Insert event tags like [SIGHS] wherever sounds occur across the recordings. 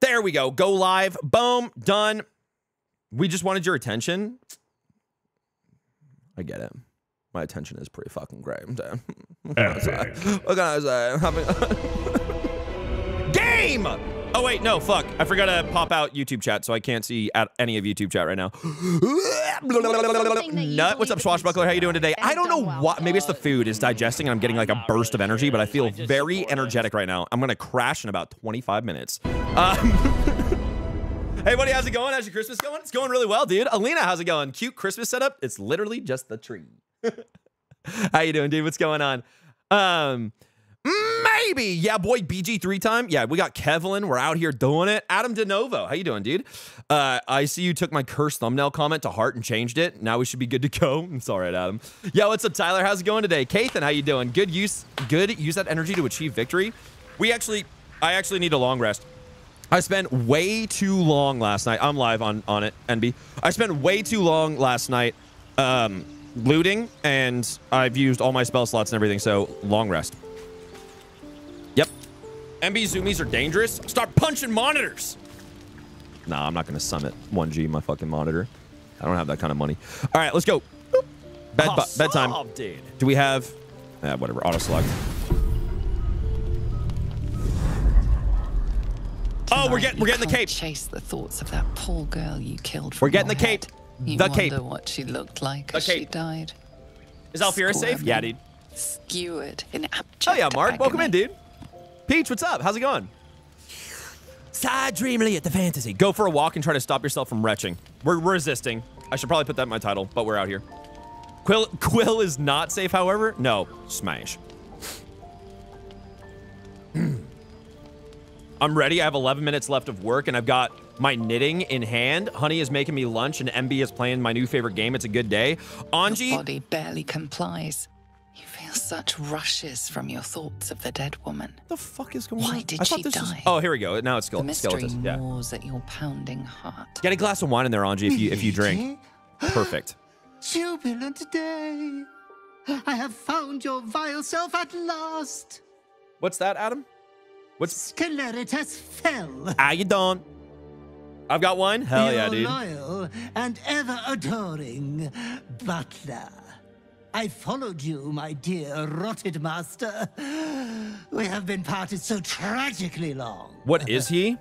There we go. Go live. Boom. Done. We just wanted your attention. I get it. My attention is pretty fucking great. [LAUGHS] What can I say? What can I say? [LAUGHS] Game! Oh, wait, no, fuck. I forgot to pop out YouTube chat, so I can't see at any of YouTube chat right now. Nut, what's up, Swashbuckler? How are you doing today? I don't know what. Maybe it's the food is digesting and I'm getting like a burst of energy, but I feel very energetic right now. I'm going to crash in about 25 minutes. Um, [LAUGHS] hey, buddy, how's it going? How's your Christmas going? It's going really well, dude. Alina, how's it going? Cute Christmas setup? It's literally just the tree. [LAUGHS] How you doing, dude? What's going on? Um, maybe. Yeah, boy, BG three time. Yeah, we got Kevlin. We're out here doing it. Adam DeNovo. How you doing, dude? Uh, I see you took my cursed thumbnail comment to heart and changed it. Now we should be good to go. It's all right, Adam. Yeah, what's up, Tyler? How's it going today? Kathan, how you doing? Good use. Good. Use that energy to achieve victory. We actually, I actually need a long rest. I spent way too long last night. I'm live on on it, NB. I spent way too long last night um, looting, and I've used all my spell slots and everything. So long rest. Yep. MB zoomies are dangerous. Start punching monitors. Nah, I'm not gonna summit 1G my fucking monitor. I don't have that kind of money. All right, let's go. Bed, bu- bedtime. dude. Do we have? Uh, whatever. Auto select. Oh, we're getting we're getting the cape. Chase the thoughts of that poor girl you killed. From We're getting your the cape. head. You The wonder cape. what she looked like The as she died. Is Alfira safe? Yeah, dude. Skewered in abject Oh yeah, Mark. Welcome in, dude. Peach, what's up? How's it going? Side dreamily at the fantasy. Go for a walk and try to stop yourself from retching. We're resisting. I should probably put that in my title, but we're out here. Quill [LAUGHS] Quill is not safe, however. No, smash. [CLEARS THROAT] I'm ready. I have 11 minutes left of work, and I've got my knitting in hand. Honey is making me lunch, and MB is playing my new favorite game. It's a good day. Anji, Body barely complies. You feel such rushes from your thoughts of the dead woman. the fuck is going Why on? did I she this was- die? oh, here we go. Now it's The mystery skeleton. Yeah. gnaws at your pounding heart. Get a glass of wine in there, Anji, if you if you drink. Perfect. [GASPS] Jubilant day! I have found your vile self at last! What's that, Adam? What's Sceleritas Fel! how you doing? I've got one. Hell your yeah, dude. loyal and ever adoring butler. I followed you, my dear rotted master. We have been parted so tragically long. What is he?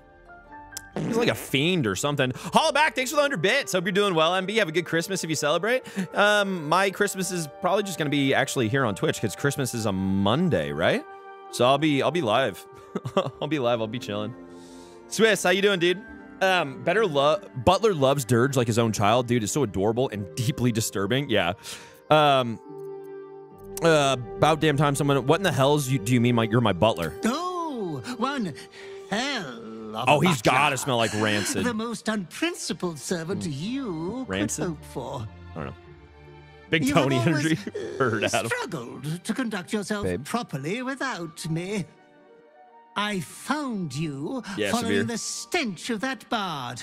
He's like a fiend or something. Holla back. Thanks for the 100 bits. Hope you're doing well, MB. Have a good Christmas if you celebrate. Um, my Christmas is probably just going to be actually here on Twitch because Christmas is a Monday, right? So I'll be I'll be live. [LAUGHS] I'll be live. I'll be chilling. Swiss, how you doing, dude? Um, better love Butler loves Durge like his own child, dude. It's so adorable and deeply disturbing. Yeah. Um. Uh, about damn time someone. What in the hell's you, do you mean? My you're my butler? Oh, one hell Oh, he's got to smell like rancid. The most unprincipled servant you Rancid? could hope for. I don't know. Big You Tony have always, energy. uh, [LAUGHS] Heard Adam. struggled to conduct yourself Babe. properly without me. I found you Yeah, following severe. the stench of that bard.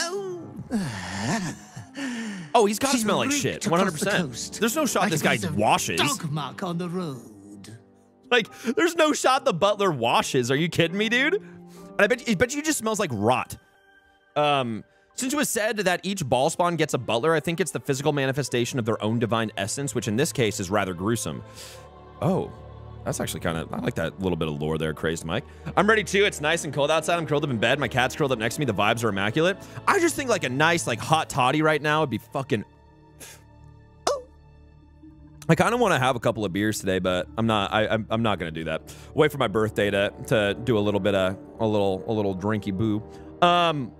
Oh, [SIGHS] [SIGHS] [SIGHS] [LAUGHS] Oh, he's got to smell like shit. across 100. the percent coast, There's no shot like this guy washes. Dog mark on the road. Like, there's no shot the butler washes. Are you kidding me, dude? And I bet, I bet you just smells like rot. Um, since it was said that each Bhaalspawn gets a butler, I think it's the physical manifestation of their own divine essence, which in this case is rather gruesome. Oh, that's actually kind of, I like that little bit of lore there, Crazed Mike. I'm ready too. It's nice and cold outside. I'm curled up in bed. My cat's curled up next to me. The vibes are immaculate. I just think like a nice, like hot toddy right now would be fucking I kind of want to have a couple of beers today, but I'm not. I, I'm, I'm not gonna do that. Wait for my birthday to to do a little bit of a little a little drinky boo. Um,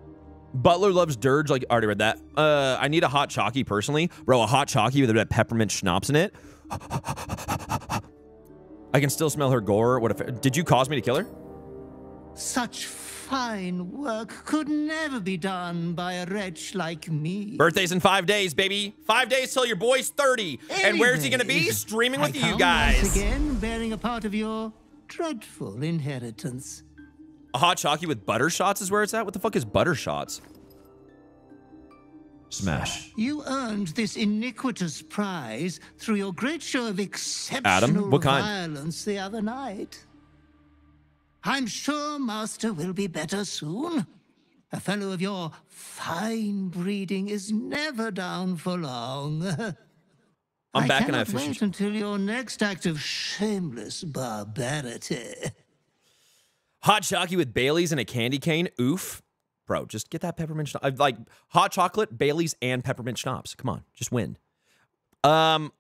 Butler loves Durge. Like I already read that. Uh, I need a hot chalky personally, bro. A hot chalky with a bit of peppermint schnapps in it. I can still smell her gore. What if? Did you cause me to kill her? Such fine work could never be done by a wretch like me. Birthday's in five days, baby. Five days till your boy's 30. And where's he gonna be? Streaming with I you guys. Once again, bearing a part of your dreadful inheritance. A hot chalky with butter shots is where it's at. What the fuck is butter shots? Smash. You earned this iniquitous prize through your great show of exceptional what kind? violence the other night. I'm sure Master will be better soon. A fellow of your fine breeding is never down for long. [LAUGHS] I'm I back and I fish wait until your next act of shameless barbarity. Hot chocolate with Bailey's and a candy cane. Oof. Bro, just get that peppermint schnapps. Like hot chocolate, Bailey's, and peppermint schnapps. Come on, just win. Um,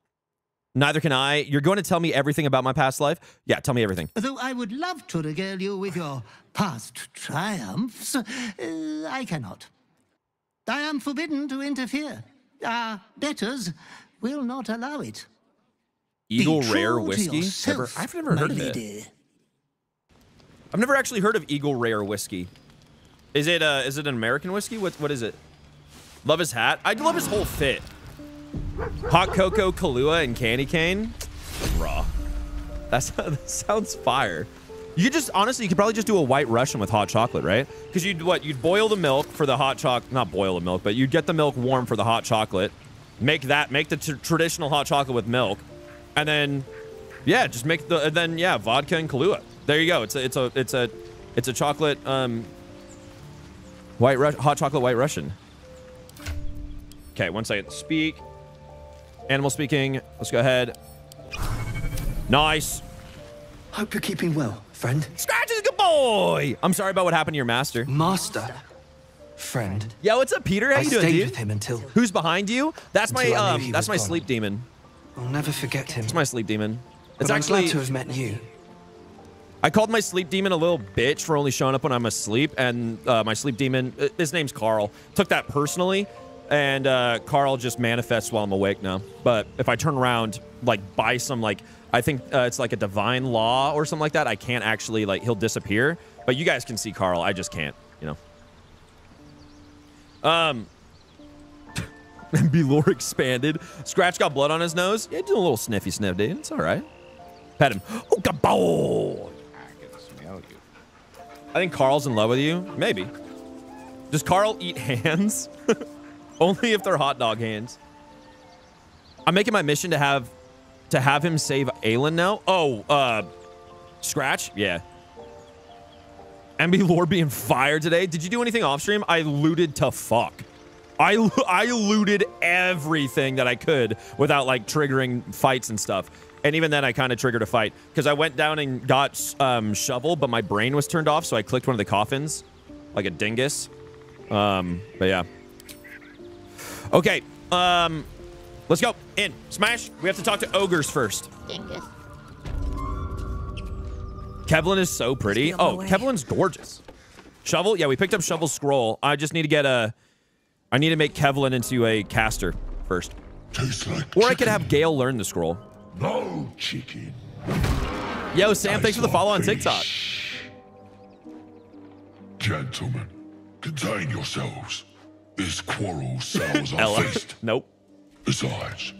neither can I. You're going to tell me everything about my past life? Yeah, tell me everything. Though I would love to regale you with your past triumphs, uh, I cannot. I am forbidden to interfere. Our betters will not allow it. Eagle Rare Whiskey. yourself, Never, I've never heard of it. lady. I've never actually heard of Eagle Rare Whiskey. Is it uh is it an American whiskey? What what is it? Love his hat. I love his whole fit. Hot cocoa, Kahlua, and candy cane. Raw. That's, [LAUGHS] that sounds fire. You could just honestly, you could probably just do a white Russian with hot chocolate, right? Because you'd what? You'd boil the milk for the hot chocolate. Not boil the milk, but you'd get the milk warm for the hot chocolate. Make that. Make the tr- traditional hot chocolate with milk, and then yeah, just make the then yeah, vodka and Kahlua. There you go. It's a it's a it's a it's a chocolate um white Ru- hot chocolate white Russian. Okay, one second. Speak. Animal speaking. Let's go ahead. Nice. Hope you're keeping well, friend. Scratch is a good boy. I'm sorry about what happened to your master. Master. Friend. Yo, what's up, Peter? How I you doing, dude? with him until Who's behind you? That's my Until I knew um. That's my gone. sleep demon. I'll never forget him. It's my sleep demon. It's but I'm actually. glad to have met you. I called my sleep demon a little bitch for only showing up when I'm asleep, and uh, my sleep demon, uh, his name's Carl, took that personally, and uh, Carl just manifests while I'm awake now. But if I turn around, like by some like, I think uh, it's like a divine law or something like that, I can't actually like he'll disappear. But you guys can see Carl, I just can't, you know. Um. [LAUGHS] be lore expanded. Scratch got blood on his nose. Yeah, do a little sniffy sniff, dude. It's all right. Pet him. [GASPS] Oh, boy. I think Carl's in love with you. Maybe. Does Carl eat hands? [LAUGHS] Only if they're hot dog hands. I'm making my mission to have to have him save Aelin now. Oh, uh Scratch? Yeah. MB Lord being fired today. Did you do anything off stream? I looted to fuck. I [LAUGHS] I looted everything that I could without like triggering fights and stuff. And even then, I kind of triggered a fight because I went down and got um, shovel, but my brain was turned off, so I clicked one of the coffins, like a dingus. Um, but yeah. Okay. Um, let's go in smash. We have to talk to ogres first. Dingus. Kevlin is so pretty. be on my Oh. Kevlin's gorgeous. Shovel, yeah, we picked up Shovel Scroll. I just need to get a. I need to make Kevlin into a caster first, Tastes like or I could have Gale learn the scroll. No chicken. Yo, Sam, thanks for the follow on TikTok. Gentlemen, contain yourselves. This quarrel sours our [LAUGHS] feast. Nope. Besides,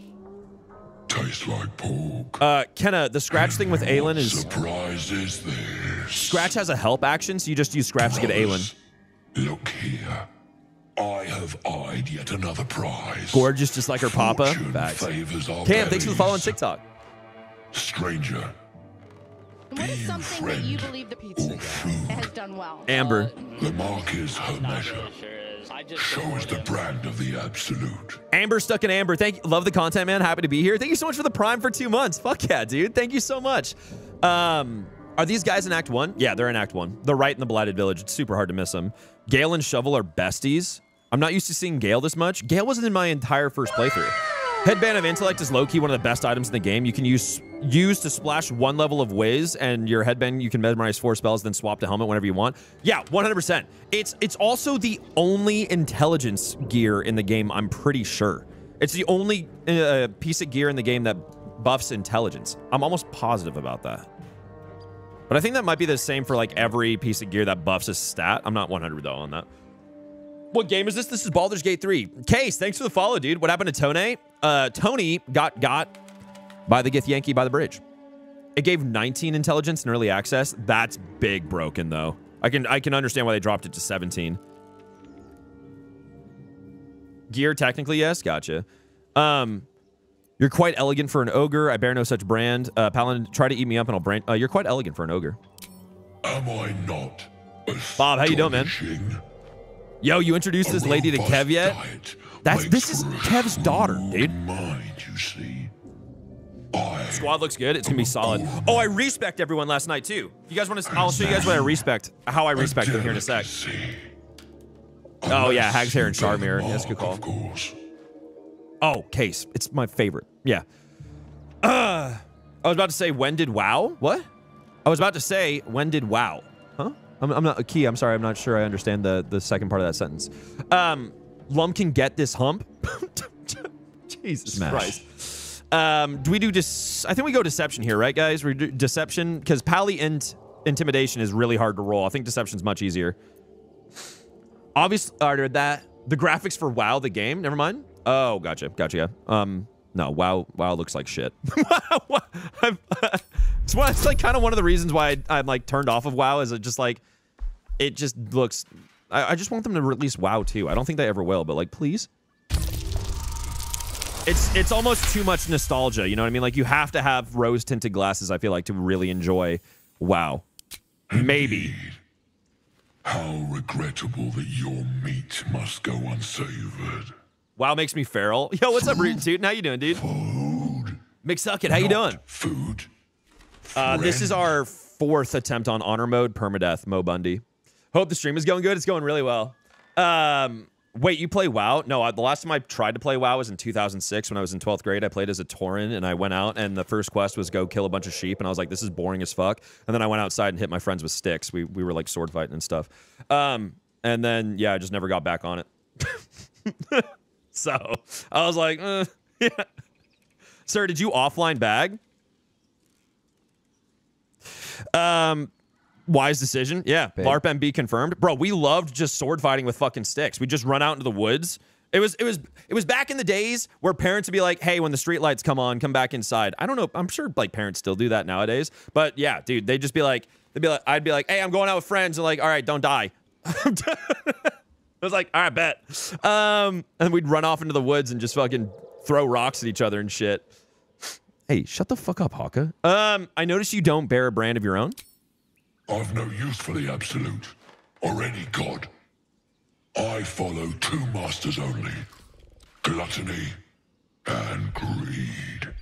tastes like pork. Uh, Kenna, the scratch thing with Aelin is Surprise is this? scratch has a help action, so you just use scratch to get Aelin. Look here. I have eyed yet another prize. Gorgeous, just like her papa. Fortune Facts. favors our Cam, thanks for the follow on. TikTok. Stranger, What is Be something that you believe the pizza or food. has done well? Amber. the mark is her measure. Show is the brand of the absolute. Amber stuck in Amber. Thank you. Love the content, man. Happy to be here. Thank you so much for the prime for two months. Fuck yeah, dude. Thank you so much. Um, are these guys in Act One? Yeah, they're in Act One. They're right in the Blighted Village. It's super hard to miss them. Gale and Shovel are besties. I'm not used to seeing Gale this much. Gale wasn't in my entire first playthrough. Headband of Intellect is low-key one of the best items in the game. You can use use to splash one level of whiz, and your headband you can memorize four spells, then swap to helmet whenever you want. Yeah, 100%. It's it's also the only intelligence gear in the game. I'm pretty sure it's the only uh, piece of gear in the game that buffs intelligence. I'm almost positive about that. But I think that might be the same for like every piece of gear that buffs a stat. I'm not 100 though on that. What game is this? This is Baldur's Gate 3. Case, thanks for the follow, dude. What happened to Tony? Uh, Tony got got by the Githyanki by the bridge. It gave 19 intelligence in early access. That's big broken though. I can I can understand why they dropped it to 17. Gear, technically, yes. Gotcha. Um, you're quite elegant for an ogre. I bear no such brand. Uh, Paladin, try to eat me up and I'll brand. Uh, you're quite elegant for an ogre. Am I not? Bob, how you doing, man? Yo, you introduced this lady to Kev yet? That's this is Kev's daughter, dude. Mind, you see. Squad looks good. It's gonna be solid. Oh, I respect everyone last night too. You guys want to? I'll show you guys what I respect. How I respect them here in a sec. Oh yeah, Hag's hair and bear Charmier. That's a good call. mark, Of course. Oh, case. It's my favorite. Yeah. Uh, I was about to say when did WoW? What? I was about to say when did WoW? Huh? I'm, I'm not a key. I'm sorry. I'm not sure. I understand the the second part of that sentence. Um, Lump can get this hump. [LAUGHS] Jesus Smash. Christ. Um, do we do dis? I think we go deception here, right, guys? We do deception because pally and intimidation is really hard to roll. I think deception's much easier. Obviously, or that the graphics for WoW the game. Never mind. Oh, gotcha, gotcha. Yeah. Um, no, WoW, WoW looks like shit. [LAUGHS] [LAUGHS] I'm- it's one. It's like kind of one of the reasons why I, I'm like turned off of WoW. Is it just like it just looks. I, I just want them to release WoW too. I don't think they ever will, but like, please. It's it's almost too much nostalgia. You know what I mean? Like you have to have rose tinted glasses. I feel like to really enjoy WoW. Maybe. How regrettable that your meat must go unsavored. WoW makes me feral. [LAUGHS] Yo, what's up, Rootin' Tootin'? How you doing, dude? Food. McSucket, how you doing? Food. Uh, this is our fourth attempt on honor mode permadeath, Mo Bundy. Hope the stream is going good. It's going really well. Um, wait, you play WoW? No, I, the last time I tried to play WoW was in 2006 when I was in 12th grade. I played as a Tauren and I went out and the first quest was go kill a bunch of sheep and I was like, this is boring as fuck. And then I went outside and hit my friends with sticks. We we were like sword fighting and stuff. Um, and then yeah, I just never got back on it. [LAUGHS] so I was like, uh, [LAUGHS] yeah. Sir, did you offline bag? Um, wise decision. Yeah, Big. LARP MB confirmed. Bro, we loved just sword fighting with fucking sticks. We just run out into the woods. It was it was it was back in the days where parents would be like, "Hey, when the street lights come on, come back inside." I don't know. I'm sure like parents still do that nowadays. But yeah, dude, they'd just be like, they'd be like, I'd be like, "Hey, I'm going out with friends," and like, "All right, don't die." [LAUGHS] I was like, all right, bet. Um, and we'd run off into the woods and just fucking throw rocks at each other and shit. Hey, shut the fuck up, Haka. Um, I notice you don't bear a brand of your own. I've no use for the absolute, or any god. I follow two masters only gluttony and greed.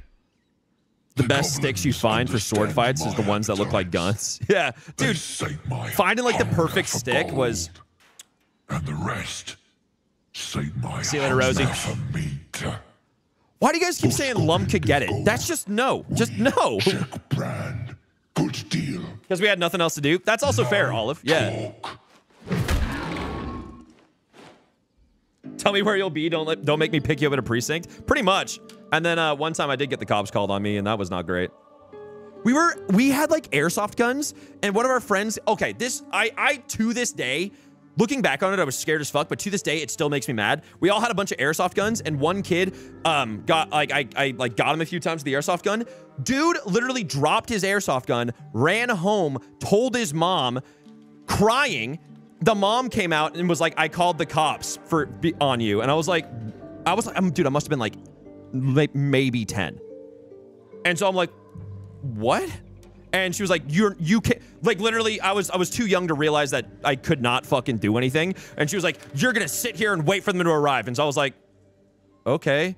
The best sticks you find for sword fights is the ones that look like guns. [LAUGHS] Yeah, dude. my finding, like, the perfect for stick was- And the rest sate my See you later, hunger Rosie. for meat. Why do you guys keep saying Lump could get it? That's just no. Just no. Check brand. Good deal. Because we had nothing else to do. That's also fair, Olive. Yeah. Tell me where you'll be. Don't let, don't make me pick you up at a precinct. Pretty much. And then uh, one time I did get the cops called on me, and that was not great. We were we had like airsoft guns, and one of our friends. Okay, this I I to this day, looking back on it, I was scared as fuck. But to this day, it still makes me mad. We all had a bunch of airsoft guns, and one kid um got like I I like got him a few times with the airsoft gun. Dude literally dropped his airsoft gun, ran home, told his mom, crying. The mom came out and was like, "I called the cops for on you," and I was like, "I was like, um, dude, I must have been like, maybe ten." And so I'm like, "What?" And she was like, "You're you can like literally." I was I was too young to realize that I could not fucking do anything. And she was like, "You're gonna sit here and wait for them to arrive." And so I was like, "Okay."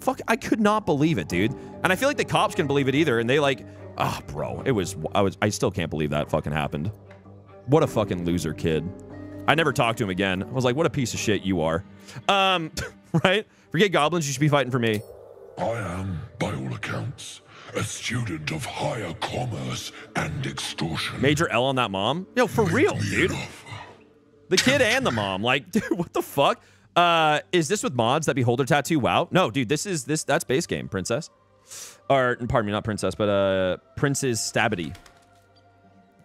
Fuck, I could not believe it, dude. And I feel like the cops can believe it either. And they like, ah, bro, it was I was I still can't believe that fucking happened. What a fucking loser kid. I never talked to him again. I was like, what a piece of shit you are. Um, [LAUGHS] right? Forget goblins, you should be fighting for me. I am, by all accounts, a student of higher commerce and extortion. Major L on that mom? Yo, for real, dude. The kid and the mom. Like, [LAUGHS] dude, what the fuck? Uh, is this with mods that beholder tattoo? Wow. No, dude, this is this that's base game, princess. Or pardon me, not princess, but uh Prince's Stabity.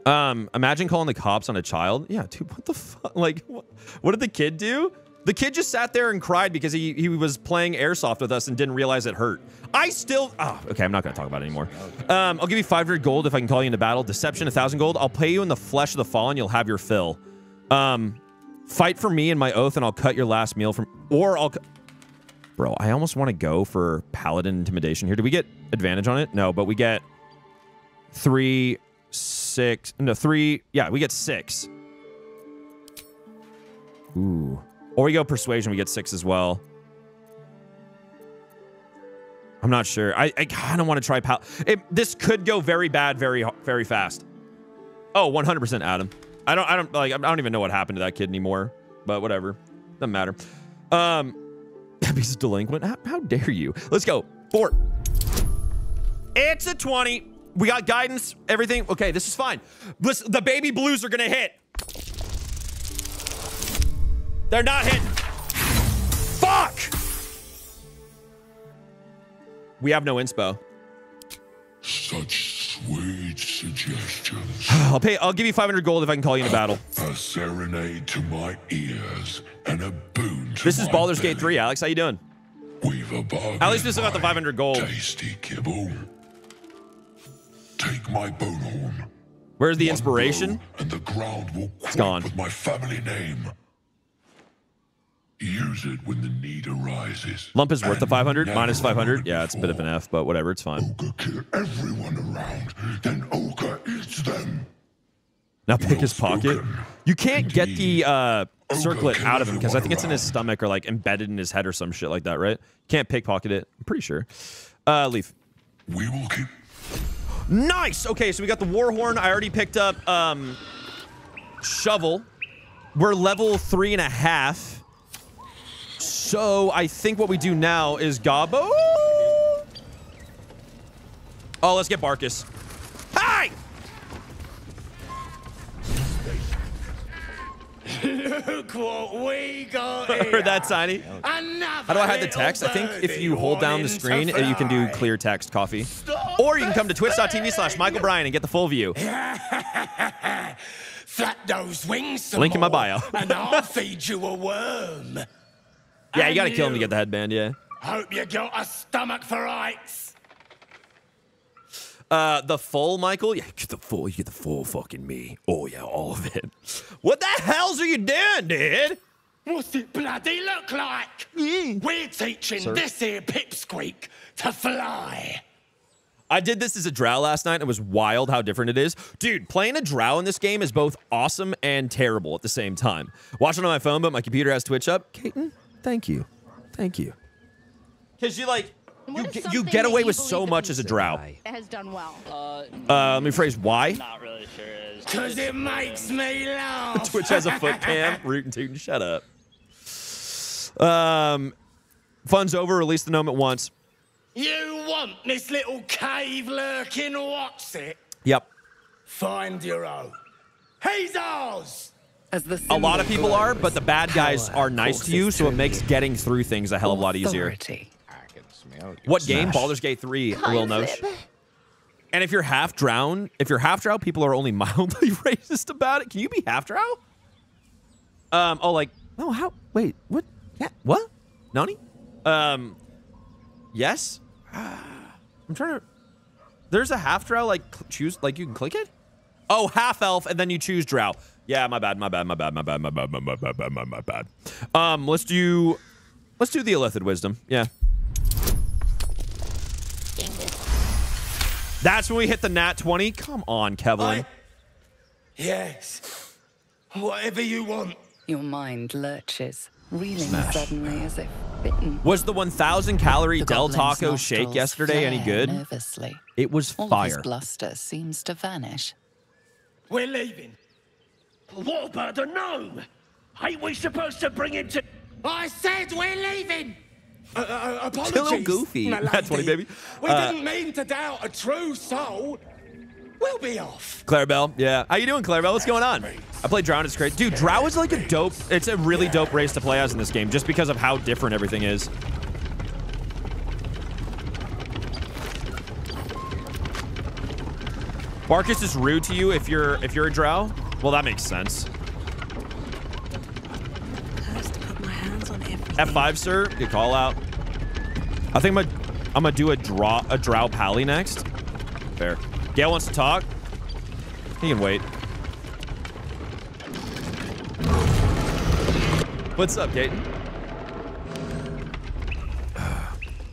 Um, imagine calling the cops on a child. Yeah, dude, what the fuck? [LAUGHS] Like, what, what did the kid do? The kid just sat there and cried because he he was playing airsoft with us and didn't realize it hurt. I still. Oh, okay, I'm not gonna talk about it anymore. Um, I'll give you 500 gold if I can call you into battle. Deception, 1,000 gold. I'll pay you in the flesh of the fallen. You'll have your fill. Um, fight for me and my oath, and I'll cut your last meal from. Or I'll. Bro, I almost want to go for paladin intimidation here. Do we get advantage on it? No, but we get three, six. No, three. Yeah, we get six. Ooh. Or we go persuasion, we get six as well. I'm not sure. I, I kind of want to try pal. It, this could go very bad, very very fast. Oh, 100% Adam. I don't I don't like I don't even know what happened to that kid anymore. But whatever, doesn't matter. Um, [LAUGHS] that piece a delinquent. How, how dare you? Let's go. Four. It's a 20. We got guidance, everything. Okay, this is fine. Listen, the baby blues are gonna hit. They're not hitting. Fuck! We have no inspo. Such sweet suggestions. [SIGHS] I'll pay. I'll give you 500 gold if I can call you in a battle. A serenade to my ears and a boon to This is Baldur's Gate 3. Alex, how you doing? We've a bargain. At least we still got the 500 gold. Tasty kibble. Take my bone horn. Where's the One inspiration? And the ground will quake gone. with my family name. Use it when the need arises. Lump is worth the And 500. never Minus 500. Yeah, it's a bit of an. F, but whatever. It's fine. Ogre kill everyone around, then Ogre eats them. Now pick his pocket. spoken. You can't get the uh, circlet out of him because I think it's in his stomach or like embedded in his head or some shit like that, right? Can't pickpocket it. I'm pretty sure. Uh, leaf. We will keep Nice. Okay, so we got the war horn. I already picked up um, shovel. We're level three and a half. So I think what we do now is Gobbo. Oh, let's get Barcus. Hi! Look what we got [LAUGHS] Heard that, Tiny? How do I hide the text? I think if you hold down the screen, uh, you can do clear text coffee. Or you can come to twitch.tv slash Michael Bryan and get the full view. [LAUGHS] Flap those wings Link in my bio. and I'll feed you a worm. Yeah, you gotta kill him to get the headband, yeah. Hope you got a stomach for rights. Uh, the full, Michael? Yeah, get the full, you get the full fucking me. Oh, yeah, all of it. [LAUGHS] What the hells are you doing, dude? What's it bloody look like? We're teaching this here pipsqueak to fly. I did this as a drow last night. It was wild how different it is. Dude, playing a drow in this game is both awesome and terrible at the same time. Watching on my phone, but my computer has Twitch up. Caton, thank you. Thank you. Because you like, you, get- you get away you with so much as a drow. has done well. Uh, let me phrase why. Not really sure. Is Cause it makes me laugh. [LAUGHS] Twitch has a foot [LAUGHS] cam. Root and tootin', shut up. Um, fun's over. Release the gnome at once. You want this little cave lurking what's it? Yep. Find your own. He's ours! As the A lot of symbol people are, but the bad guys are nice to you, so it makes you. getting through things a hell of a lot easier. Authority. What game? Baldur's Gate 3, Will Nosh. And if you're half drown, if you're half drow, people are only [LAUGHS] mildly [LAUGHS] racist about it. Can you be half drow? Um, oh, like, no, how? Wait, what? Yeah, what? Nani? Um, yes? I'm trying to. There's a half drow, like, choose, like, you can click it? Oh, half elf, and then you choose drow. Yeah, my bad, my bad, my bad, my bad, my bad, my bad, my bad, my, my bad. Um, let's do, let's do the Illithid Wisdom. Yeah. That's when we hit the nat 20. Come on, Kevlin. I- Yes. Whatever you want. Your mind lurches, reeling suddenly as if bitten. Was the 1,000 calorie The Del Taco shake yesterday any good? Nervously. It was All of his bluster seems to vanish. We're leaving. What about the gnome? Ain't we supposed to bring him to... I said we're leaving. Uh, uh, apologies, a little goofy. my That's funny, baby. We Uh, didn't mean to doubt a true soul. We'll be off. Clarabelle, yeah. How you doing, Clarabelle? What's going on? I play Drow and it's great. Dude, Drow is like a dope, it's a really dope race to play as in this game just because of how different everything is. Barcus is rude to you if you're if you're a Drow? Well, that makes sense. F5, sir. Good call out. I think I'm gonna, I'm gonna do a draw a Drow Pally next. Fair. Gale wants to talk. He can wait. What's up, Gaten?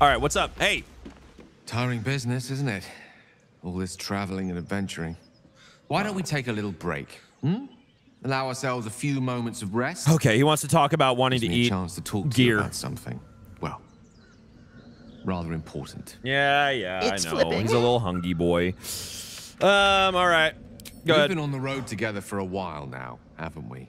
All right, what's up? Hey, Tiring business, isn't it? All this traveling and adventuring. Why don't we take a little break? Hmm? Allow ourselves a few moments of rest. Okay, he wants to talk about wanting Gives to me a eat chance to talk to you gear. about something. Well, rather important. Yeah, yeah, It's I know. flipping. He's a little hungry boy. Um, all right. Go We've ahead. been on the road together for a while now, haven't we?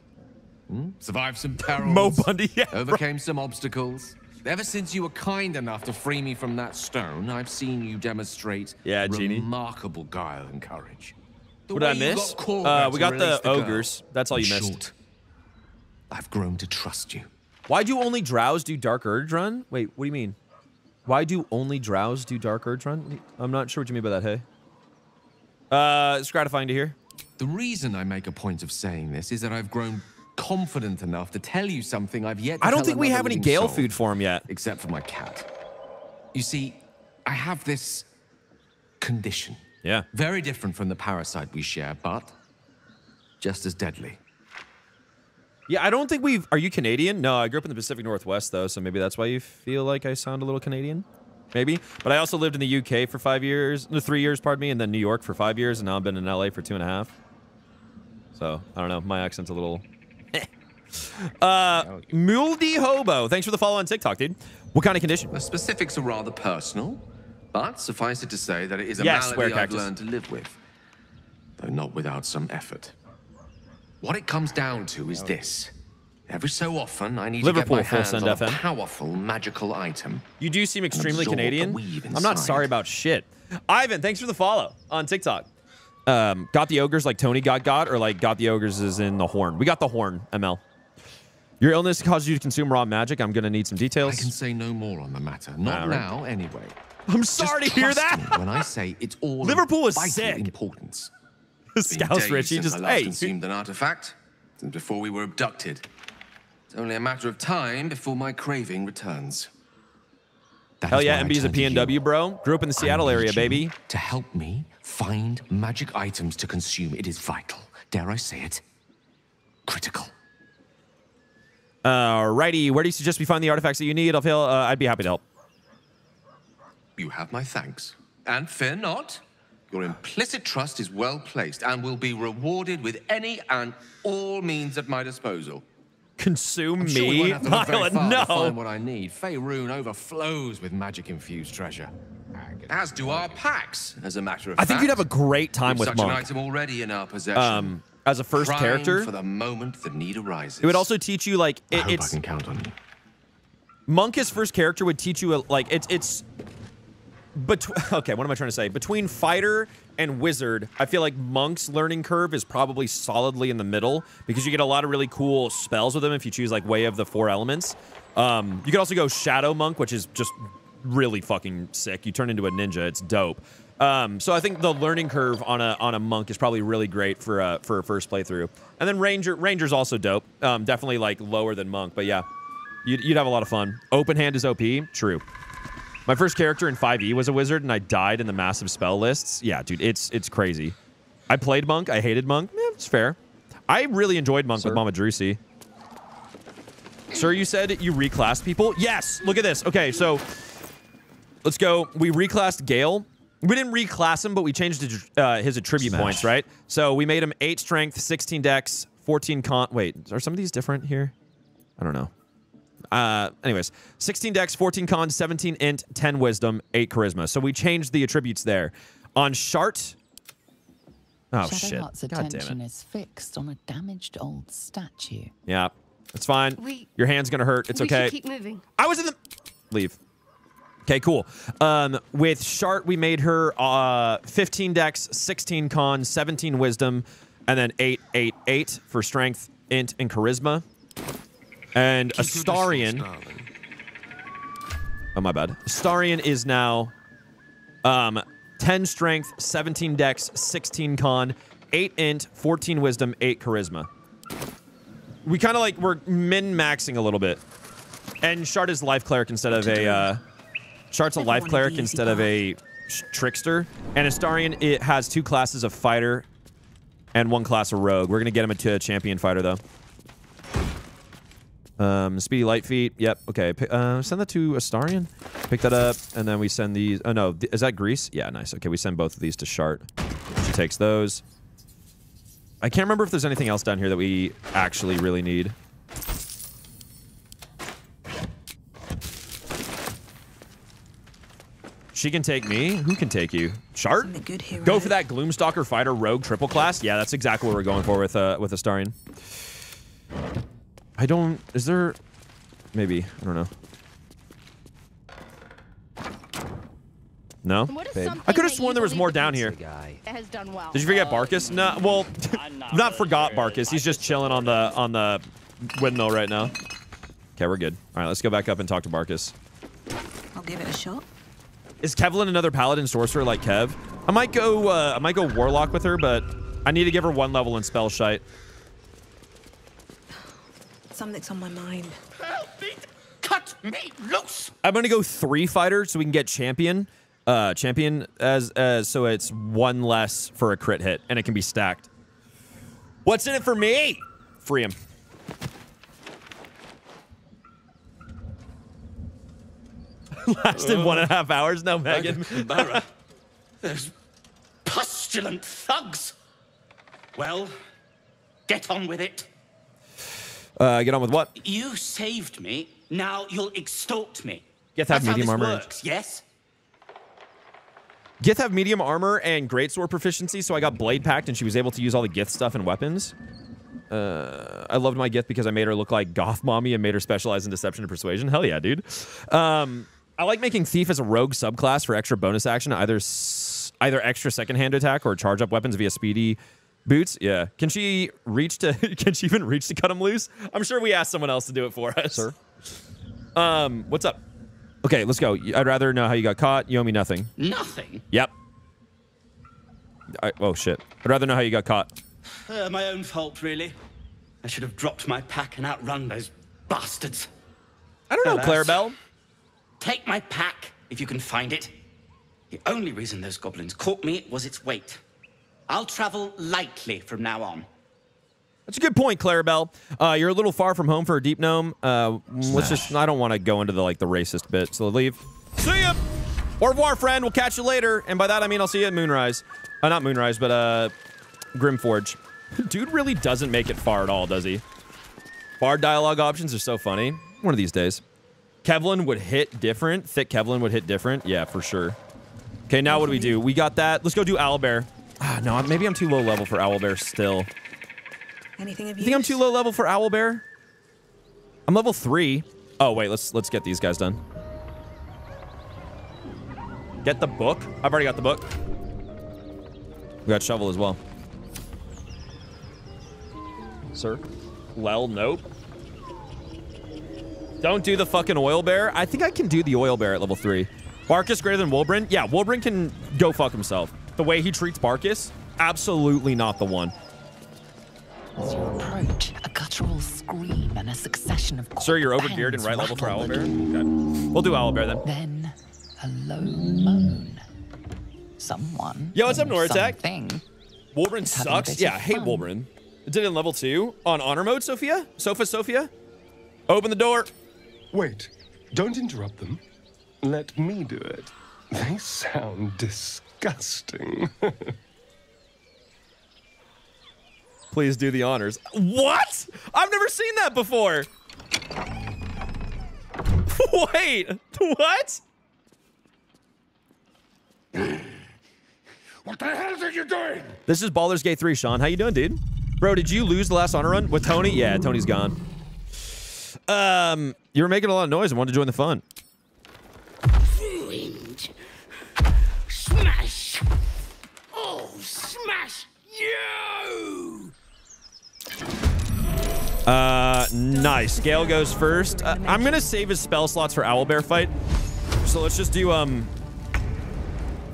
Hmm? Survived some [LAUGHS] perils. Mo Bundy, yeah, bro. Overcame some obstacles. Ever since you were kind enough to free me from that stone, I've seen you demonstrate Yeah, Genie. remarkable guile and courage. The What did I miss? got Korra Uh, we got release the girl. ogres. That's all you In missed. short, I've grown to trust you. Why do only drows do Dark Urge Run? Wait, what do you mean? Why do only drows do Dark Urge Run? I'm not sure what you mean by that, hey. Uh, it's gratifying to hear. The reason I make a point of saying this is that I've grown confident enough to tell you something I've yet to I don't tell think we have any Gale soul, food for him yet. Except for my cat. You see, I have this condition. Yeah. Very different from the parasite we share, but just as deadly. Yeah, I don't think we've. Are you Canadian? No, I grew up in the Pacific Northwest, though, so maybe that's why you feel like I sound a little Canadian. Maybe. But I also lived in the UK for five years, no, three years, pardon me, and then New York for five years, and now I've been in LA for two and a half. So, I don't know. My accent's a little. [LAUGHS] uh, Muldy Hobo. Thanks for the follow on TikTok, dude. What kind of condition? The specifics are rather personal, but suffice it to say that it is a Yes, malady I've learned to live with, though not without some effort. What it comes down to is this. Every so often, I need Liverpool, to get my hands on a FM. powerful magical item. You do seem extremely Canadian. I'm not sorry about shit. Ivan, thanks for the follow on TikTok. Um, got the ogres like Tony got got, or like got the ogres is in the horn. We got the horn, ML. Your illness caused you to consume raw magic. I'm gonna need some details. I can say no more on the matter. Not right. now, anyway. I'm sorry Just to hear that. when I say it's all Liverpool is sick. importance. [LAUGHS] Scouse Richie just I last hey. consumed an artifact, since before we were abducted. It's only a matter of time before my craving returns. That Hell yeah, MB's a turn to you. PNW, bro. Grew up in the Seattle area, baby. To help me find magic items to consume, it is vital. Dare I say it? Critical. Alrighty, where do you suggest we find the artifacts that you need? I'll feel. Uh, I'd be happy to help. You have my thanks. And fear not. Your implicit trust is well placed and will be rewarded with any and all means at my disposal. Consume I'm sure we me, won't have to look very Violet. far to find what I need. Faerun overflows with magic-infused treasure. As do our packs, as a matter of I fact. think you'd have a great time with We've such an item already in our possession. Um, as a first Primed character, for the moment the need arises. it would also teach you like I it, hope I can count on you. Monk as first character would teach you like it's it's. [LAUGHS] Okay, what am I trying to say? Between fighter and wizard, I feel like Monk's learning curve is probably solidly in the middle because you get a lot of really cool spells with them if you choose like Way of the Four Elements. Um, you could also go Shadow Monk, which is just really fucking sick. You turn into a ninja; it's dope. Um, so I think the learning curve on a on a monk is probably really great for a for a first playthrough. And then Ranger Ranger's also dope. Um, definitely like lower than monk, but yeah, you'd, you'd have a lot of fun. Open hand is OP. True. My first character in 5e was a wizard, and I died in the massive spell lists. Yeah, dude, it's it's crazy. I played monk. I hated monk. Eh, it's fair. I really enjoyed monk with Mama Drusi. Sir, you said you reclassed people? Yes. Look at this. Okay, so let's go. We reclassed Gale. We didn't reclass him, but we changed his, uh, his attribute Smash. points, right? So we made him 8 strength, 16 dex, 14 con... Wait, are some of these different here? I don't know. Uh, anyways, 16 dex, 14 con, 17 int, 10 wisdom, 8 charisma. So we changed the attributes there. On Shart... Oh, shit. Shadowheart's God damn attention it. is fixed on a damaged old statue. Yeah, it's fine. We- Your hand's going to hurt. It's we okay. should keep moving. I was in the leave. Okay, cool. Um, with Shart, we made her uh, 15 dex, 16 con, 17 wisdom, and then 8, 8, 8 for strength, int, and charisma. And Astarion. Oh, my bad. Astarion is now um, 10 strength, 17 dex, 16 con, 8 int, 14 wisdom, 8 charisma. We kind of like, we're min-maxing a little bit. And Shart is life cleric instead of a, uh, Shart's a life cleric instead of a trickster. And Astarion, it has two classes of fighter and one class of rogue. We're going to get him into a champion fighter, though. Um, speedy light feet. Yep. Okay. Uh, send that to Astarion. Pick that up, and then we send these. Oh no, th- is that Grease? Yeah, nice. Okay, we send both of these to Shart. She takes those. I can't remember if there's anything else down here that we actually really need. She can take me. Who can take you? Here, Go for that Gloomstalker Fighter Rogue triple class. Yeah, that's exactly what we're going for with uh with Astarion. I don't. Is there? Maybe. I don't know. No. What is Babe. something I could have sworn there was more down here. That has done well. Did you forget Barcus? No. Well, [LAUGHS] not forgot Barcus. He's just chilling on the on the windmill right now. Okay, we're good. All right, let's go back up and talk to Barcus. I'll give it a shot. Is Kevlin another paladin sorcerer like Kev? I might go. Uh, I might go warlock with her, but I need to give her one level in spell shite. Something's on my mind. Help me! Cut me loose! I'm gonna go three fighter so we can get champion. Uh, champion as as so it's one less for a crit hit and it can be stacked. What's in it for me? Free him. [LAUGHS] Lasted one and a half hours. now, Megan. [LAUGHS] Barra, those pustulant thugs. Well, get on with it. Uh, get on with what? You saved me. Now you'll extort me. Gith have medium armor. works, yes? Gith have medium armor and greatsword proficiency, so I got blade packed and she was able to use all the Gith stuff and weapons. Uh, I loved my Gith because I made her look like goth mommy and made her specialize in deception and persuasion. Hell yeah, dude. Um, I like making thief as a rogue subclass for extra bonus action, either s- either extra second hand attack or charge up weapons via speedy boots. Yeah, can she reach to? [LAUGHS] Can she even reach to cut them loose? I'm sure we asked someone else to do it for us. Sir. Um, what's up? Okay, let's go. I'd rather know how you got caught. You owe me nothing. Nothing. Yep. I, oh shit. I'd rather know how you got caught. Uh, my own fault, really. I should have dropped my pack and outrun those bastards. I don't know, Alas. Clarabelle. Take my pack, if you can find it. The only reason those goblins caught me was its weight. I'll travel lightly from now on. That's a good point, Clarabelle. Uh, you're a little far from home for a deep gnome. Uh, let's just. I don't want to go into the like the racist bit, so leave. See ya. Au revoir, friend. We'll catch you later. And by that I mean I'll see you at Moonrise. Uh, not Moonrise, but uh, Grimforge. [LAUGHS] Dude really doesn't make it far at all, does he? Bard dialogue options are so funny. One of these days. Kevlin would hit different. Thick Kevlin would hit different. Yeah, for sure. Okay, now what do we do? We got that. Let's go do Owlbear. Ah, no, maybe I'm too low level for Owlbear still. Anything of You think I'm too low level for Owlbear? I'm level three. Oh wait, let's let's get these guys done. Get the book. I've already got the book. We got shovel as well. Sir? Lel, nope. Don't do the fucking Owlbear. I think I can do the Owlbear at level three. Barcus greater than Wulbren? Yeah, Wulbren can go fuck himself. The way he treats Barcus, absolutely not the one. As you approach, a guttural scream and a succession of Sir, you're overgeared and right level for rattle the Owlbear? Okay. We'll do Owlbear then. Then a low moan. Someone. Yo, what's up, or Noratak? Something. Wolverine It's having a sucks. Yeah, I hate fun. Wolverine. Did it in level two on honor mode, Sophia? Sofa, Sophia? Open the door. Wait, don't interrupt them. Let me do it. They sound disgusting. [LAUGHS] Please do the honors. What? I've never seen that before. [LAUGHS] Wait, what? [LAUGHS] What the hell are you doing? This is Baldur's Gate 3, Sean. How you doing, dude? Bro, did you lose the last honor run with Tony? Yeah, Tony's gone. Um, you were making a lot of noise and wanted to join the fun. Ruined. Smash. Oh, smash you! Uh, nice. Gale goes first. Uh, I'm gonna save his spell slots for Owlbear fight. So let's just do, um...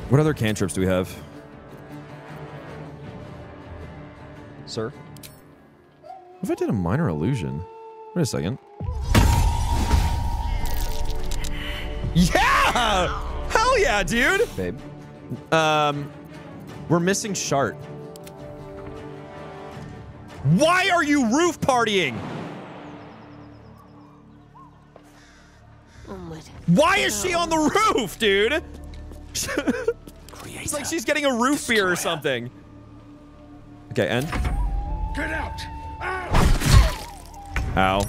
What other cantrips do we have? Sir? What if I did a minor illusion? Wait a second. Yeah! Hell yeah, dude! Babe. Um, we're missing Shart. Why are you roof partying? Why is she on the roof, dude? it's like she's getting a roof beer or something. Okay, and Get out! Ow.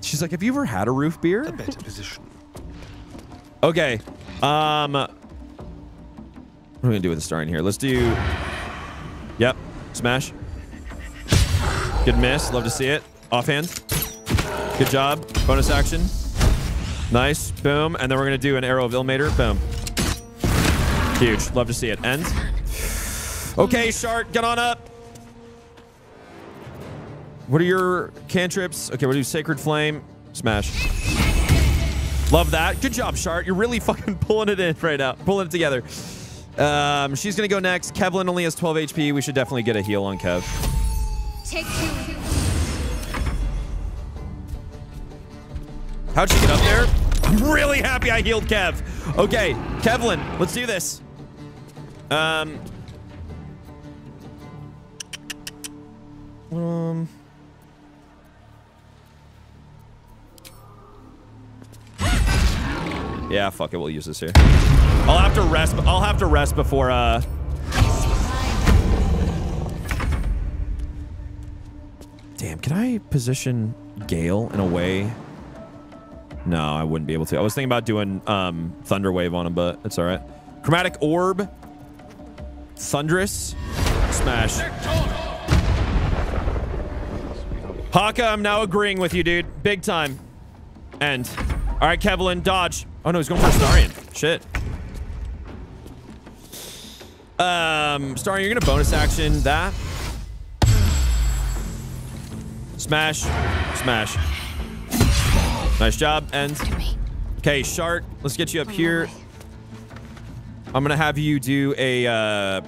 She's like, have you ever had a roof beer? A better position. Okay. Um, what are we gonna do with the star in here? Let's do. Yep. Smash. Good miss. Love to see it. Offhand. Good job. Bonus action. Nice. Boom. And then we're gonna do an arrow of Ilmater. Boom. Huge. Love to see it. End. Okay, Shart, get on up. What are your cantrips? Okay, we'll do Sacred Flame. Smash. Love that. Good job, Shart. You're really [LAUGHS] fucking pulling it in right now. Pulling it together. Um, she's going to go next. Kevlin only has 12 HP. We should definitely get a heal on Kev. Take two. How'd she get up there? I'm really happy I healed Kev. Okay, Kevlin, let's do this. Um. Um. Yeah, fuck it. We'll use this here. I'll have to rest. I'll have to rest before. Uh. Damn. Can I position Gale in a way? No, I wouldn't be able to. I was thinking about doing um, Thunder Wave on him, but it's all right. Chromatic Orb. Thunderous. Smash. Haka, I'm now agreeing with you, dude. Big time. End. All right, Kevlin, dodge. Oh, no, he's going for Starion. Shit. Um, Starion, you're going to bonus action that. Smash. Smash. Nice job. End. Okay, Shart, let's get you up here. I'm going to have you do a... Uh,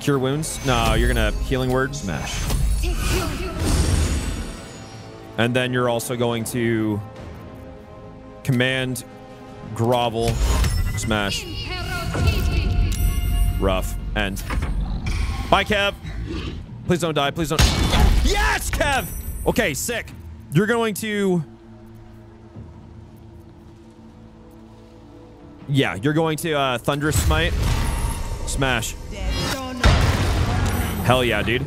cure wounds. No, you're going to healing word. Smash. And then you're also going to command grovel smash. Rough. End. Bye kev. Please don't die. Please don't. Yes kev! Okay sick. You're going to yeah you're going to uh thunderous smite. Smash. Hell yeah dude.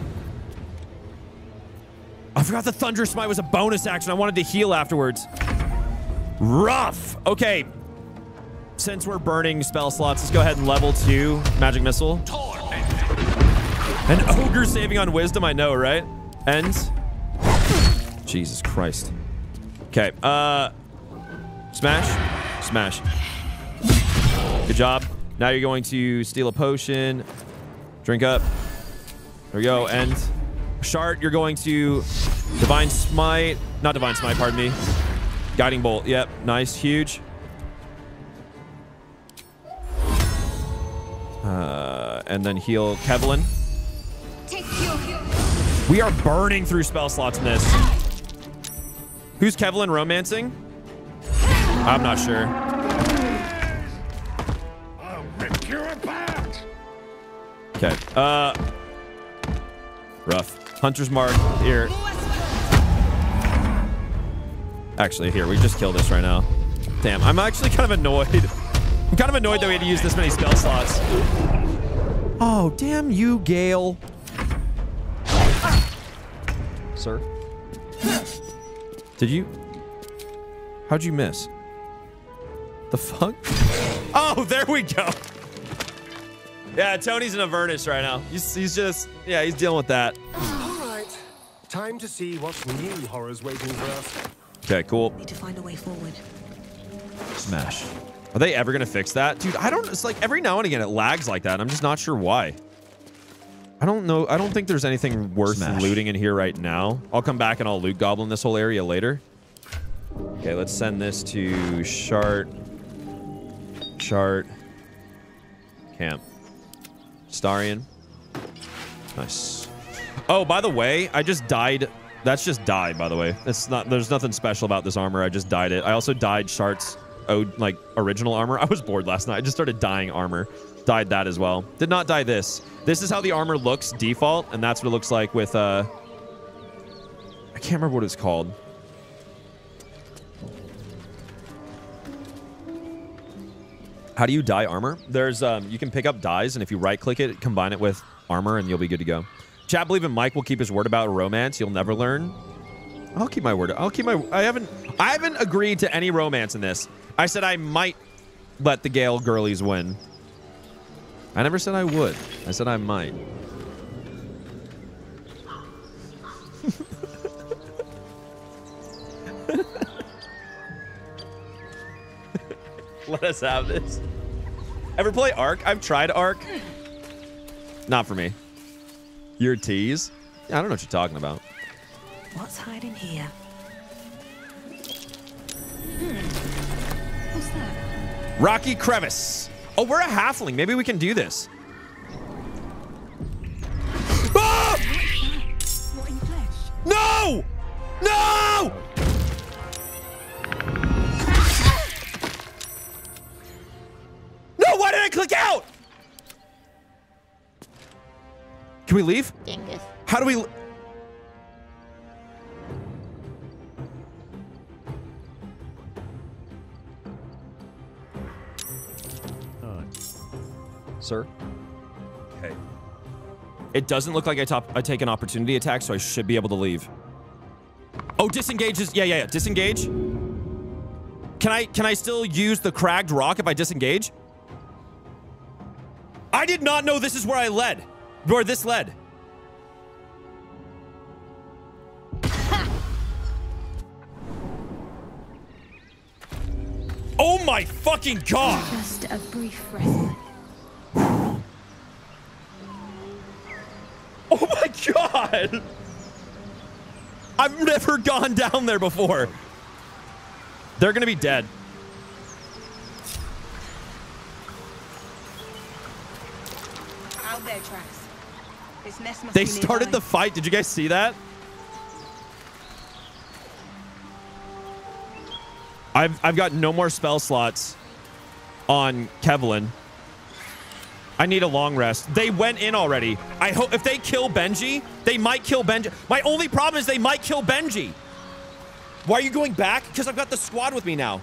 I forgot the Thunder Smite was a bonus action. I wanted to heal afterwards. Rough. Okay. Since we're burning spell slots, let's go ahead and level two Magic Missile. An Ogre saving on Wisdom, I know, right? Ends. Jesus Christ. Okay. Uh, Smash. Smash. Good job. Now you're going to steal a potion. Drink up. There we go. End. Shart, you're going to Divine Smite. Not Divine Smite, pardon me. Guiding Bolt. Yep. Nice. Huge. Uh, and then heal Kevlin. We are burning through spell slots in this. Who's Kevlin romancing? I'm not sure. I'll rip you apart! Okay. Uh, rough. Hunter's Mark here. Actually, here, we just kill this right now. Damn, I'm actually kind of annoyed. I'm kind of annoyed that we had to use this many spell slots. Oh, damn you, Gale. Sir? Did you? How'd you miss? The fuck? Oh, there we go. Yeah, Tony's in Avernus right now. He's, he's just, yeah, he's dealing with that. All right. Time to see what new horrors waiting for us. Okay, cool. Need to find a way forward. Smash. Are they ever going to fix that? Dude, I don't, it's like every now and again it lags like that. I'm just not sure why. I don't know. I don't think there's anything worth Smash. looting in here right now. I'll come back and I'll loot goblin this whole area later. Okay, let's send this to Shart. Chart. Camp. Starion. Nice. Oh, by the way, I just died. That's just died, by the way. It's not. There's nothing special about this armor. I just dyed it. I also dyed Shart's ode like original armor. [LAUGHS] I was bored last night. I just started dyeing armor. Dyed that as well. Did not dye this. This is how the armor looks default, and that's what it looks like with uh. I can't remember what it's called. How do you dye armor? There's um, you can pick up dyes, and if you right click it, combine it with armor, and you'll be good to go. Chat believe in Mike will keep his word about romance. You'll never learn. I'll keep my word. I'll keep my. I haven't. I haven't agreed to any romance in this. I said I might let the Gale girlies win. I never said I would. I said I might. Let us have this. Ever play Ark? I've tried Ark. Not for me. Your tease? I don't know what you're talking about. What's hiding here? What's that? Rocky Crevice. Oh, we're a halfling. Maybe we can do this. Ah! What in flesh? No! No! No, why did I click out? Can we leave? Dingus. How do we... Sir? Okay. It doesn't look like I, top, I take an opportunity attack, so I should be able to leave. Oh, disengage is... Yeah, yeah, yeah. Disengage. Can I, can I still use the cragged rock if I disengage? I did not know this is where I led. Where this led. [LAUGHS] Oh my fucking god! Just a brief respite. [LAUGHS] Oh my god! I've never gone down there before. They're gonna be dead. Out there, Trax. This nest must They started the fight. Did you guys see that? I've I've got no more spell slots on Kevlin. I need a long rest. They went in already. I hope if they kill Benji, they might kill Benji. My only problem is they might kill Benji. Why are you going back? Because I've got the squad with me now.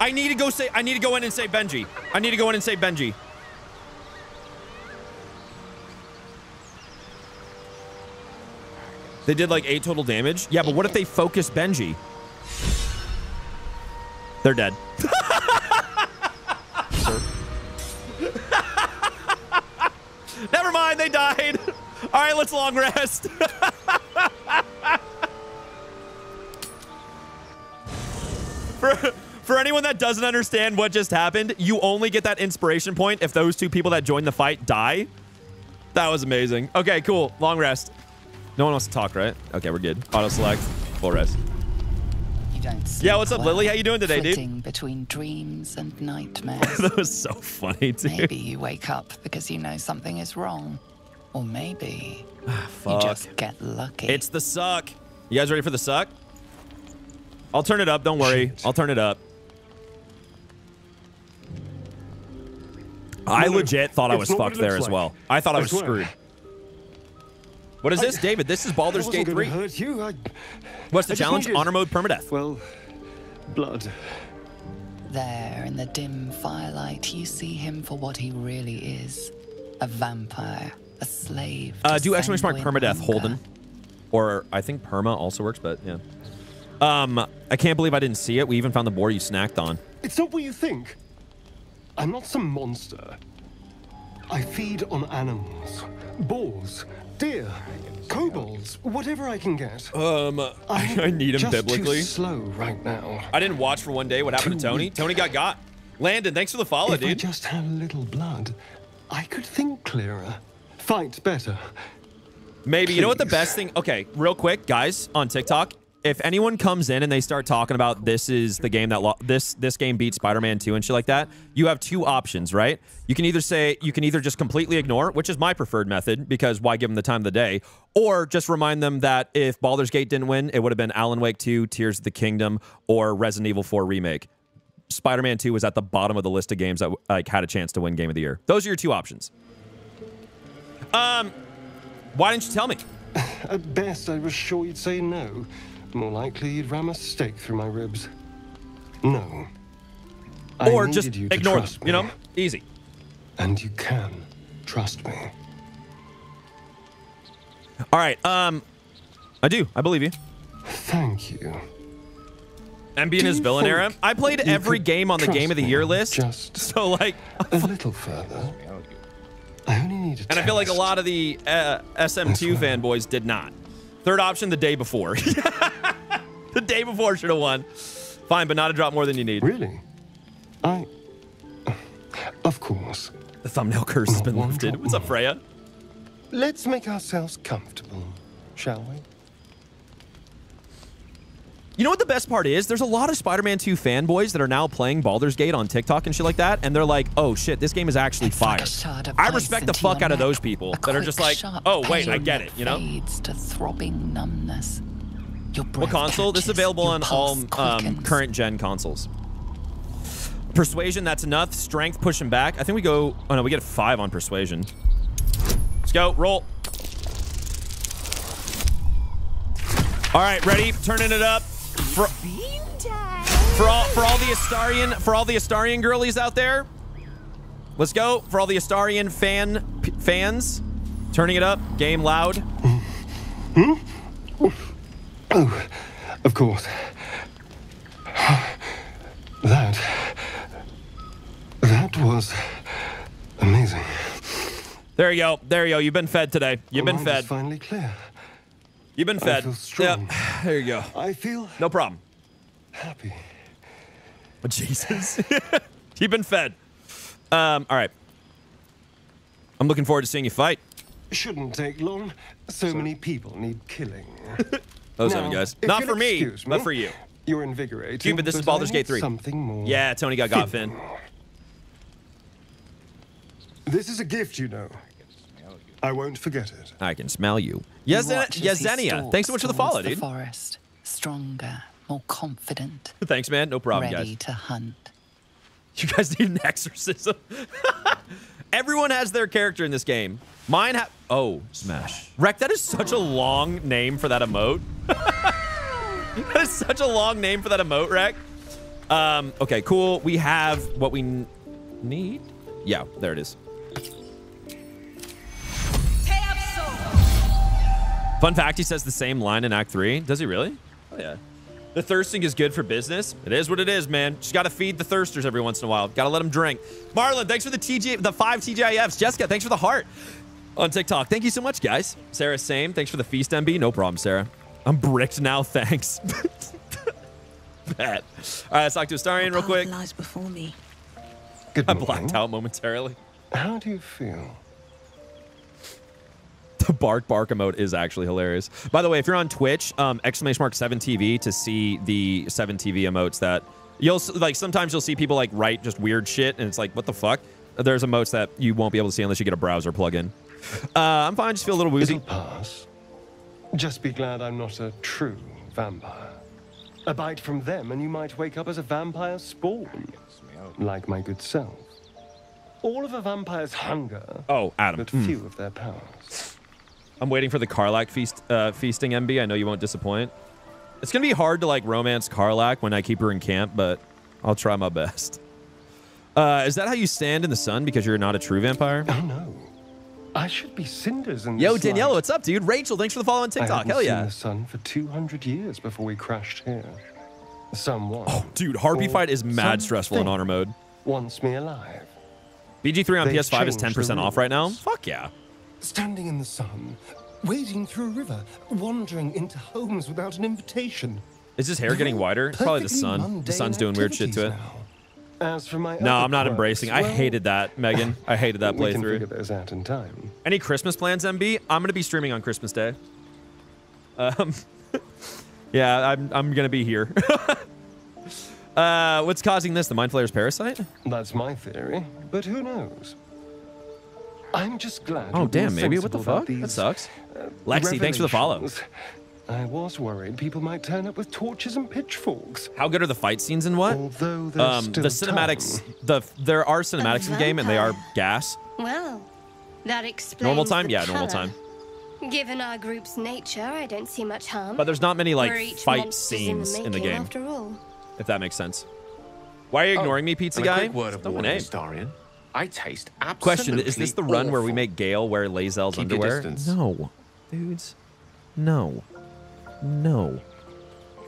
I need to go say I need to go in and say Benji. I need to go in and say Benji. They did like eight total damage. Yeah, but what if they focus Benji? They're dead. [LAUGHS] Never mind, they died. All right, let's long rest. [LAUGHS] for, for anyone that doesn't understand what just happened, you only get that inspiration point if those two people that joined the fight die. That was amazing. Okay, cool. Long rest. No one wants to talk, right? Okay, we're good. Auto select. Full rest. You don't Yeah, what's up, sleep Lily? How you doing today, dude? between dreams and nightmares. [LAUGHS] that was so funny, dude. maybe you wake up because you know something is wrong. Or maybe [SIGHS] ah, you Fuck. just get lucky. It's the suck. You guys ready for the suck? I'll turn it up. Don't worry. I'll turn it up. I No, no, legit thought I was fucked there looks as well. I thought I, I was swear. screwed. What is I- this, David? This is I Baldur's wasn't Gate 3. hurt you. I, What's the I challenge? needed- Honor mode permadeath. Well, blood. There in the dim firelight, you see him for what he really is a vampire, a slave. Uh, to do exclamation mark sanguine permadeath, hunger. Holden. Or I think perma also works, but yeah. Um, I can't believe I didn't see it. We even found the boar you snacked on. It's not what you think. I'm not some monster. I feed on animals, boars, deer, kobolds, whatever I can get. Um, [LAUGHS] I need him just biblically. Too slow right now. I didn't watch for one day what happened to Tony. weak. Tony got got. Landon, thanks for the follow, if I dude. just had a little blood, I could think clearer, fight better. Maybe. You know what the best thing? Okay, real quick, guys, on TikTok, if anyone comes in and they start talking about this is the game that this this game beat Spider-Man 2 and shit like that, you have two options, right? You can either say you can either just completely ignore, which is my preferred method because why give them the time of the day, or just remind them that if Baldur's Gate didn't win, it would have been Alan Wake 2, Tears of the Kingdom, or Resident Evil 4 remake. Spider-Man 2 was at the bottom of the list of games that like had a chance to win Game of the Year. Those are your two options. Um, why didn't you tell me? At best, I was sure you'd say no. More likely you'd ram a stake through my ribs. No. I Or just you ignore them, you know? Easy. And you can trust me. All right. Um, I do. I believe you. Thank you. Do his villain era. I played every game on the game of the year list. Just [LAUGHS] so like a little further. I only need a And I feel like a lot of the uh, SM2 fanboys did not. Third option the day before. [LAUGHS] the day before should have won. Fine, but not a drop more than you need. Really? I. Of course. The thumbnail curse has been oh, lifted. What's up. Freya? Let's make ourselves comfortable, shall we? You know what the best part is? There's a lot of Spider-Man 2 fanboys that are now playing Baldur's Gate on TikTok and shit like that, and they're like, "Oh shit, this game is actually fire." shard of I respect the fuck out of those people A that are just like, "Oh wait, I get it," you know? Fades to throbbing numbness. Your What breath console? This is available your on all um, current gen consoles. Persuasion, that's enough. Strength, pushing back. I think we go. Oh no, we get a five on persuasion. Let's go. Roll. All right, ready? Turning it up. For, for all for all the Astarion for all the Astarion girlies out there. Let's go for all the Astarion fan p- fans. Turning it up. Game loud. [LAUGHS] Oh, of course. That. That was amazing. There you go. There you go. You've been fed today. You've been My mind is fed. finally clear. You've been I fed. feel strong. Yep. [SIGHS] There you go. I feel No problem. happy. Oh, Jesus. [LAUGHS] You've been fed. Um, all right. I'm looking forward to seeing you fight. Shouldn't take long. So many people need killing. [LAUGHS] Those Now, seven guys. if Not for me, excuse but for you. You're invigorating. Cupid, this is Baldur's Gate want 3. Something more. Yeah, Tony got got Finn. This is a gift, you know. I won't forget it. I can smell you. Yes, Yesenia. Thanks so much for the follow, towards dude. The forest, stronger, more confident, Thanks, man. No problem, ready guys. to hunt. You guys need an exorcism. [LAUGHS] Everyone has their character in this game. Mine ha- Oh, smash. Wreck, that is such a long name for that emote. [LAUGHS] that is such a long name for that emote, Wreck. Um, okay, cool. We have what we need. Yeah, there it is. Fun fact, he says the same line in Act 3. Does he really? Oh, yeah. The thirsting is good for business. It is what it is, man. Just got to feed the thirsters every once in a while. Got to let them drink. Marlon, thanks for the TG, the five TGIFs. Jessica, thanks for the heart on TikTok. Thank you so much, guys. Sarah, same. Thanks for the feast, MB. No problem, Sarah. I'm bricked now. [LAUGHS] Thanks. Bet. All right, let's talk to Astarion real quick. lies before me. Good I morning. blacked out momentarily. How do you feel? The bark bark emote is actually hilarious. By the way, if you're on Twitch, um, exclamation mark seven TV to see the seven TV emotes that you'll like. Sometimes you'll see people like write just weird shit, and it's like, what the fuck? There's emotes that you won't be able to see unless you get a browser plugin. Uh, I'm fine. Just feel a little woozy. It'll pass. Just be glad I'm not a true vampire. A bite from them, and you might wake up as a vampire spawn, like my good self. All of a vampire's hunger, Oh, Adam. but mm. few of their powers. I'm waiting for the Karlach feast, uh, feasting MB. I know you won't disappoint. It's gonna be hard to like romance Karlach when I keep her in camp, but I'll try my best. Uh, is that how you stand in the sun because you're not a true vampire? Oh no, I should be cinders in Yo, light. what's up, dude? Rachel, thanks for the follow on I TikTok. hadn't Hell seen yeah. the sun for 200 years before we crashed here. Someone. Oh, dude, Harpy fight is mad stressful in honor mode. Wants me alive. BG3 on They've PS5 is 10% off right now. Fuck yeah. Standing in the sun, wading through a river, wandering into homes without an invitation. Is his hair getting wider? It's Probably the sun. The sun's doing weird shit to it. now. As for my No, I'm not embracing. I hated that, Megan. [LAUGHS] I hated that we can figure playthrough. those out in time. Any Christmas plans, MB? I'm gonna be streaming on Christmas Day. Um, [LAUGHS] yeah, I'm I'm gonna be here. [LAUGHS] uh, what's causing this? The Mind Flayer's parasite? That's my theory, but who knows? I'm just glad. Oh damn, maybe. What the fuck? That sucks. uh, Lexi, thanks for the follow. Revelations. I was worried people might turn up with torches and pitchforks. How good are the fight scenes and what? Although they're Um, still the cinematics. time. The there are cinematics in the game, and they are gas. Well, that explains Normal time? the Yeah, normal colour. time. Given our group's nature, I don't see much harm. But there's not many like fight scenes in the, making, game, After all. if that makes sense. Why are you ignoring me, pizza Oh, and a guy? quick word of warning, name. I taste absolutely Question: Is this the run where we make Gale wear Lae'zel's Keep your underwear? distance. No, dudes. No. No.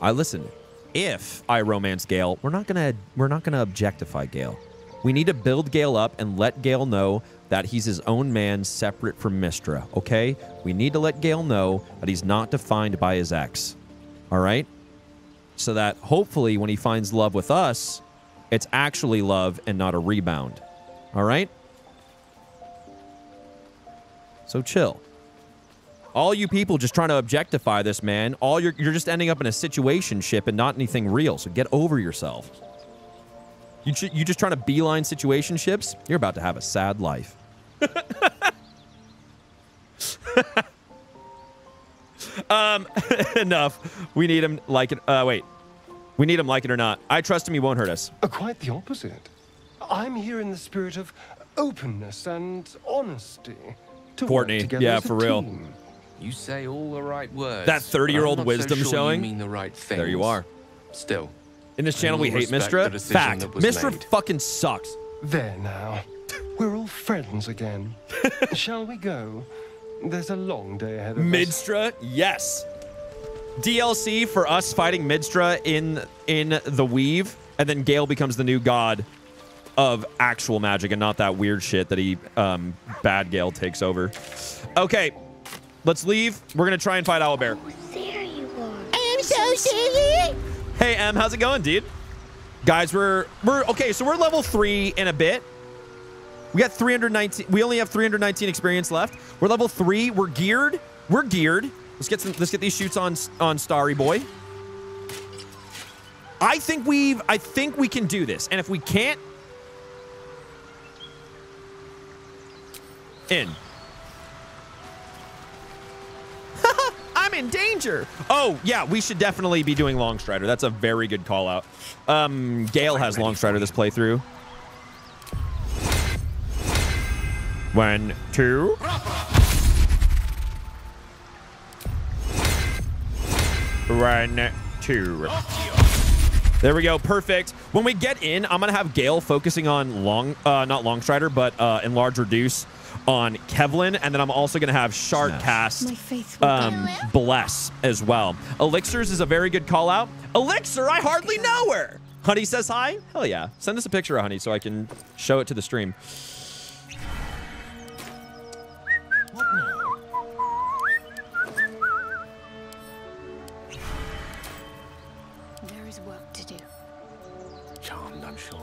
I listen. If I romance Gale, we're not gonna we're not gonna objectify Gale. We need to build Gale up and let Gale know that he's his own man, separate from Mystra. Okay? We need to let Gale know that he's not defined by his ex. All right? So that hopefully, when he finds love with us, it's actually love and not a rebound. All right? So chill. All you people just trying to objectify this man, all you're you're just ending up in a situation ship and not anything real. So get over yourself. You you just trying to beeline situation ships? You're about to have a sad life. [LAUGHS] um, [LAUGHS] enough. We need him like it. Uh, wait. We need him like it or not. I trust him. He won't hurt us. Uh, quite the opposite. I'm here in the spirit of openness and honesty. To Courtney, yeah, for real. team. You say all the right words. That 30-year-old but I'm not wisdom so sure showing? You mean the right things. There you are. Still. In this channel, we hate respect the Mystra. Fact. that was Mystra made. fucking sucks. There now. We're all friends again. [LAUGHS] Shall we go? There's a long day ahead of us. Midstra, yes. DLC for us fighting Midstra in in the Weave, and then Gale becomes the new god of actual magic and not that weird shit that he um bad Gale takes over. Okay, let's leave. We're gonna try and fight Owlbear. There you are. I'm so silly. Hey Em, how's it going, dude? Guys, we're we're okay, so we're level three in a bit. We got 319. We only have 319 experience left. We're level three. We're geared. We're geared. Let's get some. Let's get these shoots on on Starry Boy. I think we've. I think we can do this. And if we can't, in. I'm in danger. Oh, yeah, we should definitely be doing Longstrider. That's a very good call out. Um, Gale has Longstrider this playthrough. One, two. One, two. There we go. Perfect. When we get in, I'm going to have Gale focusing on long, uh, not Longstrider, but uh, Enlarge Reduce on Kevlin. And then I'm also going to have Shart My cast um, Bless as well. Elixirs is a very good call out. Elixir, I hardly know her. Honey says hi. Hell yeah. Send us a picture of Honey so I can show it to the stream. There is work to do. Charmed, I'm sure.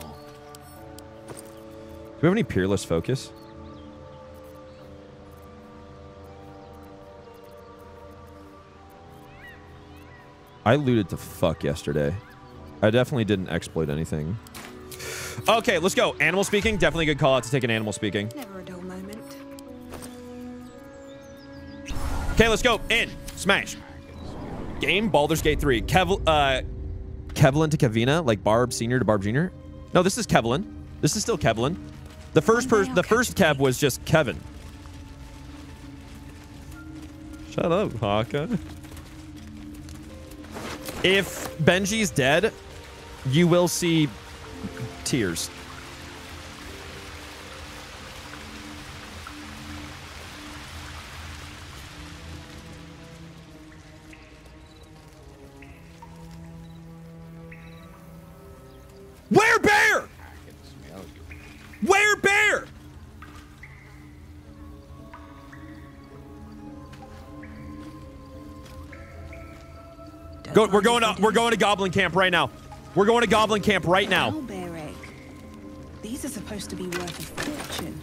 Do we have any Peerless Focus? I looted to fuck yesterday. I definitely didn't exploit anything. Okay, let's go. Animal speaking, definitely a good call out to take an animal speaking. Never a dull moment. Okay, let's go. In. Smash. Game, Baldur's Gate 3. Kev uh, Kevlin to Kevina, like Barb Senior to Barb Junior. No, this is Kevlin. This is still Kevlin. The first person, the first Kev was just Kevin. Shut up, Haka. If Benji's dead, you will see tears. We're going to we're going to Goblin Camp right now. We're going to Goblin Camp right now. Egg. These are supposed to be worth a fortune.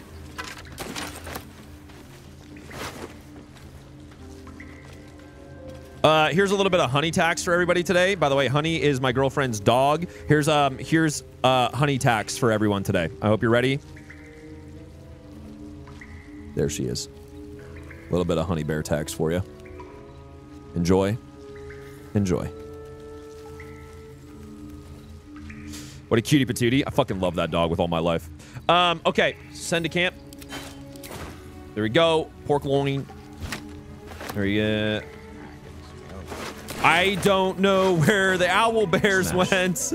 Uh, here's a little bit of honey tax for everybody today. By the way, Honey is my girlfriend's dog. Here's um here's uh honey tax for everyone today. I hope you're ready. There she is. A little bit of honey bear tax for you. Enjoy. Enjoy. What a cutie patootie. I fucking love that dog with all my life. Um, okay, send to camp. There we go. Pork loin. There we go. I don't know [LAUGHS] where the owl bears went.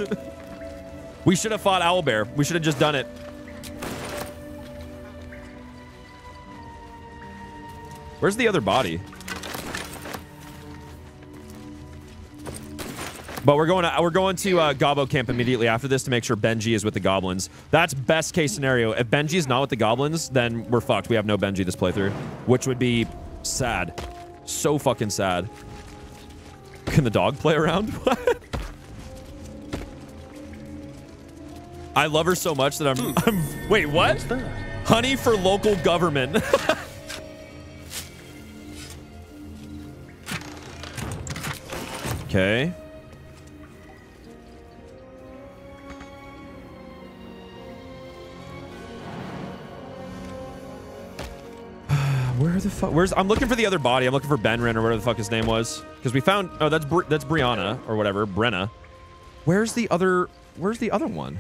[LAUGHS] we should have fought owl bear. We should have just done it. Where's the other body? But we're going to we're going to uh, Gobbo camp immediately after this to make sure Benji is with the goblins. That's best case scenario. If Benji is not with the goblins, then we're fucked. We have no Benji this playthrough, which would be sad. So fucking sad. Can the dog play around? [LAUGHS] I love her so much that I'm. I'm wait, what? Honey for local government. [LAUGHS] okay. Where the fuck? Where's? I'm looking for the other body. I'm looking for Benren or whatever the fuck his name was. Because we found. Oh, that's Bri that's Brianna or whatever. Brenna. Where's the other? Where's the other one?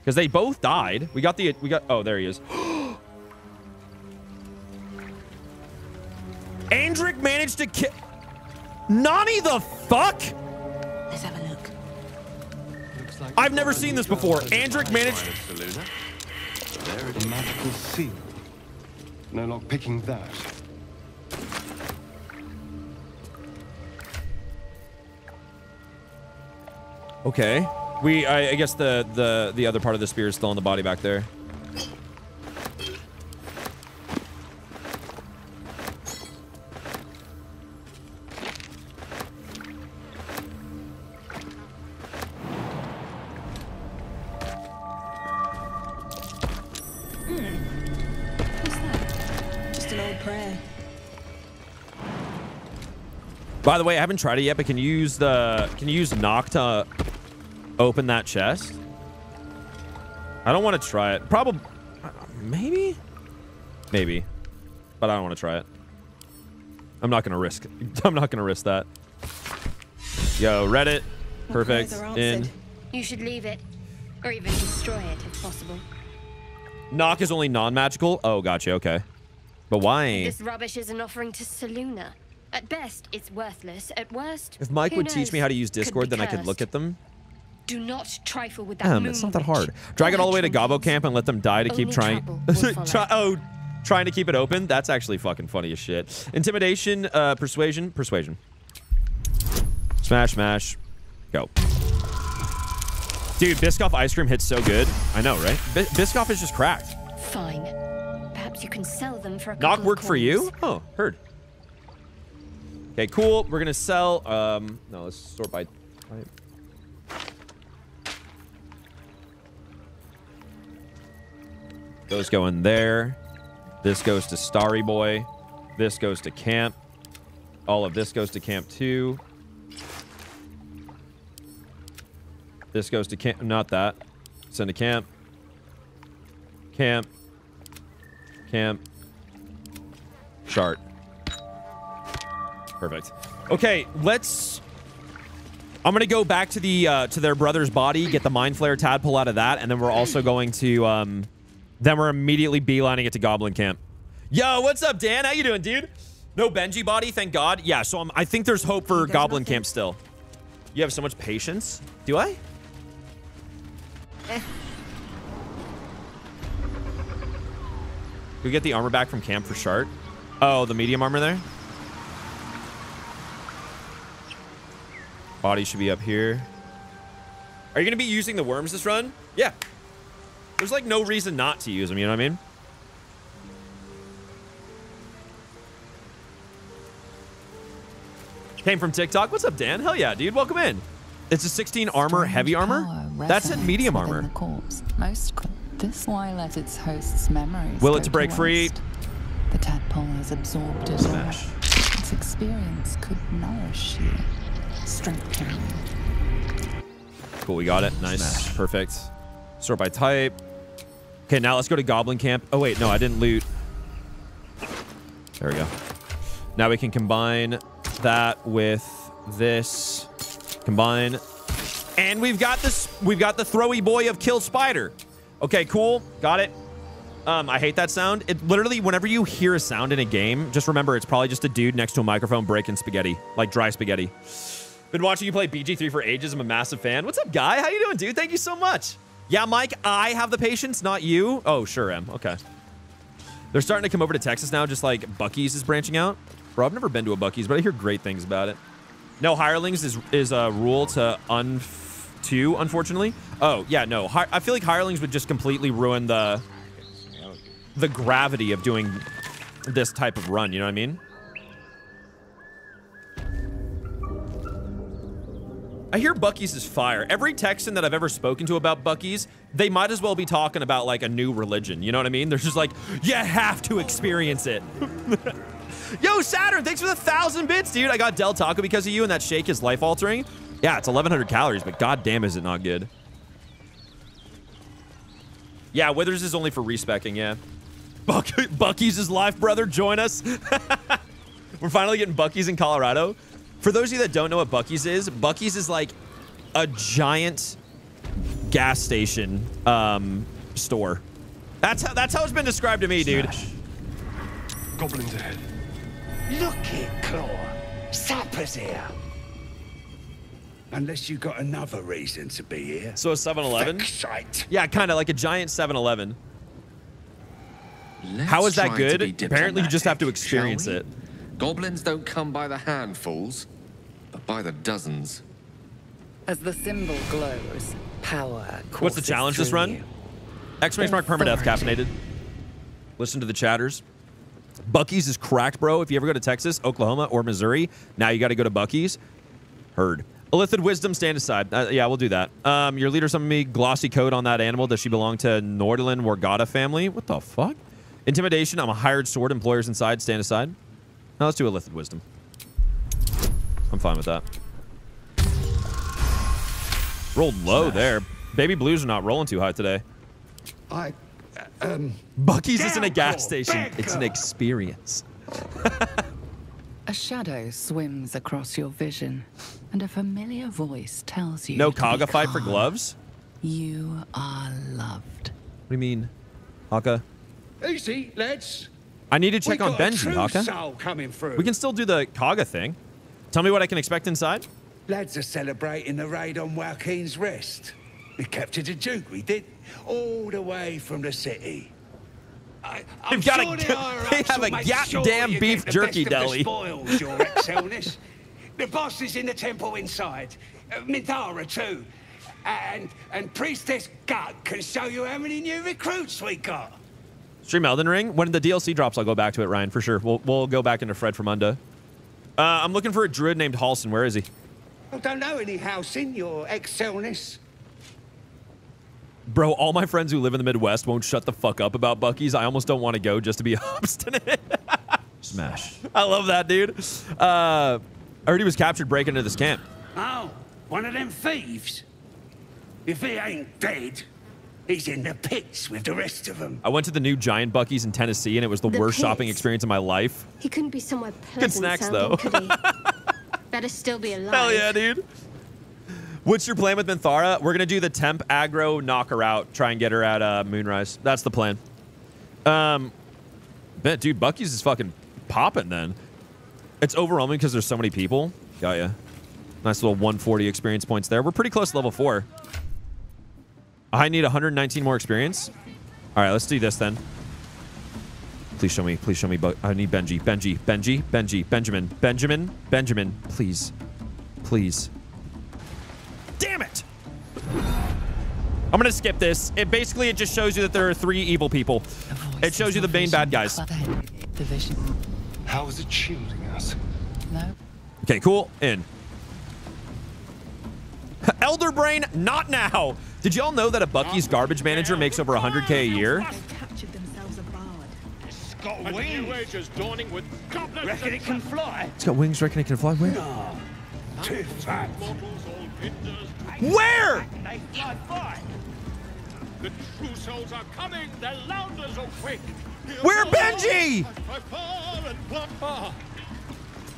Because they both died. We got the. We got. Oh, there he is. [GASPS] Andric managed to kill. Nani the fuck? Let's have a look. Like I've never seen this before. Andric managed. The magical seal. No lock picking that. Okay. We. I, I guess the the the other part of the spear is still in the body back there. By the way, I haven't tried it yet, but can you use the can you use knock to open that chest? I don't want to try it. Probably, maybe, maybe, but I don't want to try it. I'm not gonna risk. [LAUGHS] I'm not gonna risk that. Yo, Reddit, perfect. In. You should leave it, or even destroy it if possible. knock is only non-magical. Oh, gotcha. Okay, but why? This rubbish is an offering to Selûne. At best, it's worthless. At worst, If Mike would teach me how to use Discord, then I could look at them. Do not trifle with that Um, moon it's not that hard. Drag it all the way to Gobbo Camp and let them die to keep trying. trouble will [LAUGHS] follow. Try, oh, trying to keep it open. That's actually fucking funny as shit. Intimidation, uh, persuasion, persuasion. Smash, smash, go. Dude, Biscoff ice cream hits so good. I know, right? Bi Biscoff is just cracked. Fine. Perhaps you can sell them for a Knock work for you? Oh, heard. Okay, cool. We're gonna sell. Um, no, let's sort by type. Those go in there. This goes to Starry Boy. This goes to camp. All of this goes to camp two. This goes to camp. Not that. Send to camp. Camp. Camp. Shart. Perfect. Okay, let's. I'm gonna go back to the uh, to their brother's body, get the mind flayer tadpole out of that, and then we're also going to um, then we're immediately beelining it to Goblin Camp. Yo, what's up, Dan? How you doing, dude? No Benji body, thank God. Yeah, so I'm, I think there's hope for There's Goblin nothing. Camp still. You have so much patience. Do I? Eh. Can we get the armor back from camp for Shart? Oh, the medium armor there? Body should be up here. Are you going to be using the worms this run? Yeah. There's like no reason not to use them, you know what I mean? Came from TikTok. What's up, Dan? Hell yeah, dude. Welcome in. It's a 16 armor, heavy armor. That's in medium armor. The corpse. Most co- this why let its host's memories. Will it to break to free? The tadpole has absorbed it Smash. all. Its experience could nourish you, strengthen you. Cool, we got it. Nice. Perfect. Sort by type. Okay, now let's go to Goblin Camp. Oh, wait. No, I didn't loot. There we go. Now we can combine that with this. Combine. And we've got this. We've got the throwy boy of Kill Spider. Okay, cool. Got it. Um, I hate that sound. It literally, whenever you hear a sound in a game, just remember it's probably just a dude next to a microphone breaking spaghetti, like dry spaghetti. Been watching you play BG3 for ages. I'm a massive fan. What's up, guy? How you doing, dude? Thank you so much. Yeah, Mike, I have the patience, not you. Oh, sure am. Okay. They're starting to come over to Texas now, just like Buc-ee's is branching out. Bro, I've never been to a Buc-ee's, but I hear great things about it. No hirelings is is a rule to un to, unfortunately. Oh, yeah, no. Hi I feel like hirelings would just completely ruin the the gravity of doing this type of run, you know what I mean? I hear Buc-ee's is fire. Every Texan that I've ever spoken to about Buc-ee's, they might as well be talking about like a new religion. You know what I mean? They're just like, you have to experience it. [LAUGHS] Yo, Saturn, thanks for the thousand bits, dude. I got Del Taco because of you, and that shake is life altering. Yeah, it's 1,100 calories, but goddamn, is it not good? Yeah, Withers is only for respecking. Yeah, Buck [LAUGHS] Buc-ee's is life, brother. Join us. [LAUGHS] We're finally getting Buc-ee's in Colorado. For those of you that don't know what Buc-ee's is, Buc-ee's is like a giant gas station um, store. That's how that's how it's been described to me, dude. Goblins ahead. Look it, Claw. Sapper's here. Unless you got another reason to be here. So a 7-Eleven? Shite. Yeah, kind of like a giant 7-Eleven. Let's How is that try to be good? Apparently, you just have to experience it. Goblins don't come by the handfuls, but by the dozens. As the symbol glows, power What's the challenge this run? you. Exclamation mark permadeath caffeinated. Listen to the chatters. Buc-ee's is cracked, bro. If you ever go to Texas, Oklahoma, or Missouri, now you got to go to Buc-ee's. Heard. Illithid wisdom, stand aside. Uh, yeah, we'll do that. Um, your leader summoned me glossy coat on that animal. Does she belong to Nordland Morgata family? What the fuck? Intimidation. I'm a hired sword. Employers inside. Stand aside. Now let's do Illithid wisdom. I'm fine with that. Rolled low there. Baby blues are not rolling too high today. I, um... Buc-ee's isn't a gas station. It's an experience. A shadow swims across your vision, and a familiar voice tells you No to Kagha fight for gloves? You are loved. What do you mean, Haka? Easy, lads. I need to check We on Benji, Haka. soul coming through. We can still do the Kagha thing. Tell me what I can expect inside. Lads are celebrating the raid on Waukeen's Rest. We captured a Duke, we did. All the way from the city. I, They've got [LAUGHS] a sure g- the they have a goddamn sure beef jerky deli. The spoils, your [LAUGHS] the boss is in the temple inside. Uh, too. And and Priestess Gut can show you how many new recruits we got. Stream Elden Ring. When the DLC drops, I'll go back to it, Ryan, for sure. We'll, we'll go back into Fred from Unda. Uh, I'm looking for a druid named Halsin. Where is he? I don't know any house in your excelleness. Bro, all my friends who live in the Midwest won't shut the fuck up about Buc-ee's. I almost don't want to go just to be [LAUGHS] obstinate. Smash. I love that, dude. Uh, I heard he was captured breaking into this camp. Oh, one of them thieves. If he ain't dead, he's in the pits with the rest of them. I went to the new giant Buc-ee's in Tennessee, and it was the, The worst shopping experience of my life. He couldn't be somewhere pleasant Good snacks, sounding, though. could he? [LAUGHS] Better still be alive. Hell yeah, dude. What's your plan with Minthara? We're gonna do the temp aggro, knock her out, try and get her at uh, Moonrise. That's the plan. Um, bet, dude, Buc-ee's is fucking popping. Then it's overwhelming because there's so many people. Got ya. Nice little 140 experience points there. We're pretty close to level four. I need 119 more experience. All right, let's do this then. Please show me. Please show me. I need Benji. Benji. Benji. Benji. Benjamin. Benjamin. Benjamin. Please. Please. Damn it! I'm gonna skip this. It basically it just shows you that there are three evil people. It shows you the main bad guys. How is it shielding us? No. Okay, cool. In. Elder Brain, not now. Did y'all know that a Buc-ee's garbage manager makes over 100k a year? Captured themselves. Got wings. wages dawning with goblins. Reckon it can fly? It's got wings. Reckon it can fly. Where? Too fat. Where? They fly fly. The true souls are coming. The Lounders are quick. Where Benji? By far and blood far.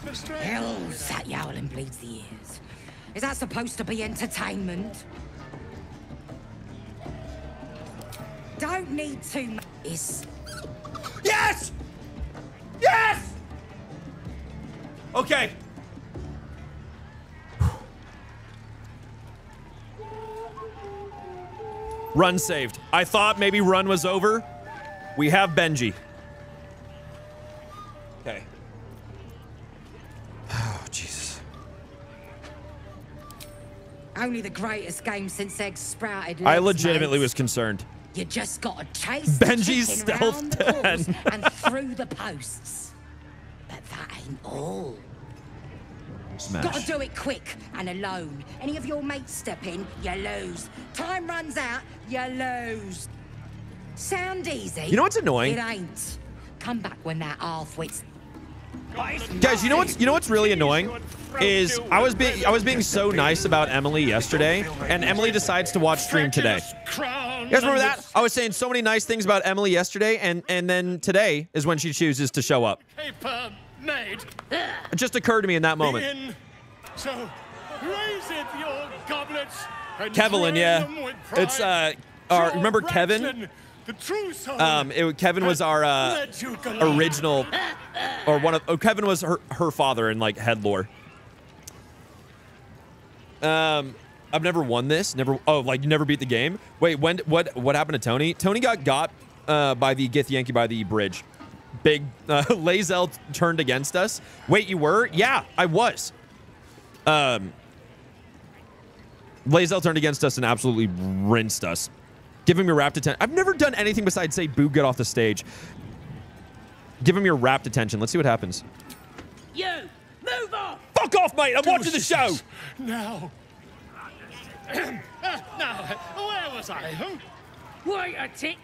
The strange- Hell's that yowling bleeds the ears. Is that supposed to be entertainment? Don't need too much. is Yes! Yes! Okay. Run saved. I thought maybe run was over. We have Benji. Okay. Oh, Jesus. only the greatest game since eggs sprouted. I legitimately mates. was concerned. You just got to chase Benji's the stealth the and through the posts. But that ain't all. Got to do it quick and alone. Any of your mates step in, you lose. Time runs out, you lose. Sound easy? You know what's annoying? It ain't. Come back when that half-wit's... Guys, you know what's you know what's really annoying is I was being I was being so nice about Emily yesterday, and Emily decides to watch stream today. You guys remember that? I was saying so many nice things about Emily yesterday, and and then today is when she chooses to show up. It just occurred to me in that moment. So raise your goblets. And Kevlin, yeah, it's uh, our remember Kevin? Raglan, The true soul. Um, it, Kevin was our uh, Let you go. original, or one of. Oh, Kevin was her her father in like head lore. Um, I've never won this. Never. Oh, like you never beat the game. Wait, when? What? What happened to Tony? Tony got got uh, by the Githyanki by the bridge. Big uh, [LAUGHS] Lae'zel turned against us. Wait, you were? Yeah, I was. Um, Lae'zel turned against us and absolutely rinsed us. Give him your rapt attention. I've never done anything besides say boo, get off the stage. Give him your rapt attention. Let's see what happens. You! Move on! Fuck off, mate. I'm watching the show. Now. [CLEARS THROAT] Ah, now, where was I? Huh? Wait a tick.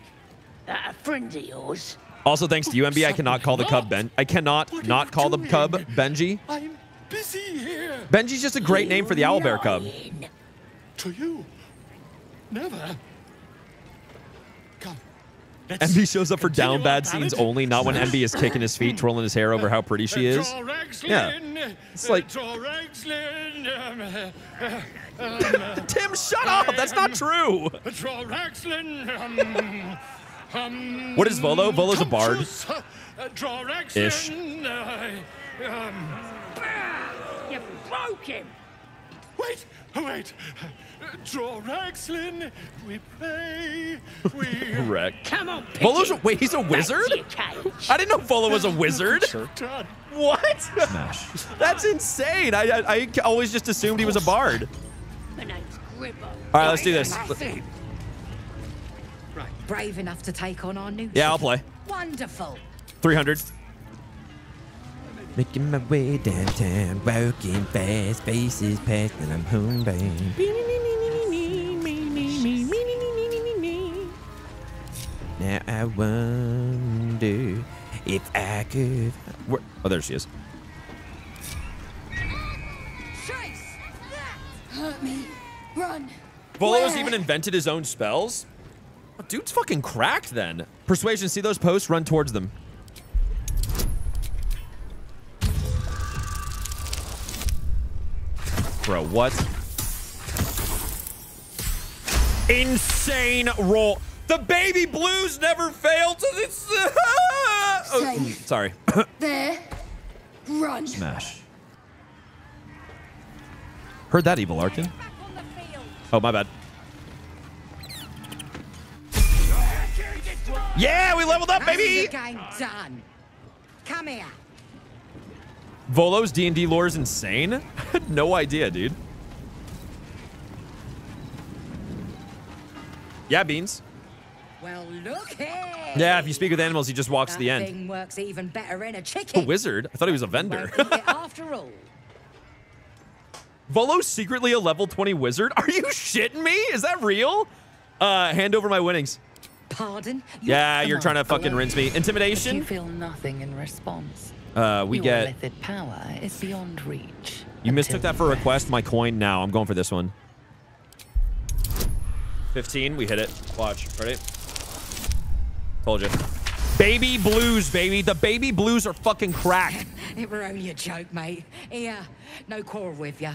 That a friend of yours? Also, thanks to you, MB, I cannot call the cub Ben. I cannot not call the cub Benji. I'm busy here. Benji's just a great name for the owlbear cub. To you. Never. Come. MB shows up for down bad scenes only, not when MB is kicking his feet, twirling his hair over how pretty she is. Yeah. It's like, Draw Ragslin. Um, um, [LAUGHS] Tim, shut up. That's not true. Draw Ragslin. Um, um, What is Volo? Volo's a bard. Uh, draw Ragslin. Ish. Uh, um, You broke him. wait, wait. Draw Ragslin. We pray. We. [LAUGHS] Wreck. Come on, Volo's a, wait, he's a wizard? I didn't know Volo was a [LAUGHS] wizard. Done. What? [LAUGHS] That's insane. I, I, I always just assumed he was a bard. My name's Gribbo. All right, let's do this. Brave enough to take on our new Yeah, I'll play. Wonderful. 300. Making my way downtown, walking fast, faces past, and I'm home Now I wonder if I could. Where? Oh, there she is. Hurt me. Run. Volo's even invented his own spells? Oh, dude's fucking cracked then. Persuasion, see those posts? Run towards them. Bro, what? Insane roll. The baby blues never fail to this. [LAUGHS] oh, mm, sorry. [COUGHS] There. Run. Smash. Heard that, Evil Arkin. Oh, my bad. Yeah, we leveled up, baby. done? Come here. Volo's D&D lore is insane. [LAUGHS] I had no idea, dude. Yeah, Beans. Well, look here. Yeah, if you speak with animals, he just walks to the end. thing works even better in a [LAUGHS] chicken. A wizard? I thought he was a vendor. Won't eat it [LAUGHS] after all. Volo's secretly a level 20 wizard? Are you shitting me? Is that real? Uh, hand over my winnings. Pardon? Yeah, you're trying to fucking Volo. rinse me. Intimidation? you feel nothing in response, Uh, we your get... power is beyond reach. You mistook that for a request. My coin now. I'm going for this one. 15. We hit it. Watch. Ready? Told you. Baby blues, baby. The baby blues are fucking cracked. [LAUGHS] It were only a joke, mate. Yeah, no quarrel with ya.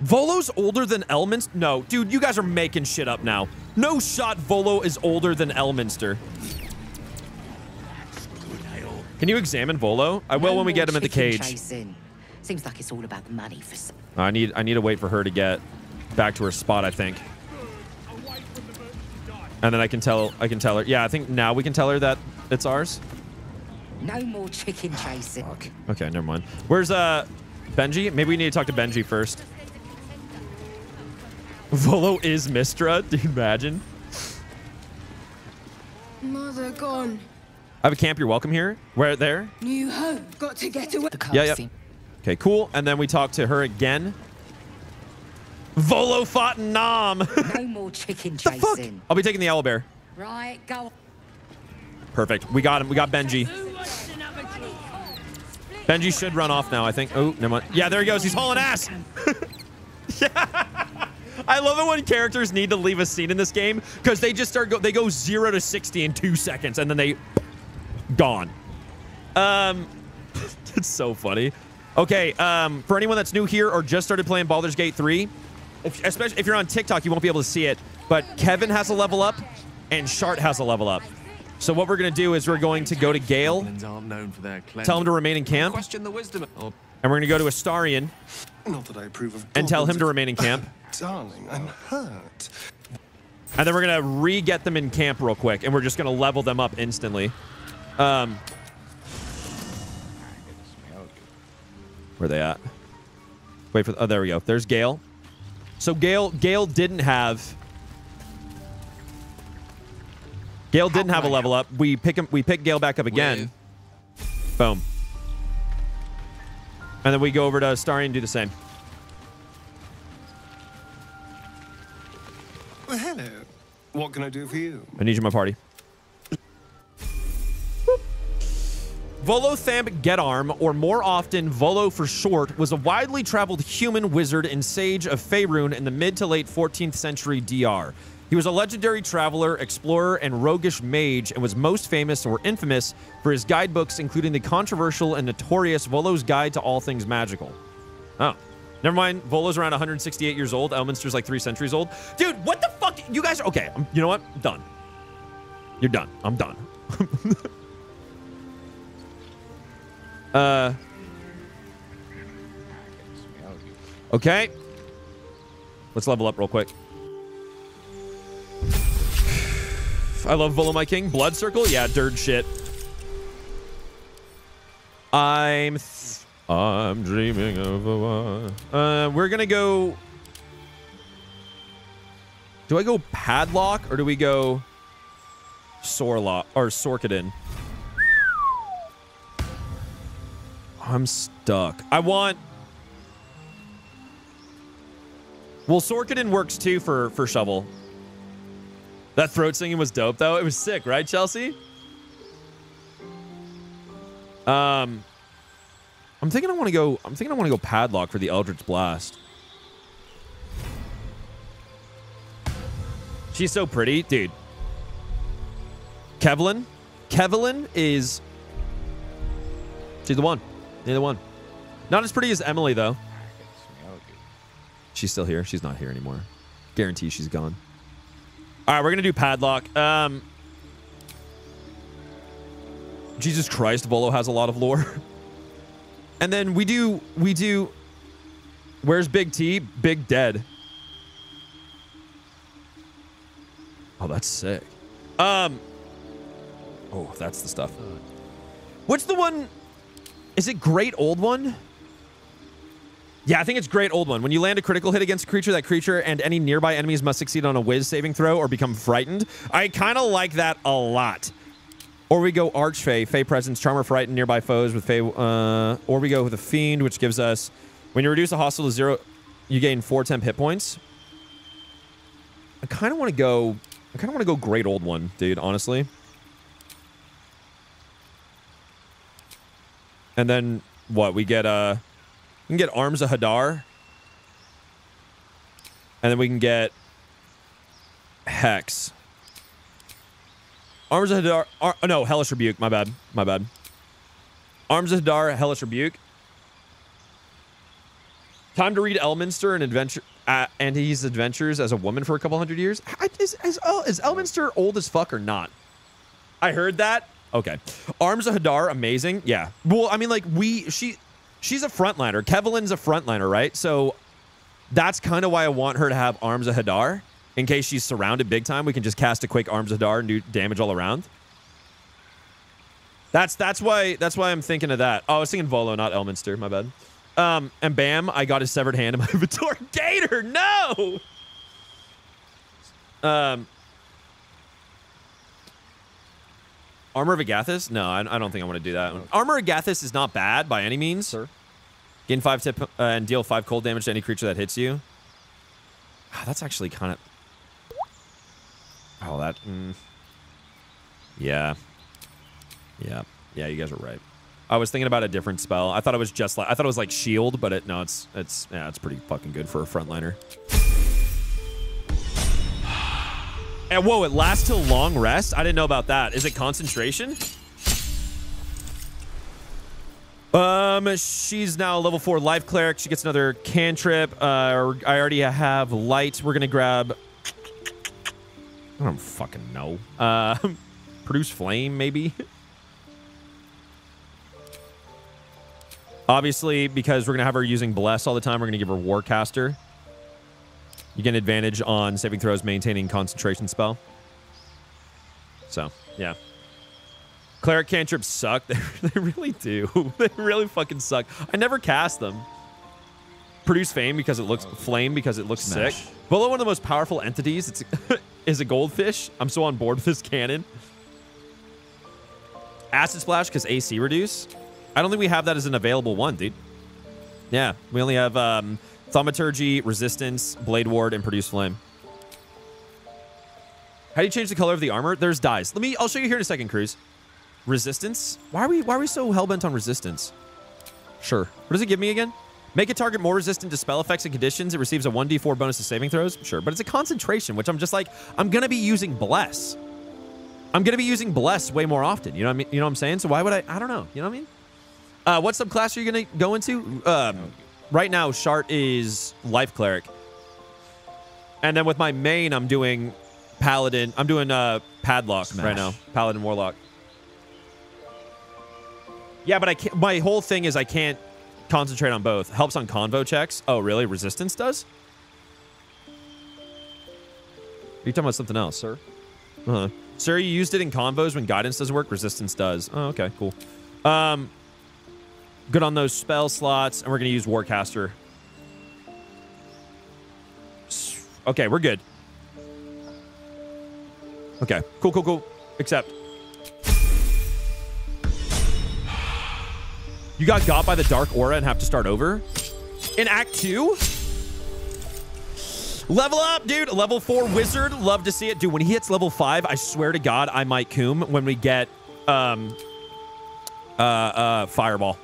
Volo's older than Elminster? No, dude, you guys are making shit up now. No shot Volo is older than Elminster. Can you examine Volo? I will No when we get him in the cage. chasing. Seems like it's all about the money for some. I need I need to wait for her to get back to her spot, I think. And then I can tell I can tell her. Yeah, I think now we can tell her that it's ours. No more chicken chasing. Okay, never mind. Where's uh Benji? Maybe we need to talk to Benji first. [LAUGHS] Volo is Mystra. [LAUGHS] Do you imagine? Mother gone. I have a camp. You're welcome here. Where there? New home. Got to get away. Yeah, yeah. Okay, cool. And then we talk to her again. Volo fought Nam. No [LAUGHS] more chicken chasing. The fuck? I'll be taking the owl bear. Right, go. Perfect. We got him. We got Benji. Benji should run off now, I think. Oh, never mind. Yeah, there he goes. He's hauling ass. [LAUGHS] yeah. I love it when characters need to leave a scene in this game because they just start go they go zero to sixty in two seconds and then they gone. Um, [LAUGHS] it's so funny. Okay, um, for anyone that's new here or just started playing Baldur's Gate 3, if, especially if you're on TikTok, you won't be able to see it. But Kevin has a level up, and Shart has a level up. So what we're gonna do is we're going to go to Gale, Goblins aren't known for their tell him to remain in camp, Question the wisdom. Oh, and we're gonna go to Astarion Not that I approve of and tell him to remain in camp. [LAUGHS] Darling, I'm hurt. And then we're gonna re-get them in camp real quick, and we're just gonna level them up instantly. Um, where they at? Wait for. Oh, there we go. There's Gale. So Gale, Gale didn't have. Gale didn't have a level up. We pick him. We pick Gale back up again. Boom. And then we go over to Starry and do the same. Well, hello. What can I do for you? I need you in my party. Volothamp Geddarm, or more often Volo for short, was a widely traveled human wizard and sage of Faerun in the mid to late 14th century DR. He was a legendary traveler, explorer, and roguish mage, and was most famous or infamous for his guidebooks, including the controversial and notorious Volo's Guide to All Things Magical. Oh. Never mind. Volo's around 168 years old. Elminster's like three centuries old. Dude, what the fuck? You guys are okay. I'm, you know what? I'm done. You're done. I'm done. [LAUGHS] uh. Okay. Let's level up real quick. I love Volo My King. Blood Circle? Yeah, dirt shit. I'm... I'm dreaming of a one. Uh, we're gonna go... Do I go Padlock or do we go Sorlock or Sorkadin? I'm stuck. I want... Well, Sorkadin works too for, for Shovel. That throat singing was dope, though. It was sick, right, Chelsea? Um, I'm thinking I want to go. I'm thinking I want to go Padlock for the Eldritch Blast. She's so pretty, dude. Kevlin, Kevlin is. She's the one. The one. Not as pretty as Emily though. She's still here. She's not here anymore. Guarantee she's gone. All right, we're gonna do padlock. Um, Jesus Christ, Volo has a lot of lore. [LAUGHS] and then we do we do. Where's Big T? Big Dead. Oh, that's sick. Um. Oh, that's the stuff. What's the one? Is it Great Old One? Yeah, I think it's Great Old One. When you land a critical hit against a creature, that creature and any nearby enemies must succeed on a whiz saving throw or become frightened. I kind of like that a lot. Or we go Archfey, Fey Presence, Charmer Frighten nearby foes with Fey. Uh, or we go with a Fiend, which gives us, when you reduce a hostile to zero, you gain four temp hit points. I kind of want to go, I kind of want to go Great Old One, dude, honestly. And then what? We get, uh, we can get Arms of Hadar. And then we can get Hex. Arms of Hadar. Ar oh, no, Hellish Rebuke. My bad. My bad. Arms of Hadar, Hellish Rebuke. Time to read Elminster and adventure uh, and his adventures as a woman for a couple hundred years. Is, is, oh, is Elminster old as fuck or not? I heard that. Okay. Arms of Hadar, amazing. Yeah. Well, I mean, like we she she's a frontliner. Kevlin's a frontliner, right? So that's kind of why I want her to have Arms of Hadar. In case she's surrounded big time, we can just cast a quick Arms of Hadar and do damage all around. That's that's why that's why I'm thinking of that. Oh, I was thinking Volo, not Elminster. My bad. Um, and bam, I got his severed hand in my [LAUGHS] inventory. Gator, no. Um, Armor of Agathys? No, I, I don't think I want to do that. One. Armor of Agathys is not bad by any means. Sir. Gain five tip uh, and deal five cold damage to any creature that hits you. Ah, that's actually kind of. Oh, that. Mm. Yeah. Yeah. Yeah, you guys are right. I was thinking about a different spell. I thought it was just like I thought it was like shield, but it no, it's it's yeah, it's pretty fucking good for a frontliner. And whoa, it lasts till long rest? I didn't know about that. Is it concentration? Um, she's now level four life cleric. She gets another cantrip. Uh, I already have light. We're gonna grab. I don't fucking know. Uh, [LAUGHS] produce flame maybe. [LAUGHS] Obviously, because we're gonna have her using bless all the time, we're gonna give her warcaster. You get an advantage on saving throws maintaining concentration spell. So, yeah. Cleric cantrips suck. They, [LAUGHS] they really do. [LAUGHS] they really fucking suck. I never cast them. Produce fame because it looks flame because it looks Smash. sick. Volo, one of the most powerful entities, it's [LAUGHS] is a goldfish. I'm so on board with this canon. Acid splash because AC reduce. I don't think we have that as an available one, dude. Yeah, we only have um, Thaumaturgy, Resistance, Blade Ward, and Produce Flame. How do you change the color of the armor? There's dyes. Let me. I'll show you here in a second, Cruz. Resistance. Why are we? Why are we so hellbent on resistance? Sure. What does it give me again? Make a target more resistant to spell effects and conditions. It receives a 1d4 bonus to saving throws. Sure, but it's a concentration, which I'm just like, I'm gonna be using bless. I'm gonna be using bless way more often. You know what I mean? You know what I'm saying? So why would I? I don't know. You know what I mean? Uh, what subclass are you gonna go into? Um, right now, Shart is life cleric, and then with my main, I'm doing paladin. I'm doing uh, padlock right now. Paladin warlock. Yeah, but I can't. My whole thing is I can't concentrate on both. Helps on convo checks. Oh, really? Resistance does? Are you talking about something else, sir? Uh huh. Sir, you used it in convos when guidance doesn't work. Resistance does. Oh, okay, cool. Um, good on those spell slots, and we're gonna use Warcaster. Okay, we're good. Okay, cool, cool, cool. Except. You got got by the Dark Aura and have to start over? In Act 2? Level up, dude. Level 4 Wizard. Love to see it. Dude, when he hits level 5, I swear to God, I might coom when we get um, uh, uh, Fireball.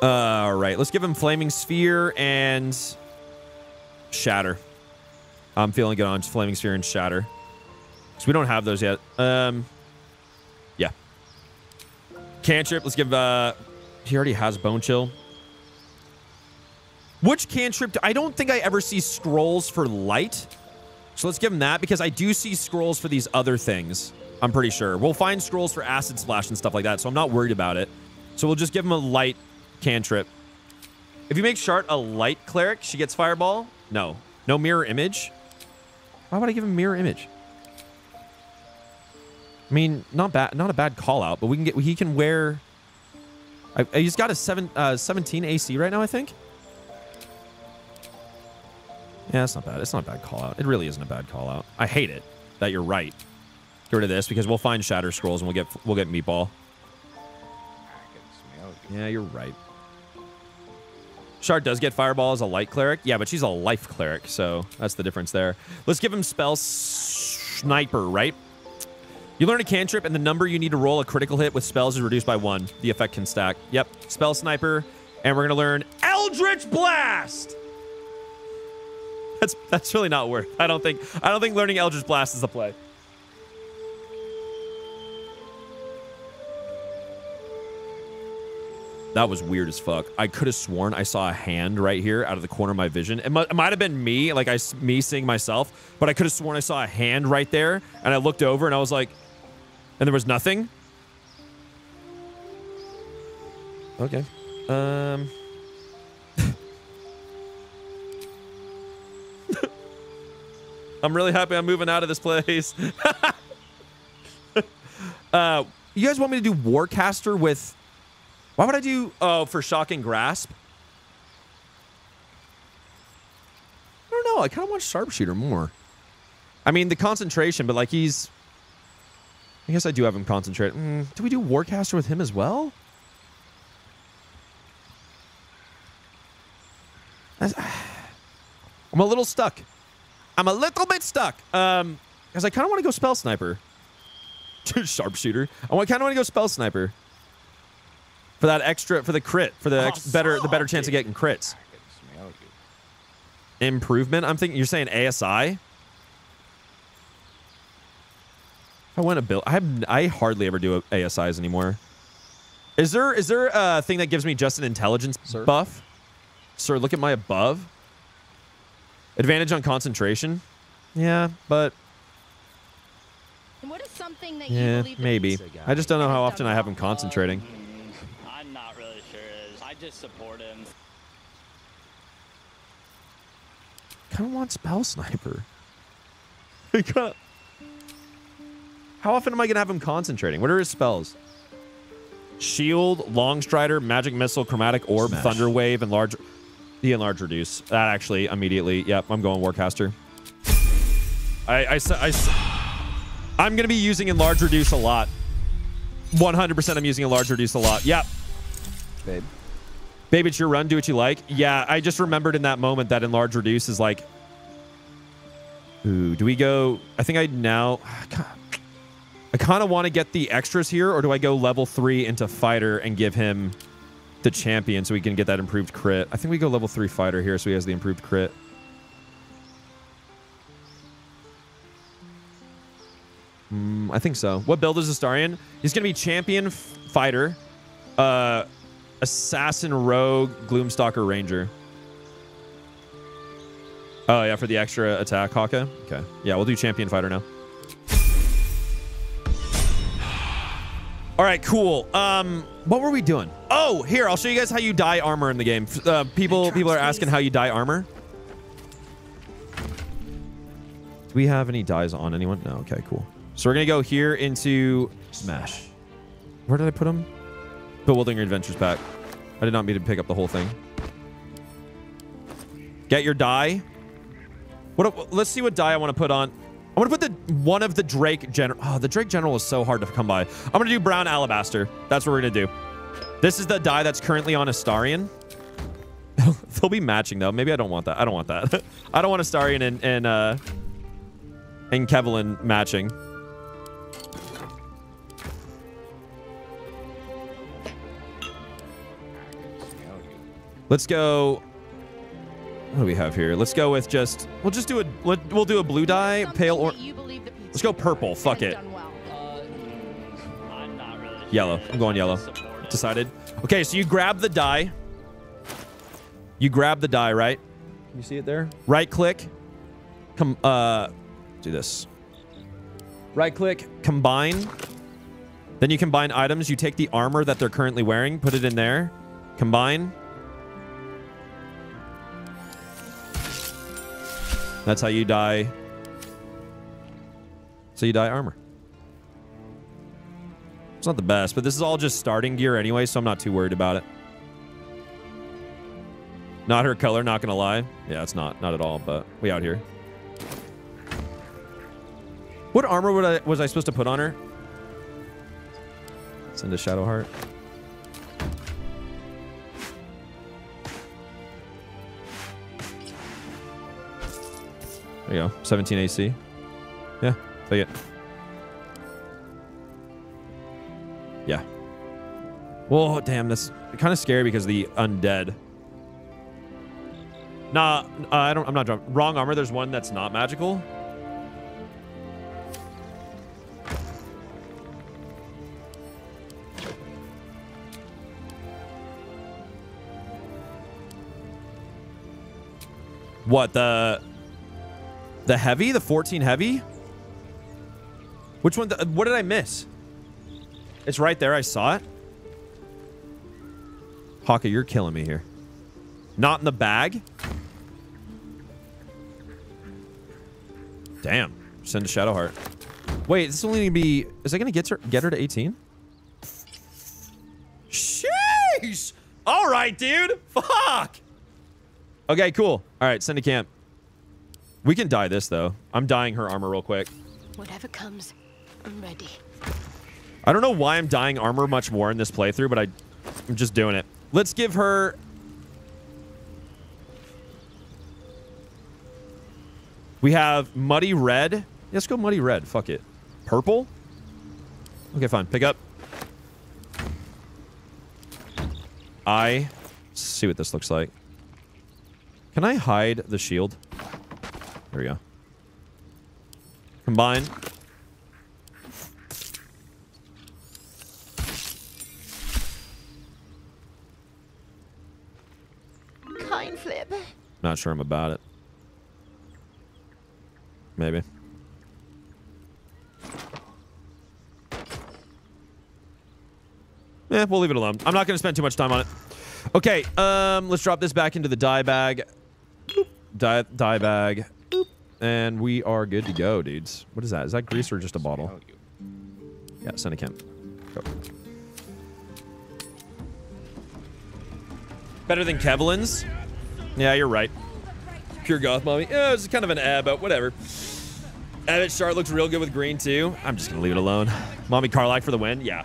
All right, let's give him Flaming Sphere and Shatter. I'm feeling good on Flaming Sphere and Shatter. Because we don't have those yet. Um, yeah. Cantrip, let's give, uh, he already has Bone Chill. Which cantrip? I don't think I ever see scrolls for light. So let's give him that because I do see scrolls for these other things. I'm pretty sure. We'll find scrolls for acid splash and stuff like that, so I'm not worried about it. So we'll just give him a light cantrip. If you make Shart a light cleric, she gets fireball. No. No mirror image. Why would I give him mirror image? I mean, not bad, not a bad call out, but we can get. He can wear. I, he's got a seven, uh, 17 AC right now, I think. Yeah, it's not bad. It's not a bad call out. It really isn't a bad call out. I hate it that you're right. Get rid of this because we'll find Shatter Scrolls and we'll get we'll get Meatball. Yeah, you're right. Shart does get Fireball as a light cleric. Yeah, but she's a life cleric, so that's the difference there. Let's give him Spell Sniper, right? You learn a cantrip, and the number you need to roll a critical hit with spells is reduced by one. The effect can stack. Yep, Spell Sniper, and we're gonna learn Eldritch Blast. That's that's really not worth. I don't think I don't think learning Eldritch Blast is the play. That was weird as fuck. I could have sworn I saw a hand right here out of the corner of my vision. It, mu it might have been me, like I me seeing myself, but I could have sworn I saw a hand right there, and I looked over and I was like, And there was nothing? Okay. Um. [LAUGHS] I'm really happy I'm moving out of this place. [LAUGHS] uh, you guys want me to do Warcaster with... Why would I do... Oh, for Shocking Grasp? I don't know. I kind of want Sharpshooter more. I mean, the concentration, but like he's... I guess I do have him concentrate. Mm, do we do Warcaster with him as well? That's- [SIGHS] I'm a little stuck. I'm a little bit stuck. Um, because I kind of want to go Spell Sniper. [LAUGHS] Sharpshooter. I kind of want to go Spell Sniper. For that extra, for the crit, for the ex- better, the better chance of getting crits. Improvement. I'm thinking. You're saying ASI. I want to build. I have, I hardly ever do ASIs anymore. Is there is there a thing that gives me just an intelligence buff? Sir, look at my above. Advantage on concentration. Yeah, but What is something that you yeah, believe maybe. I just don't know how often I have him concentrating. I'm not really sure. I just support him. kind of want spell sniper. [LAUGHS] How often am I gonna have him concentrating? What are his spells? Shield, Long Strider, Magic Missile, Chromatic Orb, Smash. Thunder Wave, and Large. The enlarge reduce. That actually immediately. Yep, I'm going Warcaster. I, I, I, am gonna be using enlarge reduce a lot. 100% I'm using enlarge reduce a lot. Yep. Babe. Babe, it's your run. Do what you like. Yeah, I just remembered in that moment that enlarge reduce is like. Ooh, do we go? I think I now. [SIGHS] I kind of want to get the extras here, or do I go level three into fighter and give him the champion so we can get that improved crit? I think we go level three fighter here so he has the improved crit. Mm, I think so. What build is Astarion? He's going to be champion fighter, uh, assassin, rogue, gloomstalker, ranger. Oh yeah, for the extra attack, Haka. Okay, yeah, we'll do champion fighter now. [SIGHS] All right, cool. Um, what were we doing? Oh, here, I'll show you guys how you dye armor in the game. Uh, people, people are asking how you dye armor. Do we have any dyes on anyone? No. Okay, cool. So we're gonna go here into Smash. Where did I put them? Bewildering Your Adventures pack. I did not mean to pick up the whole thing. Get your dye. What? Let's see what dye I want to put on. I want to put the one of the Drake General. Oh, the Drake General is so hard to come by. I'm gonna do brown alabaster. That's what we're gonna do. This is the dye that's currently on Astarion. [LAUGHS] They'll be matching though. Maybe I don't want that. I don't want that. [LAUGHS] I don't want Astarion and and uh and Kevlin matching. Let's go. What do we have here? Let's go with just. We'll just do a. let- We'll do a blue dye, pale or. Let's go purple. Fuck it. Yellow. I'm going yellow. Decided. Okay, so you grab the die. You grab the die, right? You see it there? Right click. Come. Uh, do this. Right click. Combine. Then you combine items. You take the armor that they're currently wearing, put it in there. Combine. That's how you die. So you die armor. It's not the best, but this is all just starting gear anyway, so I'm not too worried about it. Not her color, not gonna lie. Yeah, it's not. Not at all, but we out here. What armor I, was I supposed to put on her? Send a Shadowheart. There you go. 17 AC. Yeah, take it. Yeah. Whoa, damn, that's kind of scary because the undead. Nah, uh, I don't. I'm not drunk. Wrong armor. There's one that's not magical. What the? The heavy, the 14 heavy. Which one? The, what did I miss? It's right there. I saw it. Hawka, you're killing me here. Not in the bag? Damn. Send a Shadowheart. Wait, this is only gonna be... Is that gonna get her, get her to 18? Sheesh! All right, dude. Fuck! Okay, cool. All right, send to camp. We can die this, though. I'm dying her armor real quick. Whatever comes, I'm ready. I don't know why I'm dying armor much more in this playthrough, but I, I'm just doing it. Let's give her... We have Muddy Red. Let's go Muddy Red. Fuck it. Purple? Okay, fine. Pick up. I... See what this looks like. Can I hide the shield? There we go. Combine. Coin flip. Not sure I'm about it. Maybe. Eh, we'll leave it alone. I'm not going to spend too much time on it. Okay, um, let's drop this back into the dye bag. Dye, dye bag. And we are good to go, dudes. What is that? Is that grease or just a bottle? Yeah, send a Kemp. Go. Better than Kevlin's? Yeah, you're right. Pure goth mommy. Yeah, it's kind of an ad, but whatever. Abbott Chart looks real good with green, too. I'm just going to leave it alone. Mommy Karlach for the win? Yeah.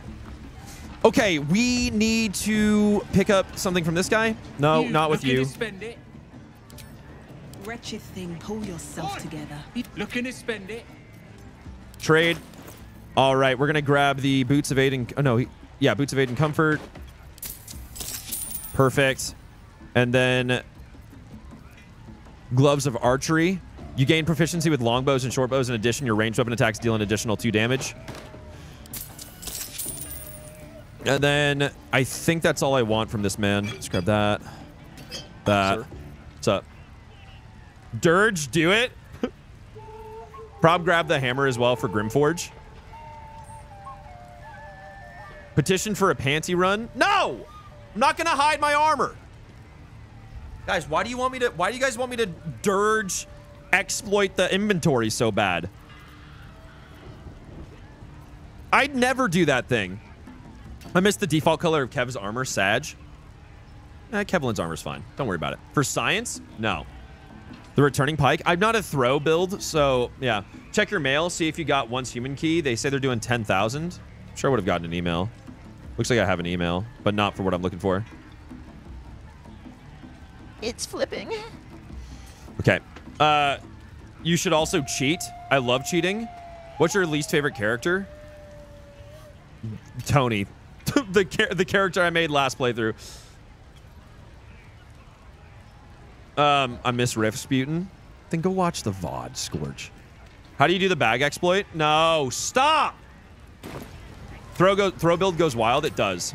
Okay, we need to pick up something from this guy. No, not with you. Spend it. Wretched thing, pull yourself together. Looking to spend it. Trade. All right, we're going to grab the Boots of Aid and... Oh, no. He, yeah, Boots of Aid and Comfort. Perfect. And then... Gloves of Archery. You gain proficiency with longbows and shortbows. In addition, your ranged weapon attacks deal an additional 2 damage. And then I think that's all I want from this man. Let's grab that. That. Sir? What's up? Durge, do it. Prob grab the hammer as well for Grymforge. Petition for a panty run? No! I'm not gonna hide my armor. Guys, why do you want me to why do you guys want me to dirge exploit the inventory so bad? I'd never do that thing. I missed the default color of Kev's armor, Sag. Eh, Kevlin's armor's fine. Don't worry about it. For science, no. The returning pike. I'm not a throw build, so yeah. Check your mail, see if you got once human key. They say they're doing 10,000. Sure would have gotten an email. Looks like I have an email, but not for what I'm looking for. It's flipping. Okay. Uh, you should also cheat. I love cheating. What's your least favorite character? Tony. [LAUGHS] the, char the character I made last playthrough. Um, I miss Riffsputin. Then go watch the VOD, Scorch. How do you do the bag exploit? No, stop! Throw, go, throw build goes wild? It does.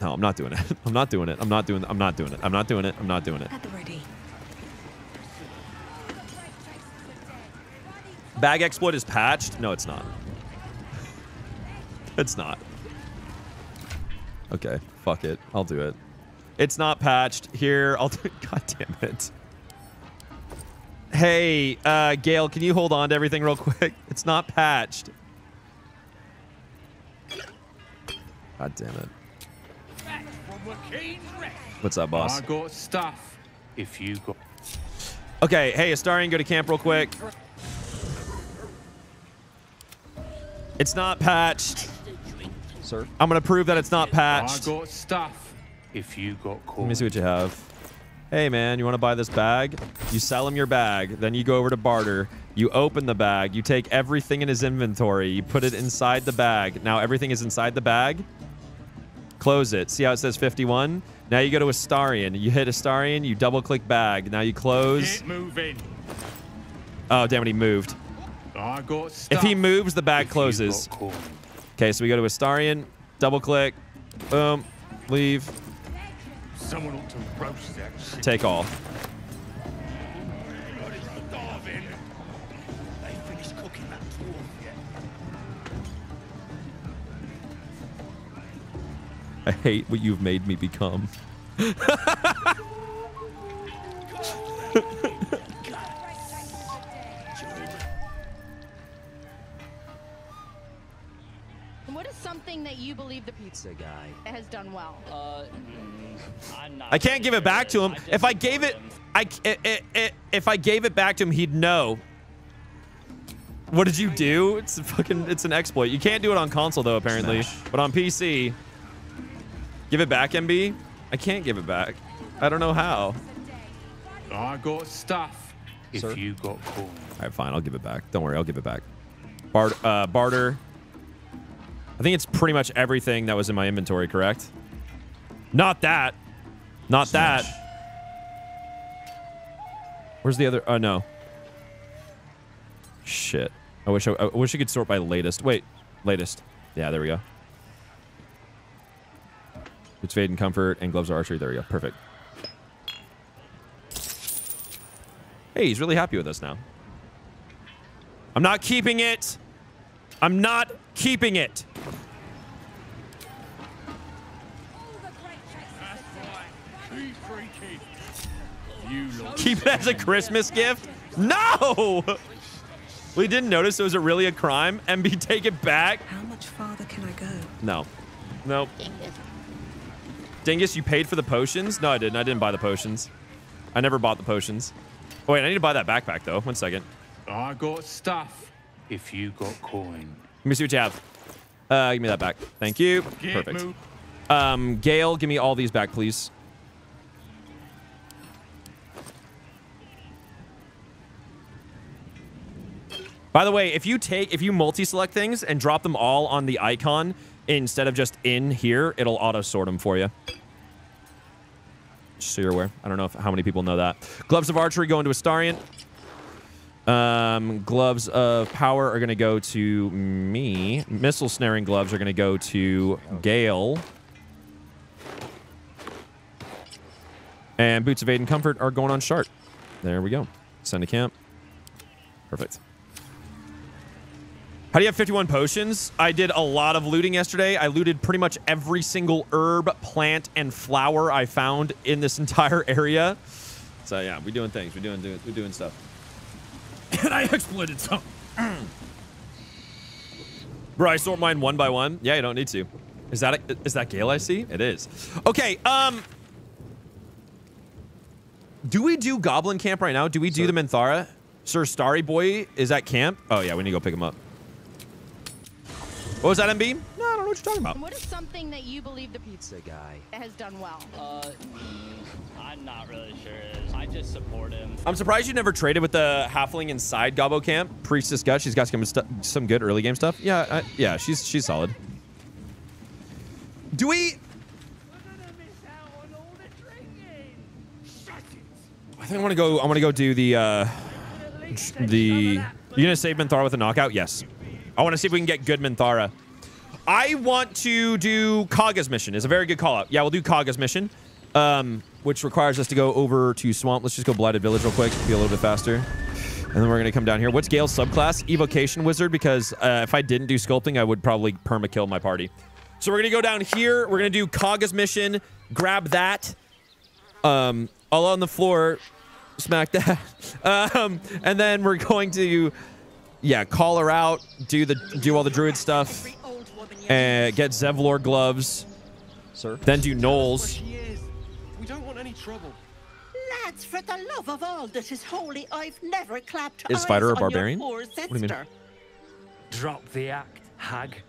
No, I'm not doing it. [LAUGHS] I'm not doing it. I'm not doing it. I'm not doing it. I'm not doing it. I'm not doing it. At the ready. Bag exploit is patched? No, it's not. [LAUGHS] it's not. Okay, fuck it. I'll do it. It's not patched. Here, I'll do it. [LAUGHS] God damn it. Hey, uh, Gale, can you hold on to everything real quick? [LAUGHS] It's not patched. God damn it. What's up, boss? I got stuff. If you got. Okay, hey, Astarion, go to camp real quick. It's not patched. Sir? I'm going to prove that it's not I patched. got stuff. If you got caught. Let me see what you have. Hey, man, you want to buy this bag? You sell him your bag. Then you go over to barter. You open the bag. You take everything in his inventory. You put it inside the bag. Now everything is inside the bag. Close it. See how it says 51? Now you go to Astarion. You hit Astarion. You double-click bag. Now you close. Get moving. Oh, damn it, he moved. I got If he moves, the bag If closes. Okay, so we go to Astarion. Double-click. Boom. Leave. Someone ought to roast that shit. Take off. I hate what you've made me become. [LAUGHS] something that you believe the pizza guy has done well? Uh, I'm not. I can't give it back to him. If I gave it, I i i i if I gave it back to him, he'd know. What did you do? It's a fucking it's an exploit. You can't do it on console though apparently, but on PC, give it back, MB. I can't give it back. I don't know how. I got stuff. If Sir? you got coin. All right, fine. I'll give it back. Don't worry. I'll give it back. Bart, uh, barter. I think it's pretty much everything that was in my inventory, correct? Not that. Not that. Where's the other? Oh, no. Shit. I wish I, I wish I could sort by latest. Wait, latest. Yeah, there we go. It's Fade and Comfort and Gloves of Archery. There we go. Perfect. Hey, he's really happy with us now. I'm not keeping it. I'm not keeping it. Be freaky. You lot. Keep it as a Christmas gift? No! We didn't notice. So is it really a crime? MB, take it back. How much farther can I go? No. Nope. Dingus, you paid for the potions? No, I didn't. I didn't buy the potions. I never bought the potions. Oh, wait, I need to buy that backpack, though. One second. I got stuff. If you got coin. Let me see what you have. Uh, give me that back. Thank you. Get Perfect. moved. Um, Gale, give me all these back, please. By the way, if you take if you multi-select things and drop them all on the icon instead of just in here, it'll auto sort them for you. Just so you're aware. I don't know if, how many people know that. Gloves of archery go into Astarion. Um, gloves of power are going to go to me. Missile snaring gloves are going to go to Gale. And boots of aid and comfort are going on Shart. There we go. Send to camp. Perfect. How do you have 51 potions? I did a lot of looting yesterday. I looted pretty much every single herb, plant, and flower I found in this [LAUGHS] entire area. So yeah, we're doing things. We're doing, doing we're doing stuff. [LAUGHS] and I exploited some. [CLEARS THROAT] Bro, I sort mine one by one. Yeah, you don't need to. Is that a, is that Gale I see? It is. Okay. Um. Do we do Goblin Camp right now? Do we do the Minthara? Sir Starry Boy is at camp. Oh yeah, we need to go pick him up. What was that, MB? No, know what you're talking about. What is something that you believe the pizza guy has done well? Uh, I'm not really sure. It is. I just support him. I'm surprised you never traded with the halfling inside Gobbo Camp. Priestess Gut. She's got some some good early game stuff. Yeah, I, yeah, she's she's solid. Do we? I think I want to go. I want to go do the uh, the. You gonna save Minthara with a knockout? Yes. I want to see if we can get good Minthara. I want to do Kagha's mission. It's a very good call out. Yeah, we'll do Kagha's mission, um, which requires us to go over to Swamp. Let's just go Blighted Village real quick. Be a little bit faster. And then we're going to come down here. What's Gale's subclass? Evocation Wizard, because uh, if I didn't do sculpting, I would probably perma-kill my party. So we're going to go down here. We're going to do Kagha's mission. Grab that. Um, all on the floor. Smack that. [LAUGHS] um, and then we're going to, yeah, call her out. Do the do all the druid stuff. And uh, get Zevlor gloves. Sir. Then do Knowles. We don't want any trouble. Lads, for the love of all that is holy, I've never clapped Is eyes Fighter a on your barbarian? poor What do you mean? Drop the act, hag.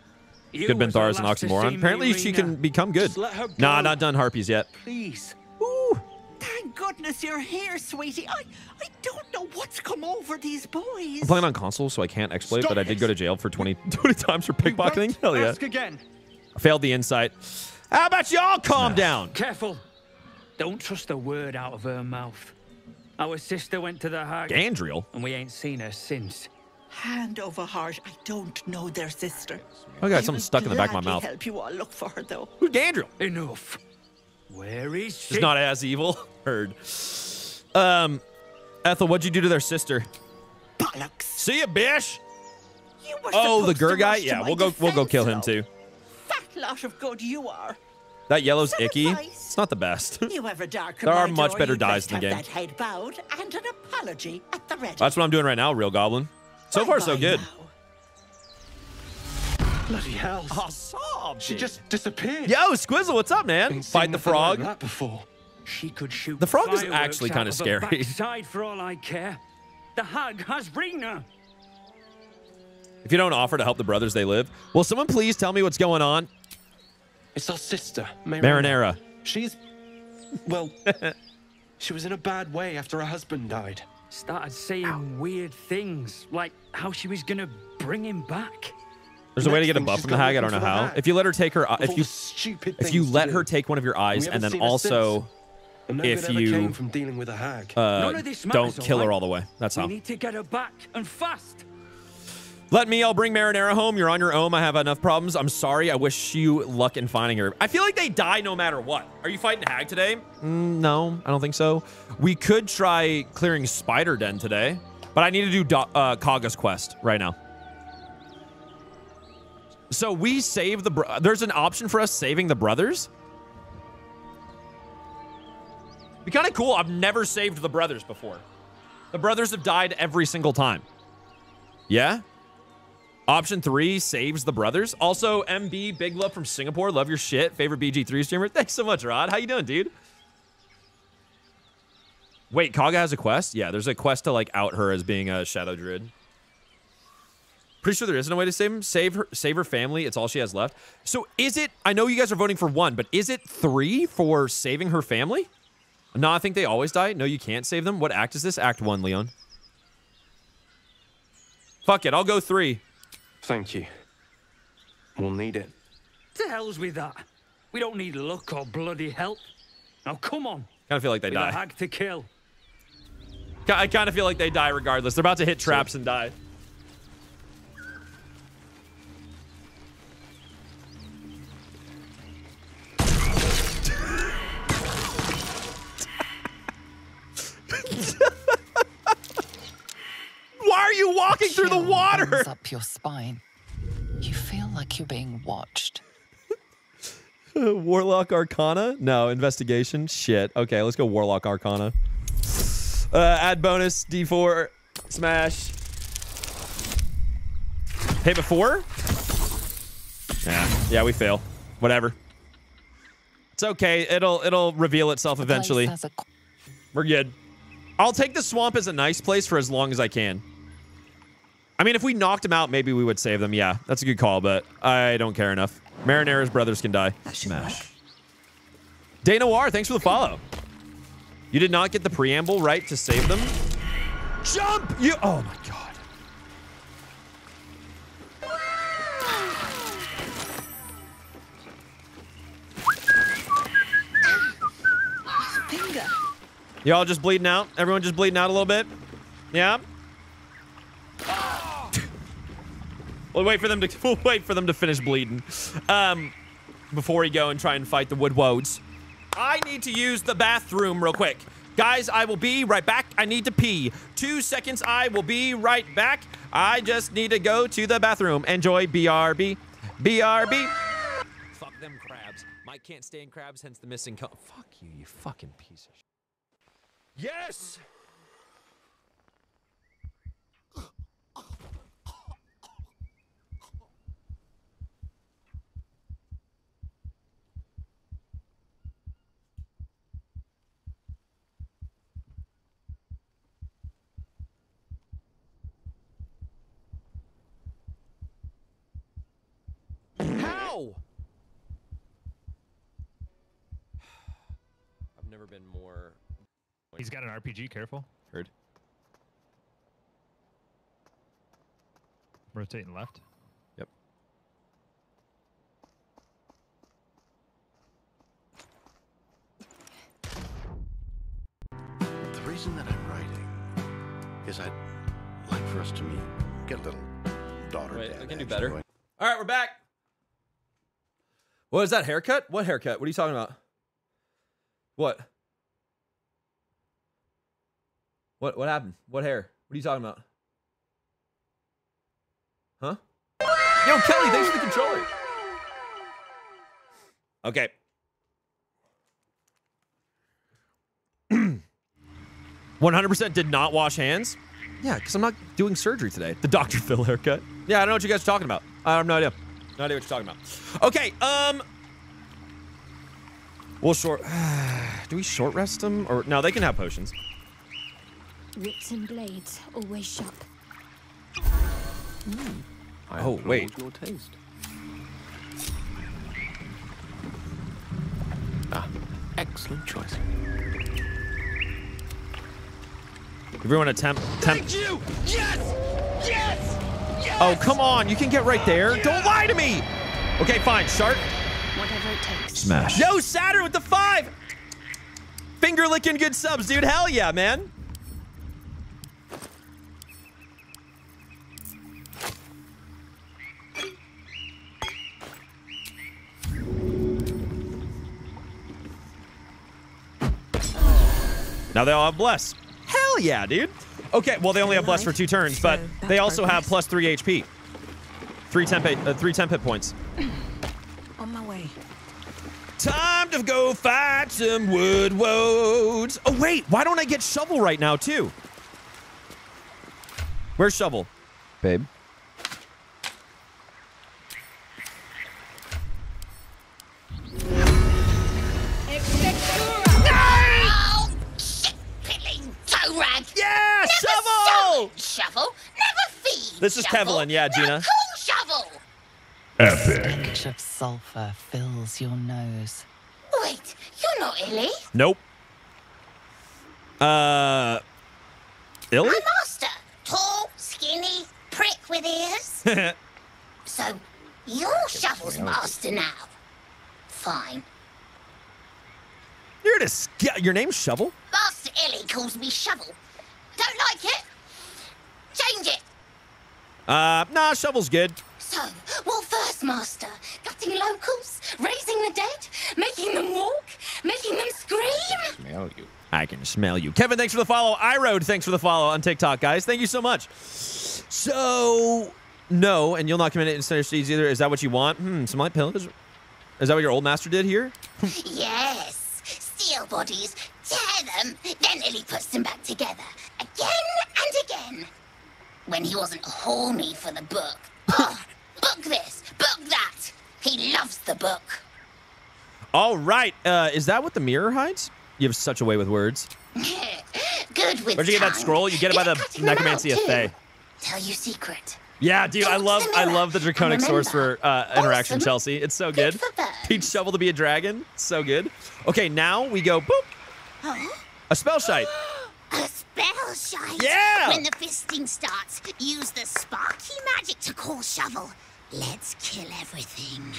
You Good was the Benthar is an last to see oxymoron. me, Apparently she can become good. Just let her Nah, not done harpies yet. Please. Thank goodness you're here, sweetie. I, I don't know what's come over these boys. I'm playing on console, so I can't exploit, but I did go to jail for 20, [LAUGHS] 20 times for pickpocketing. Hell yeah. Ask again. I failed the insight. How about y'all calm down? Careful. Don't trust a word out of her mouth. Our sister went to the hag. Gandriel? And we ain't seen her since. Hand over heart, I don't know their sister. Oh, I got something stuck in the back of my gladly mouth. help you all look for her, though. Who's Gandriel? Enough. Where is she? She's not as evil. [LAUGHS] Heard. Um, Ethel, what'd you do to their sister? Bollocks. See ya, bitch. You were Oh, the supposed Gur guy? Yeah, we'll go. We'll go kill him though. too. Fat lot of good you are. That yellow's icky. It's not the best. [LAUGHS] You have a dark There are much better you dyes in the game. That head bowed and an apology at the ready. That's what I'm doing right now, Real Goblin. So far, so good. Bloody hell. Oh, awesome. She just disappeared. Yo, Squizzle, what's up, man? Fight the nothing like frog. that before. She could shoot. The frog is actually kinda of her scary. Backside for all I care. The hug has Rena. If you don't offer to help the brothers they live, will someone please tell me what's going on? It's our sister, Mayrina. She's, well, [LAUGHS] she was in a bad way after her husband died. Started saying weird things, like how she was gonna bring him back. There's a way to get a buff from the hag. I don't know looking for the how. hag. If you let her take her, if you stupid if you let do. her take one of your eyes, and then also. And no if good ever came you from dealing with a hag. uh, None don't matters, kill her all the way. That's we how. need to get her back and fast. Let me. I'll bring Marinara home. You're on your own. I have enough problems. I'm sorry. I wish you luck in finding her. I feel like they die no matter what. Are you fighting Hag today? Mm, no, I don't think so. We could try clearing Spider Den today, but I need to do Do uh, Kagha's quest right now. So we save the. There's an option for us saving the brothers. Be kind of cool. I've never saved the brothers before. The brothers have died every single time. Yeah. Option three saves the brothers. Also, MB, big love from Singapore. Love your shit. Favorite BG3 streamer. [LAUGHS] Thanks so much, Rod. How you doing, dude? Wait, Kagha has a quest? Yeah, there's a quest to like out her as being a Shadow Druid. Pretty sure there isn't a way to save him. Save her, save her family. It's all she has left. So is it? I know you guys are voting for one, but is it three for saving her family? No, I think they always die. No, you can't save them. What act is this? Act one, Leon. Fuck it, I'll go three. Thank you. We'll need it. To hell's with that. We don't need luck or bloody help. Now come on. Kind of feel like they With a die. hag to kill. I kind of feel like they die regardless. They're about to hit traps and die. You walking through the water? up your spine. You feel like you're being watched. [LAUGHS] Warlock Arcana? No, investigation. Shit. Okay, let's go Warlock Arcana. Uh, add bonus D4 smash. Hit before? Yeah, yeah, we fail. Whatever. It's okay. It'll it'll reveal itself eventually. Place has a We're good. I'll take the swamp as a nice place for as long as I can. I mean, if we knocked them out, maybe we would save them. Yeah, that's a good call, but I don't care enough. Marinara's brothers can die. Smash. Day Noir, thanks for the follow. You did not get the preamble right to save them. Jump! You. Oh my god. Y'all just bleeding out? Everyone just bleeding out a little bit? Yeah? We'll wait for them to [LAUGHS] we'll wait for them to finish bleeding. Um before we go and try and fight the wood woads. I need to use the bathroom real quick. Guys, I will be right back. I need to pee. Two seconds, I will be right back. I just need to go to the bathroom. Enjoy BRB. BRB. Fuck them crabs. Mike can't stand crabs, hence the missing co- Fuck you, you fucking piece of shit. Yes! How? [SIGHS] I've never been more. He's got an RPG. Careful. Heard. Rotating left. Yep. The reason that I'm writing is I'd like for us to meet, get a little daughter. Wait, dad I can do better. going. All right, we're back. What is that haircut? What haircut? What are you talking about? What? What what happened? What hair? What are you talking about? Huh? Yo, Kelly, thanks for the controller. Okay. [CLEARS THROAT] One hundred percent did not wash hands. Yeah, because I'm not doing surgery today. The Dr. Phil [LAUGHS] haircut. Yeah, I don't know what you guys are talking about. I have no idea. No idea what you're talking about. Okay, um... We'll short... [SIGHS] Do we short rest them? Or No, they can have potions. Whips and blades, always sharp. I Oh, wait. Your taste. Ah, excellent choice. Everyone attempt... tempt. you! Yes! Yes! Yes! Oh, come on. You can get right there. Don't lie to me. Okay, fine. Shark. Whatever it takes. Smash. Yo, Saturn with the five. Finger licking good subs, dude. Hell yeah, man. Now they all have bless. Hell yeah, dude. Okay, well they only have bless for two turns, but they also have plus three HP. Three temp, uh, three temp hit points. [LAUGHS] On my way. Time to go fight some wood woads. Oh, wait. Why don't I get shovel right now, too? Where's shovel? Babe. This is shovel. Kevlin. Yeah, Gina. Now call shovel! Stench of sulfur fills your nose. Wait, you're not Illy. Nope. Uh. Illy? My master. Tall, skinny, prick with ears. [LAUGHS] So, you're Shovel's master now. Fine. You're to sc- Your name's Shovel? Master Illy calls me Shovel. Don't like it? Change. Uh, nah, Shovel's good. So, what first, Master? Gutting locals? Raising the dead? Making them walk? Making them scream? Smell you. I can smell you. Kevin, thanks for the follow. iRoad, thanks for the follow on TikTok, guys. Thank you so much. So, no, and you'll not commit it in Center Steeds either. Is that what you want? Hmm, some light pillars. Is that what your old master did here? yes. Steel bodies. Tear them. Then Illy puts them back together. Again and again. When he wasn't horny for the book. Oh, [LAUGHS] [GASPS] book this. Book that. He loves the book. All right. Uh, is that what the mirror hides? You have such a way with words. [LAUGHS] Good with Where'd you get that scroll? You get it by the Necromancy of. Fae. Tell you secret. Yeah, dude, I love I love the draconic Remember, sorcerer uh, interaction. Chelsea. It's so good. Peach shovel to be a dragon, so good. Okay, now we go boop. A spell shite. [GASPS] [GASPS] A spell shite. Yeah! When the fisting starts, use the sparky magic to call shovel. Let's kill everything.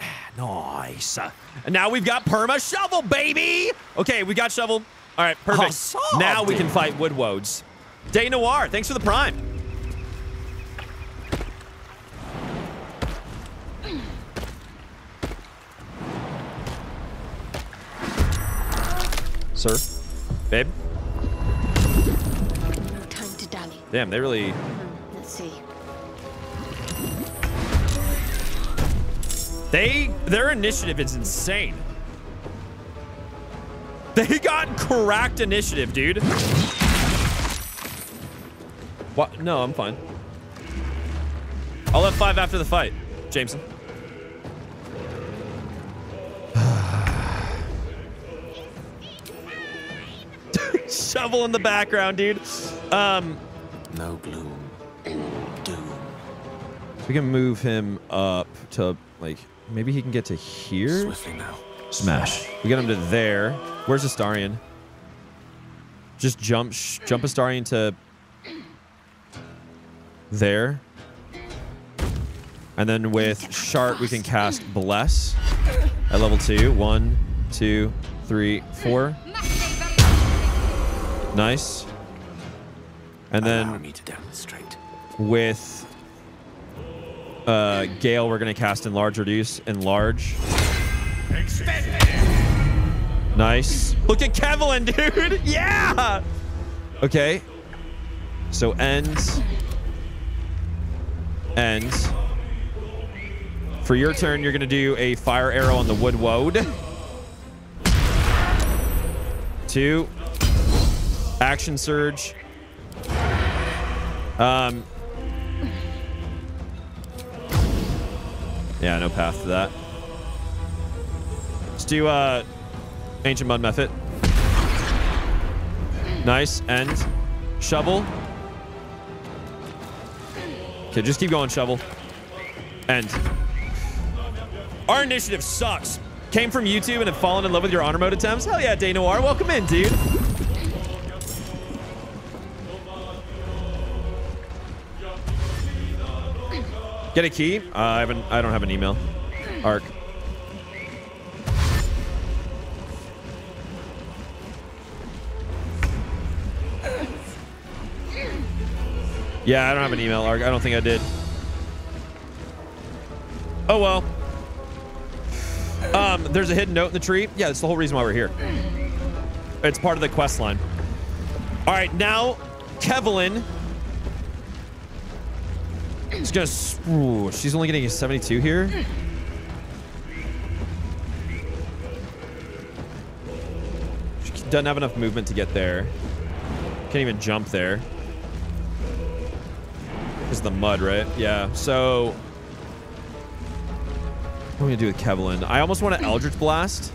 [SIGHS] Nice. And now we've got perma shovel, baby. Okay, we got shovel. All right, perfect. Oh, awesome, now we can fight wood woads. Day Noir, thanks for the prime. Sir, babe. Damn, they really. Let's see. They their initiative is insane. They got cracked initiative, dude. What? No, I'm fine. I'll have five after the fight, Jameson. [SIGHS] Shovel in the background, dude. Um, No gloom. Doom. we can move him up to like maybe he can get to here. Swiftly now. Smash. We get him to there. Where's Astarion? Just jump, sh- jump Astarion to there. And then with Shart, we can cast Bless at level two. One, two, three, four. Nice. And Allow then me to demonstrate. with uh, Gale, we're going to cast Enlarge Reduce. Enlarge. Nice. Look at Kevlin, [LAUGHS] dude. Yeah. Okay. So ends. Ends. For your turn, you're going to do a fire arrow on the wood woad. Two. Action surge. Um. Yeah, no path to that. Let's do uh, ancient mud method. Nice. End. Shovel. Okay, just keep going, shovel. End. Our initiative sucks. Came from YouTube and have fallen in love with your honor mode attempts. Hell yeah, Day Noir. Welcome in, dude. Get a key? Uh, I haven't. I don't have an email. Arc. Yeah, I don't have an email, Arc. I don't think I did. Oh well. Um, there's a hidden note in the tree. Yeah, that's the whole reason why we're here. It's part of the quest line. All right, now Kevlin is gonna. Ooh, she's only getting a 72 here. She doesn't have enough movement to get there. Can't even jump there. Because the mud, right? Yeah. So what am I gonna do with Kevlin? I almost want to Eldritch Blast.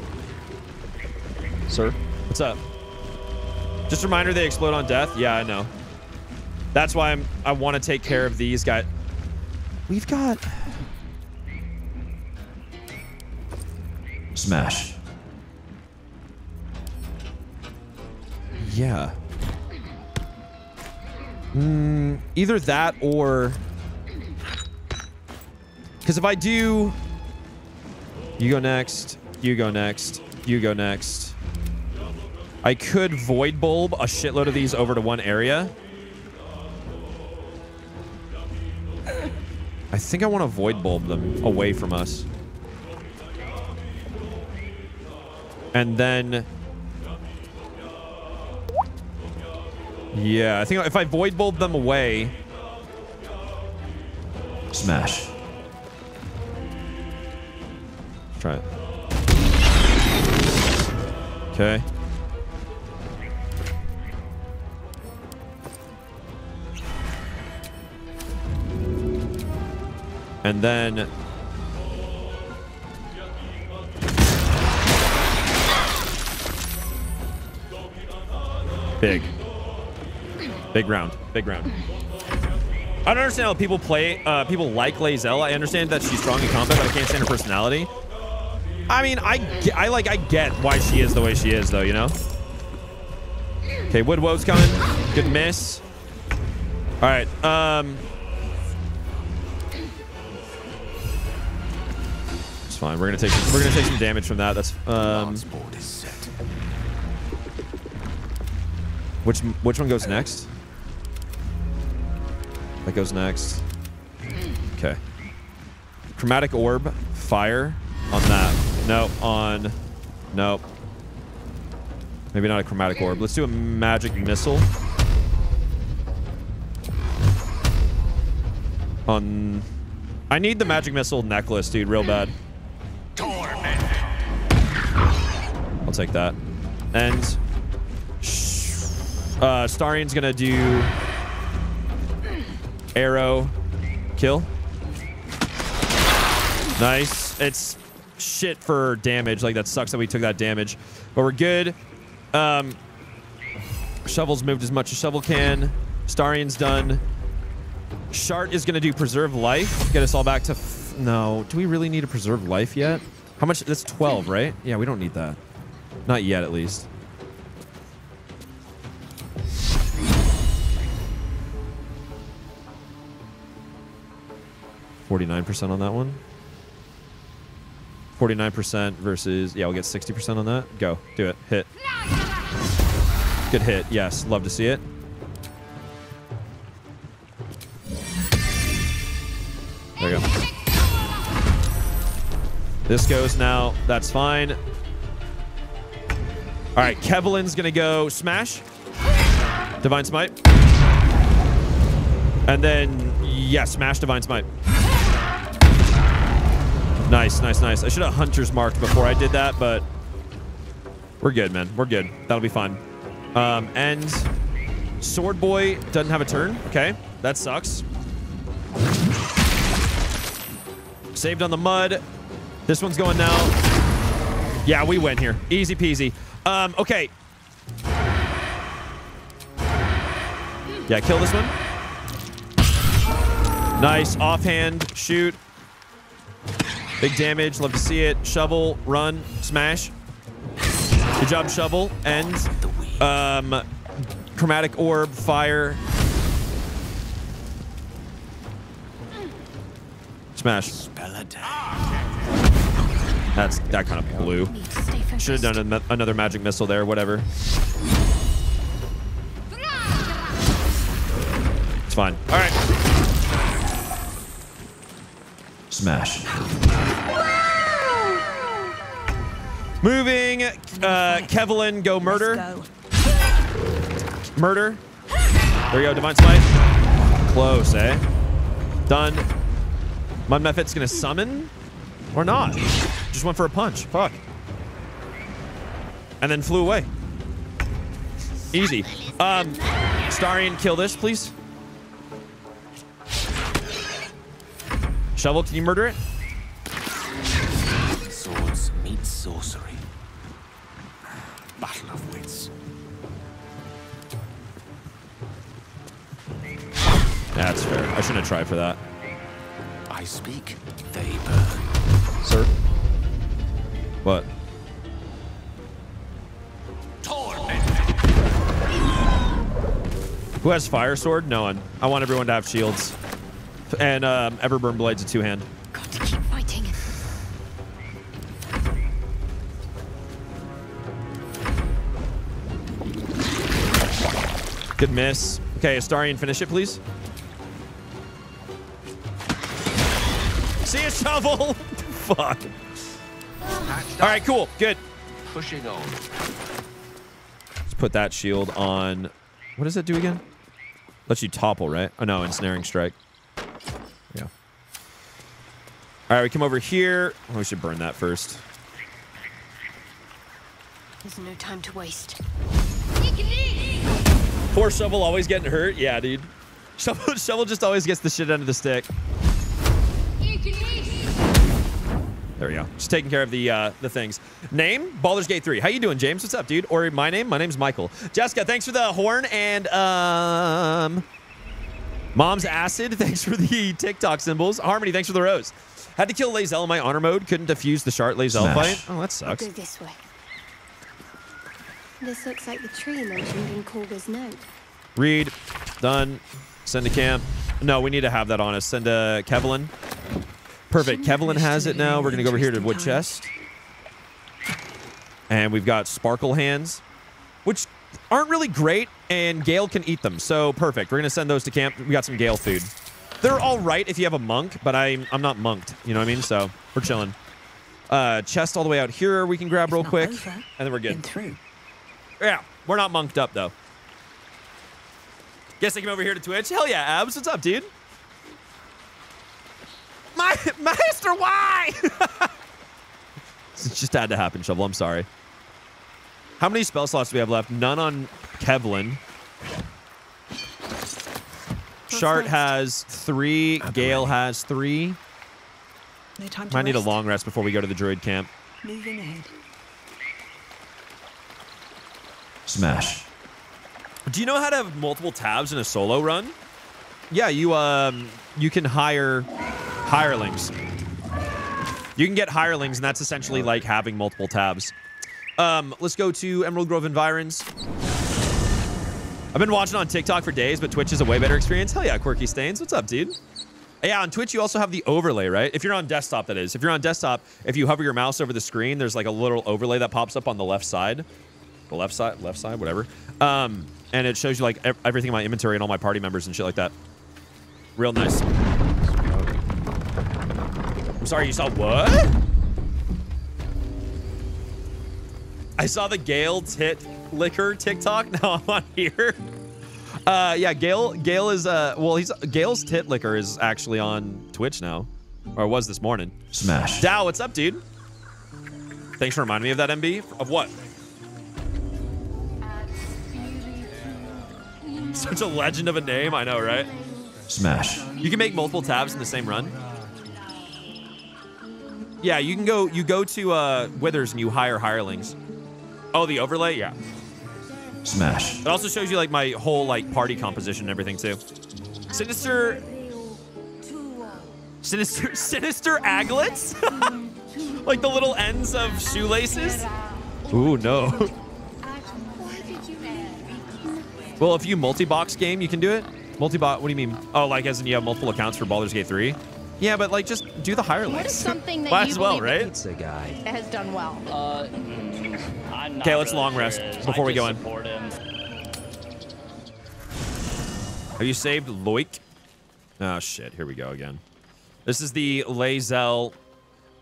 Sir? What's up? Just a reminder they explode on death. Yeah, I know. That's why I'm I want to take care of these guys. We've got Smash. Yeah. Mm, either that or because if I do you go next, you go next, you go next. I could void bulb a shitload of these over to one area. I think I want to void bulb them away from us. And then... Yeah, I think if I void bulb them away... Smash. Try it. Okay. And then... Big. Big round. Big round. I don't understand how people play, uh, people like Lae'zel. I understand that she's strong in combat, but I can't stand her personality. I mean, I, I like, I get why she is the way she is, though, you know? Okay, Wood woad's coming. Good miss. All right, um... fine. We're gonna take some, we're gonna take some damage from that. That's um. Which which one goes next? That goes next. Okay. Chromatic orb, fire on that. No, on. Nope. Maybe not a chromatic orb. Let's do a magic missile. On. I need the magic missile necklace, dude, real bad. I'll take that. And uh, Starian's gonna do arrow kill. Nice. It's shit for damage. Like that sucks that we took that damage, but we're good. Um, Shovel's moved as much as Shovel can. Starian's done. Shart is gonna do preserve life. Get us all back to. No, do we really need to preserve life yet? How much? That's 12, right? Yeah, we don't need that. Not yet, at least. Forty-nine percent on that one. Forty-nine percent versus yeah, we'll get sixty percent on that. Go, do it, hit. Good hit. Yes, love to see it. There you go. This goes now. That's fine. All right, Kevlin's gonna go smash. Divine Smite. And then, yeah, smash Divine Smite. Nice, nice, nice. I should have Hunter's marked before I did that, but we're good, man. We're good. That'll be fine. Um, and Sword Boy doesn't have a turn. Okay, that sucks. Saved on the mud. This one's going now. Yeah, we win here. Easy peasy. Um, okay. Yeah, kill this one. Nice. Offhand. Shoot. Big damage. Love to see it. Shovel. Run. Smash. Good job, Shovel. And um, Chromatic Orb. Fire. Smash. That's that kind of blew. Should have done a, another magic missile there. Whatever. It's fine. All right. Smash. Moving. Uh, Kevlin, go murder. Murder. There you go. Divine Smite. Close, eh? Done. Mud Mephit's gonna summon? Or not? Just went for a punch. Fuck. And then flew away. Easy. Um, Starion, kill this, please. Shovel, can you murder it? Swords meet sorcery. Battle of wits. That's fair. I shouldn't have tried for that. I speak, they burn. Sir? What? Who has fire sword? No one. I want everyone to have shields. And um, Everburn Blade's a two-hand. Keep fighting. Good miss. Okay, Astarion, finish it, please. See a shovel. [LAUGHS] Fuck. All right, cool. Good. Pushing on. Let's put that shield on. What does it do again? Lets you topple, right? Oh, no, ensnaring strike. Yeah. All right, we come over here. Oh, we should burn that first. There's no time to waste. Poor Shovel always getting hurt. Yeah, dude. Shovel, [LAUGHS] Shovel just always gets the shit under the stick. There we go. Just taking care of the uh, the things. Name Baldur's Gate 3. How you doing, James? What's up, dude? Or my name? My name's Michael. Jessica, thanks for the horn and um Mom's acid. [LAUGHS] Thanks for the TikTok symbols. Harmony, thanks for the rose. Had to kill Lae'zel in my honor mode. Couldn't defuse the Shart Lae'zel Smash. fight. Oh, that I'll sucks. go this way. This looks like the tree mentioned in Kagha's note. Read. Done. Send to camp. No, we need to have that on us. Send to Kevlin. Perfect. Kevlin has it now. We're going to go over here to Wood Chest. And we've got Sparkle Hands, which aren't really great, and Gale can eat them. So perfect. We're going to send those to camp. We got some Gale food. They're all right if you have a monk, but I'm, I'm not monked. You know what I mean? So we're chilling. Uh, chest all the way out here we can grab real quick. And then we're good. through. Yeah, we're not monked up, though. Guess I came over here to Twitch. Hell yeah, Abs. What's up, dude? My Master, why? [LAUGHS] it just had to happen, Shovel. I'm sorry. How many spell slots do we have left? None on Kevlin. Shart has three. Gale has three. No time to Might need a long rest before we go to the druid camp. Moving ahead. Smash. Do you know how to have multiple tabs in a solo run? Yeah, you um you can hire hirelings. You can get hirelings, and that's essentially like having multiple tabs. Um, let's go to Emerald Grove Environs. I've been watching on TikTok for days, but Twitch is a way better experience. Hell yeah, Quirky Stains. What's up, dude? Yeah, on Twitch you also have the overlay, right? If you're on desktop, that is. If you're on desktop, if you hover your mouse over the screen, there's like a little overlay that pops up on the left side. The left side, left side, whatever. Um, and it shows you like everything in my inventory and all my party members and shit like that. Real nice. I'm sorry, you saw what? I saw the Gale tit liquor TikTok. [LAUGHS] Now I'm on here. Uh, yeah, Gale. Gale is uh, well, he's Gale's tit liquor is actually on Twitch now, or was this morning. Smash. Dow, what's up, dude? Thanks for reminding me of that MB. Of what? Such a legend of a name. I know, right? Smash. You can make multiple tabs in the same run. Yeah, you can go. You go to uh, Withers and you hire hirelings. Oh, the overlay. Yeah. Smash. It also shows you like my whole like party composition and everything too. Sinister. Sinister. [LAUGHS] Sinister aglets. [LAUGHS] like the little ends of shoelaces. Ooh no. [LAUGHS] well, if you multi-box game, you can do it. Multi-bot. What do you mean? Oh, like as in you have multiple accounts for Baldur's Gate 3. Yeah, but like just do the higher hirelings. What is something that Might you as well, believe right? Pizza guy has done well? Uh, I'm not Okay, let's really long rest sure. before I we go in. support him. Have you saved Loic? Oh shit, here we go again. This is the Lae'zel.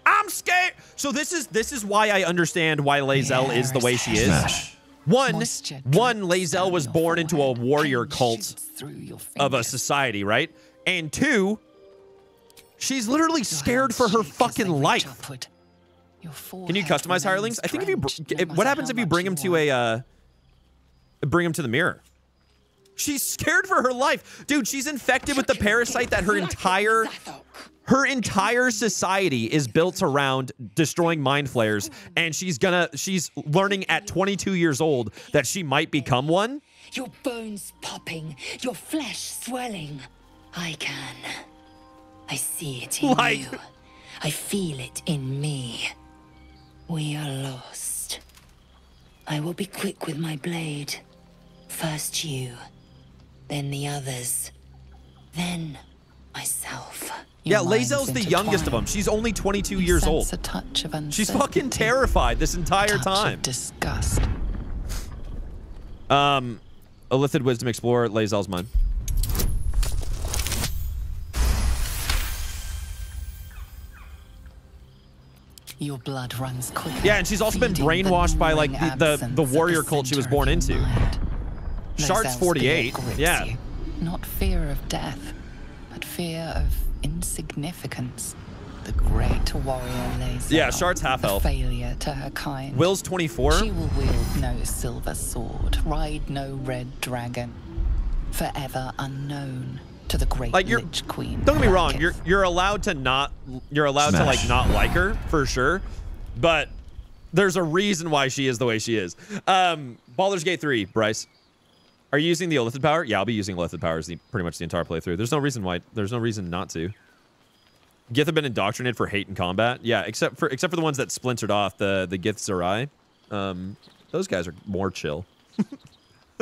I'm scared. So this is this is why I understand why Lae'zel is the way she is. Smash. One, one Lae'zel was born into a warrior cult of a society, right? And two, she's literally scared for her fucking life. Can you customize hirelings? I think if you, br- if- what happens if you bring him to a, uh, bring him to the mirror? She's scared for her life. Dude, she's infected with the parasite that her entire her entire society is built around destroying mind flayers and she's gonna she's learning at 22 years old that she might become one. Your bones popping, your flesh swelling. I can. I see it in Like- you. I feel it in me. We are lost. I will be quick with my blade. First you, then the others, then myself. yeah, Lae'zel's the youngest of them. She's only 22 years old. A touch of She's fucking terrified this entire time. disgust. Um, Illithid Wisdom Explorer, Lae'zel's mine. Your blood runs quick. Yeah, and she's also been brainwashed by like the, the, the warrior cult she was born into. Shart's 48. Yeah. Not fear of death, but fear of insignificance. The great warrior lays Yeah, Shart's half health. failure to her kind. Will's 24. She will wield no silver sword, ride no red dragon, forever unknown to the great Like you're Lich Queen. Don't get me wrong, you're you're allowed to not you're allowed to like not like her for sure, but there's a reason why she is the way she is. Um, Baldur's Gate 3, Bryce. Are you using the Illithid power? Yeah, I'll be using Illithid powers the, pretty much the entire playthrough. There's no reason why. There's no reason not to. Gith have been indoctrinated for hate and combat. Yeah, except for except for the ones that splintered off the the Githzerai. Um, those guys are more chill. [LAUGHS]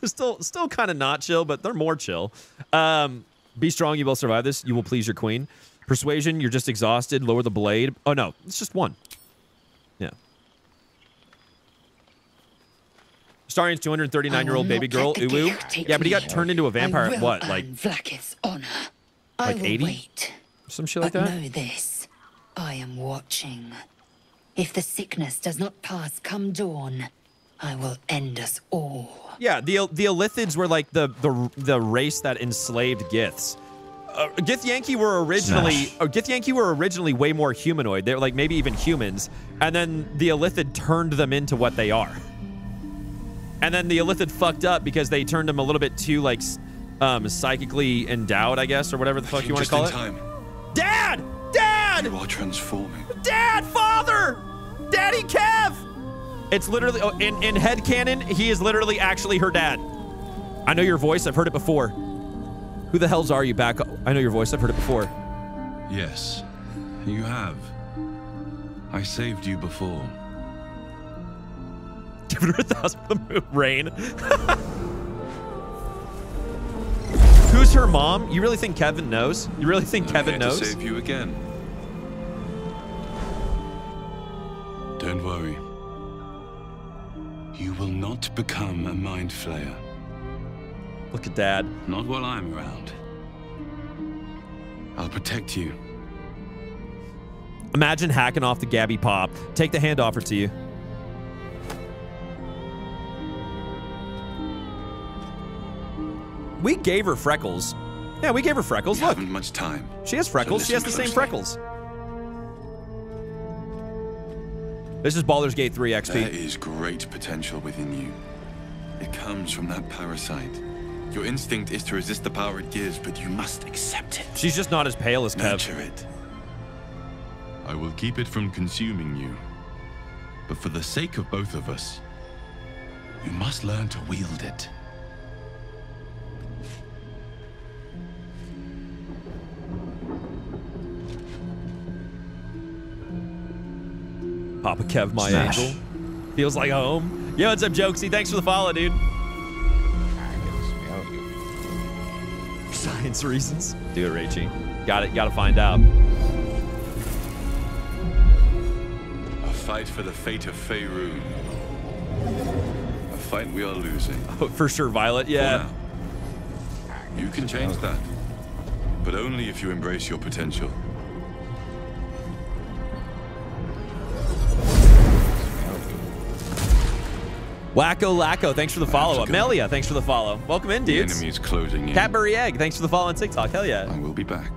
[LAUGHS] still still kind of not chill, but they're more chill. Um, be strong, you will survive this. You will please your queen. Persuasion, you're just exhausted. Lower the blade. Oh no, it's just one. Yeah. Starring's 239 year old baby girl, Uwu. Yeah, but he got turned into a vampire at what, like honor. Like will 80? wait. some shit like that? know this. I am watching. If the sickness does not pass come dawn, I will end us all. Yeah, the the Illithids were like the the the race that enslaved Giths. Uh, Githyanki were originally Smash. uh, Githyanki were originally way more humanoid. They were like maybe even humans, and then the Illithid turned them into what they are. And then the Illithid fucked up because they turned them a little bit too like um, psychically endowed, I guess, or whatever the fuck you want to call in it. time. Dad, Dad, You are transforming. Dad, Father, Daddy Kev. It's literally oh, in in headcanon, he is literally actually her dad. I know your voice. I've heard it before. Who the hells are you back? I know your voice. I've heard it before. Yes, you have. I saved you before. [LAUGHS] Give her a thousand for the moon. Rain. [LAUGHS] Who's her mom? You really think Kevin knows? You really think I'm Kevin knows? to save you again. Don't worry. You will not become a mind flayer. Look at Dad. Not while I'm around. I'll protect you. Imagine hacking off the Gabby Pop. Take the hand offer to you. We gave her freckles. Yeah, we gave her freckles. We Look, haven't much time. she has freckles. she has the same freckles. This is Baldur's Gate 3 XP. There is great potential within you. It comes from that parasite. Your instinct is to resist the power it gives, but you must accept it. She's just not as pale as Kev. Nurture it. I will keep it from consuming you. But for the sake of both of us, you must learn to wield it. Papa Kev, my Smash. angel. Feels like home. Yo, what's up, Jokesy? Thanks for the follow, dude. Science reasons. Do it, Rachie. Got it. Got to find out. A fight for the fate of Faerun. A fight we are losing. Oh, for sure, Violet. Yeah. You can change that. But only if you embrace your potential. Wacko Lacko, thanks for the follow up. Melia, thanks for the follow. Welcome in, The dudes. enemy is closing in. Cadbury Egg, thanks for the follow on TikTok. Hell yeah. I will be back.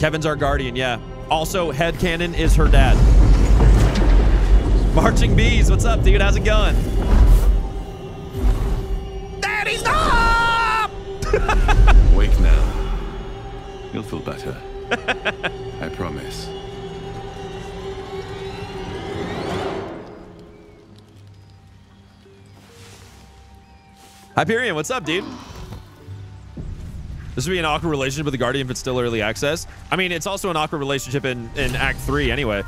Kevin's our guardian, yeah. Also, Head Cannon is her dad. Marching Bees, what's up, dude? How's it going? Daddy, stop! [LAUGHS] Wake now. You'll feel better. [LAUGHS] I promise. Hyperion, what's up, dude? This would be an awkward relationship with the Guardian if it's still early access. I mean, it's also an awkward relationship in, in Act 3 anyway.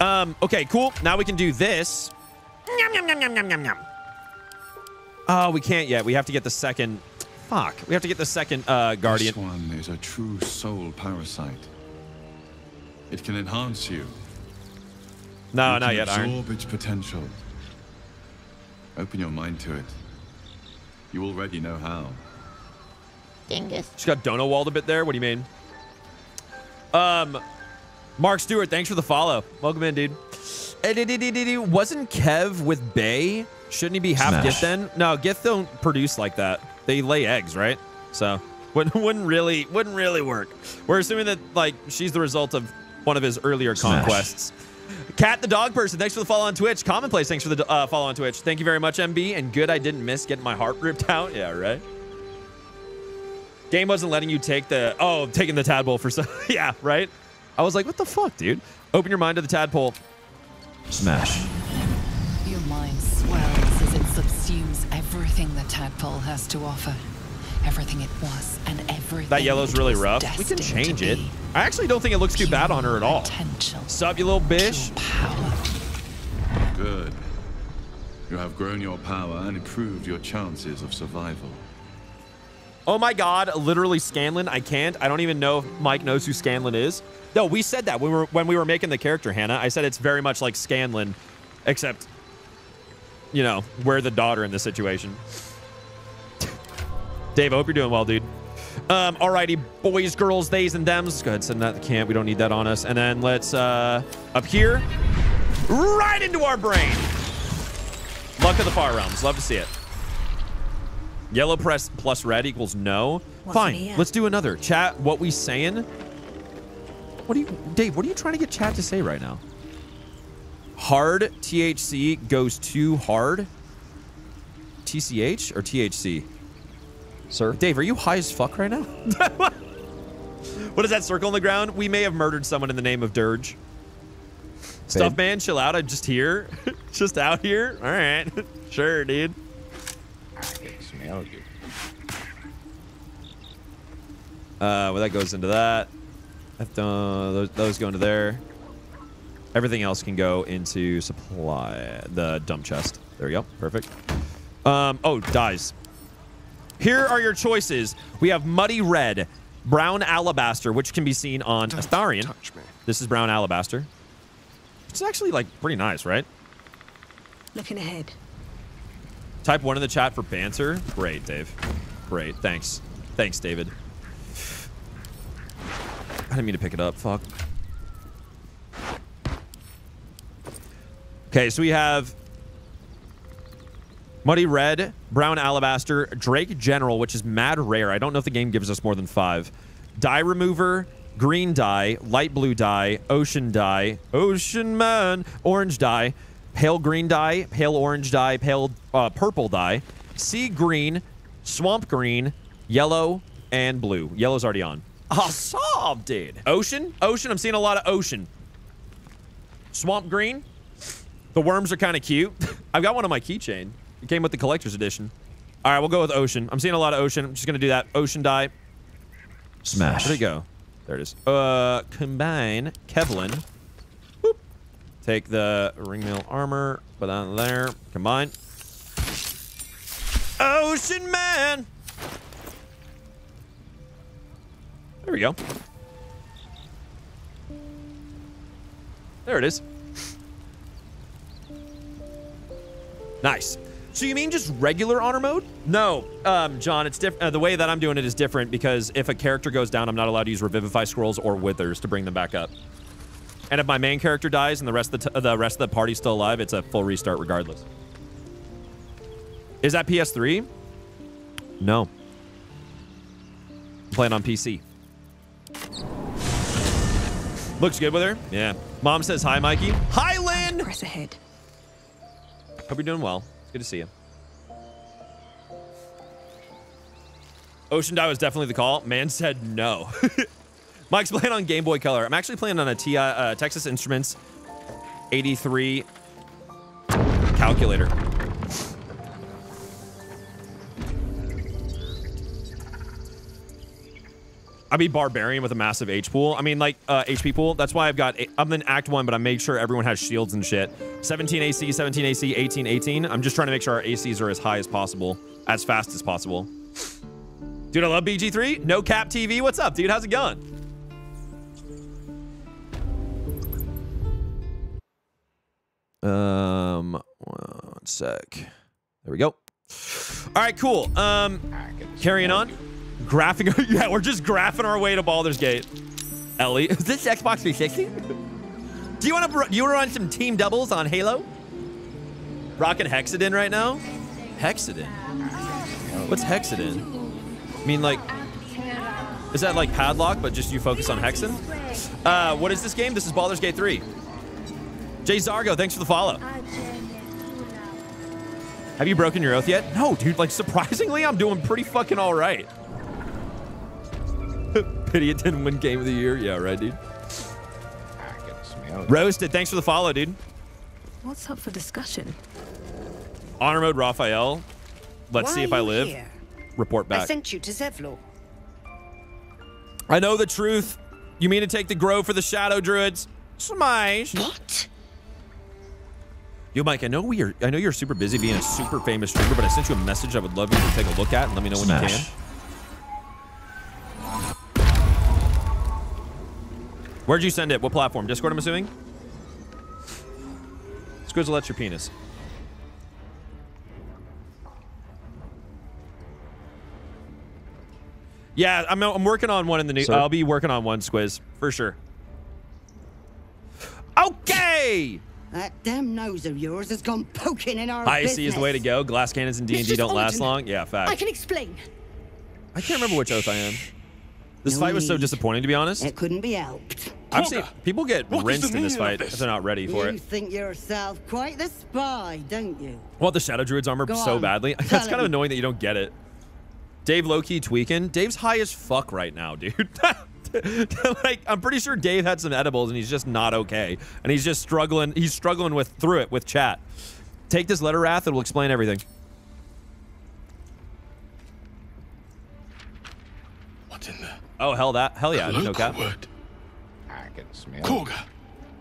Um, okay, cool. Now we can do this. Yum, yum, yum, yum, yum, yum, yum. Oh, we can't yet. We have to get the second... Fuck. We have to get the second uh, Guardian. This one is a true soul parasite. It can enhance you. No, You not yet, Iron. Absorb its potential. Open your mind to it. You already know how. Dingus. She's got Dono walled a bit there. What do you mean? Um, Mark Stewart, thanks for the follow. Welcome in, dude. Eh, Wasn't Kev with Bay? Shouldn't he be half Smash. Gith then? No, Gith don't produce like that. They lay eggs, right? So [LAUGHS] wouldn't, wouldn't really wouldn't really work. We're assuming that like she's the result of one of his earlier Smash. conquests. Cat the dog person, thanks for the follow on Twitch. Commonplace, thanks for the uh, follow on Twitch. Thank you very much, MB. And good, I didn't miss getting my heart [LAUGHS] ripped out. Yeah, right. Game wasn't letting you take the oh, taking the tadpole for some. [LAUGHS] yeah, right. I was like, what the fuck, dude? Open your mind to the tadpole. Smash. Your mind swells as it subsumes everything the tadpole has to offer. Everything it was and everything That yellow's really rough. We can change it. I actually don't think it looks too bad on her at all. Sup, you little bitch? Good. You have grown your power and improved your chances of survival. Oh my god, literally Scanlan. I can't. I don't even know if Mike knows who Scanlan is. No, we said that when we were when we were making the character, Hannah. I said it's very much like Scanlan, except you know, we're the daughter in this situation. Dave, I hope you're doing well, dude. Um, alrighty, boys, girls, theys, and thems. Go ahead, send that to camp. We don't need that on us. And then let's uh up here. Right into our brain. Luck of the far realms. Love to see it. Yellow press plus red equals no. What's Fine. Let's do another. Chat, what we saying? What are you, Dave? What are you trying to get chat to say right now? Hard THC goes too hard. TCH or THC? Sir, Dave, are you high as fuck right now? [LAUGHS] what is that circle on the ground? We may have murdered someone in the name of Durge. Stuff man, chill out. I'm just here, [LAUGHS] just out here. All right, [LAUGHS] sure, dude. I can smell you. Uh, well, that goes into that. That, uh, those, those go into there. Everything else can go into supply, the dump chest. There we go. Perfect. Um, oh, dies. Here are your choices. We have Muddy Red, Brown Alabaster, which can be seen on Astarion. This is Brown Alabaster. It's actually, like, pretty nice, right? Looking ahead. Type one in the chat for banter. Great, Dave. Great. Thanks. Thanks, David. I didn't mean to pick it up. Fuck. Okay, so we have Muddy Red, Brown Alabaster, Drake General, which is mad rare. I don't know if the game gives us more than five. Dye Remover, Green Dye, Light Blue Dye, Ocean Dye, Ocean Man, Orange Dye, Pale Green Dye, Pale Orange Dye, Pale uh, Purple Dye, Sea Green, Swamp Green, Yellow and blue. Yellow's already on. Awesome, dude. Ocean? Ocean? I'm seeing a lot of ocean. Swamp green? The worms are kind of cute. [LAUGHS] I've got one on my keychain. It came with the collector's edition. All right, we'll go with ocean. I'm seeing a lot of ocean. I'm just going to do that. Ocean die. Smash. There we go? There it is. Uh, combine Kevlin. Boop. Take the ringmail armor. Put that on there. Combine. Ocean Man. There we go. There it is. [LAUGHS] Nice. So you mean just regular honor mode? No, um, John, it's different. Uh, the way that I'm doing it is different because if a character goes down, I'm not allowed to use Revivify Scrolls or Withers to bring them back up. And if my main character dies and the rest of the, the rest of the party's still alive, it's a full restart regardless. Is that PS3? No. I'm playing on PC. Looks good with her? Yeah. Mom says hi, Mikey. Hi, Lynn! Press ahead. Hope you're doing well. Good to see you. Ocean Dye was definitely the call. Man said no. [LAUGHS] Mike's playing on Game Boy Color. I'm actually playing on a TI, uh, Texas Instruments 83 calculator. I be barbarian with a massive H pool. I mean, like uh, HP pool. That's why I've got. I'm in Act One, but I make sure everyone has shields and shit. 17 AC, 17 AC, 18 18. I'm just trying to make sure our ACs are as high as possible, as fast as possible. Dude, I love BG3. No cap TV. What's up, dude? How's it going? Um, one sec. There we go. All right, cool. Um, carrying on. Graphing. [LAUGHS] yeah, we're just graphing our way to Baldur's Gate. Ellie, is this Xbox 360? Do you want to? You want to run some team doubles on Halo? Rocking Hexadin right now. Hexadin. What's Hexadin? I mean, like, is that like Padlock, but just you focus on Hexen? Uh, what is this game? This is Baldur's Gate 3. Jay Zargo, thanks for the follow. Have you broken your oath yet? No, dude. Like, surprisingly, I'm doing pretty fucking all right. [LAUGHS] Pity it didn't win Game of the Year. Yeah, right, dude. Roasted, thanks for the follow, dude. What's up for discussion? Honor mode, Raphael. Let's Why see if I live. here? Report I sent you to Zevlor. I know the truth. You mean to take the grove for the Shadow Druids? Smash. What? Yo, Mike, I know we are. I know you're super busy being a super famous streamer, but I sent you a message I would love you to take a look at and let me know when you Smash. can. Where'd you send it? What platform? Discord, I'm assuming? Squizzle, that's your penis. Yeah, I'm, I'm working on one in the new. Sir? I'll be working on one, Squiz, for sure. Okay! That damn nose of yours has gone poking in our IC business. is the way to go. Glass cannons and D&D don't last long. Yeah, fact. I can explain. I can't remember which oath I am. This No fight was so disappointing, to be honest. It couldn't be helped. I've seen people get what is rinsed in this fight this? if they're not ready for you it. You think yourself quite the spy, don't you? Want the Shadow Druid's armor Go so on, badly. [LAUGHS] That's kind of annoying that you don't get it. Dave low-key tweaking. Dave's high as fuck right now, dude. [LAUGHS] like, I'm pretty sure Dave had some edibles and he's just not okay. And he's just struggling. He's struggling with through it with chat. Take this letter wrath. It will explain everything. What's in there? Oh, hell that. Hell yeah. No cap. Word. I can smell Korga.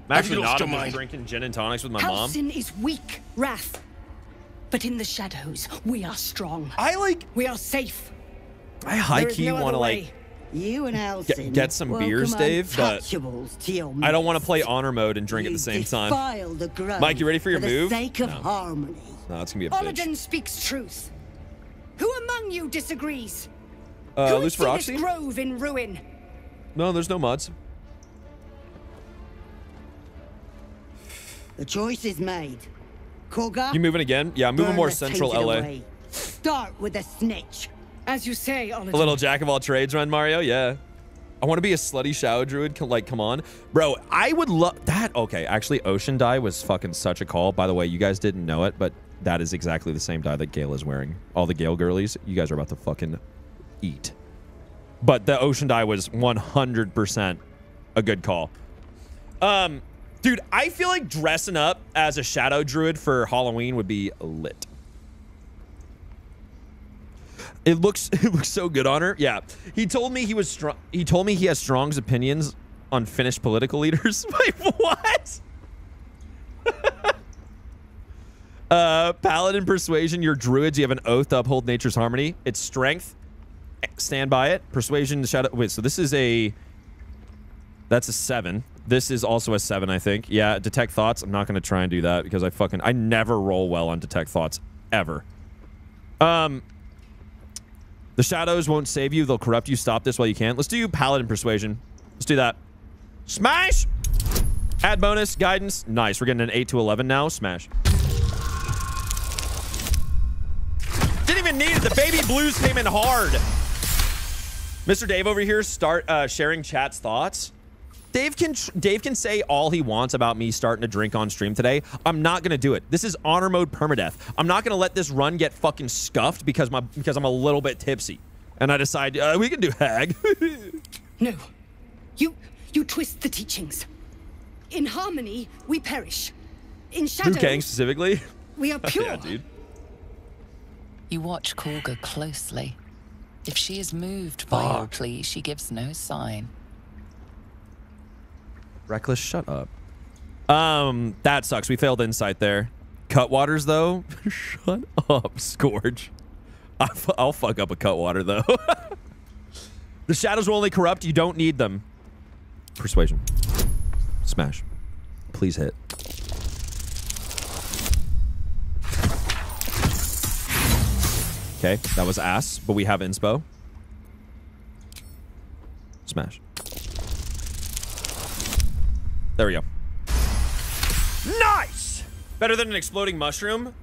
I'm actually Have you lost not. your I'm just mind? drinking gin and tonics with my mom. Halsin is weak, Wrath. But in the shadows, we are strong. I like. We are safe. I high key no want to like. You and Halsin get some beers, Dave, but untouchables to your I don't want to play honor mode and drink at the same time. the Mike, you ready for your the move? sake of No. harmony. No, it's gonna be a bitch. Olodan speaks truth. Who among you disagrees? Uh, Who would see Lucifer this grove in ruin? No, there's no mods. The choice is made. Koga, You moving again? Yeah, I'm moving more central LA. away. Start with a snitch. As you say, Olodan. A little jack of all trades run, Mario. Yeah. I want to be a slutty shadow druid. Like, come on, bro. I would love that. Okay, actually, Ocean Dye was fucking such a call. By the way, you guys didn't know it, but that is exactly the same dye that Gale is wearing. All the Gale girlies, you guys are about to fucking eat. But the ocean dye was 100% a good call. Um, dude, I feel like dressing up as a shadow druid for Halloween would be lit. It looks [LAUGHS] it looks so good on her. Yeah. He told me he was strong. He told me he has Strong's opinions on Finnish political leaders. [LAUGHS] Wait, what? [LAUGHS] uh, Paladin Persuasion, you're druids. You have an oath to uphold nature's harmony. It's strength. Stand by it. Persuasion, shadow. Wait, so this is a. That's a seven. This is also a seven, I think. Yeah, detect thoughts. I'm not going to try and do that because I fucking. I never roll well on detect thoughts ever. Um, the shadows won't save you. They'll corrupt you. Stop this while you can. Let's do Paladin Persuasion. Let's do that. Smash! Add bonus, guidance. Nice. We're getting an 8 to 11 now. Smash. Didn't even need it. The baby blues came in hard. Mr. Dave over here start uh, sharing chat's thoughts. Dave can Dave can say all he wants about me starting to drink on stream today. I'm not gonna do it. This is honor mode permadeath. I'm not gonna let this run get fucking scuffed because my because I'm a little bit tipsy, and I decide uh, we can do hag. [LAUGHS] no, you you twist the teachings. In harmony, we perish. In shadow, Liu Kang specifically. we are [LAUGHS] pure. yeah, dude. You watch Kagha closely. If she is moved by your plea, she gives no sign. Reckless, shut up. Um, that sucks. We failed insight there. Cutwaters, though? [LAUGHS] shut up, Scourge. I f I'll fuck up a Cutwater, though. [LAUGHS] the shadows will only corrupt. You don't need them. Persuasion. Smash. Please hit. Okay, that was ass, but we have inspo. Smash. There we go. Nice! Better than an exploding mushroom.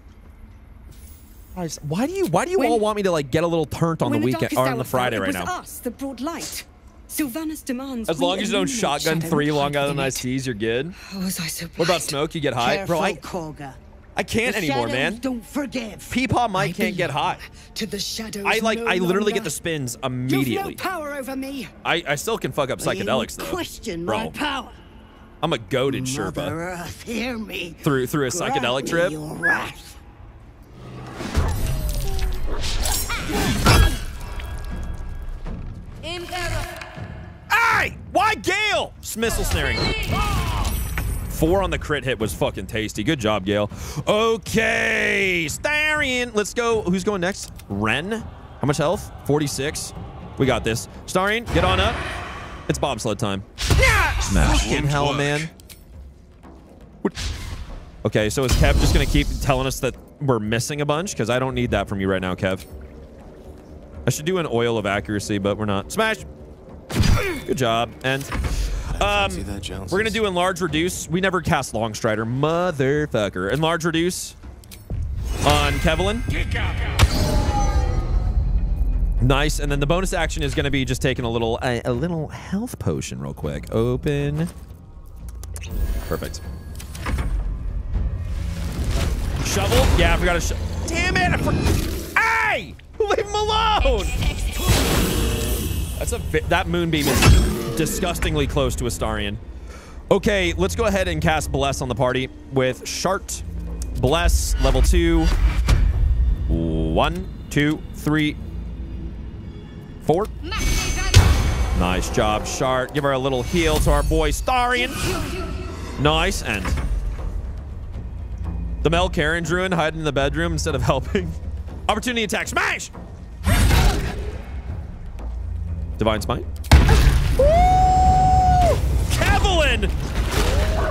Guys, why do you why do you When- all want me to like get a little turnt on the weekend or on the Friday fell, right it was now? us that brought light. Silvanus demands. As long as you don't shotgun three Long Island within iced it. teas, you're good. Oh, was I so What about smoke? You get high, bro. I, Kagha. I can't The anymore, man. Don't forgive. Peepaw Mike can't get hot. To the shadows. I like no I literally get the spins You've immediately. no power over me. I, I still can fuck up psychedelics though. Question bro. my power. I'm a goaded Sherpa Earth, hear me. through through a Grant psychedelic me trip. Your wrath. Hey! Why Gale? Missile snaring. Four on the crit hit was fucking tasty. Good job, Gale. Okay, Starion. Let's go. Who's going next? Ren. How much health? 46. We got this. Starion, get on up. It's bobsled time. Smash. Fucking hell, man. What- Okay, so is Kev just gonna keep telling us that we're missing a bunch? Because I don't need that from you right now, Kev. I should do an oil of accuracy, but we're not. Smash. Good job. And um, we're gonna do enlarge reduce. We never cast long strider, motherfucker. Enlarge reduce on Kevlin. Nice. And then the bonus action is gonna be just taking a little a, a little health potion real quick. Open. Perfect. Shovel? Yeah, I forgot to. Sh Damn it! I for hey! [LAUGHS] Leave him alone! That's a vi- that moonbeam is disgustingly close to Astarion. Okay, let's go ahead and cast Bless on the party with Shart. Bless, level two. One, two, three, four. Nice job, Shart. Give her a little heal to our boy Starion. Nice, and the Mel Karen Druid hiding in the bedroom instead of [LAUGHS] helping. Opportunity attack, smash! Divine Smite.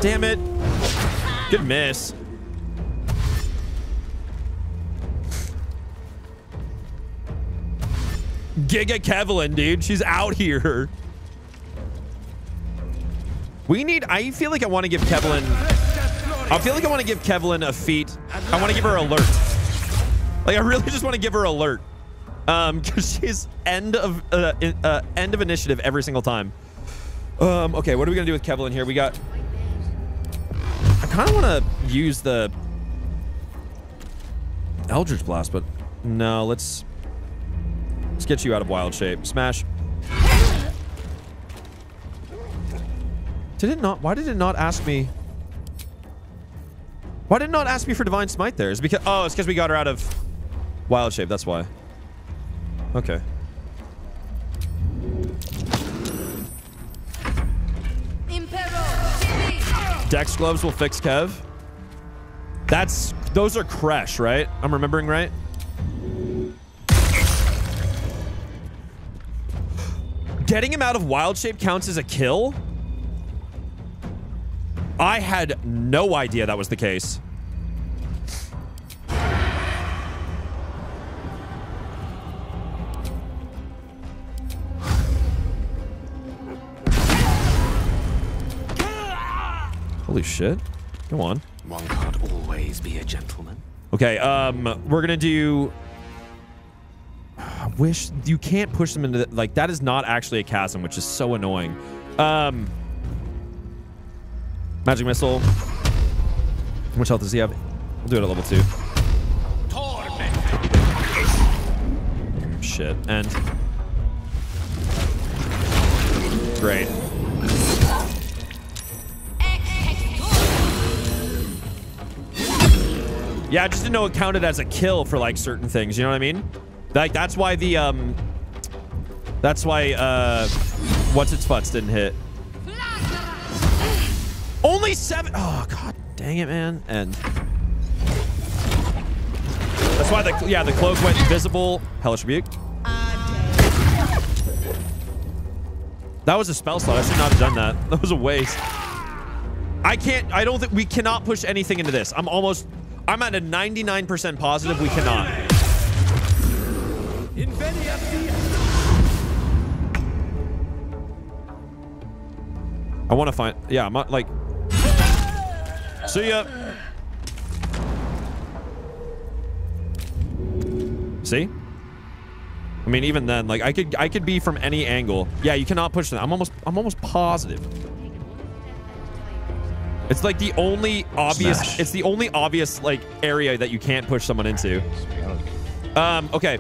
Damn it. Good miss. Giga Kevlin, dude. She's out here. We need... I feel like I want to give Kevlin... I feel like I want to give Kevlin a feat. I want to give her alert. Like, I really just want to give her alert. Um, [LAUGHS] because she's end of uh, uh, end of initiative every single time. Um, okay, what are we gonna do with Kevlin here? We got. I kind of want to use the Eldritch Blast, but no, let's. Let's get you out of wild shape. Smash. Did it not? Why did it not ask me? Why did it not ask me for divine smite there? Is because oh, it's because we got her out of wild shape. That's why. Okay. Dex gloves will fix Kev. That's those are Kresh, right? I'm remembering right. Getting him out of wild shape counts as a kill? I had no idea that was the case. Holy shit. Go on. One can't always be a gentleman. Okay, um, we're gonna do. I [SIGHS] wish you can't push them into the, like that is not actually a chasm, which is so annoying. Um, magic missile. How much health does he have? We'll do it at level two. Shit, and great. Yeah, I just didn't know it counted as a kill for like certain things. You know what I mean? Like that's why the um, that's why uh, what's its futs didn't hit. Only seven. Oh god, dang it, man. And that's why the yeah the cloak went invisible. Hellish rebuke. That was a spell slot. I should not have done that. [LAUGHS] That was a waste. I can't. I don't think we cannot push anything into this. I'm almost. I'm at a 99% positive we cannot. I want to find. Yeah, I'm not like. See ya. See? I mean, even then, like I could, I could be from any angle. Yeah, you cannot push that. I'm almost, I'm almost positive. It's like the only obvious. Smash. It's the only obvious like area that you can't push someone into. Um. Okay.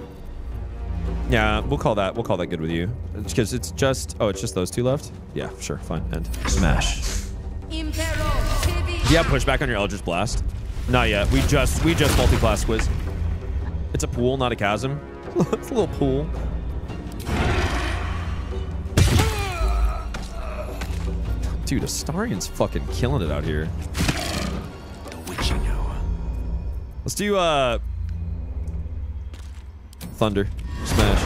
Yeah, we'll call that. We'll call that good with you, because it's just. Oh, it's just those two left. Yeah, sure, fine. End. Smash. Yeah, push back on your Eldritch Blast. Not yet. We just we just multi-class quiz. It's a pool, not a chasm. [LAUGHS] it's a little pool. Dude, Astarion's fucking killing it out here. The witching hour. Let's do uh Thunder. Smash.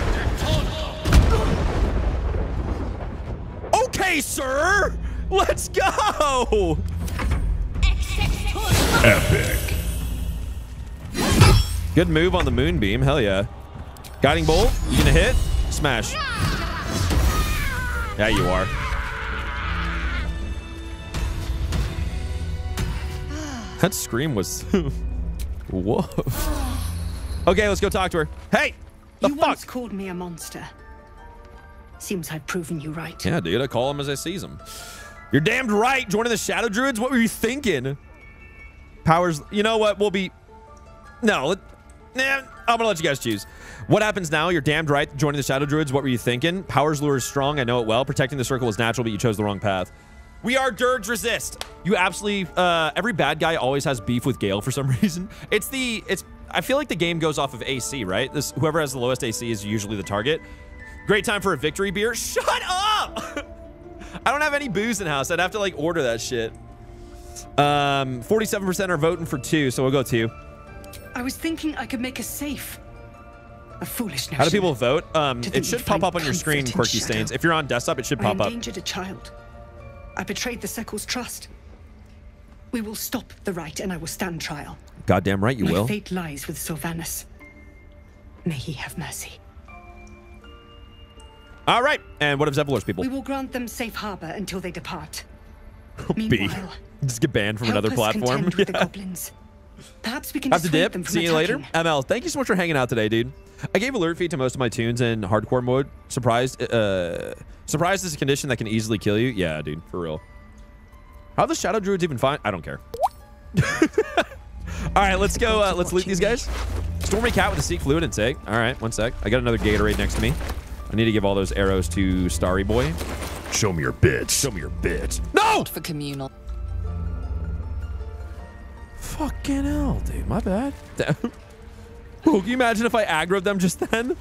Okay, sir! Let's go! Epic. Good move on the moonbeam. Hell yeah. Guiding bolt. You gonna hit? Smash. Yeah, you are. That scream was... [LAUGHS] Whoa. Okay, let's go talk to her. Hey! The you fuck? once called me a monster. Seems I've proven you right. Yeah, dude, I call him as I sees him. You're damned right. Joining the Shadow Druids? What were you thinking? Powers, you know what? We'll be... No, let... Nah, I'm gonna let you guys choose. What happens now? You're damned right. Joining the Shadow Druids. What were you thinking? Powers lure is strong. I know it well. Protecting the circle was natural, but you chose the wrong path. We are Dirge Resist. You absolutely... Uh, every bad guy always has beef with Gale for some [LAUGHS] reason. It's the... It's... I feel like the game goes off of AC, right? This Whoever has the lowest AC is usually the target. Great time for a victory beer. Shut up! [LAUGHS] I don't have any booze in house. I'd have to like order that shit. Um, 47% are voting for two, so we'll go two. I was thinking I could make a safe. A foolish notion. How do people vote? Um, it should pop up on your screen, Quirky. Stains. If you're on desktop, it should pop up. endangered a child. I betrayed the Sekil's trust. We will stop the right, and I will stand trial. Goddamn right you My will. fate lies with Silvanus. May he have mercy. All right. And what of Zevlor's people? We will grant them safe harbor until they depart. [LAUGHS] B. Meanwhile, Just get banned from help another us platform. contend [LAUGHS] with the Yeah. goblins. Perhaps we can Have to dip. them from See you later. ML, thank you so much for hanging out today, dude. I gave alert feed to most of my tunes in hardcore mode. Surprised, uh, surprised is a condition that can easily kill you. Yeah, dude, for real. How the shadow druids even find? I don't care. [LAUGHS] All right, let's go. Uh, let's loot these guys. Stormy Cat with a Seek Fluid intake. All right, one sec. I got another Gatorade next to me. I need to give all those arrows to Starry Boy. Show me your bits. Show me your bits. No! For communal. Fucking hell, dude. My bad. Oh, [LAUGHS] can you imagine if I aggroed them just then?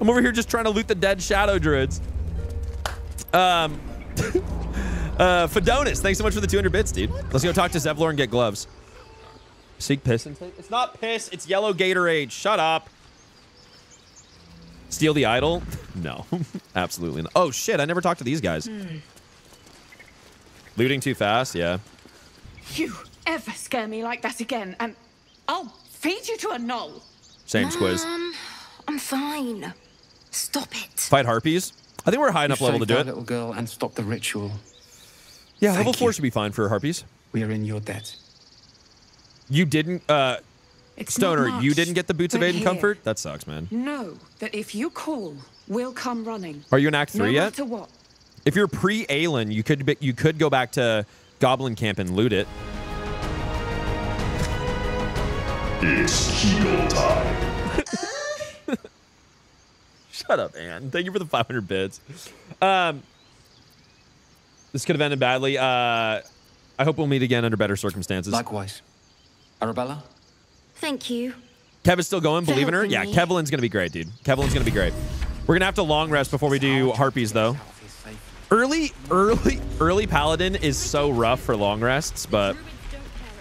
I'm over here just trying to loot the dead shadow druids. Um, [LAUGHS] uh, Fedonis, thanks so much for the 200 bits, dude. Let's go talk to Zevlor and get gloves. Seek piss intake? It's not piss. It's yellow Gatorade. Shut up. Steal the idol? [LAUGHS] No, [LAUGHS] absolutely not. Oh, shit. I never talked to these guys. Hmm. Looting too fast? Yeah. You ever scare me like that again, and I'll feed you to a knoll. Same squiz. Mom, I'm fine. Stop it. Fight harpies? I think we're high enough You level to do it. little girl and stop the ritual. Yeah, Thank level four you. should be fine for harpies. We are in your debt. You didn't, uh, It's not Stoner, you didn't get the boots of but aid and here. comfort? That sucks, man. Know that if you call, we'll come running. Are you in Act no three yet? what. If you're pre-Aelin, you could be, you could go back to Goblin Camp and loot it. It's Kegel time. Shut up, Ann. Thank you for the 500 bits. Um, this could have ended badly. Uh, I hope we'll meet again under better circumstances. Likewise. Arabella? Thank you. Kev is still going, believe in her? helping Yeah, me. Kevlin's going to be great, dude. Kevlin's going to be great. We're going to have to long rest before we do Harpies, though. Early, early, early Paladin is so rough for long rests, but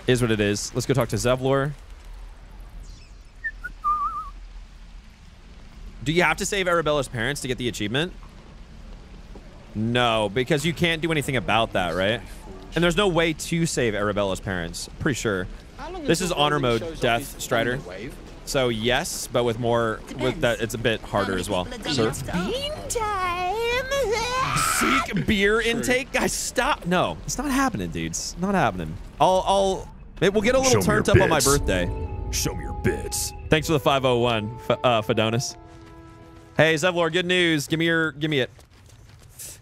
is what it is. Let's go talk to Zevlor. Do you have to save Arabella's parents to get the achievement? No, because you can't do anything about that, right? And there's no way to save Arabella's parents. Pretty sure. This is honor mode, Death Strider. So yes, but with more, with that, it's a bit harder as well. Sir? Seek beer intake, guys. Stop. No, it's not happening, dudes. Not happening. I'll, I'll. It will get a little Show turned up on my birthday. Show me your bits. Thanks for the 501, F- uh, Fedonis. Hey, Zevlor, good news. Give me your, give me it.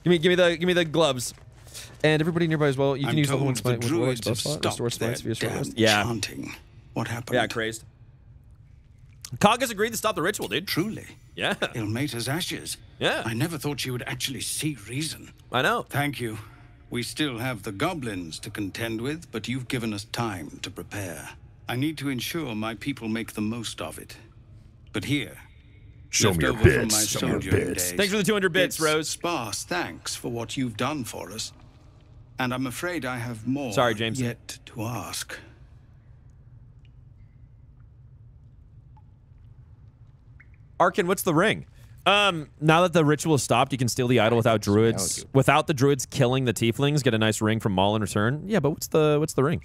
Give me, give me the, give me the gloves. And everybody nearby as well. You can I'm use one the with Warlock druids slot, stopped restore smites via rest. Yeah. chanting. What happened? Yeah, crazed. Kagha has agreed to stop the ritual, dude. Truly. Yeah. Ilmater's ashes. Yeah. I never thought she would actually see reason. I know. Thank you. We still have the goblins to contend with, but you've given us time to prepare. I need to ensure my people make the most of it. But here, Show me your left over from bits. my Show me your bits. days, Thanks for the 200 bits, it's Rose. Sparse thanks for what you've done for us. And I'm afraid I have more Sorry, James. yet to ask. Arkin, what's the ring? Um, now that the ritual is stopped, you can steal the idol without druids. Without the druids killing the tieflings, get a nice ring from Mol in return. Yeah, but what's the what's the ring?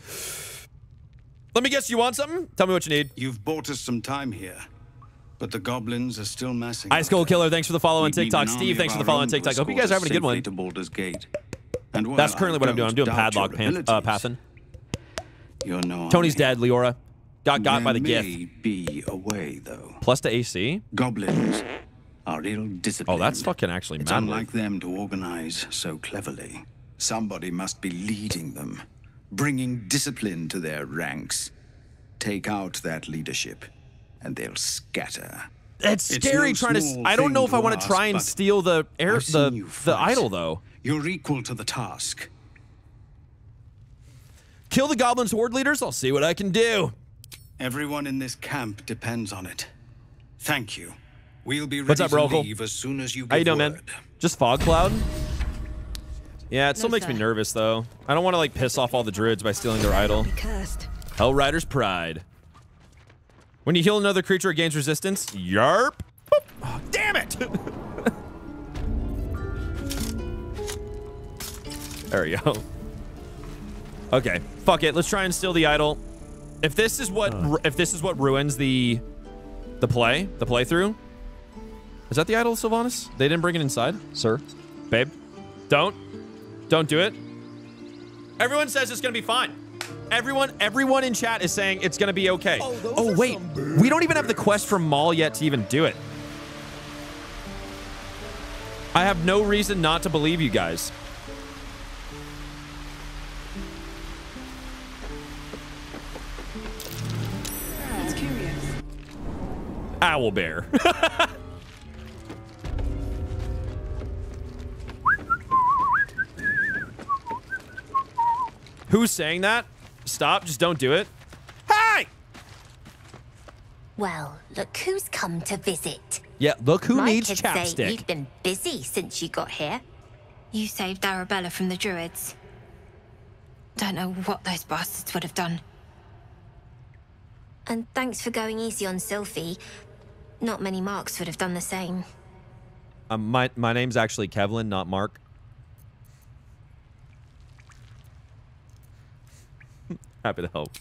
Let me guess. You want something? Tell me what you need. You've bought us some time here, but the goblins are still massing. Ice Cold Killer, thanks for the follow on TikTok. Steve, thanks for the follow on TikTok. Hope you guys are having a good one. To Baldur's Gate. And while That's I currently what I'm doing. I'm doing padlock your pan, uh, abilities, pathin. You're no Tony's army. dead. Leora got got by the there gift. may be a way, though. Plus to AC. Goblins are ill-disciplined. Oh, that's fucking actually It's mad. unlike them to organize so cleverly. Somebody must be leading them, bringing discipline to their ranks. Take out that leadership, and they'll scatter. It's It's scary no trying to. I don't know if I want to try and steal the air I've the the fight. idol though. You're equal to the task. Kill the goblins horde leaders. I'll see what I can do. Everyone in this camp depends on it. Thank you. We'll be ready What's up, to Rokel? leave as soon as you give How you doing, word. man? Just fog cloud. Yeah, it still No, makes me nervous though. I don't want to like piss off all the druids by stealing their idol. Hell Rider's pride. When you heal another creature, it gains resistance. Yarp. Oh, damn it. [LAUGHS] there we go. Okay, fuck it. Let's try and steal the idol. If this is what if this is what ruins the the play, the playthrough. Is that the idol, Silvanus? They didn't bring it inside, sir. Babe, don't, don't do it. Everyone says it's gonna be fine. Everyone, everyone in chat is saying it's gonna be okay. Oh, oh wait, we don't even have the quest from Mol yet to even do it. I have no reason not to believe you guys. It's curious. Owl bear. [LAUGHS] Who's saying that? Stop. Just don't do it. Hey! Well, look who's come to visit. Yeah, look who My needs kids say chapstick. You've been busy since you got here. You saved Arabella from the Druids. Don't know what those bastards would have done. And thanks for going easy on Sylphie. Not many marks would have done the same. Um, my my name's actually Kevlin, not Mark. Happy to help.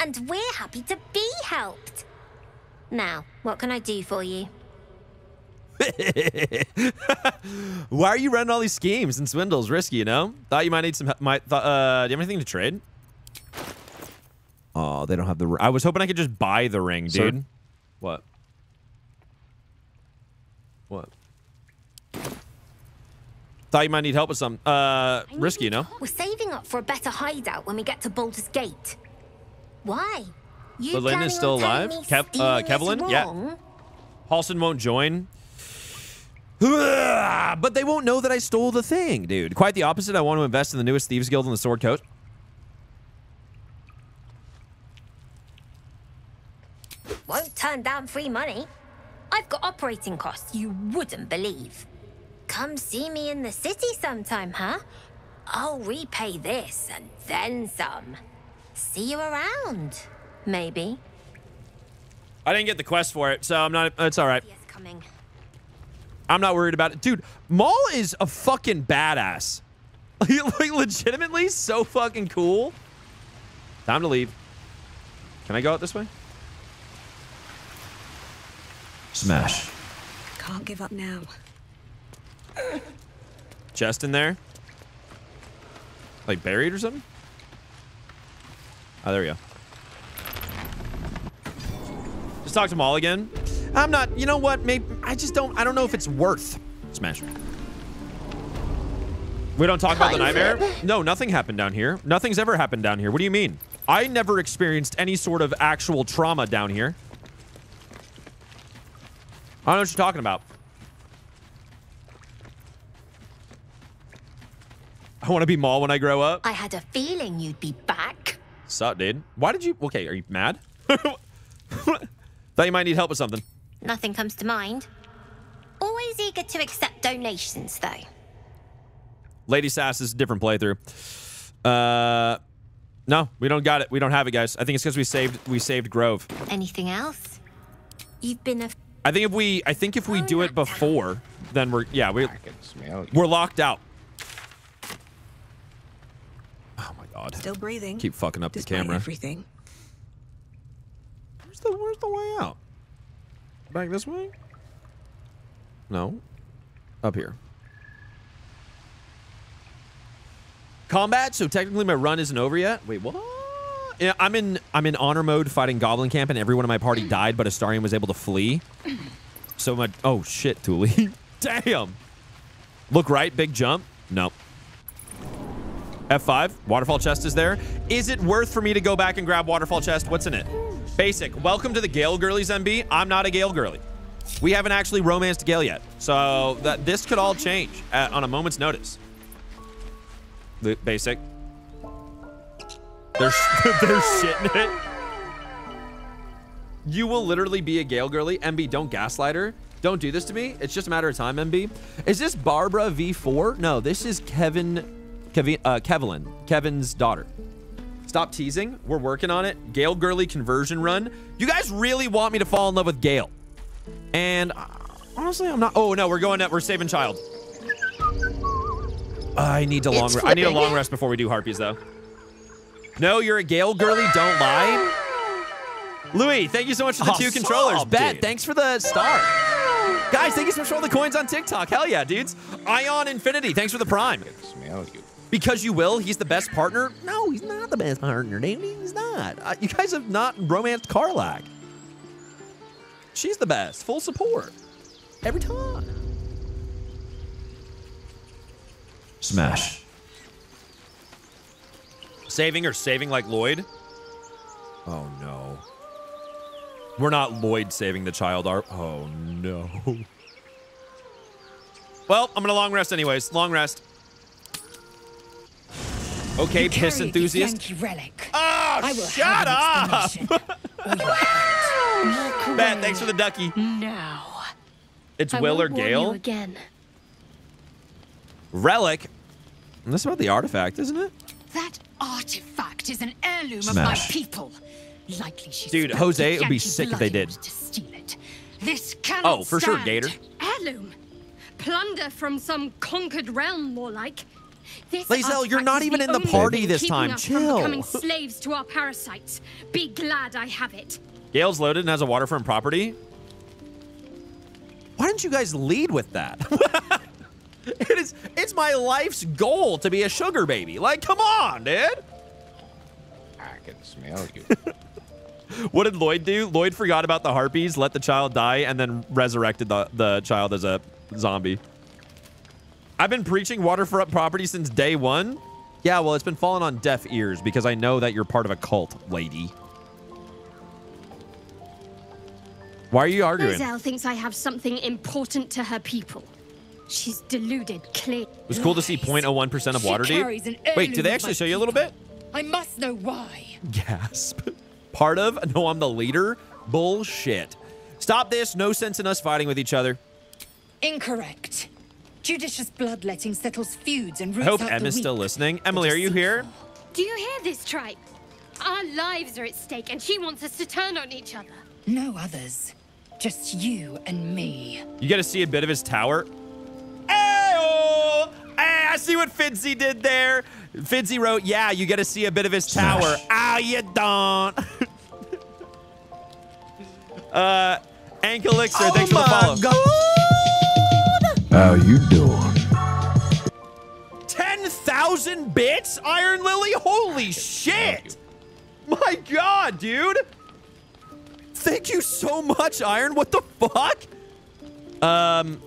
And we're happy to be helped. Now, what can I do for you? [LAUGHS] Why are you running all these schemes and swindles? Risky, you know? Thought you might need some. he- Might thought, uh, do you have anything to trade? Oh, they don't have the. I was hoping I could just buy the ring, dude. What? What? Thought you might need help with some. Uh, risky, you know? We're saving up for a better hideout when we get to Baldur's Gate. Why? You But Lynn is still alive. Kev, uh, Kevlin, yeah. Halsin won't join. [SIGHS] But they won't know that I stole the thing, dude. Quite the opposite. I want to invest in the newest Thieves Guild in the Sword Coast. Won't turn down free money. I've got operating costs you wouldn't believe. Come see me in the city sometime, huh? I'll repay this and then some. See you around, maybe. I didn't get the quest for it, so I'm not. It's all right. I'm not worried about it, dude. Mol is a fucking badass. [LAUGHS] like legitimately so fucking cool. Time to leave. Can I go out this way? Smash. Can't give up now. [LAUGHS] Chest in there. Like buried or something? Oh, there we go. Just talk to Mol again. I'm not, you know what? Maybe I just don't, I don't know if it's worth Smash. We don't talk about the nightmare? No, nothing happened down here. Nothing's ever happened down here. What do you mean? I never experienced any sort of actual trauma down here. I don't know what you're talking about. I want to be Mol when I grow up. I had a feeling you'd be back. Sup, dude? Why did you? Okay, are you mad? [LAUGHS] Thought you might need help with something. Nothing comes to mind. Always eager to accept donations, though. Lady Sass is a different playthrough. Uh, no, we don't got it. We don't have it, guys. I think it's because we saved we saved Grove. Anything else? You've been a I think if we I think if we do it before, then we're yeah we we're locked out. Oh my god. Still breathing. Keep fucking up the camera. Everything. Where's the where's the way out? Back this way? No. Up here. Combat, so technically my run isn't over yet. Wait, what? Yeah, I'm in I'm in honor mode fighting Goblin Camp and everyone in my party died, but Astarion was able to flee. So my oh shit, Thule. [LAUGHS] Damn. Look right, big jump. No. F5, waterfall chest is there. Is it worth for me to go back and grab waterfall chest? What's in it? Basic. Welcome to the Gale Girlies, MB. I'm not a Gale Girly. We haven't actually romanced Gale yet. So that this could all change at, on a moment's notice. The basic. They're, [LAUGHS] they're shitting it. You will literally be a Gale Girly. MB, don't gaslight her. Don't do this to me. It's just a matter of time, MB. Is this Barbara V4? No, this is Kevin, Kevin, uh, Kevlin, Kevin's daughter. Stop teasing. We're working on it. Gale Girly conversion run. You guys really want me to fall in love with Gale. And uh, honestly, I'm not. Oh, no, we're going, up. we're saving child. I need to long. It's Re- I need a long rest before we do harpies, though. No, you're a Gale girly. Don't lie. Louis, thank you so much for the two Awesome, controllers. Bet, thanks for the star. Guys, thank you so much for all the coins on TikTok. Hell yeah, dudes. Ion Infinity, thanks for the prime. Because you will, he's the best partner. No, he's not the best partner, dude. He's not. Uh, you guys have not romanced Karlach. She's the best. Full support. Every time. Smash. Saving or saving like Lloyd? Oh no. We're not Lloyd saving the child, are Oh, no. [LAUGHS] Well, I'm gonna long rest anyways. Long rest. Okay, You piss enthusiast. This Yankee relic. Oh, I will shut up! explanation. [LAUGHS] Matt, thanks for the ducky. No. It's I Will or won't Gale. again. Relic. And That's about the artifact, isn't it? That artifact is an heirloom of my people. Likely she Dude, Jose, to it would be sick if they did. To steal it. This cannot Oh, for sure, stand. Gator. Heirloom. Plunder from some conquered realm, more like. This Lae'zel, you're not is even in the party this time. Chill. becoming slaves to our parasites. Be glad I have it. Gale's loaded and has a waterfront property. Why didn't you guys lead with that? [LAUGHS] it is it's my life's goal to be a sugar baby. Like, come on, dude. I can smell you. [LAUGHS] What did Lloyd do? Lloyd forgot about the harpies, let the child die, and then resurrected the, the child as a zombie. I've been preaching waterfront property since day one. Yeah, well, it's been falling on deaf ears because I know that you're part of a cult, lady. Why are you arguing? Lae'zel thinks I have something important to her people. She's deluded, clear. It was cool to see 0.01% of water an Wait, did they actually show you a little bit? I must know why. [LAUGHS] Gasp. Part of? No, I'm the leader? Bullshit. Stop this. No sense in us fighting with each other. Incorrect. Judicious bloodletting settles feuds and roots I hope out Emma's the still weak. listening. Emily, are you here? Do you hear this, tribe? Our lives are at stake, and she wants us to turn on each other. No others. Just you and me. You get to see a bit of his tower. Hey, hey, I see what Fidzy did there. Fidzy wrote, yeah, you get to see a bit of his tower. Ah, you don't. [LAUGHS] uh, Ank Elixir, thanks for the follow. How you doing? 10,000 bits, Iron Lily? Holy shit! My god, dude! Thank you so much, Iron. What the fuck? Um,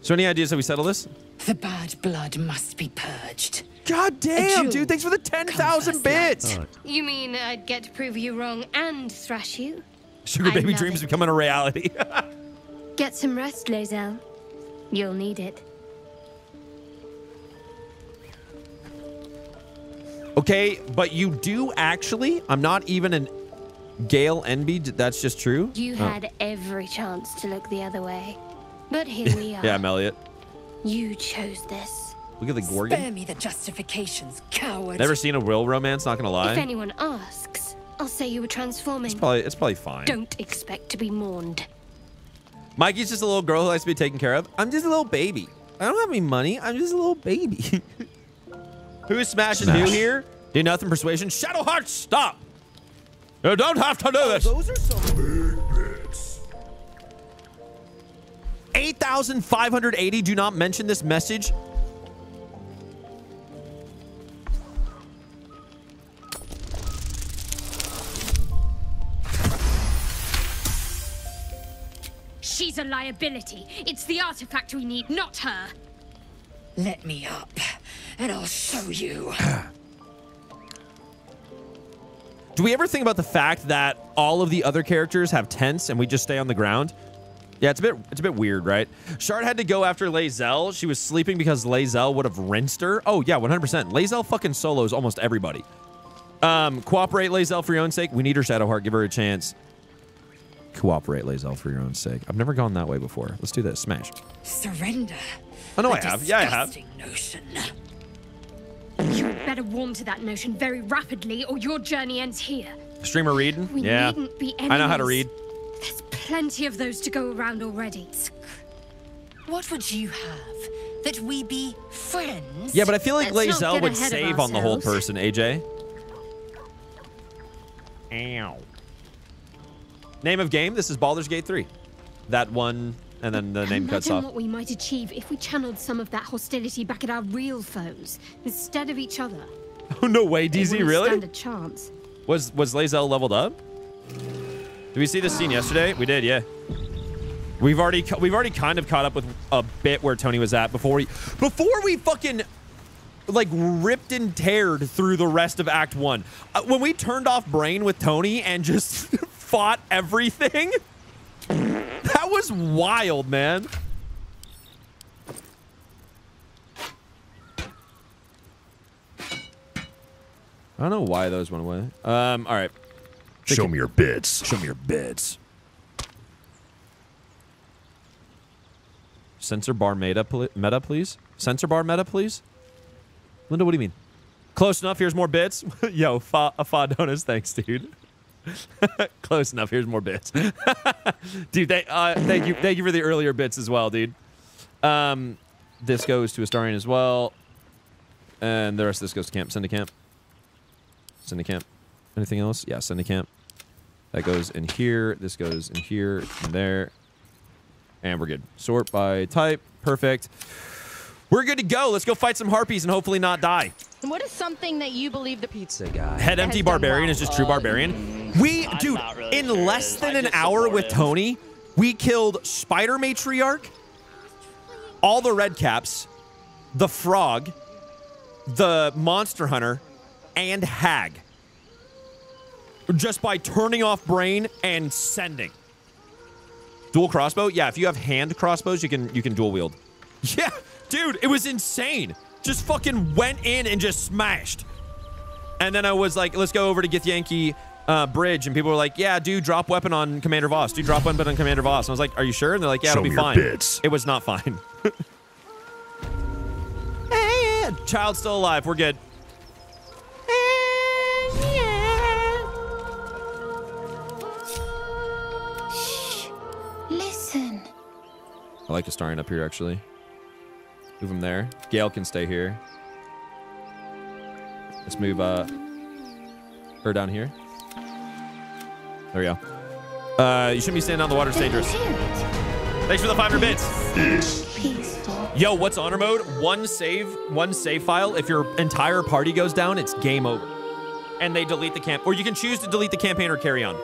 so any ideas how we settle this? The bad blood must be purged. God damn, dude. Thanks for the 10,000 bits. You mean I'd get to prove you wrong and thrash you? Sugar I Baby Dreams it. becoming a reality. [LAUGHS] Get some rest, Lae'zel. You'll need it. okay, but you do actually, I'm not even an Gale Envy. That's just true. You Oh. had every chance to look the other way. But here we [LAUGHS] are. yeah, I'm Elliot. You chose this. Look at the Gorgon. Spare Gorgon. me the justifications, coward. Never seen a Will romance, not gonna lie. If anyone asks, I'll say you were transforming. It's probably, it's probably fine. Don't expect to be mourned. Mikey's just a little girl who likes to be taken care of. I'm just a little baby. I don't have any money. I'm just a little baby. [LAUGHS] Who's smashing who Smash. here? Do nothing persuasion. Shadow Shadowheart, stop. You don't have to do oh, this. Those are some big bits. 8,580. Do not mention this message. She's a liability. It's the artifact we need, not her. Let me up, and I'll show you. Do we ever think about the fact that all of the other characters have tents and we just stay on the ground? Yeah, it's a bit it's a bit weird, right? Shart had to go after Lae'zel. She was sleeping because Lae'zel would have rinsed her. Oh yeah, 100%. Lae'zel fucking solos almost everybody. Um, cooperate Lae'zel for your own sake. We need her Shadowheart. Give her a chance. Cooperate Lae'zel for your own sake. I've never gone that way before. Let's do this. Smash. Surrender. Oh no, A I have. Yeah, I have. disgusting Notion. You'd better warm to that notion very rapidly, or your journey ends here. Streamer reading. We yeah. needn't be I know how to read. There's plenty of those to go around already. What would you have? That we be friends? Yeah, but I feel like Let's not would ahead of save on the whole person, AJ. Ow. Name of game, this is Baldur's Gate 3. That one, and then the name cuts Imagine off. what we might achieve if we channeled some of that hostility back at our real foes instead of each other. [LAUGHS] Oh, no way, DZ, really? Stand a chance. Was was Lae'zel leveled up? Did we see this scene yesterday? We did, yeah. We've already we've already kind of caught up with a bit where Tony was at before we before we fucking like ripped and teared through the rest of Act One. Uh, when we turned off Brain with Tony and just [LAUGHS] fought everything? [LAUGHS] That was wild, man. I don't know why those went away. Um, all right. Show me your bits. Show me your bits. Sensor bar meta, meta, please. Sensor bar meta, please. Linda, what do you mean? Close enough. Here's more bits. [LAUGHS] Yo, fa, a fa donuts. Thanks, dude. [LAUGHS] Close enough. Here's more bits. [LAUGHS] dude, th uh, thank you. Thank you for the earlier bits as well, dude. Um, this goes to Astarion as well. And the rest of this goes to camp. Send to camp. Send to camp. Anything else? Yeah, send to camp. That goes in here. This goes in here and there. And we're good. Sort by type. Perfect. We're good to go. Let's go fight some harpies and hopefully not die. What is something that you believe the pizza guy Head empty barbarian well? is just true barbarian. We, dude, in less than an hour with Tony, we killed Spider Matriarch, all the red caps, the frog, the monster hunter, and hag. Just by turning off brain and sending. Dual crossbow? Yeah, if you have hand crossbows, you can you can dual wield. [LAUGHS] Yeah, dude, it was insane. Just fucking went in and just smashed. And then I was like, let's go over to Githyanki uh, Bridge. And people were like, yeah, do drop weapon on Commander Voss. Do drop weapon on Commander Voss. And I was like, are you sure? And they're like, yeah, Show it'll be me your fine. bits. It was not fine. [LAUGHS] Eh, Child's still alive. We're good. Listen. I like Astarion up here, actually. Move him there. Gale can stay here. Let's move uh, her down here. There we go. Uh, you shouldn't be standing on the water. It's dangerous. Thanks for the 500 bits. Yo, what's honor mode? One save, one save file. If your entire party goes down, it's game over. And they delete the camp. Or you can choose to delete the campaign or carry on.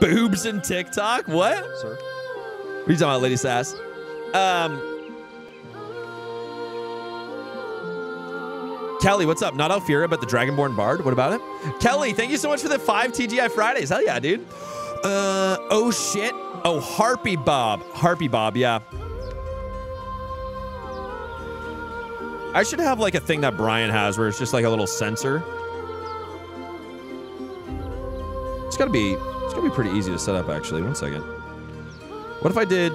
Boobs and TikTok? What? Sir. What are you talking about, Lady Sass? Um, Kelly, what's up? Not Alfira, but the Dragonborn Bard. What about it? Kelly, thank you so much for the five TGI Fridays. Hell yeah, dude. Uh, oh shit. Oh, Harpy Bob. Harpy Bob, yeah. I should have like a thing that Brian has where it's just like a little sensor. It's gotta be, it's gonna be pretty easy to set up actually. One second. What if I did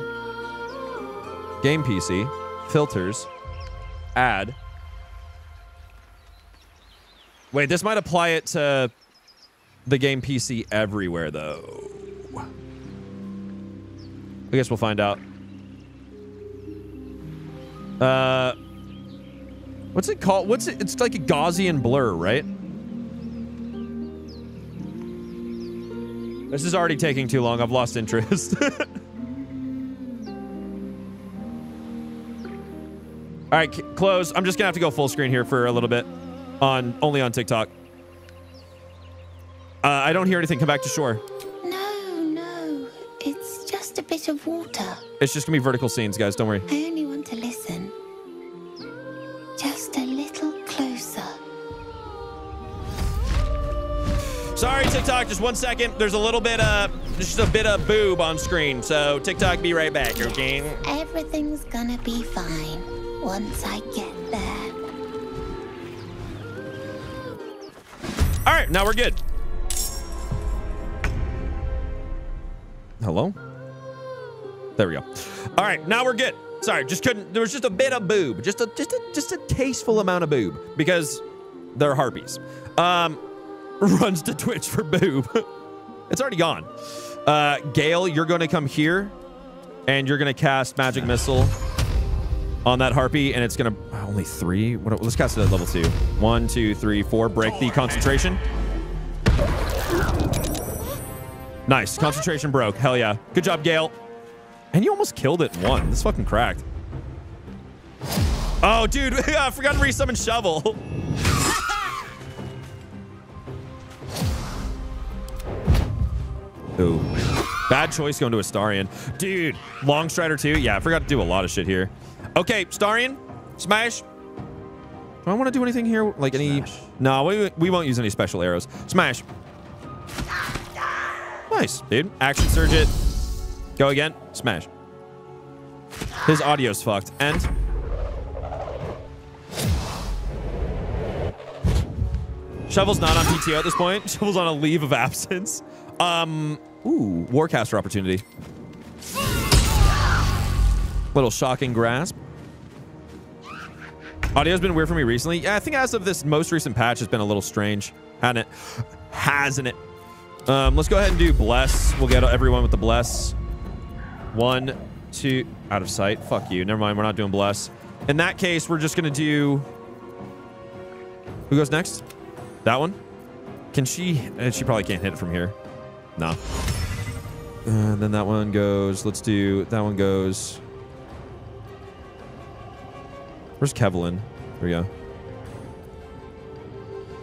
game PC, filters, add. Wait, this might apply it to the game PC everywhere though. I guess we'll find out. Uh, what's it called? What's it? It's like a Gaussian blur, right? This is already taking too long. I've lost interest. [LAUGHS] All right, close. I'm just gonna have to go full screen here for a little bit, on only on TikTok. Uh, I don't hear anything. Come back to shore. No, no. It's just a bit of water. It's just gonna be vertical scenes, guys. Don't worry. I only want to listen. Just a little closer. Sorry, TikTok. Just one second. There's a little bit of just a bit of boob on screen. So TikTok, be right back. Okay. Everything's gonna be fine once I get All right, now we're good. Hello? There we go. All right, now we're good. Sorry, just couldn't. There was just a bit of boob, just a just a just a tasteful amount of boob because they're harpies. Um, [LAUGHS] runs to Twitch for boob. [LAUGHS] it's already gone. Uh, Gale, you're going to come here, and you're going to cast magic missile on that harpy, and it's going to only three. What, let's cast it at level two. One, two, three, four. Break the concentration. Nice. Concentration broke. Hell yeah. Good job, Gale. And you almost killed it one. This fucking cracked. Oh, dude. [LAUGHS] I forgot to resummon Shovel. [LAUGHS] Ooh. Bad choice going to Astarion. Dude, Long Strider 2? Yeah, I forgot to do a lot of shit here. Okay, Starion, smash. Do I want to do anything here? Like any... No, we, we won't use any special arrows. Smash. Nice, dude. Action surge it. Go again. Smash. His audio's fucked. And Shovel's not on PTO at this point. [LAUGHS] Shovel's on a leave of absence. Um, ooh, Warcaster opportunity. Little shocking grasp. Audio's been weird for me recently. Yeah, I think as of this most recent patch, it's been a little strange. Hasn't it? Hasn't it? Um, let's go ahead and do bless. We'll get everyone with the bless. One, two, out of sight. Fuck you. Never mind. We're not doing bless. In that case, we're just gonna do. Who goes next? That one? Can she? eh, She probably can't hit it from here. No. And then that one goes. Let's do. That one goes. Where's Kevlin? There we go.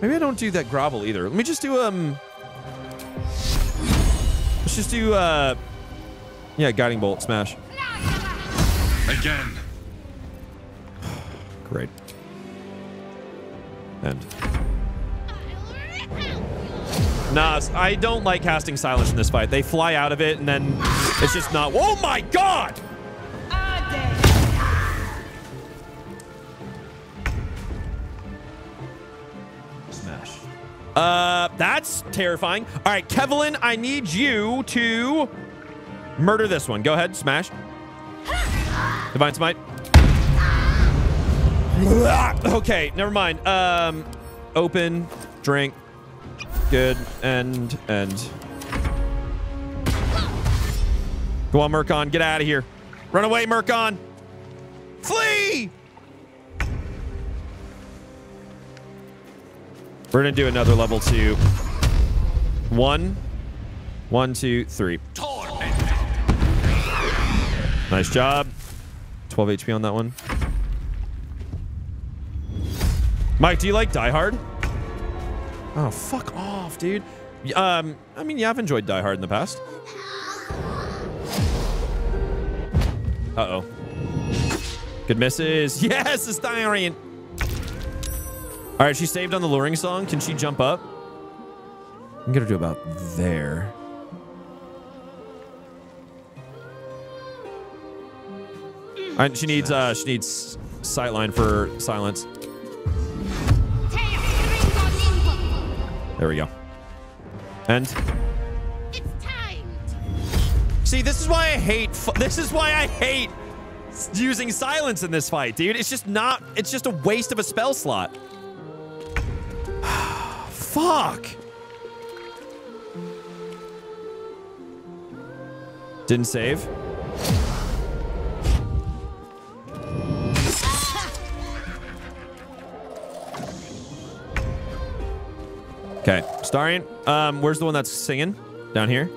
Maybe I don't do that grovel either. Let me just do um. Let's just do uh. Yeah, guiding bolt smash. Again. [SIGHS] Great. And. Nah, I don't like casting silence in this fight. They fly out of it and then it's just not. Oh my god! Uh, that's terrifying. All right, Kevlin, I need you to murder this one. Go ahead, smash. Divine Smite. okay, never mind. Um, open, drink, good, and end. Go on, Mirkon, get out of here. Run away, Mirkon. Flee! We're gonna do another level two. One, one, two, three. Nice job. 12 HP on that one. Mike, do you like Die Hard? Oh, fuck off, dude. Um, I mean, yeah, I've enjoyed Die Hard in the past. Uh-oh. Good misses. [LAUGHS] Yes, it's Thyrant. All right, she saved on the luring song. Can she jump up? I'm gonna do about there. All right, she needs uh she needs sightline for silence. There we go. And see, this is why I hate. This is why I hate using silence in this fight, dude. It's just not. It's just a waste of a spell slot. Fuck. Didn't save. Okay, Starian. Um, where's the one that's singing? Down here.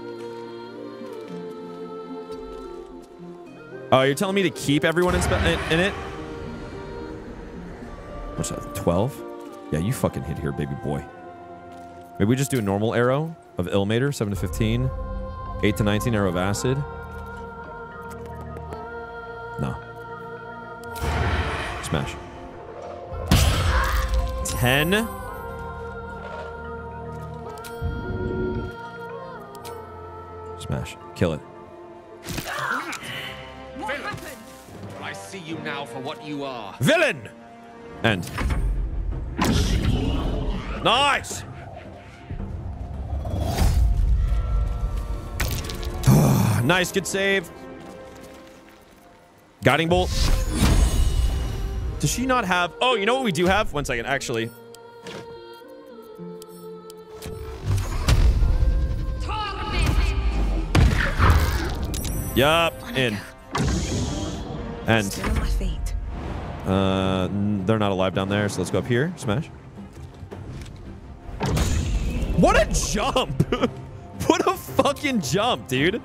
Oh, you're telling me to keep everyone in, in it? What's that? 12? Yeah, you fucking hit here, baby boy. Maybe we just do a normal arrow of Ilmater, 7 to 15. 8 to 19 arrow of acid. No. Smash. 10. Smash. Kill it. Villain! I see you now for what you are. Villain! End. Nice! Ah, nice, good save. Guiding bolt. Does she not have... Oh, you know what we do have? One second, actually. Yup, in. And... Uh, they're not alive down there, so let's go up here. Smash. What a jump! [LAUGHS] what a fucking jump, dude.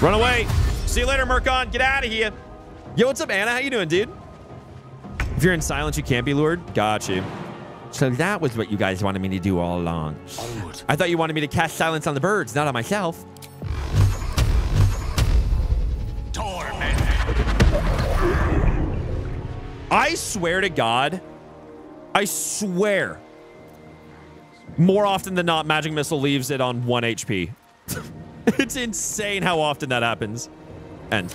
Run away. See you later, Mirkon. Get out of here. Yo, what's up, Anna? How you doing, dude? If you're in silence, you can't be lured. Got you. So that was what you guys wanted me to do all along. I thought you wanted me to cast silence on the birds, not on myself. I swear to God, I swear, more often than not, Magic Missile leaves it on 1 HP. [LAUGHS] it's insane how often that happens. End.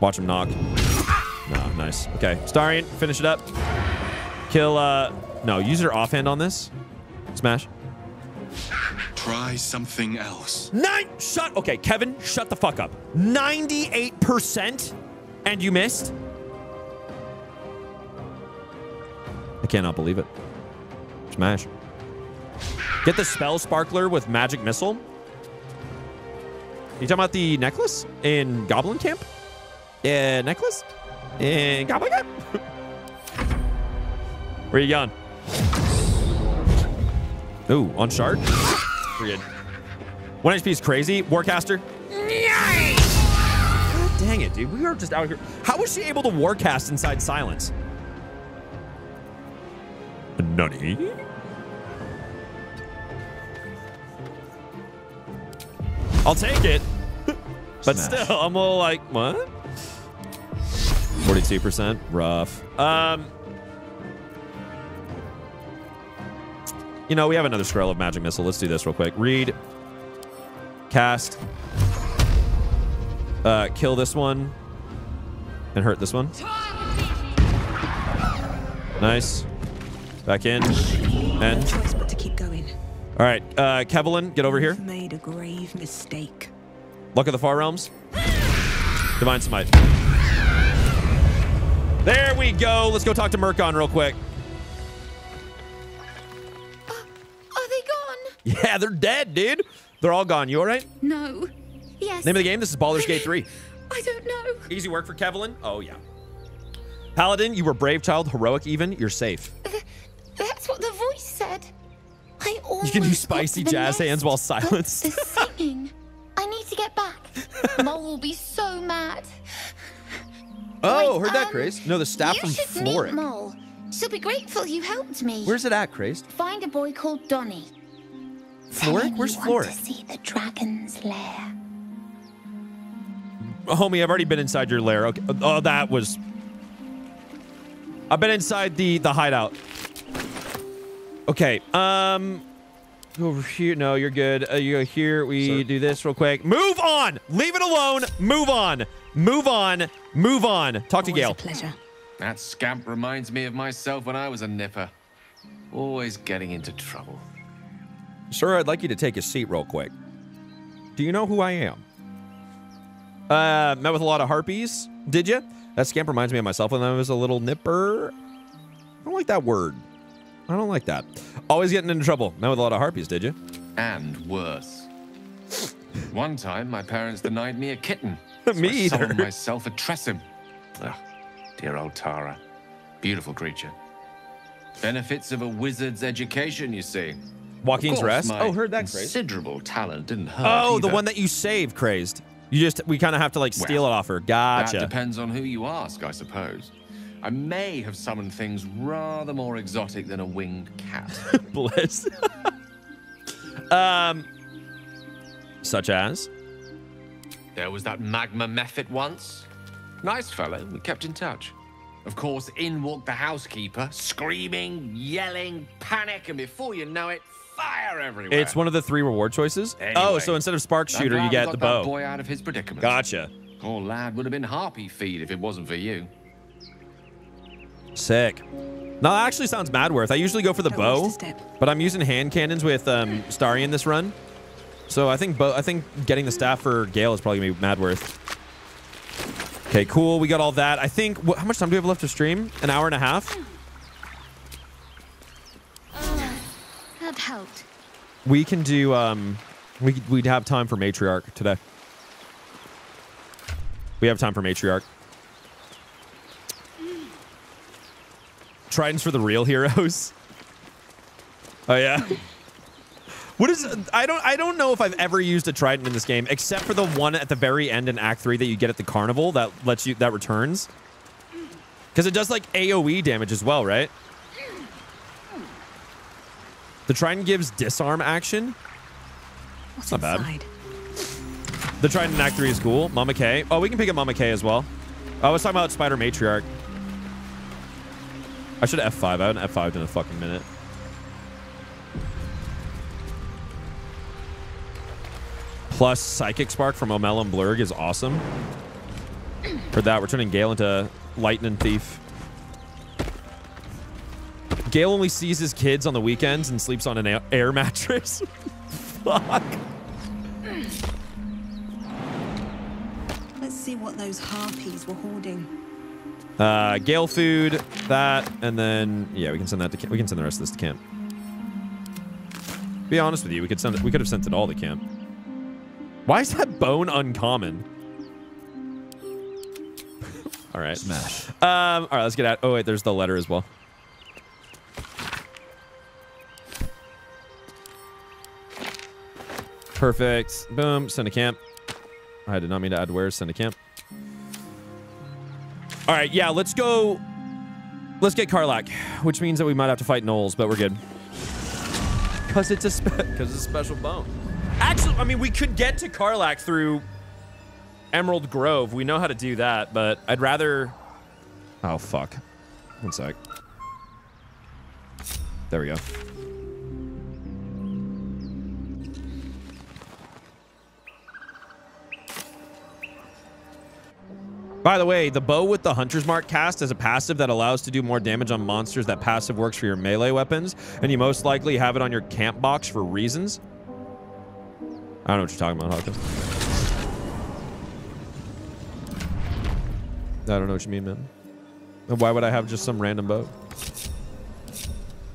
Watch him knock. No, nice. Okay, Starion, finish it up. Kill, uh, no, use your offhand on this. Smash. Try something else. Nine, shut, okay, Kevin, shut the fuck up. 98% and you missed? I cannot believe it. Smash. Get the spell sparkler with magic missile. You talking about the necklace in Goblin Camp? Yeah, necklace? In Goblin Camp? Where you going? Ooh, on shard? Good. One HP is crazy. Warcaster? God dang it, dude. We are just out here. How was she able to warcast inside silence? Nutty. I'll take it. [LAUGHS] but Smash. still, I'm a little like, what? 42%. Rough. Um, you know, we have another scroll of magic missile. Let's do this real quick. Read. Cast. Uh, kill this one. And hurt this one. Nice. Back in. And. choice but to keep going. All right, uh, Kevlin, get over here. Made a grave mistake. Luck of the Far Realms. Divine Smite. There we go. Let's go talk to Mirkon real quick. Uh, are they gone? Yeah, they're dead, dude. They're all gone. You all right? No. Yes. Name of the game? This is Baldur's Gate 3. I don't know. Easy work for Kevlin? Oh, yeah. Paladin, you were brave child, heroic even. You're safe. Uh, that's what the voice said. I almost You can do spicy jazz nest, hands while silenced. The [LAUGHS] singing. I need to get back. Mol will be so mad. Oh, Wait, heard that, um, Craze? No, the staff you from should meet Florrick. Mol. She'll be grateful you helped me. Where's it at, Crazed? Find a boy called Donny. Tell Florrick? Where's you want Florrick? to see the dragon's lair. Homie, I've already been inside your lair. Okay. Oh, that was. I've been inside the the hideout. Okay. Um. Over here. No, you're good. Uh, you go here. We do this real quick. Move on. Leave it alone. Move on. Move on. Move on. Talk to Gale. pleasure. That scamp reminds me of myself when I was a nipper. Always getting into trouble. Sir, I'd like you to take a seat real quick. Do you know who I am? Uh, met with a lot of harpies. Did you? That scamp reminds me of myself when I was a little nipper. I don't like that word. I don't like that. Always getting into trouble. Met with a lot of harpies, did you? And worse. One time, my parents denied me a kitten. [LAUGHS] Me so I summoned either. myself a Tressym. Ugh, dear old Tara. Beautiful creature. Benefits of a wizard's education, you see. Joaquin's course, Rest? Oh, heard that, Crazed. Considerable talent didn't hurt. Oh, the one that you saved, crazed. You just we kind of have to like steal Well, it off her. Gotcha. That depends on who you ask, I suppose. I may have summoned things rather more exotic than a winged cat. [LAUGHS] Bliss. [LAUGHS] um, such as. There was that magma mephit once. Nice fellow, we kept in touch. Of course, in walked the housekeeper, screaming, yelling, panic, and before you know it, fire everywhere. It's one of the three reward choices. oh, so instead of spark shooter, glad you we get got the that bow. boy out of his predicament. Gotcha. Poor lad would have been harpy feed if it wasn't for you. Sick. No, that actually sounds mad worth. I usually go for the bow, but I'm using hand cannons with um, Starion this run. So I think. I think getting the staff for Gale is probably gonna be mad worth. Okay, cool. We got all that. I think. How much time do we have left to stream? An hour and a half. That helped. We can do. Um, we we'd have time for matriarch today. We have time for matriarch. Tridents for the real heroes. [LAUGHS] Oh yeah. What is I don't I don't know if I've ever used a trident in this game except for the one at the very end in Act 3 that you get at the carnival that lets you that returns. Cuz it does like AoE damage as well, right? The trident gives disarm action. That's not bad. The trident in Act 3 is cool. Mama K. Oh, we can pick up Mama K as well. Oh, I was talking about Spider Matriarch. I should have F5. I haven't F5'd in a fucking minute. Plus Psychic Spark from Omeluum Blurg is awesome. For that, we're turning Gale into Lightning Thief. Gale only sees his kids on the weekends and sleeps on an air [LAUGHS] mattress. Fuck. Let's see what those harpies were hoarding. Uh, Gale food, that, and then yeah, we can send that to camp. We can send the rest of this to camp. Be honest with you, we could send it. We could have sent it all to camp. Why is that bone uncommon? all right, smash. Um, all right, let's get out. Oh wait, there's the letter as well. Perfect. Boom. Send a camp. I did not mean to add where. Send a camp. All right, yeah, let's go. Let's get Karlach, which means that we might have to fight Knowles, but we're good. Because it's a because it's a special bone. Actually, I mean, we could get to Karlach through Emerald Grove. We know how to do that, but I'd rather. Oh fuck! One sec. There we go. By the way, the bow with the Hunter's Mark cast has a passive that allows to do more damage on monsters. That passive works for your melee weapons, and you most likely have it on your camp box for reasons. I don't know what you're talking about, Hawkins. I don't know what you mean, man. And Why would I have just some random bow?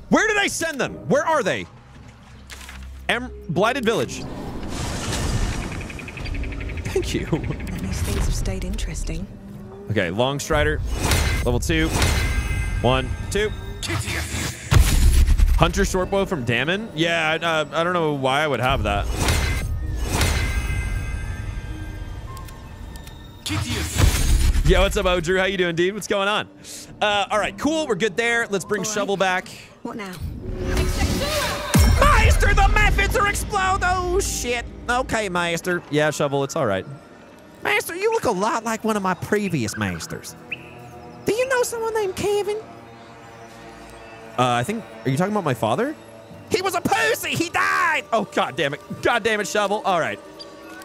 Where did I send them? Where are they? Em Blighted Village. Thank you. And [LAUGHS] these things have stayed interesting. Okay, Long Strider, level two. One, two. Hunter Shortbow from Dammon? Yeah, I, uh, I don't know why I would have that. Yeah, what's up, Odrew? How you doing, dude? What's going on? Uh, all right, cool. We're good there. Let's bring Shovel back. What now? Maester, the methods are explode. Oh, shit. Okay, Meister. Yeah, Shovel, it's all right. Maester, you look a lot like one of my previous masters. Do you know someone named Kevin? Uh, I think, are you talking about my father? He was a pussy. He died. Oh, god damn it. God damn it, Shovel. All right.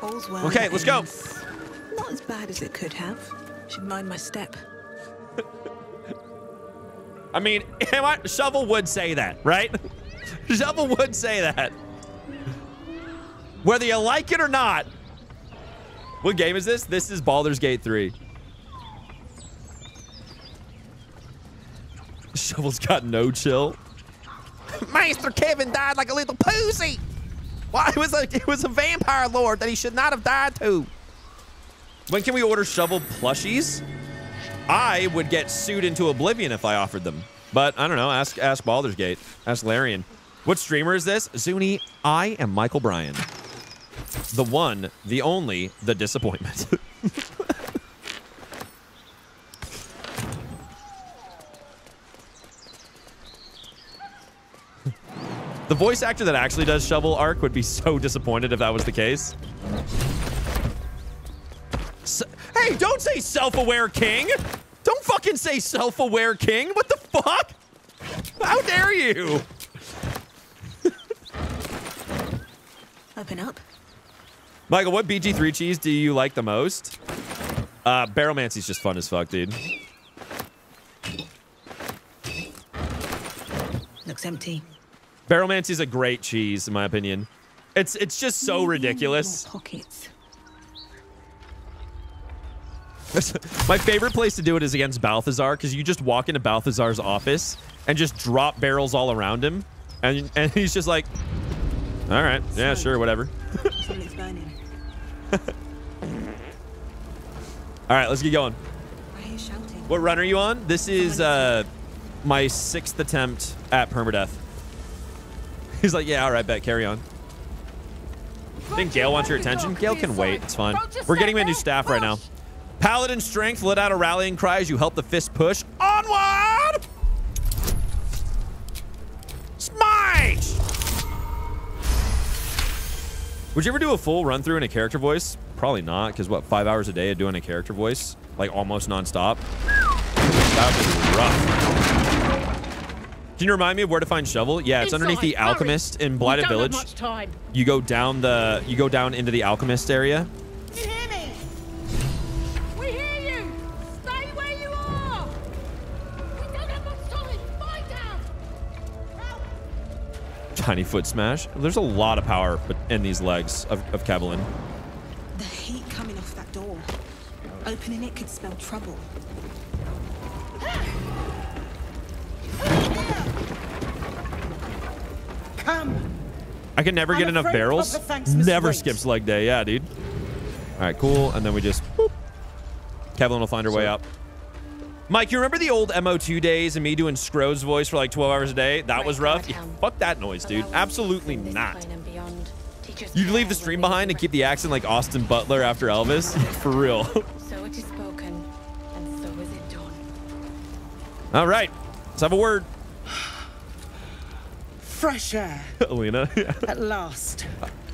Well Okay, let's go. Ends. Not as bad as it could have. Should mind my step. [LAUGHS] I mean, am I- Shovel would say that, right? [LAUGHS] Shovel would say that. Whether you like it or not. What game is this? This is Baldur's Gate 3. [LAUGHS] Shovel's got no chill. Maester Kevin died like a little pussy. Why it was a it was a vampire lord that he should not have died to. When can we order shovel plushies? I would get sued into oblivion if I offered them. But I don't know. Ask ask Baldur's Gate. Ask Larian. What streamer is this? Zuni, I am Michael Bryan. The one, the only, the disappointment. [LAUGHS] the voice actor that actually does Shovel Arc would be so disappointed if that was the case. Hey, don't say self-aware king. Don't fucking say self-aware king. What the fuck? How dare you? Open up. Michael, what BG3 cheese do you like the most? Uh, Barrelmancy's just fun as fuck, dude. Looks empty. Barrelmancy's a great cheese, in my opinion. It's it's just so ridiculous. Pockets. [LAUGHS] My favorite place to do it is against Balthazar, because you just walk into Balthazar's office and just drop barrels all around him. And, and [LAUGHS] he's just like, all right, yeah, sure, whatever. [LAUGHS] All right, let's get going. I hear shouting. What run are you on? This is uh, my sixth attempt at permadeath. He's like, yeah, all right, bet, carry on. I think Gale wants your attention. Gale can wait. It's fine. We're getting a new staff right now. Paladin strength. Let out a rallying cry as you help the fist push. Onward! Smite! Would you ever do a full run through in a character voice? probably not, because what, five hours a day of doing a character voice, like almost nonstop? That would be rough. Can you remind me of where to find shovel? Yeah, it's underneath the Inside, hurry. alchemist in Blighted Village. You go down the, you go down into the alchemist area. Tiny foot smash. There's a lot of power in these legs of, of Kevlin. The heat coming off that door. Opening it could spell trouble. Come. I can never I'm get enough barrels. Thanks Never Waite. skips leg day. Yeah, dude. All right, cool. And then we just, boop. Kevlin will find her way up. Mike, you remember the old MO2 days and me doing Scro's voice for like 12 hours a day? That was rough. Yeah, fuck that noise, dude. Absolutely not. You'd leave the stream behind and keep the accent like Austin Butler after Elvis? [LAUGHS] For real. So it is spoken, and so is it done. All right. Let's have a word. Fresh air. [LAUGHS] Alina. At last.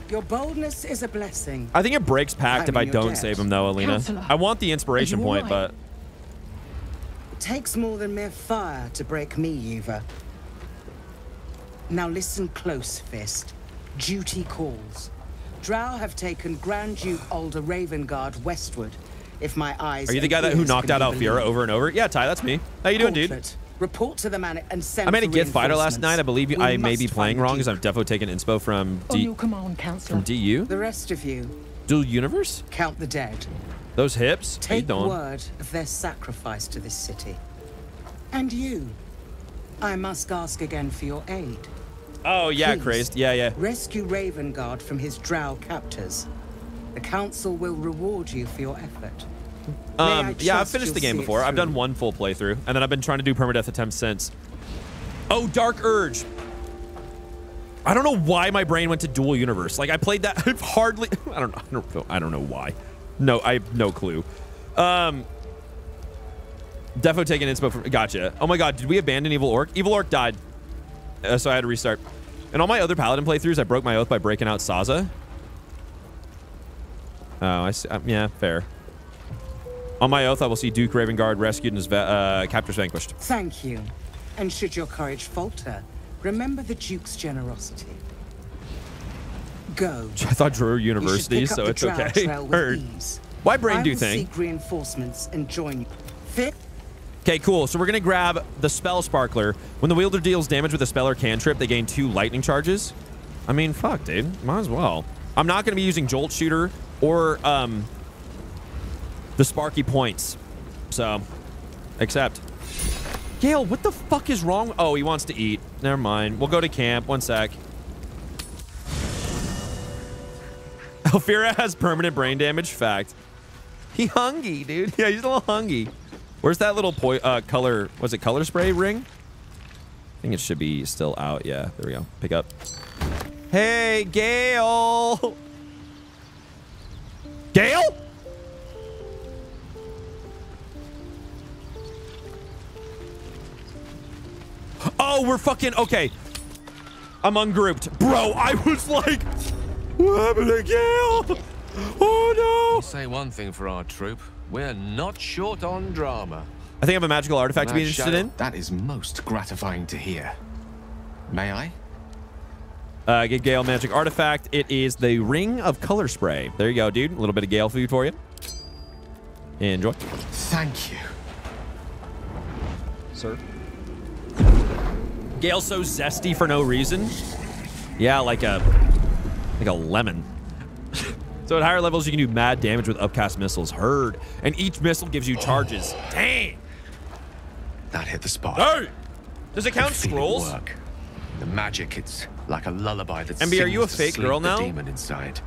Your boldness is a blessing. I think it breaks pact I if I don't dead. save him, though, Alina. Counselor, I want the inspiration point, all but It takes more than mere fire to break me, Eva. Now listen close, Fist. Duty calls. Drow have taken Grand Duke Ulder Ravengard westward. If my eyes are you the guy that who knocked out be Alfira believed. over and over? Yeah, Ty, that's me. How you doing, dude? Report to the man and send I made a for Gith fighter last night. I believe We I may be playing wrong because I've defo taken inspo from On D your command, Counselor. from DU. The rest of you, Dual Universe? count the dead. Those hips? Take word of their sacrifice to this city. And you, I must ask again for your aid. Oh, yeah, Please, crazed. Yeah, yeah. Rescue Ravengard from his drow captors. The council will reward you for your effort. I Um, yeah, I've finished the game before. I've done one full playthrough, and then I've been trying to do permadeath attempts since. Oh, Dark Urge. I don't know why my brain went to dual universe. Like I played that. [LAUGHS] I've hardly. [LAUGHS] I don't. I don't. know- I don't know why. No, I have no clue. Um. Defo taking inspo from. Gotcha. Oh my god, did we abandon Evil Orc? Evil Orc died, uh, so I had to restart. And all my other Paladin playthroughs, I broke my oath by breaking out Sazza. Oh, I see. um, yeah, fair. On my oath, I will see Duke Ravengard rescued and his uh, captors vanquished. Thank you. And should your courage falter, remember the Duke's generosity. Go. I thought Drew University, so it's okay. [LAUGHS] Heard. ease. Why brain I do thing? seek reinforcements and join you. Fit? Okay, cool. So we're gonna grab the spell sparkler. When the wielder deals damage with a spell or cantrip, they gain two lightning charges. I mean, fuck, dude. Might as well. I'm not gonna be using jolt shooter or um the sparky points. So, accept. Gale, what the fuck is wrong? Oh, he wants to eat. Never mind. We'll go to camp. One sec. Alfira has permanent brain damage. Fact. He hungy, dude. [LAUGHS] Yeah, he's a little hungy. Where's that little uh, color? Was it color spray ring? I think it should be still out. Yeah, there we go. Pick up. Hey, Gale. [LAUGHS] Gale? [GASPS] Oh, we're fucking okay. I'm ungrouped, bro. I was like, what happened to Gale? Oh You say one thing for our troop. We're not short on drama. I think I have a magical artifact to be interested shadow- in. That is most gratifying to hear. May I? Uh, get Gale magic artifact. It is the Ring of Color Spray. There you go, dude. A little bit of Gale food for you. Enjoy. Thank you. Sir. Gale's so zesty for no reason. Yeah, like a like a lemon. so at higher levels, you can do mad damage with upcast missiles. Heard. And each missile gives you oh. charges. Dang. That hit the spot. Hey! Does it count scrolls? Work. The magic, it's like a lullaby that MB, are you a fake girl the now? demon inside.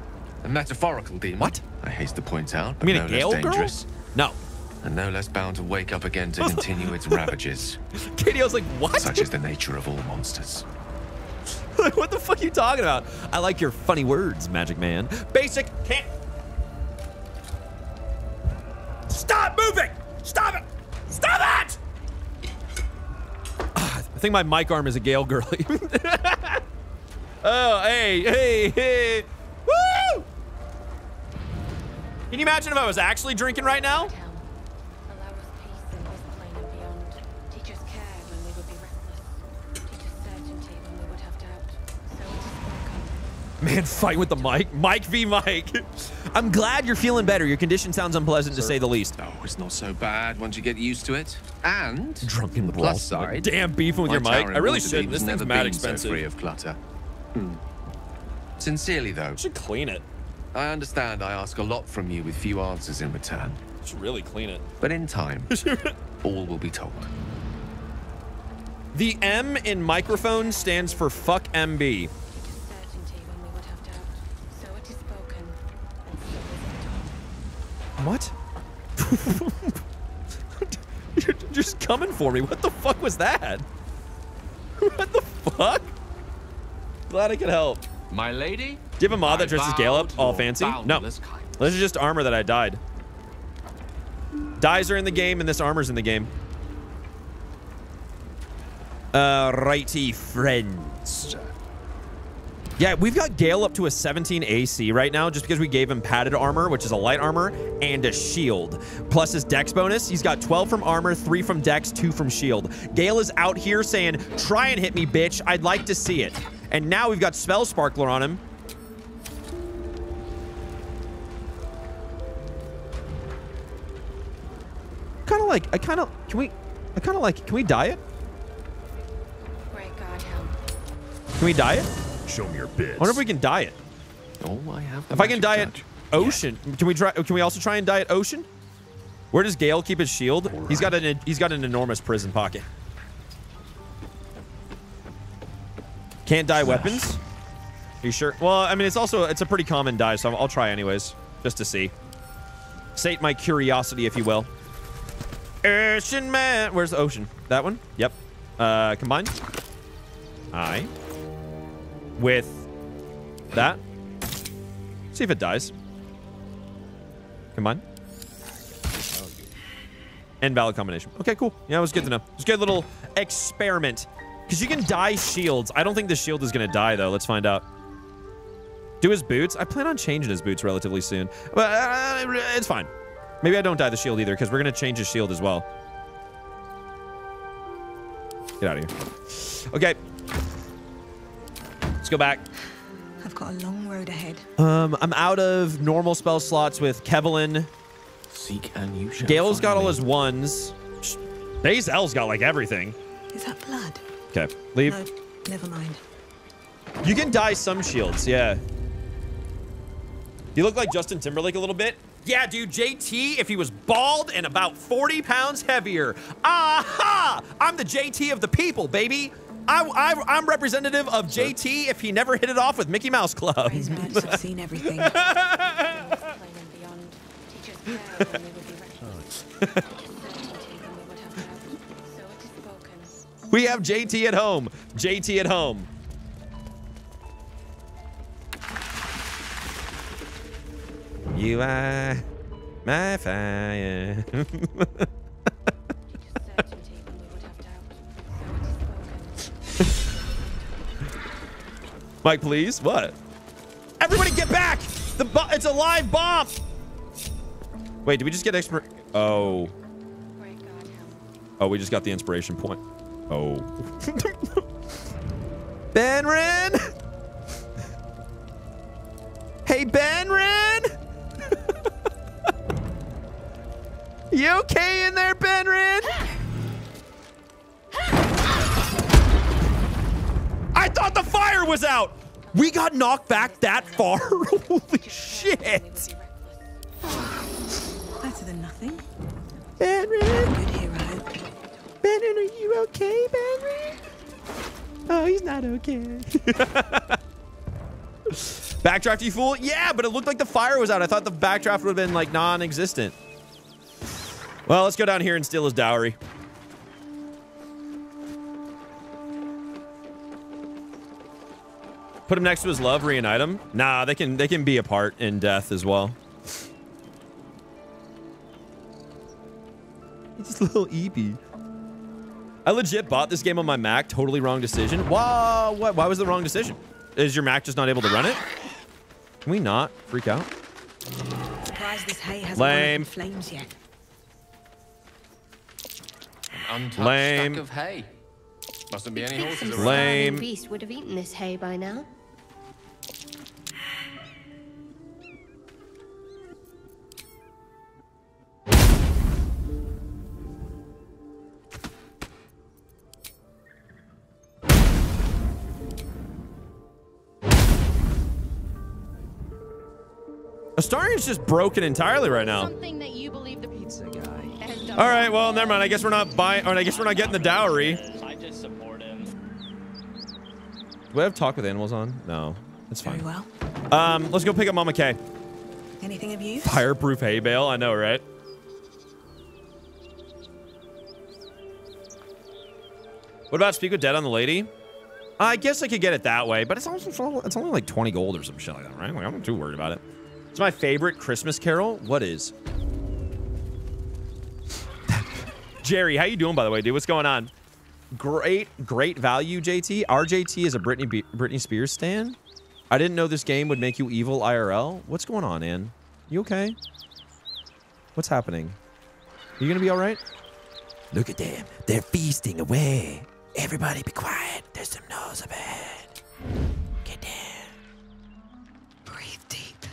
A metaphorical demon. What? I haste to point out. I but mean, no a Gale less girl? dangerous. No. And no less bound to wake up again to [LAUGHS] continue its ravages. Katie, I was like, what? Such is the nature of all monsters. [LAUGHS] Like, what the fuck are you talking about? I like your funny words, Magic Man. Basic can't. Stop moving! Stop it! Stop it! Ah, I think my mic arm is a Gale girly. [LAUGHS] oh, hey, hey, hey. Woo! Can you imagine if I was actually drinking right now? Man, fight with the mic. Mike v. Mike. I'm glad you're feeling better. Your condition sounds unpleasant to say the least. Oh, it's not so bad once you get used to it. And drunken the plus side. Damn beefing with your mic. I really shouldn't. This thing's mad been so expensive. free of clutter. Hmm. Sincerely, though. should clean it. I understand I ask a lot from you with few answers in return. should really clean it. But in time, [LAUGHS] all will be told. The M in microphone stands for fuck MB. What? [LAUGHS] You're just coming for me. What the fuck was that? [LAUGHS] What the fuck? Glad I could help. My lady? Do you have a mod that dresses Gale up all fancy? No. kindness. This is just armor that I dyed. Dyes are in the game, and this armor's in the game. Uh, righty friends. Yeah, we've got Gale up to a 17 AC right now just because we gave him padded armor, which is a light armor, and a shield. Plus his dex bonus, he's got 12 from armor, 3 from dex, 2 from shield. Gale is out here saying, try and hit me, bitch. I'd like to see it. And now we've got Spell Sparkler on him. Kind of like, I kind of, can we, I kind of like, can we dye it? Great God, help. Can we dye it? Show me your bits. I wonder if we can dye it. Oh, I have the If I can magic dye touch. it ocean, can we try? Can we also try and dye it ocean? Where does Gale keep his shield? He's got an he's got an enormous prison pocket. Can't dye weapons. Are you sure? Well, I mean, it's also it's a pretty common dye, so I'll, I'll try anyways, just to see. Sate my curiosity, if you will. Ocean man, where's the ocean? That one? Yep. Uh, combined. Aye. With that. See if it dies. Combine. Invalid combination. Okay, cool. Yeah, it was good to know. It was a good little experiment. Because you can die shields. I don't think the shield is going to die, though. Let's find out. Do his boots? I plan on changing his boots relatively soon. But uh, it's fine. Maybe I don't die the shield either, because we're going to change his shield as well. Get out of here. Okay. Let's go back. I've got a long road ahead. Um, I'm out of normal spell slots with Kevlin. Seek and you shall Gale's got find all me. his ones. Base L's got like everything. Is that blood? Okay, leave. No, never mind. You can dye some shields, yeah. You look like Justin Timberlake a little bit. Yeah, dude, JT, if he was bald and about 40 pounds heavier. Aha! I'm the JT of the people, baby. I, I, I'm representative of JT if he never hit it off with Mickey Mouse Club. Mates have seen everything. Plain and beyond. Teach us care when we would be reckless. Teach us certainty when we would have doubt. So it is spoken. We have JT at home. JT at home. You are my fire. [LAUGHS] Mike, please. What? Everybody get back! The bo it's a live bomb! Wait, did we just get expert? Oh. Great God, help. Oh, we just got the inspiration point. Oh. [LAUGHS] Benryn! Hey, Benryn! [LAUGHS] you okay in there, Benryn? I thought the fire was out! We got knocked back that far? [LAUGHS] Holy shit! Better than nothing. Benryn! Good hero. Are you okay, Benryn? Oh, he's not okay. [LAUGHS] Backdraft, you fool? Yeah, but it looked like the fire was out. I thought the backdraft would have been like non-existent. Well, let's go down here and steal his dowry. Put him next to his love, reunite him. Nah, they can they can be apart in death as well. He's just a little eepy. I legit bought this game on my Mac. Totally wrong decision. Wow, what? Why was the wrong decision? Is your Mac just not able to run it? Can we not freak out? Surprised this hay hasn't Lame. gone up in flames yet. An untouched Lame. stack of hay. Mustn't be any Some horses around. starving beast would have eaten this hay by now. Astarion's just broken entirely right now. Something that you believe the pizza guy. All right, well, never mind. I guess we're not buying, or I guess we're not getting the dowry. I just support him. Do we have talk with animals on? No, that's fine. Very well. Um, let's go pick up Mama K. Anything of use? Fireproof hay bale. I know, right? What about speak with dead on the lady? I guess I could get it that way, but it's also it's only like 20 gold or some shit like that, right? Like, I'm not too worried about it. It's my favorite Christmas carol. What is? Jerry, how you doing, by the way, dude? What's going on? Great, great value, JT. RJT is a Britney, Be- Britney Spears stan. I didn't know this game would make you evil IRL. What's going on, Ann? You okay? What's happening? You gonna be all right? Look at them. They're feasting away. Everybody be quiet. There's some nose ahead.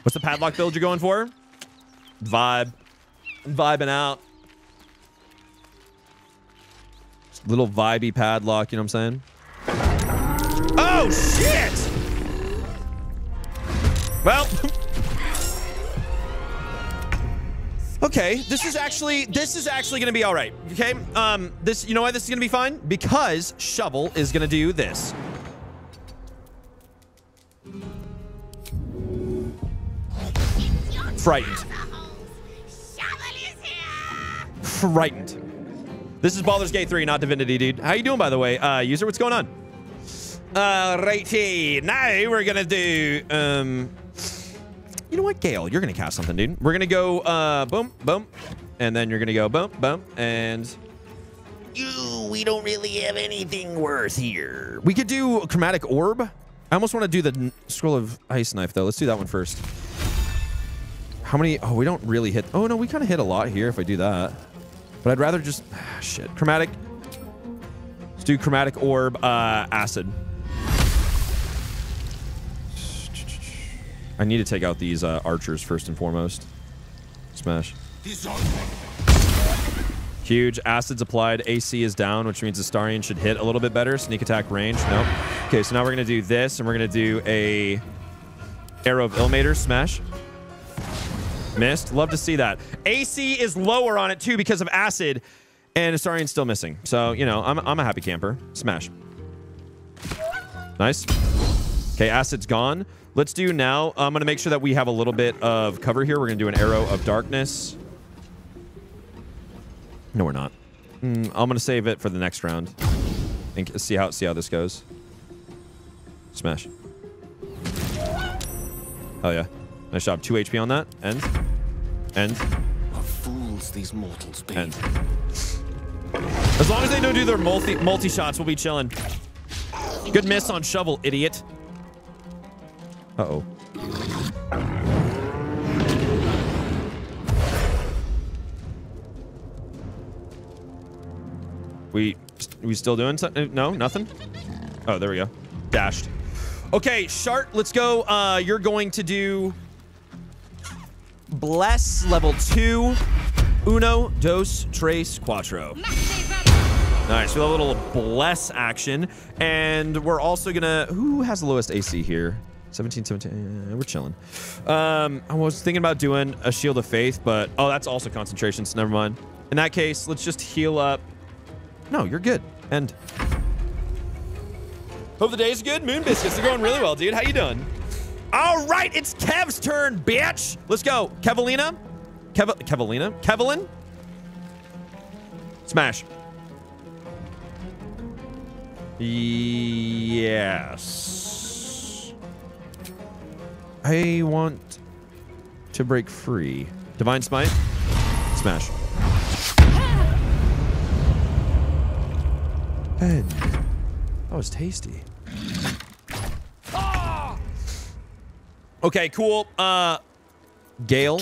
What's the padlock build you're going for? Vibe. Vibing out. Little vibey padlock, you know what I'm saying? Oh, shit! Well. [LAUGHS] okay, this is actually, this is actually gonna be all right, okay? Um, this, you know why this is gonna be fine? Because Shovel is gonna do this. Frightened. Frightened. This is Baldur's Gate 3, not Divinity, dude. How you doing, by the way? Uh, user, what's going on? Uh, righty. Now we're gonna do, um... You know what, Gale? You're gonna cast something, dude. We're gonna go, uh, boom, boom. And then you're gonna go boom, boom, and... You, we don't really have anything worth here. We could do Chromatic Orb. I almost want to do the Scroll of Ice Knife, though. Let's do that one first. How many? Oh, we don't really hit. Oh, no, we kind of hit a lot here if I do that. But I'd rather just... Ah, shit. Chromatic. Let's do Chromatic Orb, uh, Acid. I need to take out these uh, archers first and foremost. Smash. Huge. Acid's applied. AC is down, which means Astarion should hit a little bit better. Sneak attack range. Nope. Okay, so now we're going to do this, and we're going to do a Arrow of Ilmater. Smash. Missed. Love to see that. AC is lower on it, too, because of Acid, and Astarion's still missing. So, you know, I'm, I'm a happy camper. Smash. Nice. Okay, Acid's gone. Let's do now. I'm going to make sure that we have a little bit of cover here. We're going to do an Arrow of Darkness. No, we're not. Mm, I'm gonna save it for the next round and see how see how this goes. Smash. Oh yeah, nice job. Two HP on that. End. End. What fools these mortals be. End. As long as they don't do their multi multi shots, we'll be chilling. Good miss on shovel, idiot. Uh oh. We we still doing something? No, nothing. Oh, there we go. Dashed. Okay, Shart, let's go. Uh, you're going to do bless level two. Uno, dos, tres, cuatro. Nice. We have a little bless action, and we're also gonna. Who has the lowest AC here? 17, 17. eh, we're chilling. Um, I was thinking about doing a shield of faith, but oh, that's also concentration. So never mind. In that case, let's just heal up. No, you're good. And hope the day's good. Moon biscuits, they're going really well, dude. How you doing? All right, it's Kev's turn, bitch. Let's go, Kevalina. Kev Kevalina. Kevelin. Smash. Yes. I want to break free. Divine Smite. Smash. Head. That was tasty. Okay, cool. Uh, Gale,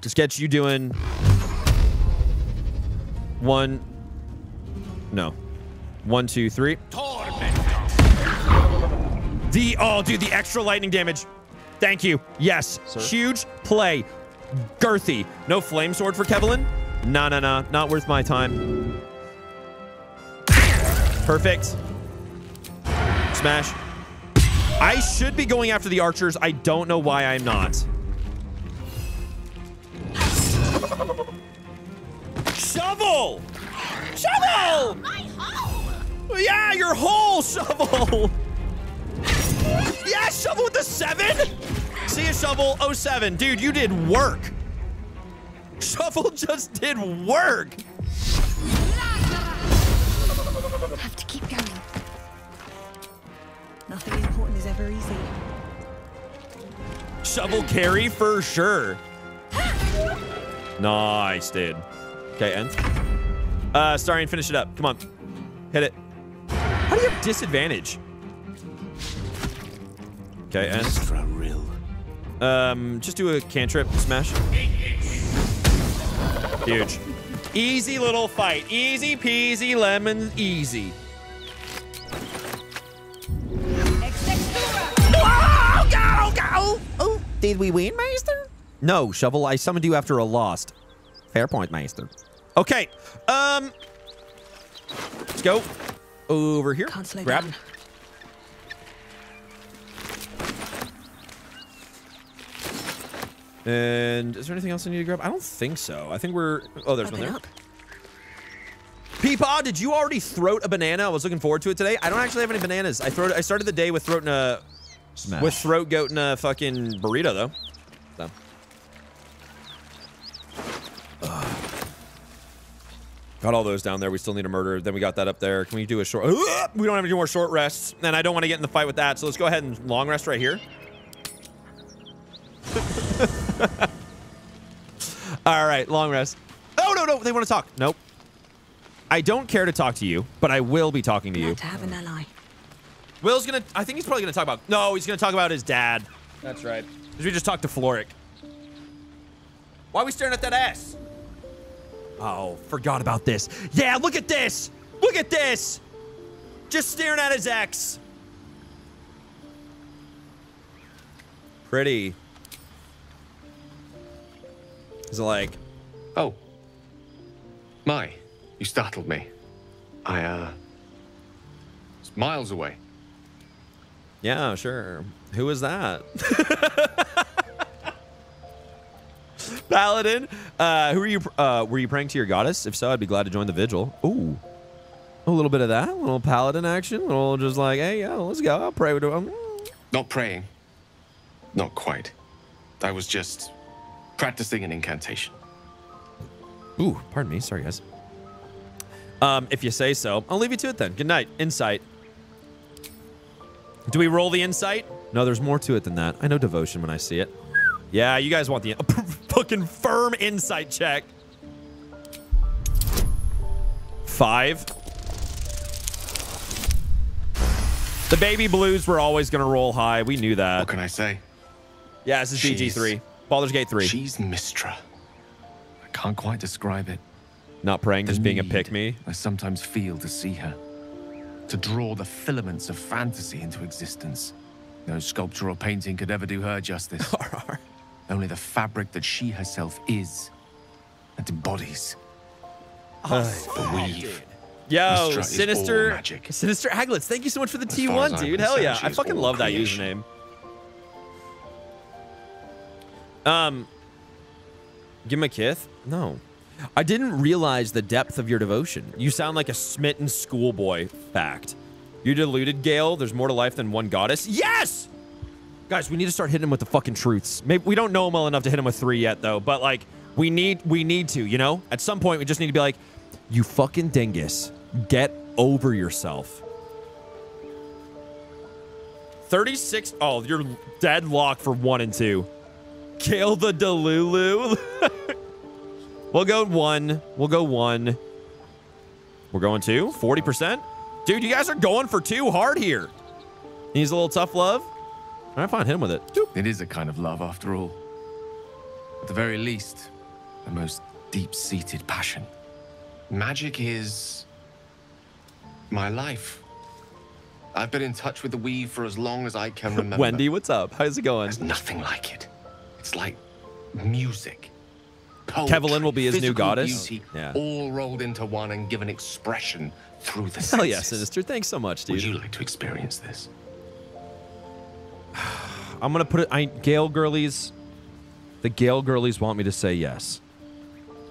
just get you doing one. No, one, two, three. The oh, dude, the extra lightning damage. Thank you. Yes, Sir? huge play. Girthy. No flame sword for Kevlin. No, no, no, not worth my time. Perfect. Smash. I should be going after the archers. I don't know why I'm not. Shovel! Shovel! My hole! Yeah, your hole, shovel! Yeah, shovel with the seven? See a shovel, 07. Dude, you did work. Shovel just did work. Important is ever easy. Shovel carry for sure. Nice, dude. Okay, end. Uh, starting, finish it up. Come on. Hit it. How do you have disadvantage? Okay, end. Um, just do a cantrip smash. Huge. Easy little fight. Easy peasy lemon easy. Oh, oh, God. Did we win, Maester? No, Shovel, I summoned you after a lost. Fair point, Maester. Okay. Um, let's go over here. Can't slow Grab. down. And is there anything else I need to grab? I don't think so. I think we're... Oh, there's one there. up. Peepaw, did you already throat a banana? I was looking forward to it today. I don't actually have any bananas. I throat. I started the day with throating a... Smash. With throat goat and a fucking burrito, though. So. Got all those down there. We still need a murder. Then we got that up there. Can we do a short... We don't have any more short rests. And I don't want to get in the fight with that. So let's go ahead and long rest right here. [LAUGHS] All right, long rest. Oh, no, no. They want to talk. Nope. I don't care to talk to you, but I will be talking to you. To have an ally. Wyll's gonna. I think he's probably gonna talk about. No, he's gonna talk about his dad. That's right. Because we just talked to Florrick. Why are we staring at that ass? Oh, forgot about this. Yeah, look at this. Look at this. Just staring at his ex. Pretty. He's like? Oh. My, you startled me. I, uh. was miles away. Yeah, sure. Who was that? [LAUGHS] Paladin, uh, who are you? Uh, were you praying to your goddess? If so, I'd be glad to join the vigil. Ooh, a little bit of that, a little paladin action, a little just like, hey, yeah, let's go. I'll pray with him. Not praying. Not quite. I was just practicing an incantation. Ooh, pardon me. Sorry, guys. Um, if you say so, I'll leave you to it then. Good night. Insight. Do we roll the insight? No, there's more to it than that. I know devotion when I see it. Yeah, you guys want the [LAUGHS] fucking firm insight check. Five. The baby blues were always going to roll high. We knew that. What can I say? Yeah, this is She's- BG3. Baldur's Gate 3. She's Mystra. I can't quite describe it. Not praying, The just being a pick me. I sometimes feel to see her. To draw the filaments of fantasy into existence. No sculpture or painting could ever do her justice. [LAUGHS] Only the fabric that she herself is and embodies. Believe. Yo, Mystra is Sinister, magic. Sinister Aglets, thank you so much for the As T1, I'm dude. Hell yeah. I fucking all love that username. Um, give him a kith? No. I didn't realize the depth of your devotion. You sound like a smitten schoolboy fact. You deluded, Gale. There's more to life than one goddess. Yes! Guys, we need to start hitting him with the fucking truths. Maybe we don't know him well enough to hit him with three yet, though. But like, we need we need to, you know? At some point, we just need to be like, you fucking dingus, get over yourself. 36. Oh, you're deadlocked for one and two. Kill the Delulu. [LAUGHS] we'll go one. We'll go one. We're going two. 40%. Dude, you guys are going for two hard here. Needs a little tough love. All right, fine. Hit him with it. It is a kind of love after all. At the very least, the most deep-seated passion. Magic is my life. I've been in touch with the weave for as long as I can [LAUGHS] remember. Wendy, what's up? How's it going? There's nothing like it. It's like music. Poetry, Kevlin will be his new goddess? Beauty, Yeah. All rolled into one and given expression through the Hell yeah. Sinister. Thanks so much, dude. Would you like to experience this? [SIGHS] I'm gonna put it. I Gale girlies. The Gale girlies want me to say yes.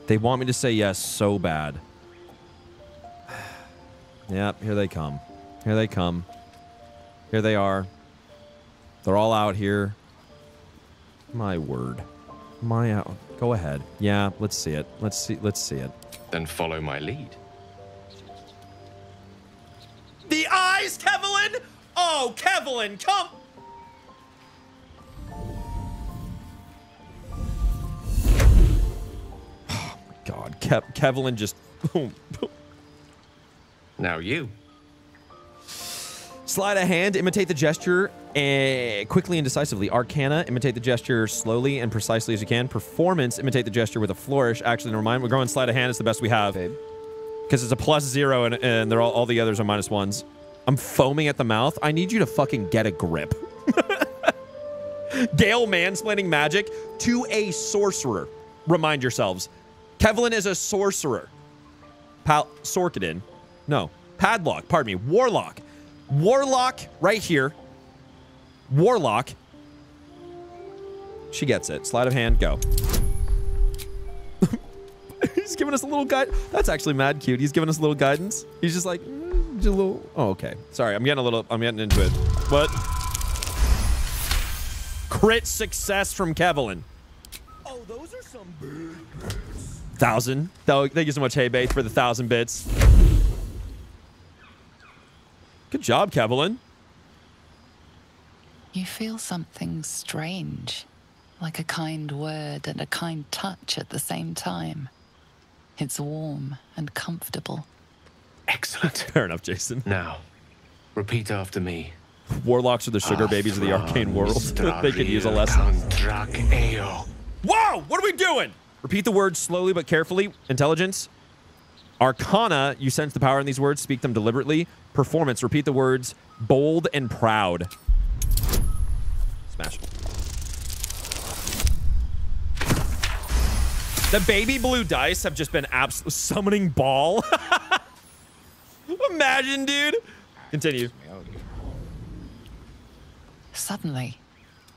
They want me to say yes so bad. [SIGHS] Yep, here they come. Here they come. Here they are. They're all out here. My word. My out. Go ahead. Yeah, let's see it. Let's see. Let's see it. Then follow my lead. The eyes, Kevlin. Oh, Kevlin, come. Oh my God, Kev- Kevlin just. [LAUGHS] now you. Slide a hand, imitate the gesture eh, quickly and decisively. Arcana, imitate the gesture slowly and precisely as you can. Performance, imitate the gesture with a flourish. Actually, never mind. We're going sleight of hand. It's the best we have. Because it's a plus zero and, and they're all, all the others are minus ones. I'm foaming at the mouth. I need you to fucking get a grip. [LAUGHS] Gale mansplaining magic to a sorcerer. Remind yourselves. Kevlin is a sorcerer. Pal Sorkadin. No. Padlock. Pardon me. Warlock. Warlock right here. Warlock. She gets it. Sleight of hand, go. [LAUGHS] He's giving us a little guide. That's actually mad cute. He's giving us a little guidance. He's just like, mm, just a little. Oh, okay. Sorry, I'm getting a little. I'm getting into it. What? Crit success from Kevlin. Oh, those are some big Thousand. Th- Thank you so much, Hey Baith, for the thousand bits. Good job, Kevlin. You feel something strange, like a kind word and a kind touch at the same time. It's warm and comfortable. Excellent. [LAUGHS] Fair enough, Jason. Now, repeat after me. Warlocks are the sugar ah, babies of the arcane world. [LAUGHS] they could use a lesson. Whoa! What are we doing? Repeat the words slowly but carefully. Intelligence. Arcana, you sense the power in these words. Speak them deliberately. Performance, repeat the words bold and proud. Smash. The baby blue dice have just been absolute summoning ball. [LAUGHS] Imagine, dude. Continue. Suddenly,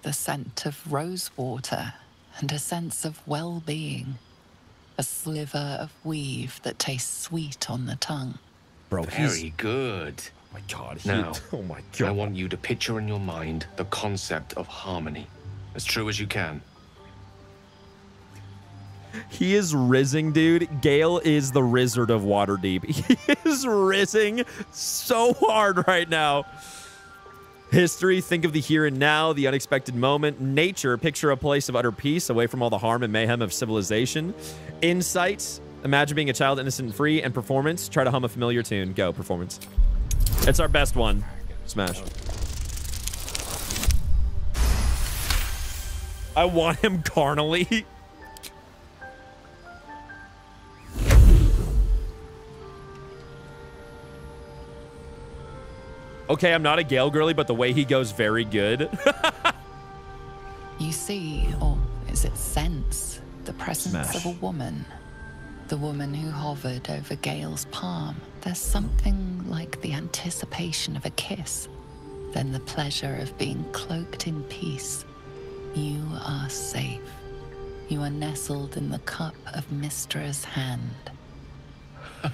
the scent of rose water and a sense of well being. A sliver of weave that tastes sweet on the tongue. Bro, Very good. Oh my God. he- Now, [LAUGHS] oh my God. I want you to picture in your mind the concept of harmony, as true as you can. He is rizzing, dude. Gale is the Rizzard of Waterdeep. [LAUGHS] He is rizzing so hard right now. History, think of the here and now, the unexpected moment. Nature, picture a place of utter peace away from all the harm and mayhem of civilization. Insights, imagine being a child innocent and free. And performance, try to hum a familiar tune. Go, performance. It's our best one. Smash. I want him [LAUGHS] carnally. Okay, I'm not a Gale girly, but the way he goes, very good. [LAUGHS] You see, or is it sense, the presence Smash. of a woman? The woman who hovered over Gale's palm. There's something like the anticipation of a kiss, then the pleasure of being cloaked in peace. You are safe. You are nestled in the cup of Mystra's hand. [LAUGHS]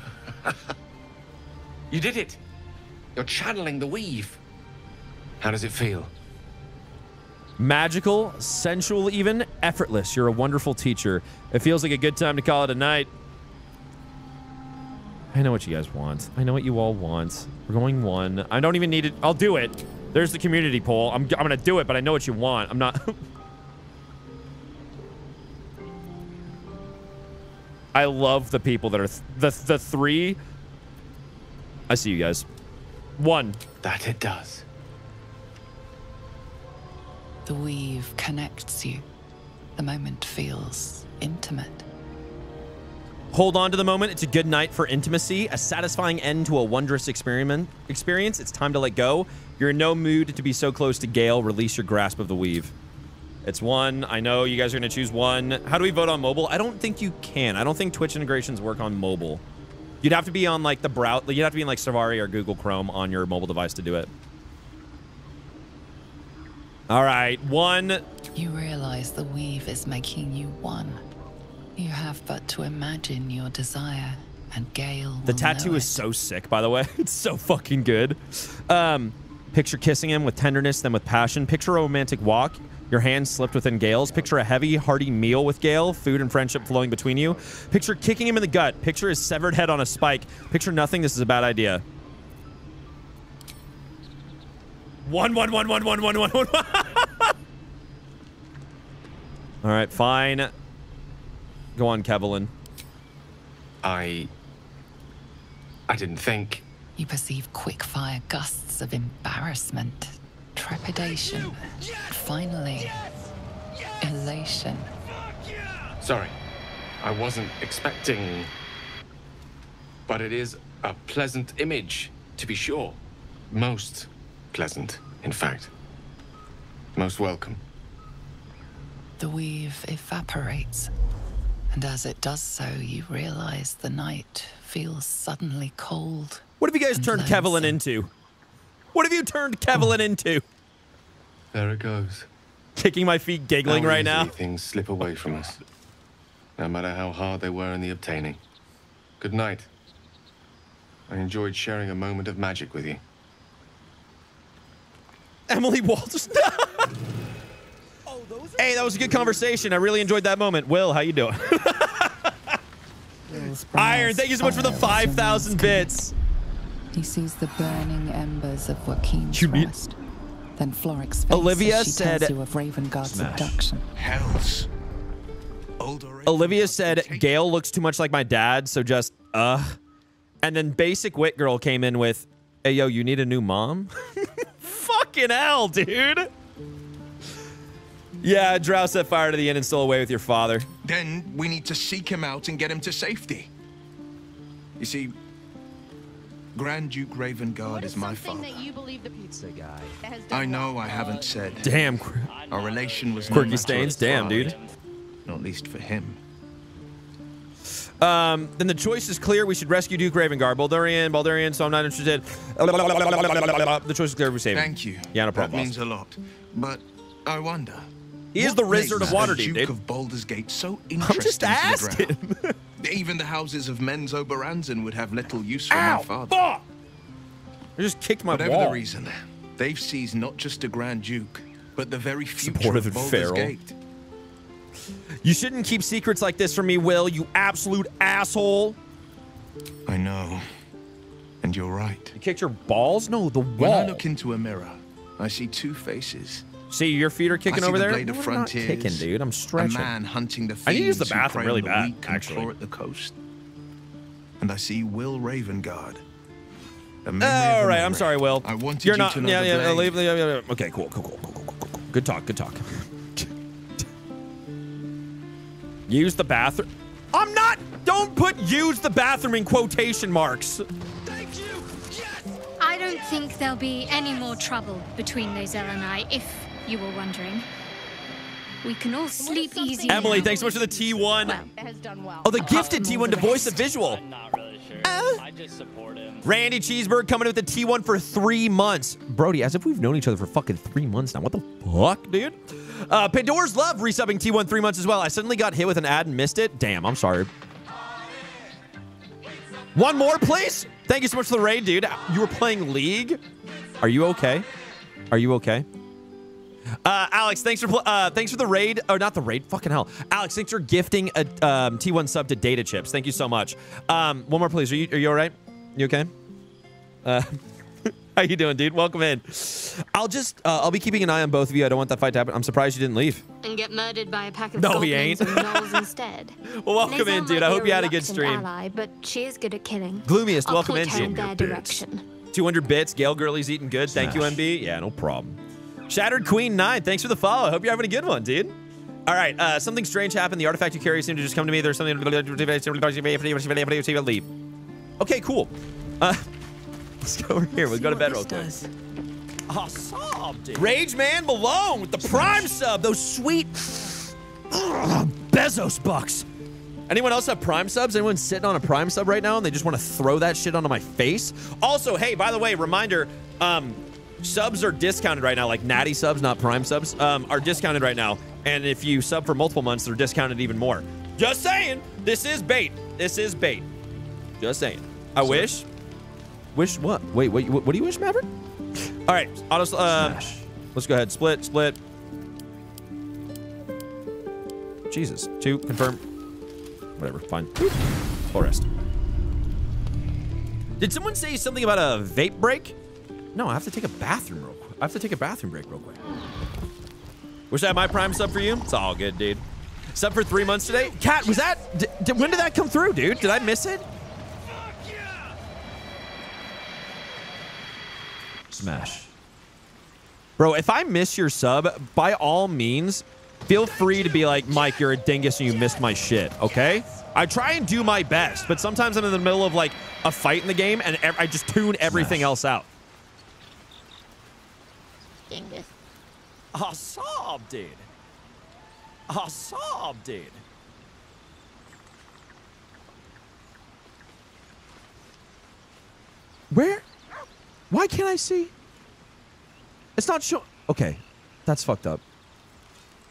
You did it! You're channeling the weave. How does it feel? Magical, sensual, even effortless. You're a wonderful teacher. It feels like a good time to call it a night. I know what you guys want. I know what you all want. We're going one. I don't even need it. I'll do it. There's the community poll. I'm, I'm going to do it, but I know what you want. I'm not. [LAUGHS] I love the people that are th the the three. I see you guys. One. That it does. The weave connects you. The moment feels intimate. Hold on to the moment. It's a good night for intimacy, a satisfying end to a wondrous experiment. Experience. It's time to let go. You're in no mood to be so close to Gale. Release your grasp of the weave. It's one. I know you guys are going to choose one. How do we vote on mobile? I don't think you can. I don't think Twitch integrations work on mobile. You'd have to be on like the browser. You'd have to be in like Safari or Google Chrome on your mobile device to do it. All right, one. You realize the weave is making you one. You have but to imagine your desire, and Gale. The tattoo is so sick, by the way. [LAUGHS] It's so fucking good. Um, picture kissing him with tenderness, then with passion. Picture a romantic walk. Your hands slipped within Gale's. Picture a heavy, hearty meal with Gale. Food and friendship flowing between you. Picture kicking him in the gut. Picture his severed head on a spike. Picture nothing. This is a bad idea. One, one, one, one, one, one, one, one. [LAUGHS] All right, fine. Go on, Kevlin. I. I didn't think. You perceive quick fire gusts of embarrassment, trepidation, finally, elation. Sorry. I wasn't expecting. But it is a pleasant image, to be sure. Most pleasant, in fact. Most welcome. The weave evaporates, and as it does so, you realize the night feels suddenly cold. What have you guys turned Kevlin into? What have you turned Kevlin into? There it goes. Kicking my feet, giggling How right now. Things slip away from us, no matter how hard they were in the obtaining. Good night. I enjoyed sharing a moment of magic with you. Emily Walters. [LAUGHS] hey, that was a good conversation. I really enjoyed that moment. Will, how you doing? [LAUGHS] Iron, thank you so much for the 5,000 bits. He sees the burning embers of Waukeen's rest. Then Florrick's face Olivia as she tells said- you of Ravengard's Smash. abduction. Hells. Olivia said Gale looks too much like my dad, so just uh. And then Basic Wit Girl came in with, "Hey yo, you need a new mom?" [LAUGHS] Fucking hell, dude. Yeah, Drow set fire to the inn and stole away with your father. Then we need to seek him out and get him to safety. You see, Grand Duke Ravengard is my Something father. that you believe the pizza guy has I know I haven't said. Damn. Our relation was no Quirky matter stains, damn, dude. Not least for him. Um, then the choice is clear. We should rescue Duke Ravengard. Baldurian, Baldurian, so I'm not interested. The choice is clear. We save him. Thank you. Yeah, no problem. That problem. means a lot. But I wonder. He is the Wizard of Waterdeep, the Duke dude. of Baldur's Gate so I'm just asking. [LAUGHS] Drow. Even the houses of Menzoberranzan would have little use for Ow, my father. Fuck! I just kicked my Whatever wall. the reason, they've seized not just a Grand Duke, but the very future Supportive of and Baldur's feral. Gate. You shouldn't keep secrets like this from me, Wyll. You absolute asshole. I know. And you're right. You kicked your balls? No, the When I look into a mirror, I see two faces. See, your feet are kicking over the there? Blade of No, I'm not kicking, dude. I'm stretching. A man hunting the I need to use the bathroom really the bad, actually. at the coast. And I see Wyll Ravengard. a memory of All a right, I'm sorry, Will. I wanted You're you not. to know yeah, the yeah, blade. leave, yeah, yeah, yeah. Okay, cool, cool, cool, cool, cool, cool, cool. Good talk, good talk. use the bathroom. I'm not. Don't put use the bathroom in quotation marks. Thank you. Yes. I don't think there'll be any more trouble between Nozel and I, if you were wondering. We can all sleep easy. Emily, now. thanks so much for the T1. has done well. Oh, the gifted T1 to voice a visual. i'm just support him. Randy Cheeseburg coming with the T1 for three months. Brody, as if we've known each other for fucking three months now. What the fuck, dude? Uh, Pandora's Love resubbing T1 three months as well. I suddenly got hit with an ad and missed it. Damn, I'm sorry. One more, please. Thank you so much for the raid, dude. You were playing League. Are you okay? Are you okay? Uh, Alex, thanks for uh, thanks for the raid. Or not the raid. Fucking hell, Alex, thanks for gifting a um, T1 sub to Data Chips. Thank you so much. Um, one more, please. Are you are you all right? You okay? Uh, [LAUGHS] how you doing, dude? Welcome in. I'll just uh, I'll be keeping an eye on both of you. I don't want that fight to happen. I'm surprised you didn't leave. And get murdered by a pack of No, he ain't. and gnolls instead. [LAUGHS] Well, welcome Lae'zel in, dude. I hope you had a good reluctant stream. Ally, but she is good at killing. Gloomiest, I'll welcome in, her dude. 200 bits. Gale Girlie's eating good. Thank you, MB. Yeah, no problem. Shattered Queen 9, thanks for the follow. I hope you're having a good one, dude. All right, uh, something strange happened. The artifact you carry seemed to just come to me. There's something. To leave. Okay, cool. Uh, [LAUGHS] let's go over here. We'll go to bed real quick. Sob, dude. Rage Man Malone with the Prime sub. Those sweet Bezos bucks. Anyone else have Prime subs? Anyone sitting on a Prime sub right now and they just want to throw that shit onto my face? Also, hey, by the way, reminder, um, subs are discounted right now, like natty subs, not Prime subs, um, are discounted right now. And if you sub for multiple months, they're discounted even more. Just saying. This is bait. This is bait. Just saying. I wish. Wish what? Wait, wait. What, what do you wish, Maverick? All right. Auto. Uh, let's go ahead. Split. Split. Jesus. Two. Confirm. Whatever. Fine. Full rest. Did someone say something about a vape break? No, I have to take a bathroom real quick. I have to take a bathroom break real quick. Wish I had my prime sub for you. It's all good, dude. Sub for three months today. Cat, was that? d- d- when did that come through, dude? Did I miss it? Smash. Bro, if I miss your sub, by all means, feel free to be like, Mike, you're a dingus and you missed my shit, okay? I try and do my best, but sometimes I'm in the middle of like a fight in the game and I just tune everything else out. Dingus. Ah, sob, dude. Ah, sob, dude. Where? Why can't I see? It's not show. Okay, that's fucked up.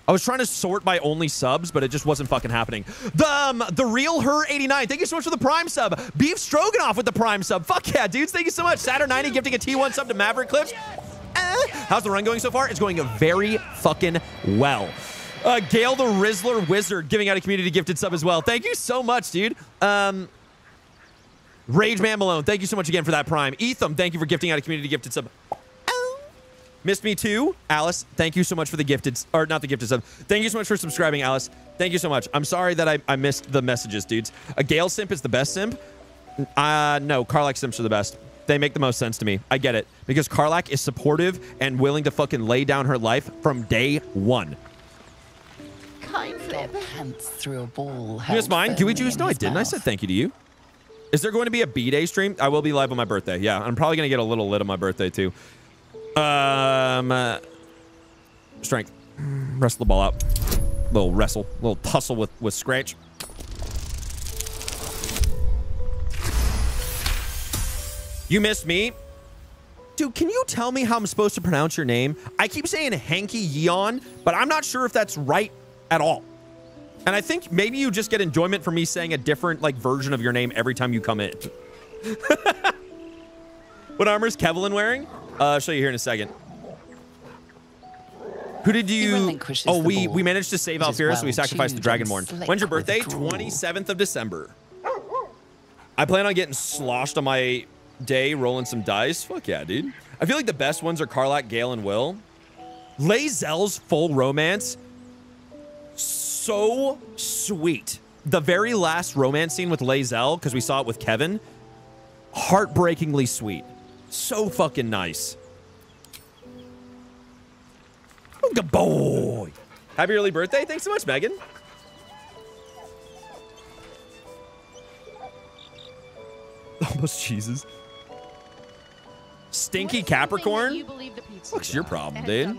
I was trying to sort by only subs, but it just wasn't fucking happening. The um, the real her 89. Thank you so much for the prime sub. Beef stroganoff with the prime sub. Fuck yeah, dudes. Thank you so much. Saturn 90 gifting a T1 sub to Maverick Clips. Eh. How's the run going so far? It's going very fucking well. Uh, Gail the Rizzler Wizard giving out a community gifted sub as well. Thank you so much, dude. Um, Rage Man Malone, thank you so much again for that prime. Etham, thank you for gifting out a community gifted sub. Missed me too, Alice. Thank you so much for the gifted, or not the gifted sub. Thank you so much for subscribing, Alice. Thank you so much. I'm sorry that I, I missed the messages, dudes. A Gale simp is the best simp. Uh, no, Karlach simps are the best. They make the most sense to me. I get it because Karlach is supportive and willing to fucking lay down her life from day one. Kind flip. Pants through a ball. You missed mine, Gooey held Juice. No, I didn't. I said thank you to you. Is there going to be a B day stream? I will be live on my birthday. Yeah, I'm probably gonna get a little lit on my birthday too. Um, uh, strength. Wrestle the ball out. Little wrestle, little tussle with with scratch. You missed me. Dude, can you tell me how I'm supposed to pronounce your name? I keep saying Hanky Yeon, but I'm not sure if that's right at all. And I think maybe you just get enjoyment from me saying a different like version of your name every time you come in. [LAUGHS] what armor is Kevlin wearing? Uh, I'll show you here in a second. Who did you? Oh, we we managed to save It is Alfira, so we sacrificed the Dragonborn. When's your birthday? 27th of December. I plan on getting sloshed on my day, rolling some dice. Fuck yeah, dude. I feel like the best ones are Karlach, Gale, and Wyll. Lae'zel's full romance so sweet. The very last romance scene with Lae'zel, because we saw it with Kevin, heartbreakingly sweet. So fucking nice. Oh, good boy. Happy early birthday. Thanks so much, Megan. [LAUGHS] Almost cheeses. Stinky Capricorn? What's your problem, dude?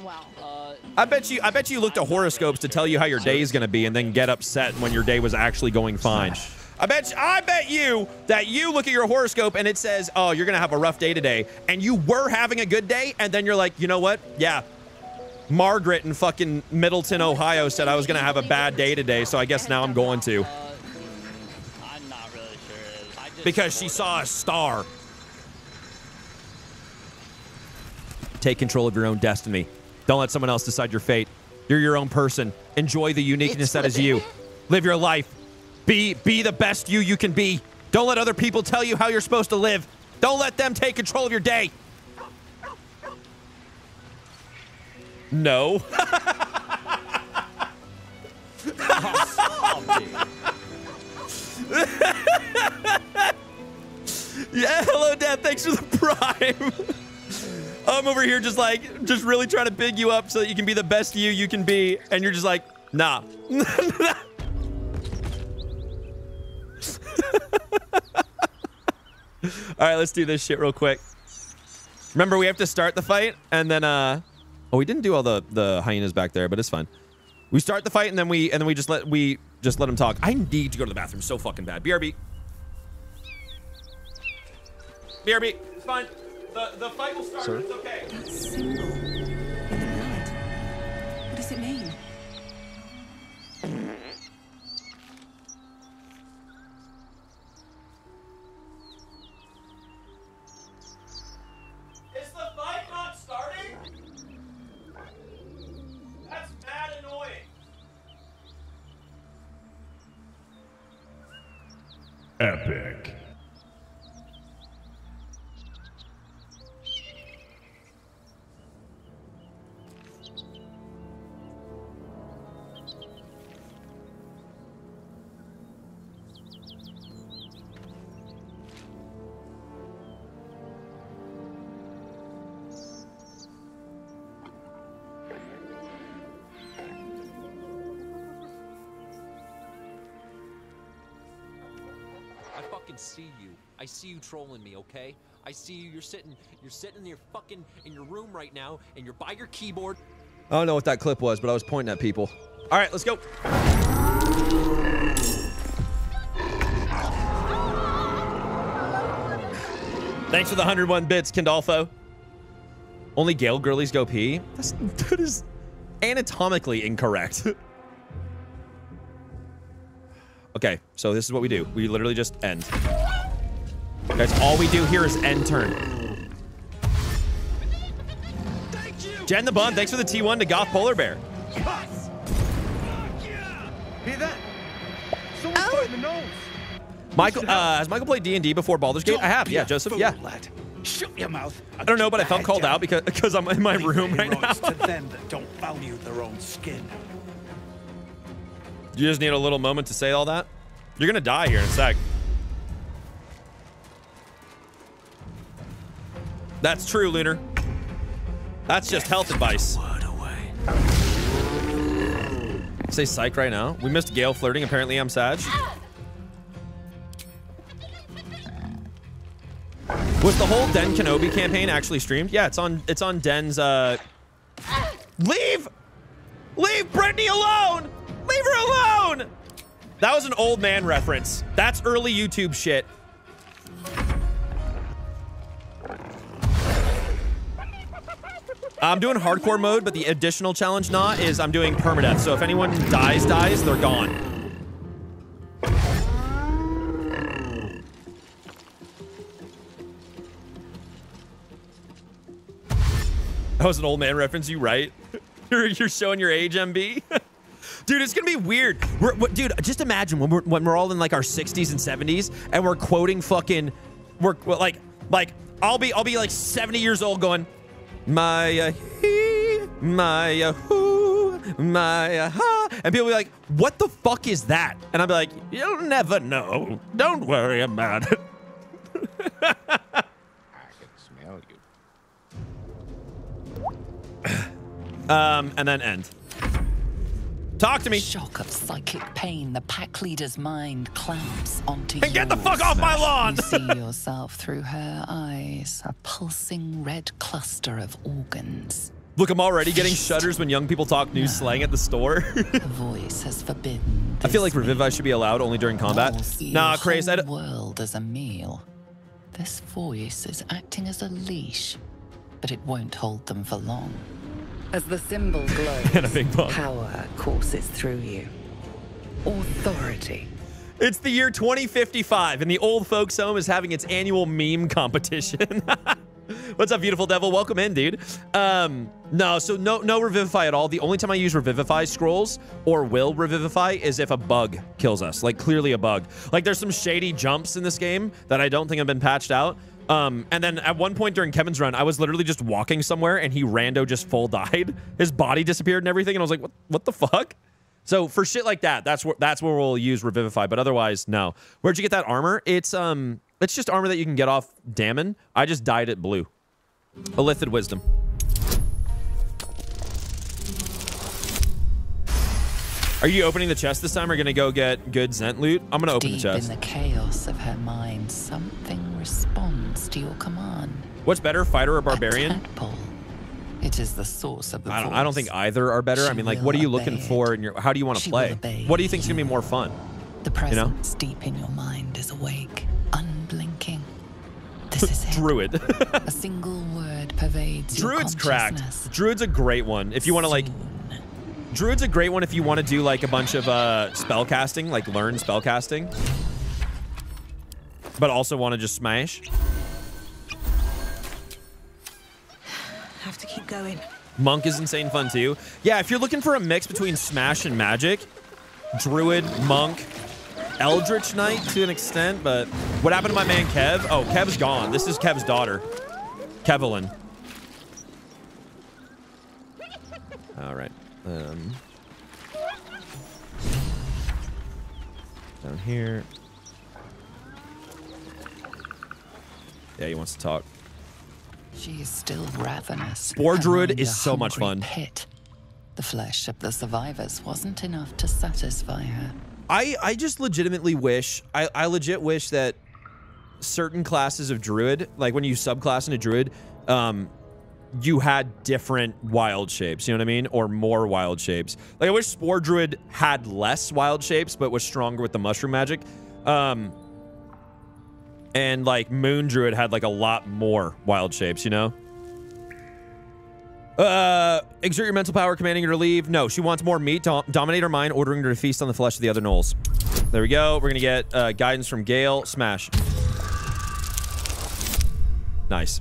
I bet you I bet you looked at horoscopes to tell you how your day is going to be and then get upset when your day was actually going fine. I bet you, I bet you that you look at your horoscope and it says, "Oh, you're going to have a rough day today." And you were having a good day and then you're like, "You know what? Yeah. Margaret in fucking Middleton, Ohio said I was going to have a bad day today, so I guess now I'm going to." Because she saw a star. Take control of your own destiny. Don't let someone else decide your fate. You're your own person. Enjoy the uniqueness that is you. Live your life. Be be the best you you can be. Don't let other people tell you how you're supposed to live. Don't let them take control of your day. No. [LAUGHS] yeah, hello, Dad. Thanks for the [LAUGHS] prime. I'm over here just like, just really trying to big you up so that you can be the best you you can be. And you're just like, Nah. [LAUGHS] All right, let's do this shit real quick. Remember, we have to start the fight, and then uh, oh, we didn't do all the the hyenas back there, but it's fine. We start the fight, and then we and then we just let we just let them talk. I need to go to the bathroom so fucking bad. BRB. BRB. It's fine. The the fight will start. Sir? It's okay. That symbol in the blood. What does it mean? Is the fight not starting? That's mad annoying. Epic. See you trolling me, okay? I see you. You're sitting. You're sitting in your fucking in your room right now, and you're by your keyboard. I don't know what that clip was, but I was pointing at people. All right, let's go. Thanks for the 101 bits, Kindolfo. Only Gale girlies go pee? That's, [LAUGHS] that is anatomically incorrect. [LAUGHS] okay, so this is what we do. We literally just end. Guys, all we do here is end turn. Jen the Bun, thanks for the T1 to Goth Polar Bear. Hear that? Someone's biting the nose. Michael, uh, has Michael played D&D before Baldur's Gate? I have, yeah, Joseph, yeah. Lad. Shut your mouth. I don't know, but I felt called out because because I'm in my room right now. to [LAUGHS] them that don't value their own skin. You just need a little moment to say all that? You're gonna die here in a sec. That's true, Lunar. That's just health advice. Say psych right now. We missed Gale flirting. Apparently, I'm Sag. Was the whole Den Kenobi campaign actually streamed? Yeah, it's on. It's on Den's. Uh, leave, leave Brittany alone. Leave her alone. That was an old man reference. That's early YouTube shit. I'm doing hardcore mode, but the additional challenge not is I'm doing permadeath. So if anyone dies, dies, they're gone. That was an old man reference, you right? [LAUGHS] You're, you're showing your age, MB? [LAUGHS] Dude, it's gonna be weird. We're, we- dude, just imagine when we're when we're all in like our 60s and 70s and we're quoting fucking, we're, we're like like I'll be I'll be like 70 years old going, Maya he, Maya who, Maya ha, and people be like, what the fuck is that? And I'll be like, you'll never know. Don't worry about it. [LAUGHS] I can smell you. Um, and then end. Talk to me. Shock of psychic pain, the pack leader's mind clamps onto you. And get the fuck off my lawn! You see [LAUGHS] yourself through her eyes, a pulsing red cluster of organs. Look, I'm already getting shudders when young people talk new slang at the store. The [LAUGHS] voice has forbidden. I feel like Revivify should be allowed only during combat. All see Nah, your Craze, I whole d- world as a meal. This voice is acting as a leash, but it won't hold them for long. As the symbol [LAUGHS] glows, And a big power courses through you. Authority. It's the year 2055, and the old folks home is having its annual meme competition. [LAUGHS] What's up, beautiful devil? Welcome in, dude. Um, no, so no, no revivify at all. The only time I use revivify scrolls or will revivify is if a bug kills us, like clearly a bug. Like there's some shady jumps in this game that I don't think have been patched out. Um, and then at one point during Kevin's run, I was literally just walking somewhere and he rando just full died. [LAUGHS] His body disappeared and everything, and I was like, what, what the fuck? So for shit like that, that's where that's where we'll use revivify. But otherwise, no. Where'd you get that armor? It's um, it's just armor that you can get off Dammon. I just dyed it blue. Illithid wisdom. Are you opening the chest this time or gonna go get good Zhent loot? I'm gonna open Deep the in the chaos of her mind, something responds to your command. What's better, fighter or barbarian? It is the source of the I don't, I don't think either are better. I mean, like, what are you looking for in your? How do you want to She play? What do you think is gonna be more fun? The You know? presence deep in your mind is awake, unblinking. This [LAUGHS] is it. Druid. a single word pervades your Druid's consciousness. cracked. Druid's a great one if you want to like. Druid's a great one if you want to do like a bunch of uh spell casting, like learn spell casting, but also want to just smash. Have to keep going. Monk is insane fun too. Yeah, if you're looking for a mix between Smash and Magic, Druid, Monk, Eldritch Knight to an extent, but what happened to my man Kev? Oh, Kev's gone. This is Kev's daughter, Kevelyn. All right. Um, down here. Yeah, he wants to talk. She is still ravenous. Spore Druid is so much fun. Pit. The flesh of the survivors wasn't enough to satisfy her. I, I just legitimately wish, I, I legit wish that certain classes of druid, like when you subclass into druid, um, you had different wild shapes, you know what I mean? Or more wild shapes. Like I wish Spore Druid had less wild shapes, but was stronger with the mushroom magic. Um, and like Moon Druid had like a lot more wild shapes, you know? Uh, exert your mental power, commanding her to leave. No, she wants more meat. Dom- dominate her mind, ordering her to feast on the flesh of the other gnolls. There we go. We're gonna get uh, guidance from Gale. Smash. Nice.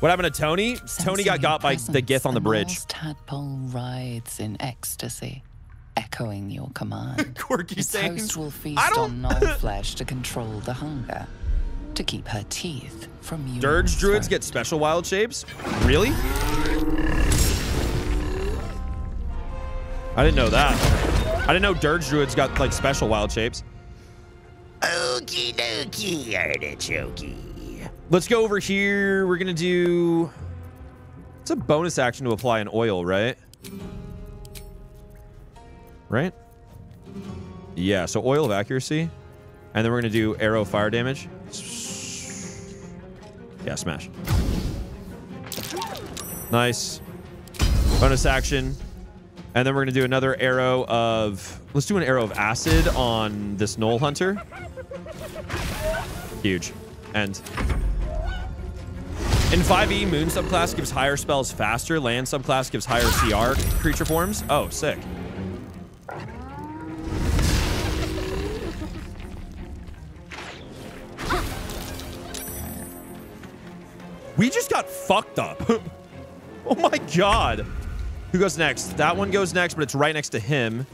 What happened to Tony? Tony got got by the Gith on the bridge. Gnoll's tadpole writhes in ecstasy, echoing your command. [LAUGHS] Quirky Its sayings. host will feast I don't- on gnoll [LAUGHS] flesh to control the hunger, to keep her teeth from you. Dirge druids get special wild shapes? Really? I didn't know that. I didn't know dirge druids got like special wild shapes. Okie dokie, artichoke. Let's go over here. We're gonna do. It's a bonus action to apply an oil, right? Right? Yeah. So oil of accuracy, and then we're gonna do arrow fire damage. Yeah, smash. Nice. Bonus action. And then we're going to do another arrow of... Let's do an arrow of acid on this Gnoll Hunter. Huge. And in 5e, Moon subclass gives higher spells faster. Land subclass gives higher CR creature forms. Oh, sick. We just got fucked up. [LAUGHS] oh my god. Who goes next? That one goes next, but it's right next to him.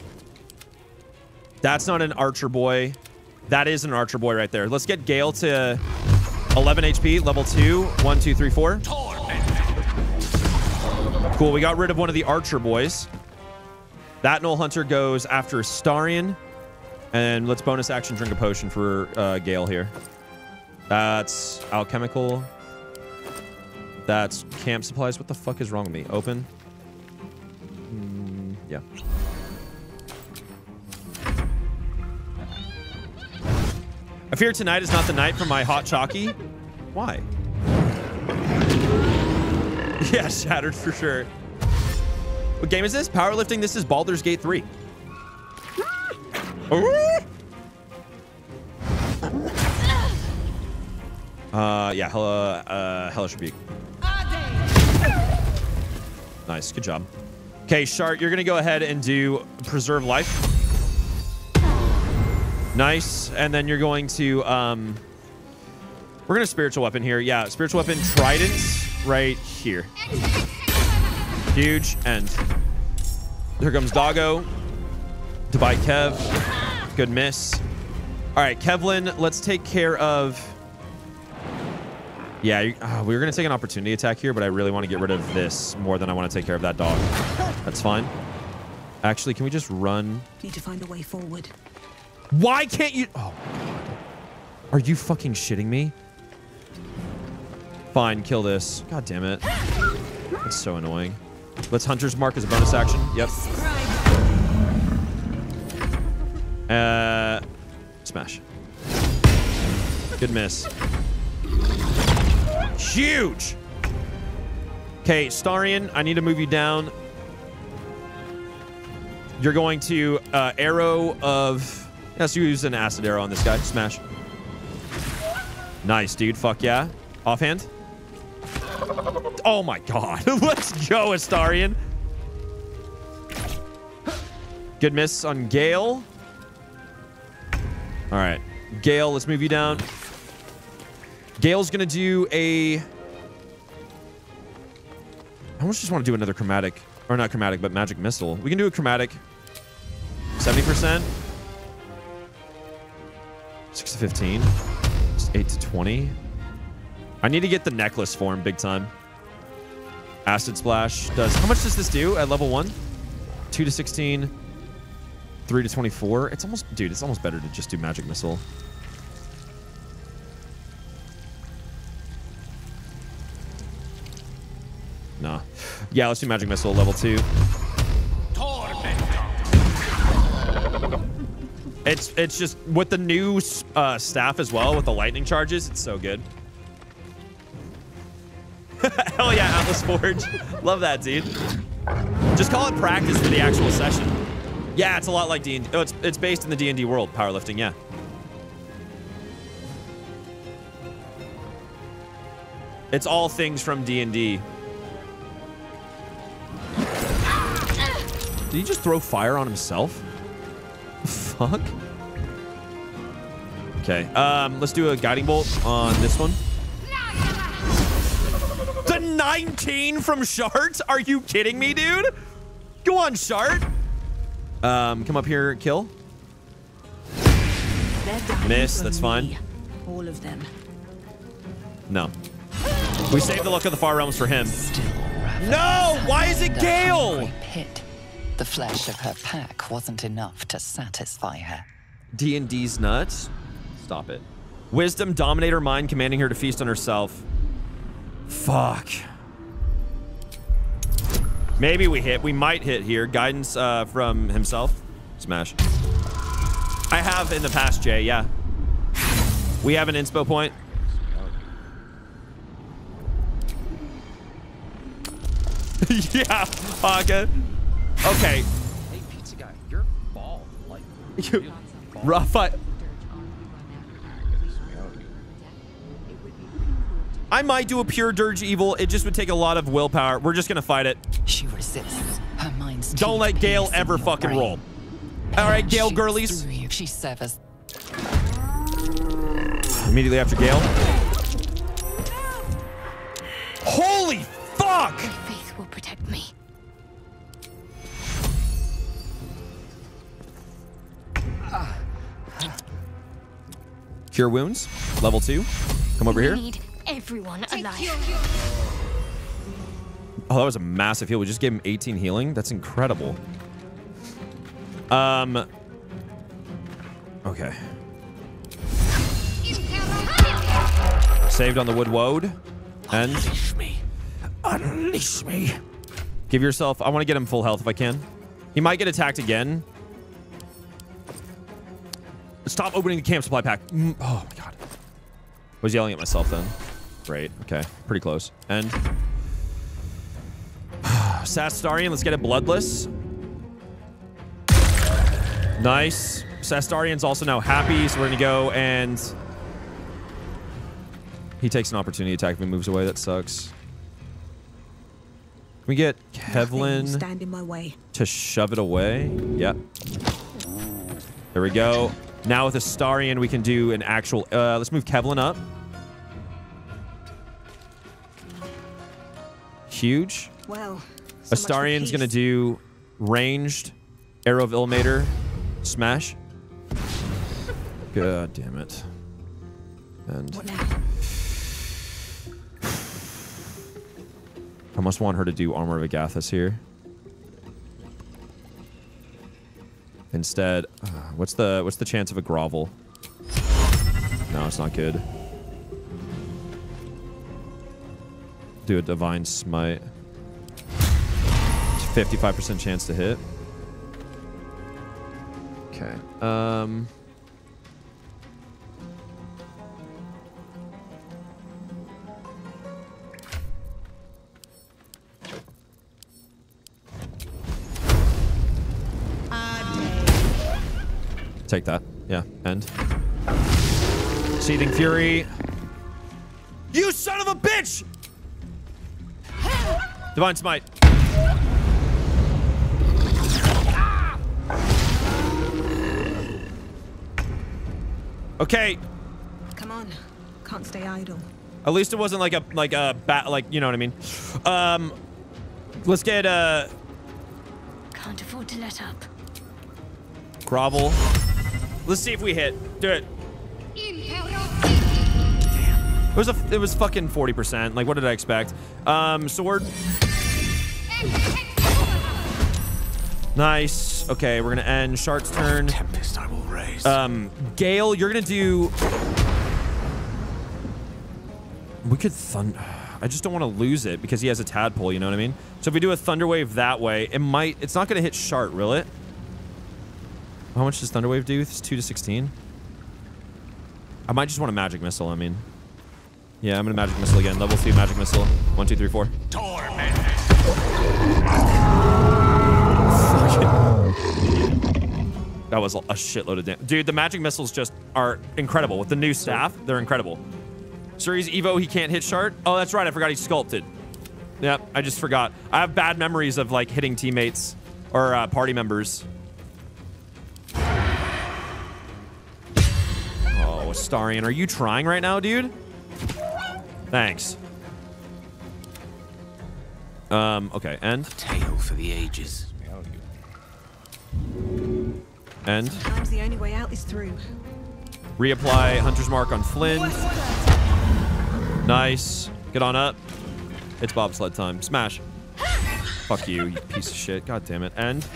That's not an archer boy. That is an archer boy right there. Let's get Gale to 11 HP, level 2. 1, 2, 3, 4. Cool, we got rid of one of the archer boys. That Gnoll Hunter goes after Starion. And let's bonus action drink a potion for uh, Gale here. That's alchemical. That's camp supplies. What the fuck is wrong with me? Open. Mm, yeah. I fear tonight is not the night for my hot chalky. Why? [LAUGHS] Yeah, shattered for sure. What game is this? Powerlifting. This is Baldur's Gate 3. Uh, yeah, Hella, uh, Hellish Rebuke. Nice, good job. Okay, Shart, you're gonna go ahead and do Preserve Life. Nice, and then you're going to, um, we're gonna Spiritual Weapon here. Yeah, Spiritual Weapon Trident right here. Huge, and here comes Doggo to Kev. Good miss. All right, Kevlin, let's take care of yeah, you, uh, we were going to take an opportunity attack here, but I really want to get rid of this more than I want to take care of that dog. That's fine. Actually, can we just run? Need to find a way forward. Why can't you? Oh, God. Are you fucking shitting me? Fine, kill this. God damn it. That's so annoying. Let's Hunter's Mark as a bonus action. Yep. Uh, smash. Good miss. Huge. Okay, Starion, I need to move you down. You're going to uh, arrow of. Let's use an acid arrow on this guy. Smash. Nice, dude. Fuck yeah. Offhand. Oh my god. [LAUGHS] Let's go, Astarion. Good miss on Gale. All right. Gale, let's move you down. Gale's going to do a... I almost just want to do another chromatic. Or not chromatic, but magic missile. We can do a chromatic. 70%. 6 to 15. 8 to 20. I need to get the necklace form big time. Acid Splash does... How much does this do at level 1? 2 to 16. 3 to 24. It's almost... Dude, it's almost better to just do Magic Missile. Nah. Yeah, let's do Magic Missile level 2. It's it's just with the new uh, staff as well with the lightning charges. It's so good. [LAUGHS] Hell yeah, Atlas Forge. [LAUGHS] Love that, dude. Just call it practice for the actual session. Yeah, it's a lot like D&D. Oh, it's, it's based in the D&D world, powerlifting, yeah. It's all things from D&D. Did he just throw fire on himself? Fuck. Okay, um, let's do a guiding bolt on this one. The 19 from Shart? Are you kidding me, dude? Go on, Shart. Um, come up here, kill. Miss, that's fine. All of them. No. We saved the luck of the far realms for him. No! Why is it Gale? The flesh of her pack wasn't enough to satisfy her. D&D's nuts? Stop it. Wisdom, Dominator, Mind, commanding her to feast on herself. Fuck. Maybe we hit. We might hit here. Guidance uh, from himself. Smash. I have in the past, Jay, yeah. We have an inspo point. [LAUGHS] yeah, Haka. Okay. Hey, pizza guy, you're bald. Like, You, rough fight. I might do a pure Durge evil. It just would take a lot of willpower. We're just gonna fight it. She resists. Her mind's Don't let Gale ever fucking roll. All right, Gale girlies. She severs. Immediately after Gale. Holy fuck! My faith will protect me. Cure wounds. Level two. Come over We here. need everyone alive. Oh, that was a massive heal. We just gave him 18 healing. That's incredible. Um. Okay. Saved on the wood woad. And Unleash me. Unleash me. give yourself. I want to get him full health if I can. He might get attacked again. Stop opening the camp supply pack. Mm, Oh my god. I Was yelling at myself then. Great. Okay. Pretty close. And [SIGHS] Sastarian, let's get it bloodless. Nice. Sastarian's also now happy, so we're gonna go and he takes an opportunity attack if he moves away. That sucks. Can we get Kevlin Stand in my way. to shove it away? Yep. There we go. Now with Astarion, we can do an actual... Uh, let's move Kevlin up. Huge. Well, so Astarion's going to do ranged Arrow of Ilmater smash. God damn it. And I [SIGHS] must want her to do Armor of Agathys here. Instead, what's the what's the chance of a grovel? No, it's not good. Do a divine smite. 55% chance to hit. Okay. Um. Take that. Yeah. End. Seething Fury. You son of a bitch! Divine Smite. Okay, Come on. Can't stay idle. at least it wasn't like a like a bat like you know what I mean. Um, let's get uh Can't afford to let up. grovel. Let's see if we hit. Do it. It was a it was fucking forty percent. Like what did I expect? Um, sword. Nice. Okay, we're gonna end Shart's turn. Tempest I will raise. Um, Gale, you're gonna do. We could thunder. I just don't want to lose it because he has a tadpole. You know what I mean? So if we do a thunder wave that way, it might. It's not gonna hit Shart, will it? How much does Thunderwave do? It's two to sixteen. I might just want a magic missile. I mean, yeah, I'm gonna magic missile again. Level three magic missile. One, two, three, four. That was a shitload of damage. Dude, the magic missiles just are incredible. With the new staff, they're incredible. Series Evo, he can't hit Shart. Oh, that's right. I forgot he's sculpted. Yep, I just forgot. I have bad memories of like hitting teammates or uh, party members. Oh, Astarion, are you trying right now, dude? Thanks. Um, okay, end. Tale for the ages. End. Sometimes the only way out is through. Reapply Hunter's Mark on Flynn. Nice. Get on up. It's bobsled time. Smash. Fuck you, you piece of shit. God damn it. End.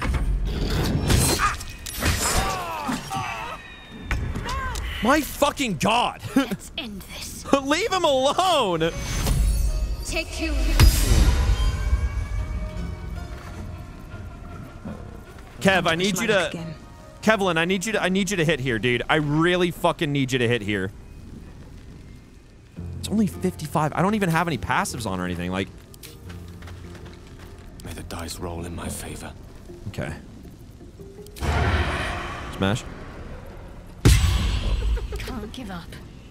My fucking god. [LAUGHS] Let's end this. [LAUGHS] Leave him alone. Take you. Kev, I need you to Kevlin, I need you to I need you to hit here, dude. I really fucking need you to hit here. It's only 55. I don't even have any passives on or anything. Like, May the dice roll in my favor. okay. Smash. Can't give up.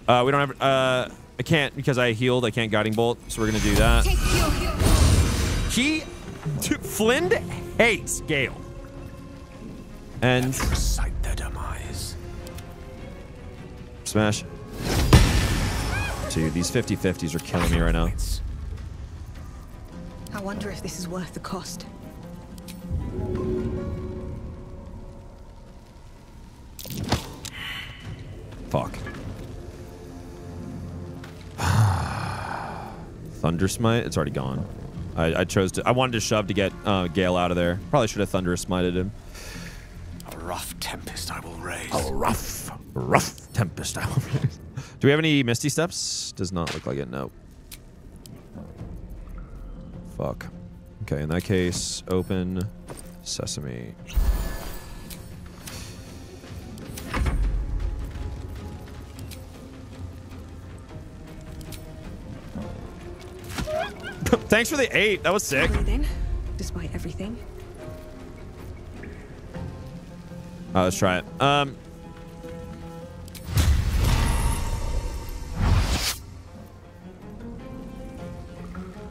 Uh, we don't have. Uh, I can't because I healed. I can't guiding bolt, so we're gonna do that. He, dude, Flynn hates Gale. And Recite their demise. smash. Dude, these 50-50s are killing me right now. I wonder if this is worth the cost. Fuck. [SIGHS] Thunder Smite? It's already gone. I, I chose to. I wanted to shove to get uh, Gale out of there. Probably should have Thunder Smited him. A rough tempest I will raise. A rough, rough tempest. I will raise. Do we have any Misty Steps? Does not look like it. No. Fuck. Okay, in that case, open sesame. [LAUGHS] Thanks for the eight. That was sick. Breathe in, despite everything. Oh, let's try it. Um.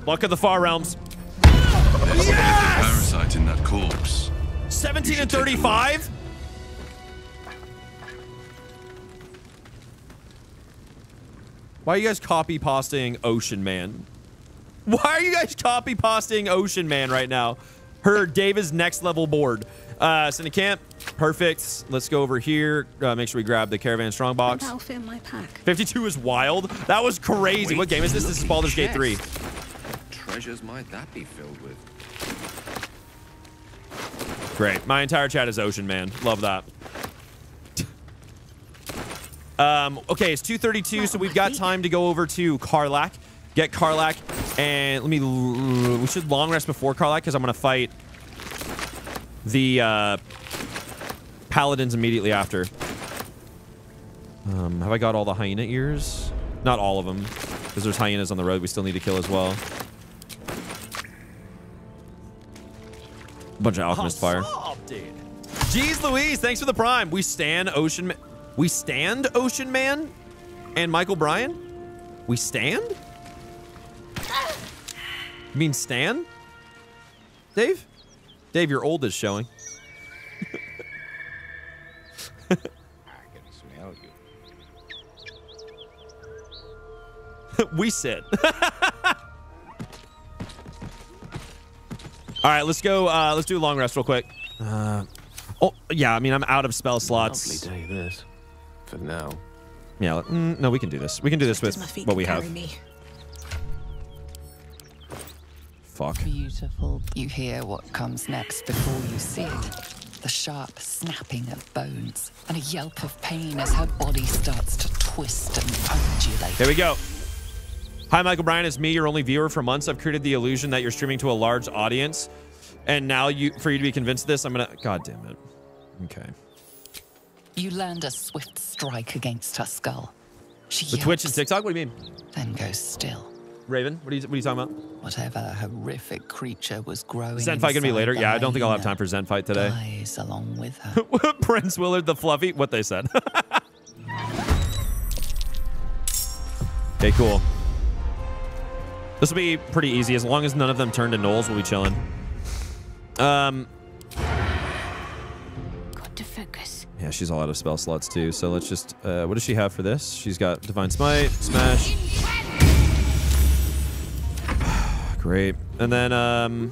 Luck of the Far Realms. There's a parasite in that corpse. 17 and 35? Why are you guys copy pasting Ocean Man? Why are you guys copy pasting Ocean Man right now? Her Davis next level board. Uh, Cindy Camp, perfect. Let's go over here. Uh, make sure we grab the Caravan Strongbox. That'll fit in my pack. 52 is wild. That was crazy. what game is this? This is Baldur's Gate 3. What treasures might that be filled with? Great. My entire chat is Ocean Man. Love that. Um, okay, it's 2.32, so we've got time to go over to Karlach. Get Karlach, and let me... We should long rest before Karlach, because I'm going to fight the uh, paladins immediately after. Um, have I got all the hyena ears? Not all of them, because there's hyenas on the road we still need to kill as well. Bunch of alchemist fire. Jeez Louise, thanks for the prime. We stand Ocean We stand Ocean Man and Michael Bryan? We stand? You mean Stan? Dave? Dave, your old is showing. I can smell you. we sit. [LAUGHS] All right, let's go. Uh, let's do a long rest real quick. Uh, oh, yeah. I mean, I'm out of spell slots. Lovely day, this. For now. Yeah. mm, no, we can do this. We can do this with what we have. me. Fuck. Beautiful. You hear what comes next before you see it. The sharp snapping of bones and a yelp of pain as her body starts to twist and undulate. Here we go. Hi, Michael Bryan. It's me, your only viewer for months. I've created the illusion that you're streaming to a large audience, and now you, for you to be convinced of this, I'm gonna. God damn it. Okay. You land a swift strike against her skull. She With Twitch and yelps, TikTok, what do you mean? then goes still. Raven, what are you, what are you talking about? Whatever horrific creature was growing. Zen fight gonna be later. Yeah, I don't think I'll have time for Zen fight today. Dies along with her. [LAUGHS] Prince Willard the Fluffy. What they said. [LAUGHS] okay, cool. This will be pretty easy as long as none of them turn to gnolls. We'll be chilling. Um, Got to focus. yeah, she's all out of spell slots too. So let's just. Uh, what does she have for this? She's got divine smite, smash. Great, and then um,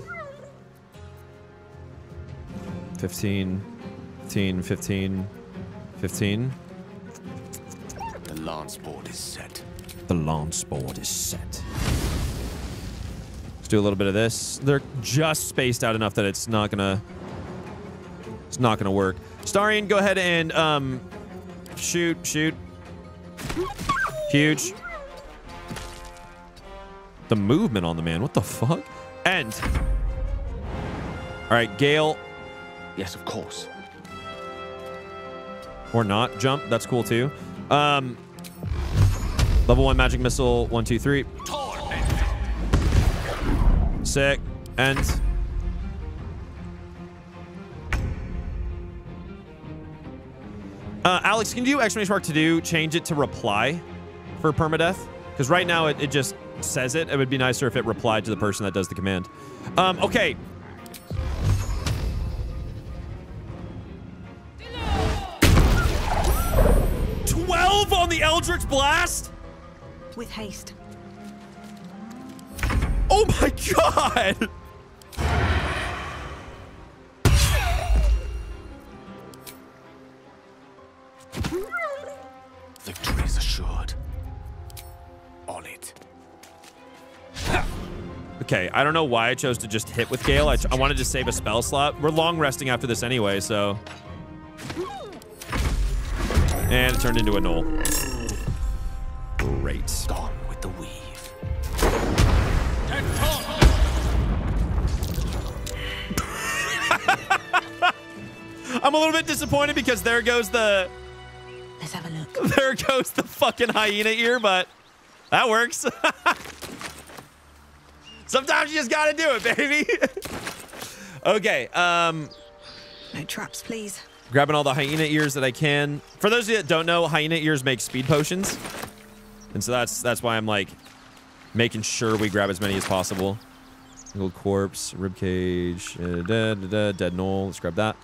15, 15, 15, 15. The lance board is set. The lance board is set. Let's do a little bit of this. They're just spaced out enough that it's not gonna it's not gonna work. Starian, go ahead and um shoot, shoot. Huge. The movement on the man, what the fuck? End. Alright, Gale. Yes, of course. Or not. Jump, that's cool too. Um Level one magic missile, one, two, three. Sick. End. Uh, Alex, can you do exclamation mark to do? Change it to reply for permadeath? Because right now it, it just says it. It would be nicer if it replied to the person that does the command. Um, okay. Twelve on the Eldritch Blast? With haste. Oh my god! Victory is assured. Okay, I don't know why I chose to just hit with Gale. I, I wanted to save a spell slot. We're long resting after this anyway, so. And it turned into a gnoll. Great. Gone with the weave. [LAUGHS] I'm a little bit disappointed because there goes the. Let's have a look. [LAUGHS] There goes the fucking hyena ear, but that works. [LAUGHS] Sometimes you just gotta do it, baby. [LAUGHS] okay, um, No traps, please. grabbing all the hyena ears that I can. For those of you that don't know, hyena ears make speed potions, and so that's that's why I'm like making sure we grab as many as possible. Single corpse, ribcage, uh, da, da, da, dead gnoll. Let's grab that.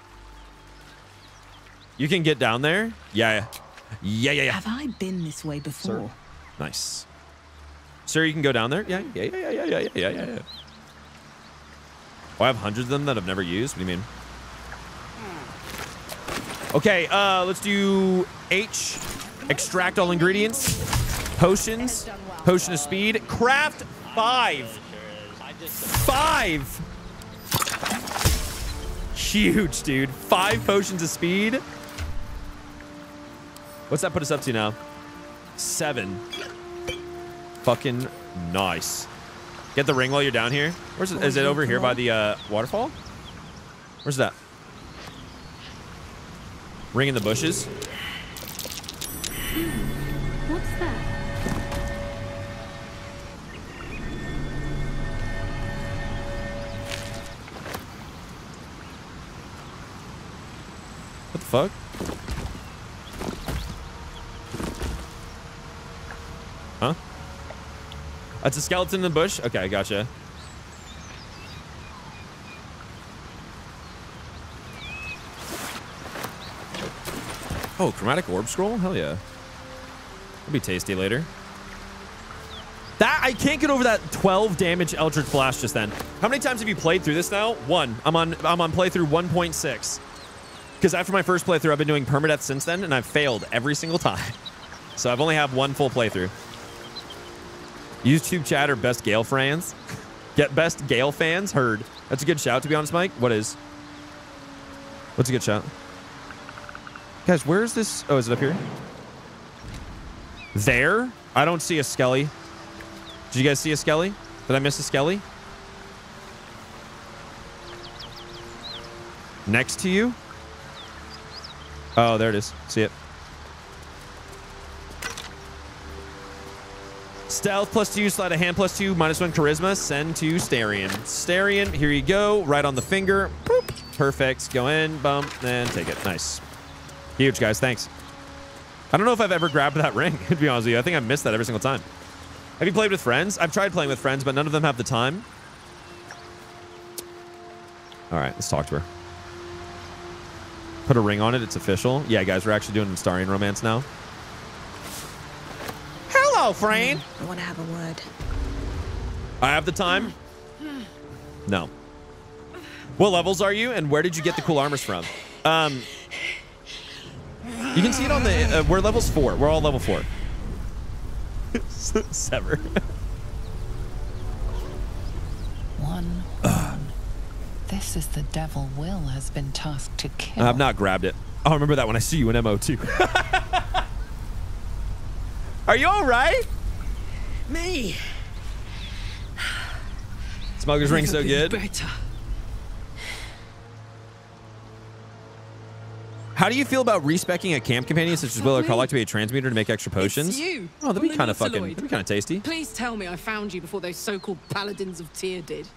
You can get down there. Yeah, yeah, yeah, yeah. Have I been this way before? Sir. Nice. Sir, you can go down there? Yeah, yeah, yeah, yeah, yeah, yeah, yeah, yeah, yeah. Oh, I have hundreds of them that I've never used. What do you mean? Okay, uh, let's do H. Extract all ingredients. Potions. Potion of speed. Craft five. Five. Huge, dude. Five potions of speed. What's that put us up to now? Seven. Fucking nice. Get the ring while you're down here. Where's it? Is it over here by the uh, waterfall? Where's that? Ring in the bushes. What's that? What the fuck? Huh? That's a skeleton in the bush? Okay, gotcha. Oh, chromatic orb scroll? Hell yeah. That'll be tasty later. That I can't get over that 12 damage Eldritch Blast just then. How many times have you played through this now? One. I'm on I'm on playthrough 1.6. Because after my first playthrough, I've been doing permadeath since then, and I've failed every single [LAUGHS] time. So I've only have one full playthrough. YouTube chat or best Gale fans. Get best Gale fans heard. That's a good shout, to be honest, Mike. What is? What's a good shout? Guys, where is this? Oh, is it up here? There? I don't see a Skelly. Did you guys see a Skelly? Did I miss a Skelly? Next to you? Oh, there it is. See it. Stealth plus two, sleight of hand plus two, minus one charisma, send to Starion. Starion, here you go, right on the finger. Boop. Perfect. Go in, bump, and take it. Nice. Huge, guys. Thanks. I don't know if I've ever grabbed that [LAUGHS] ring, to be honest with you. I think I missed that every single time. Have you played with friends? I've tried playing with friends, but none of them have the time. All right, let's talk to her. Put a ring on it. It's official. Yeah, guys, we're actually doing Starion romance now. Hello, friend. I want to have a word. I have the time. No. What levels are you, and where did you get the cool armors from? Um, you can see it on the. Uh, we're levels four. We're all level four. [LAUGHS] Sever. One. one. this is the devil Wyll has been tasked to kill. I've not grabbed it. I'll remember that when I see you in MO2. [LAUGHS] Are you all right? Me. Smuggler's ring so good. Better. How do you feel about respecking a camp companion such as Wyll or Call to be a transmuter to make extra potions? It's you. Oh, that'd be kind of fucking. That'd be kind of tasty. Please tell me I found you before those so-called paladins of Tyr did.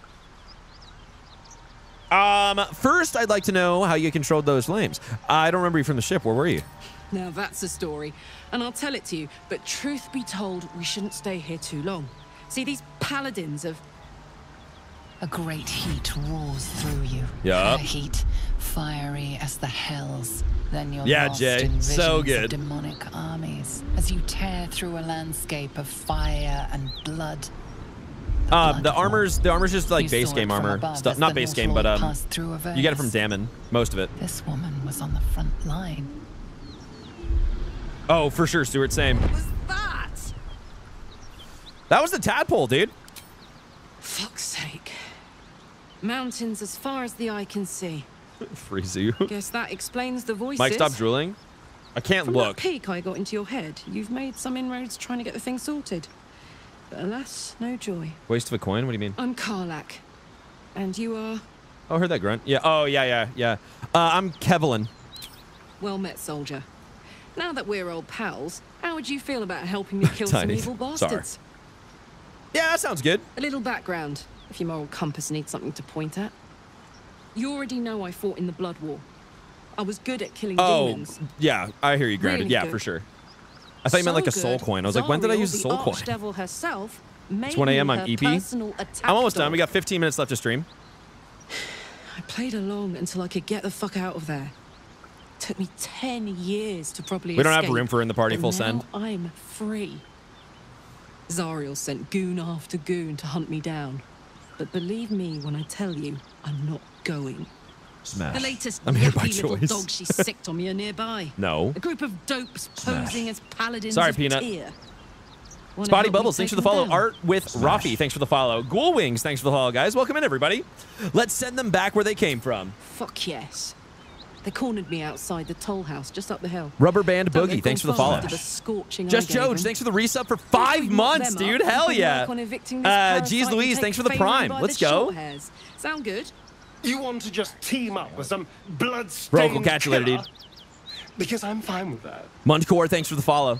Um, first, I'd like to know how you controlled those flames. I don't remember you from the ship. Where were you? Now that's a story, and I'll tell it to you. But truth be told, we shouldn't stay here too long. See, these paladins of A great heat roars through you. Yeah. A heat fiery as the hells. Then you're Yeah, lost Jay. in So good. Of demonic armies as you tear through a landscape of fire and blood. Um, the armor's the armor's just like You base game armor stuff. Not base game, but um, you get it from Dammon. Most of it. This woman was on the front line. Oh, for sure, Stuart. Same. that. That was the tadpole, dude. Fuck's sake. Mountains as far as the eye can see. [LAUGHS] Frizu. Guess that explains the voices. Mike, stop drooling. I can't From look. that peak I got into your head, you've made some inroads trying to get the thing sorted. But alas, no joy. Waste of a coin. What do you mean? I'm Karlach. And you are Oh, I heard that grunt. Yeah. Oh, yeah, yeah, yeah. Uh, I'm Kevlin. well met, soldier. Now that we're old pals, how would you feel about helping me [LAUGHS] kill some evil Sorry. bastards? Yeah, that sounds good. A little background, if your moral compass needs something to point at. You already know I fought in the Blood War. I was good at killing Oh, demons. yeah. I hear you, granted. Really yeah, good. for sure. I thought you meant like a soul good, coin. I was like, when did I use a soul coin? Archdevil herself It's 1 a.m. I'm EP. I'm almost done. We got 15 minutes left to stream. [SIGHS] I played along until I could get the fuck out of there. Took me 10 years to properly We don't have room for in the party but full now send. I'm free. Zariel sent goon after goon to hunt me down. But believe me when I tell you, I'm not going. Smash. The latest I'm here by yappy little choice. dog she sicked on me are nearby. [LAUGHS] No. A group of dopes Smash. posing as paladins Sorry, of Peanut. Tyr. Spotty Bubbles, thanks for the follow. down? Art with Rafi, thanks for the follow. Ghoul Wings, thanks for the follow, guys. Welcome in, everybody. Let's send them back where they came from. Fuck yes. They cornered me outside the toll house just up the hill. Rubber Band Don't Boogie, thanks for the follow. the Just gave Joge, thanks for the resub for five months, dude. Hell yeah. work on evicting this Uh, Geez Louise, thanks for the prime. Let's the go. hairs. Sound good? You want to just team up with some blood Bro, we'll catch you later, dude. Because I'm fine with that. Munchcore, thanks for the follow.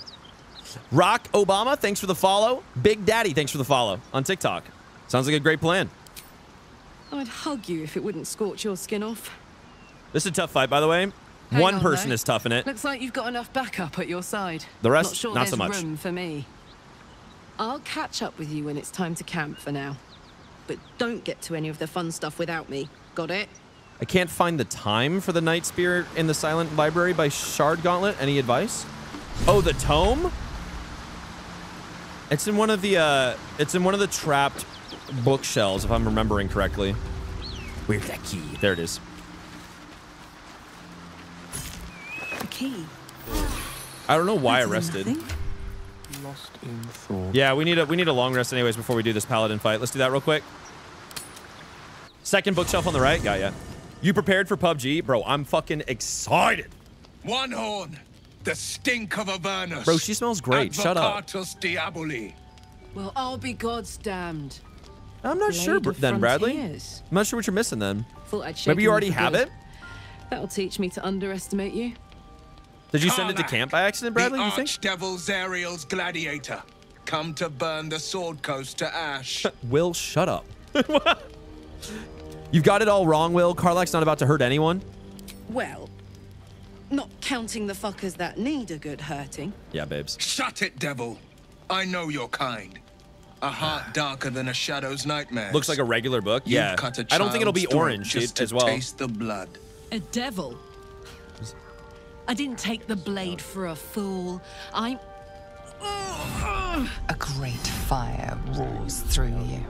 Rock Obama, thanks for the follow. Big Daddy, thanks for the follow on TikTok. Sounds like a great plan. I'd hug you if it wouldn't scorch your skin off. This is a tough fight, by the way. Hang One on, person though. is tough in it. Looks like you've got enough backup at your side. The rest, not, sure not there's so much. room for me. I'll catch up with you when it's time to camp for now. But don't get to any of the fun stuff without me. Got it? I can't find the time for the Night Spirit in the Silent Library by Shard Gauntlet. Any advice? Oh, the tome? It's in one of the uh it's in one of the trapped bookshelves, if I'm remembering correctly. Where's that key? There it is. The key. I don't know why I rested. Lost in thought. Yeah, we need a we need a long rest anyways before we do this paladin fight. Let's do that real quick. Second bookshelf on the right. Got ya. You prepared for PUBG? Bro, I'm fucking excited. One horn, the stink of Avernus. Bro, she smells great. Shut up. Advocatus Diaboli. Well, I'll be God's damned. I'm not sure, Blade of then, Bradley. Frontiers. I'm not sure what you're missing then. Maybe you already have good. it? That'll teach me to underestimate you. Did you send it to camp by accident, Bradley? the You think? Archdevil Zariel's gladiator. Come to burn the Sword Coast to ash. [LAUGHS] Wyll, shut up. You've got it all wrong, Wyll. Karlach's not about to hurt anyone. Well, not counting the fuckers that need a good hurting. Yeah, babes. Shut it, devil. I know your kind. A heart [SIGHS] darker than a shadow's nightmare. Looks like a regular book. You've yeah. cut a I don't think it'll be orange just dude, as to well. taste the blood. A devil. I didn't take the blade for a fool. I'm. Great fire roars through you.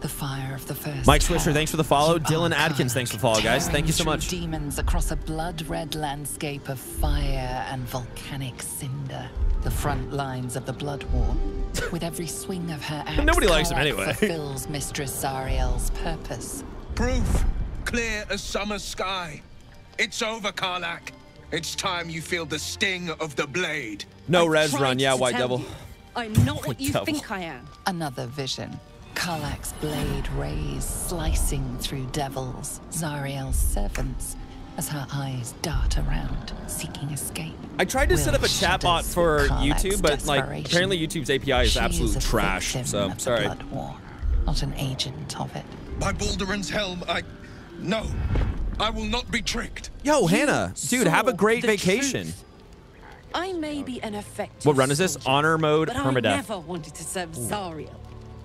The fire of the first. Mike hell. Swisher, thanks for the follow. Dylan Adkins, thanks for the follow, guys. Thank you so much. Demons across a blood-red landscape of fire and volcanic cinder. The front lines of the blood war. With every swing of her axe, Nobody likes him anyway. fulfills Mistress Zariel's purpose. Proof. Clear as summer sky. It's over, Karlach. It's time you feel the sting of the blade. No I've res run. Yeah, White Devil. you, I'm [LAUGHS] not what you Devil. think I am. Another vision. Karlach's blade rays slicing through devils, Zariel's servants, as her eyes dart around, seeking escape. I tried to set up a chatbot for with Karlach's YouTube, but like apparently YouTube's API is She absolute a trash. victim So sorry. blood war, not an agent of it. By Balduran's helm, I. No. I will not be tricked. Yo, Hannah, dude, have a great vacation. truth. I may be an effective What run is this? soldier, Honor mode, but permadeath. I never wanted to serve Zariel.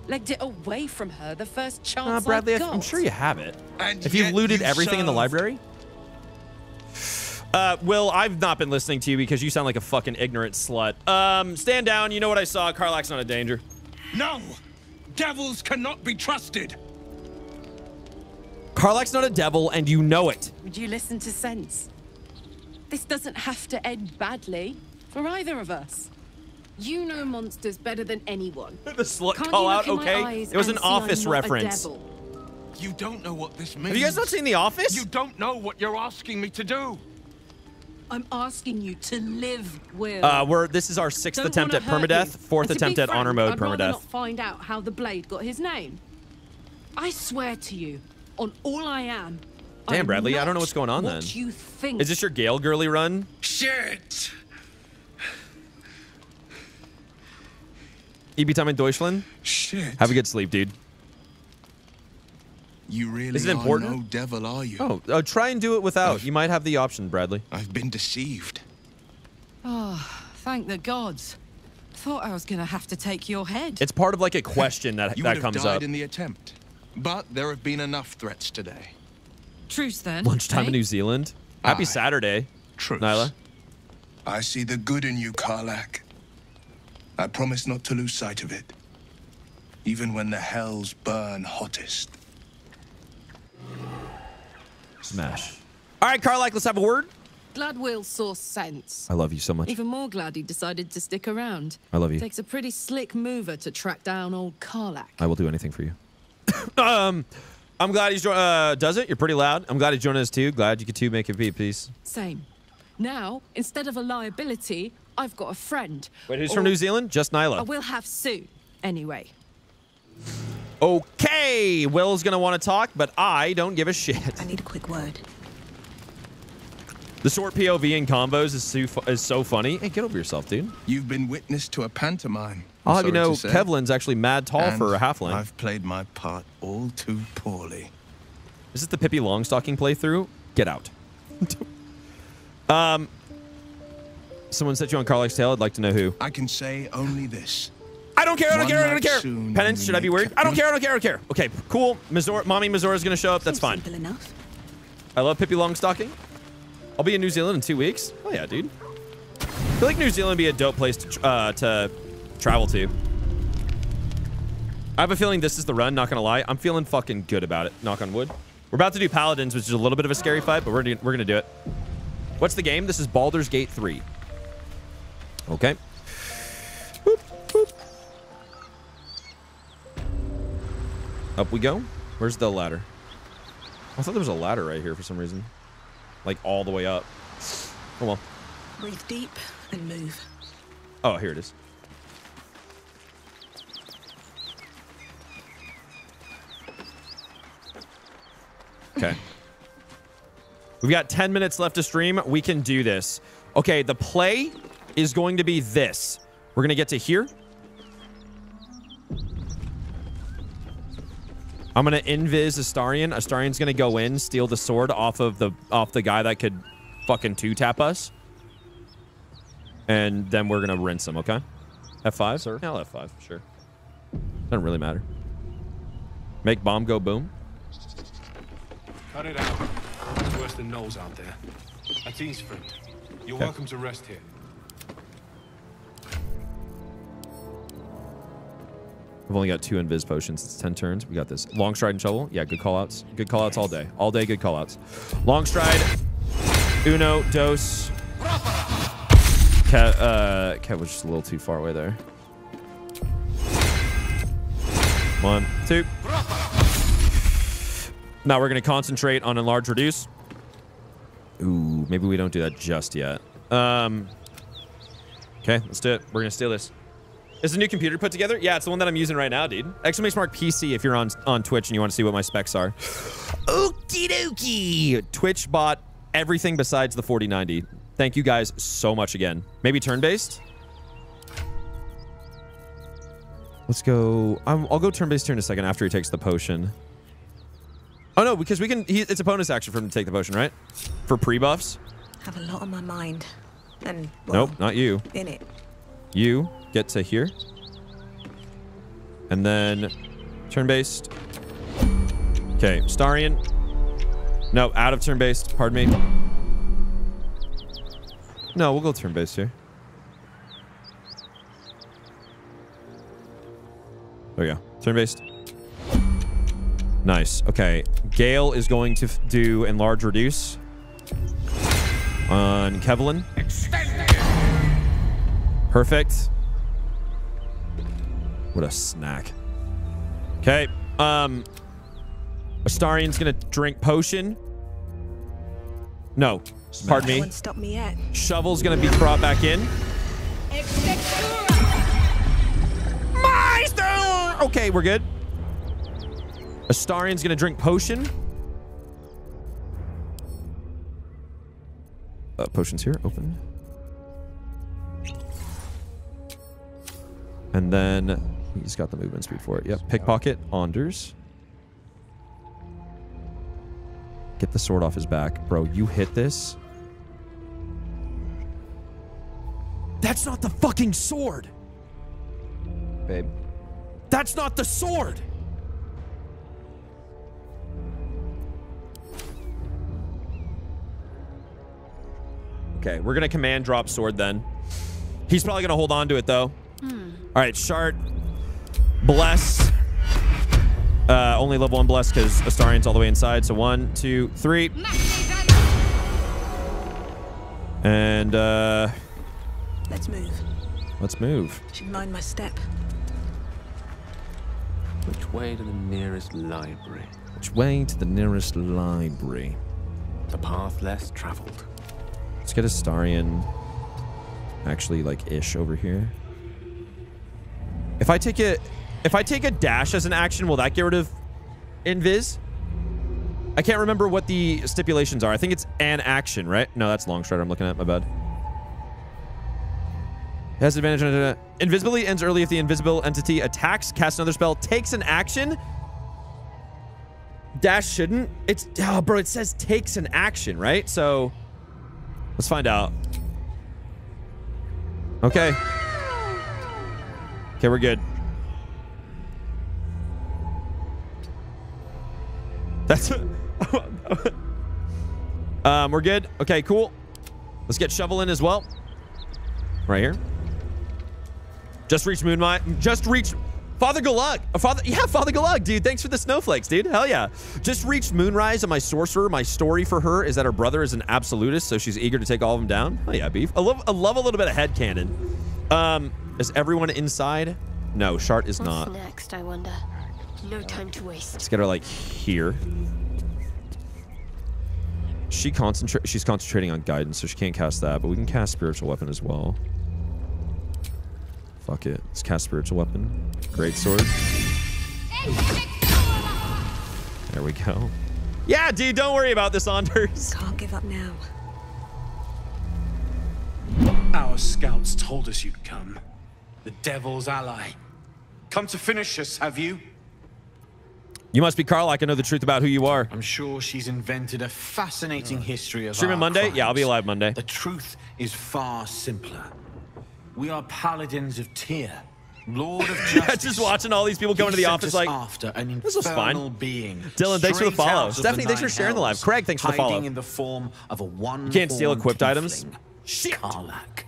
Legged it away from her the first chance Uh, Bradley, I I- got. I'm sure you have it. And If you've looted you everything in the library? Uh, Wyll, I've not been listening to you because you sound like a fucking ignorant slut. Um, stand down. You know what I saw. Karlach's not a danger. No! Devils cannot be trusted! Karlach's not a devil, and you know it. Would you listen to sense? This doesn't have to end badly for either of us. You know monsters better than anyone. [LAUGHS] the slut Can't call out, look in my okay? It was an Office reference. You don't know what this means. Have you guys not seen The Office? You don't know what you're asking me to do. I'm asking you to live, Wyll. Uh, we're this is our 6th Don't attempt at permadeath, you. fourth And to be attempt at honor mode I'd rather permadeath. not find out how the blade got his name. I swear to you, on all I am. Damn, Bradley, I don't know what's going on what then. you think? Is this your Gale girly run? Shit! EB time in Deutschland? Shit. Have a good sleep, dude. You really Is it are important? no devil, are you? Oh, uh, try and do it without. You might have the option, Bradley. I've been deceived. Oh, thank the gods. Thought I was gonna have to take your head. It's part of like a question that You that would have comes died up. in the attempt. But there have been enough threats today. Truce then. Lunchtime eh? in New Zealand. Happy Aye. Saturday, Truce. Nyla. I see the good in you, Karlach. I promise not to lose sight of it. Even when the hells burn hottest. Smash. All right, Karlach, let's have a word. Glad Wyll saw sense. I love you so much. Even more glad he decided to stick around. I love you. Takes a pretty slick mover to track down old Karlach. I will do anything for you. [COUGHS] um, I'm glad he's jo- uh does it. You're pretty loud. I'm glad he's joining us too. Glad you could too make a peace. Same. Now, instead of a liability, I've got a friend. Wait, who's Or- from New Zealand? Just Nyla. I will have soon. Anyway. Okay, Wyll's gonna want to talk, but I don't give a shit. I need a quick word. The short POV and combos is so, fu- is so funny. Hey, get over yourself, dude. You've been witness to a pantomime. I'll have you know, to. Kevlin's actually mad tall And for a halfling. I've played my part all too poorly. Is this the Pippi Longstocking playthrough? Get out. [LAUGHS] um, someone set you on Karlach's tail. I'd like to know who. I can say only this. I don't care. I don't One care. I don't care. soon Penance, should I be worried? I don't care. I don't care. I don't care. Okay, cool. Mizora, mommy Mizora's gonna show up. That's fine. Simple enough. I love Pippi Longstocking. I'll be in New Zealand in two weeks. Oh yeah, dude. I feel like New Zealand would be a dope place to uh, to travel to. I have a feeling this is the run. Not gonna lie, I'm feeling fucking good about it. Knock on wood. We're about to do Paladins, which is a little bit of a scary fight, but we're we're gonna do it. What's the game? This is Baldur's Gate 3. Okay. Boop, boop. Up we go. Where's the ladder? I thought there was a ladder right here for some reason. Like all the way up. Come on. Breathe deep and move. Oh, here it is. Okay. [LAUGHS] We've got 10 minutes left to stream. We can do this. Okay, the play is going to be this. We're going to get to here. I'm going to invis Astarion. Astarion's going to go in, steal the sword off of the off the guy that could fucking two-tap us. And then we're going to rinse him, okay? F5, sir? Yeah, I'll F5, sure. Doesn't really matter. Make bomb go boom. Cut it out. It's worse than Knowles out there. That's Eastford. You're Okay. welcome to rest here. We've only got two invis potions. It's 10 turns. We got this. Long stride and shovel. Yeah, good callouts. Good callouts all day. All day, good callouts. Long stride. Uno, dos. Cat, uh, Cat was just a little too far away there. One, two. Now we're going to concentrate on enlarge reduce. Ooh, maybe we don't do that just yet. Um, okay, let's do it. We're going to steal this. Is the new computer put together? Yeah, it's the one that I'm using right now, dude. Exclamation mark PC if you're on on Twitch and you want to see what my specs are. Okie dokie. Twitch bought everything besides the 4090. Thank you guys so much again. Maybe turn-based? Let's go. I'm, I'll go turn-based here in a second after he takes the potion. Oh, no, because we can... He, it's a bonus action for him to take the potion, right? For pre-buffs? Have a lot on my mind. And, well, Nope, not you. in it. You get to here. And then turn-based. Okay, Starion. No, out of turn-based. Pardon me. No, we'll go turn-based here. There we go. Turn-based. Nice. Okay. Gale is going to do enlarge reduce on Kevlin. Perfect. What a snack. Okay. Um Astarion's gonna drink potion. No. Pardon me. me yet. Shovel's gonna be brought back in. Meister! Okay, we're good. Astarion's gonna drink potion. Uh, potions here, open. And then he's got the movement speed for it. Yep, pickpocket, Anders. Get the sword off his back. Bro, you hit this. That's not the fucking sword! Babe. That's not the sword! Okay, we're gonna command drop sword then. He's probably gonna hold on to it though. Hmm. All right, Shart. Bless. Uh, only level one bless because Astarion's all the way inside. So one, two, three. And uh, Let's move. let's move. Should mind my step. Which way to the nearest library? Which way to the nearest library? The path less traveled. Let's get Astarion actually like ish over here. If I take it, if I take a dash as an action, will that get rid of invis? I can't remember what the stipulations are. I think it's an action, right? No, that's long strider I'm looking at. My bad. Has advantage on uh, invisibility ends early if the invisible entity attacks, casts another spell, takes an action. Dash shouldn't. It's oh, bro. It says takes an action, right? So let's find out. Okay. Okay, we're good. That's [LAUGHS] um, we're good. Okay, cool. Let's get shovel in as well. Right here. Just reach Moonlight. Just reached... Father Galug. Uh, Father, yeah, Father Galug, dude. Thanks for the snowflakes, dude. Hell yeah. Just reached Moonrise and my sorcerer. My story for her is that her brother is an absolutist, so she's eager to take all of them down. Oh yeah, beef. I love, I love a little bit of headcanon. Um, is everyone inside? No, Shart is What's not. next, I wonder? No time to waste. Let's get her like here. She concentrate. She's concentrating on guidance, so she can't cast that. But we can cast spiritual weapon as well. Fuck it. Let's cast spiritual weapon. Great sword. There we go. Yeah, dude. Don't worry about this, Anders. Can't give up now. Our scouts told us you'd come. The devil's ally. Come to finish us, have you? You must be Carl. I can know the truth about who you are. I'm sure she's invented a fascinating history of Streaming Monday? crimes. Yeah, I'll be alive Monday. The truth is far simpler. We are paladins of Tyr, Lord of [LAUGHS] Justice. Just watching all these people He going to the office like, after an this was fine. being. Dylan, thanks for the follow. Stephanie, the thanks for sharing the live. Craig, thanks for the follow. in the form of a one You can't steal equipped items. Shit. Karlach.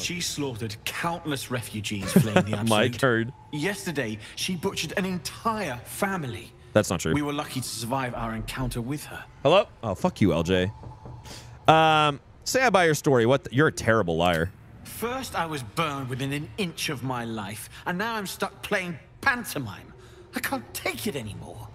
She slaughtered countless refugees fleeing the [LAUGHS] absolute. My turn. Yesterday, she butchered an entire family. That's not true. We were lucky to survive our encounter with her. Hello? Oh, fuck you, LJ. Um, say I buy your story. What? You're a terrible liar. First, I was burned within an inch of my life, and now I'm stuck playing pantomime. I can't take it anymore.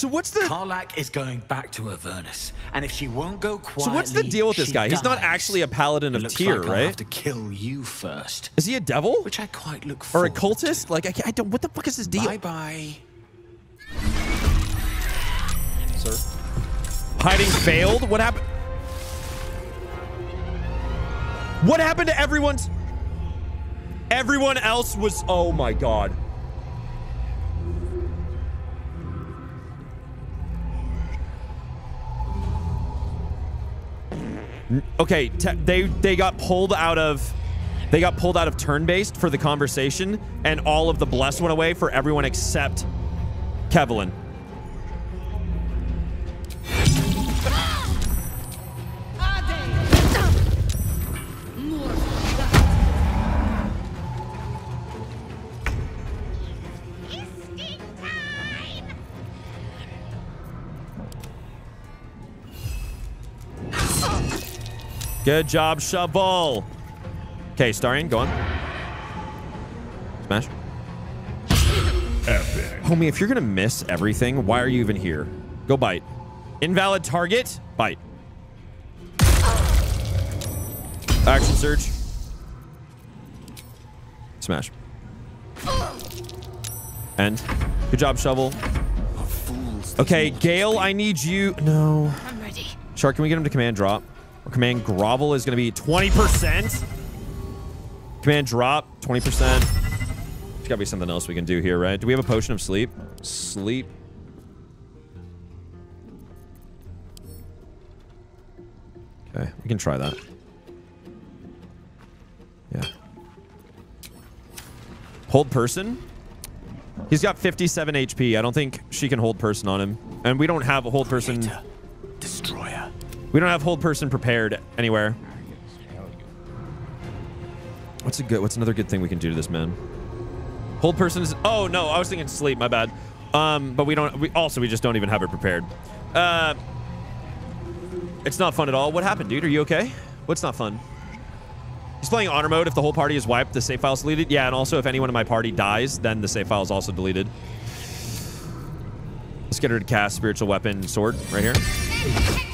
So what's the... Karlach is going back to Avernus, and if she won't go quietly, So what's the deal with this guy? He's not actually a paladin of Tyr, like I'll have to kill you first. Is he a devil? Which I quite look for. Or a cultist? Like, I, I don't... What the fuck is his deal? Bye-bye. Sir? Hiding failed? What happened? What happened to everyone's... Everyone else was... Oh my god. Okay, they they got pulled out of they got pulled out of turn-based for the conversation, and all of the bless went away for everyone except Kevlin. Good job, Shovel. Okay, Starian, go on. Smash. Epic. Homie, if you're gonna miss everything, why are you even here? Go bite. Invalid target. Bite. Action surge. Smash. End. Good job, Shovel. Okay, Gale, I need you. No. I'm ready. Shart, can we get him to command drop? Command grovel is going to be 20%. Command drop, 20%. There's got to be something else we can do here, right? Do we have a potion of sleep? Sleep. Okay, we can try that. Yeah. Hold person? He's got 57 HP. I don't think she can hold person on him. And we don't have a hold person... Destroyer. We don't have hold person prepared anywhere. What's a good? What's another good thing we can do to this man? Hold person is. Oh no, I was thinking sleep. My bad. Um, but we don't. We also we just don't even have it prepared. Uh, it's not fun at all. What happened, dude? Are you okay? What's not fun? He's playing honor mode. If the whole party is wiped, the save file's deleted. Yeah, and also if anyone in my party dies, then the save file is also deleted. Let's get her to cast spiritual weapon sword right here.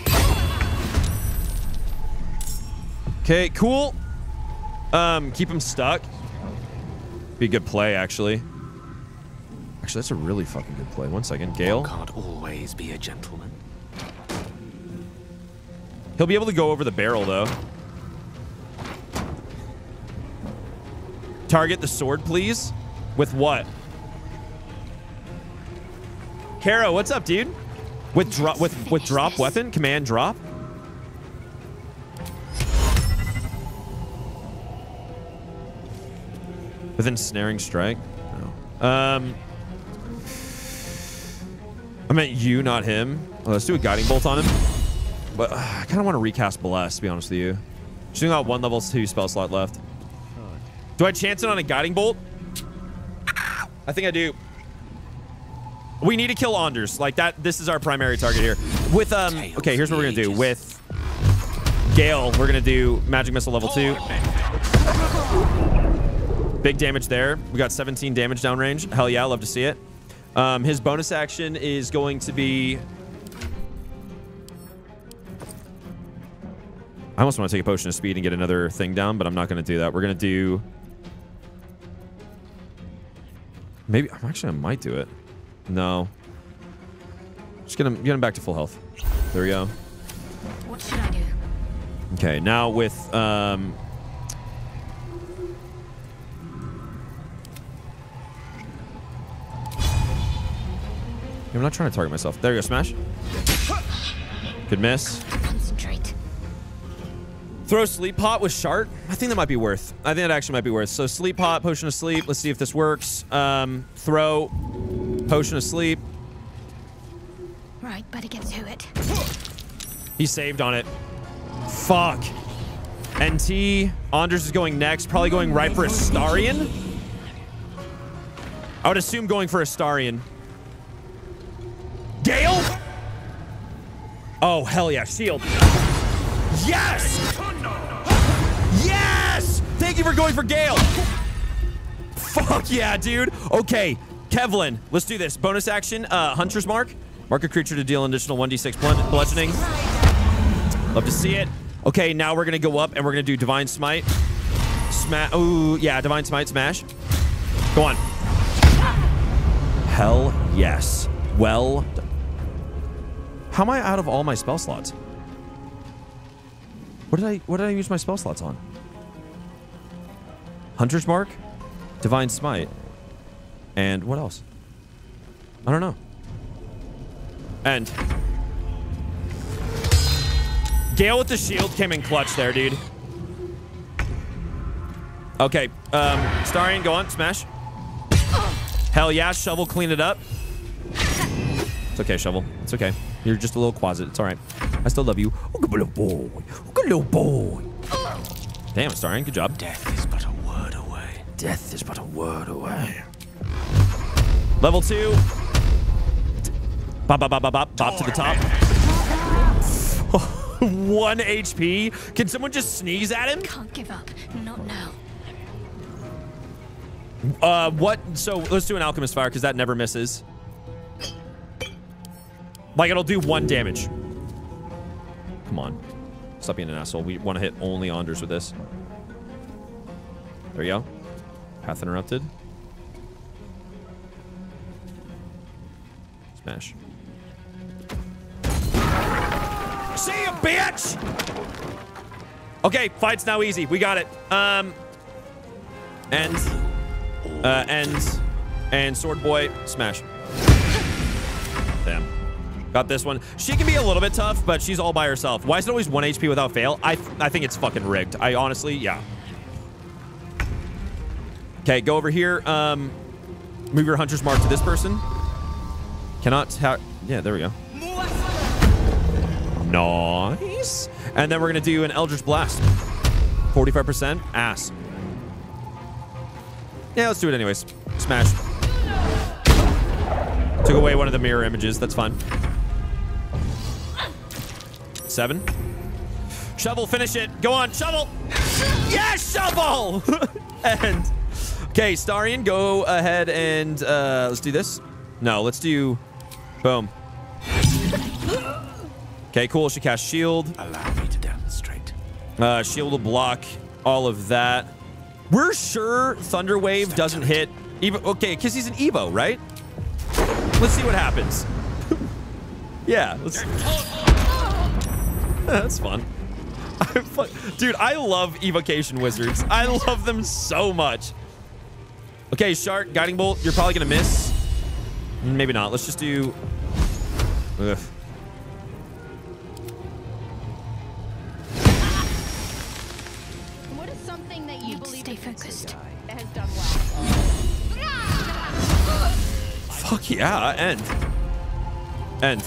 Okay, cool. Um, keep him stuck. Be a good play, actually. Actually, that's a really fucking good play. One second. Gale. Can't always be a gentleman. He'll be able to go over the barrel, though. Target the sword, please. With what? Kara, what's up, dude? With drop with with drop weapon, command drop. With ensnaring strike. No. Um. I meant you, not him. Well, let's do a guiding bolt on him. But uh, I kind of want to recast Bless, to be honest with you. Just only got one level two spell slot left. Do I chance it on a guiding bolt? I think I do. We need to kill Anders. Like that. This is our primary target here. With um. Okay, here's what we're gonna do. With Gale, we're gonna do magic missile level two. Big damage there. We got 17 damage downrange. Hell yeah, love to see it. Um, his bonus action is going to be. I almost want to take a potion of speed and get another thing down, but I'm not going to do that. We're going to do. Maybe. Actually, I might do it. No. Just get him, get him back to full health. There we go. What should I do? Okay, now with um I'm not trying to target myself. There you go, smash. Good miss. Concentrate. Throw sleep pot with shart. I think that might be worth. I think that actually might be worth. So sleep pot, potion of sleep. Let's see if this works. Um, throw, potion of sleep. Right, better get to it. He saved on it. Fuck. NT. Anders is going next. Probably going right for Astarion. I would assume going for Astarion. Gale? Oh, hell yeah. Shield. Yes! Yes! Thank you for going for Gale. Fuck yeah, dude. Okay, Kevlin, let's do this. Bonus action, uh, Hunter's Mark. Mark a creature to deal an additional 1d6 bludgeoning. Love to see it. Okay, now we're gonna go up and we're gonna do Divine Smite. Smash. Ooh, yeah, Divine Smite smash. Go on. Hell yes. Well. How am I out of all my spell slots? What did I what did I use my spell slots on? Hunter's Mark, Divine Smite, and what else? I don't know. And Gale with the shield came in clutch there, dude. Okay, um, Starion, go on, smash. Hell yeah, Shovel, clean it up. It's okay, Shovel. It's okay. You're just a little closet. It's all right. I still love you. Oh, good little boy. Oh, good little boy. Damn, Starion, good job. Death is but a word away. Death is but a word away. Level two. Bop, bop, bop, bop, bop, bop to the top. [LAUGHS] One HP. Can someone just sneeze at him? Can't give up. Not now. Uh, what? So let's do an Alchemist Fire because that never misses. Like it'll do one damage. Come on. Stop being an asshole. We want to hit only Anders with this. There you go. Path interrupted. Smash. See you, bitch! Okay, fight's now easy. We got it. Um, and, uh, and, and Sword Boy, smash. Damn. Got this one. She can be a little bit tough, but she's all by herself. Why is it always 1 HP without fail? I, I think it's fucking rigged. I honestly, yeah. Okay, go over here. Um, move your Hunter's Mark to this person. Cannot Yeah, there we go. Nice. And then we're going to do an Eldritch Blast. 45% ass. Yeah, let's do it anyways. Smash. Took away one of the mirror images. That's fine. Seven. Shovel, finish it. Go on, shovel. Yes, shovel. [LAUGHS] and okay, Starion, go ahead and uh, let's do this. No, let's do. Boom. Okay, cool. She cast shield. Allow me to demonstrate. Uh, shield will block all of that. We're sure Thunderwave doesn't hit. Even okay, because he's an Evo, right? Let's see what happens. [LAUGHS] yeah, let's. [LAUGHS] That's fun. I fu- Dude, I love evocation wizards. I love them so much. Okay, Shart, Guiding Bolt, you're probably gonna miss. Maybe not. Let's just do. Ugh. What is something that you believe stay focused. has done well? Fuck yeah, end. End.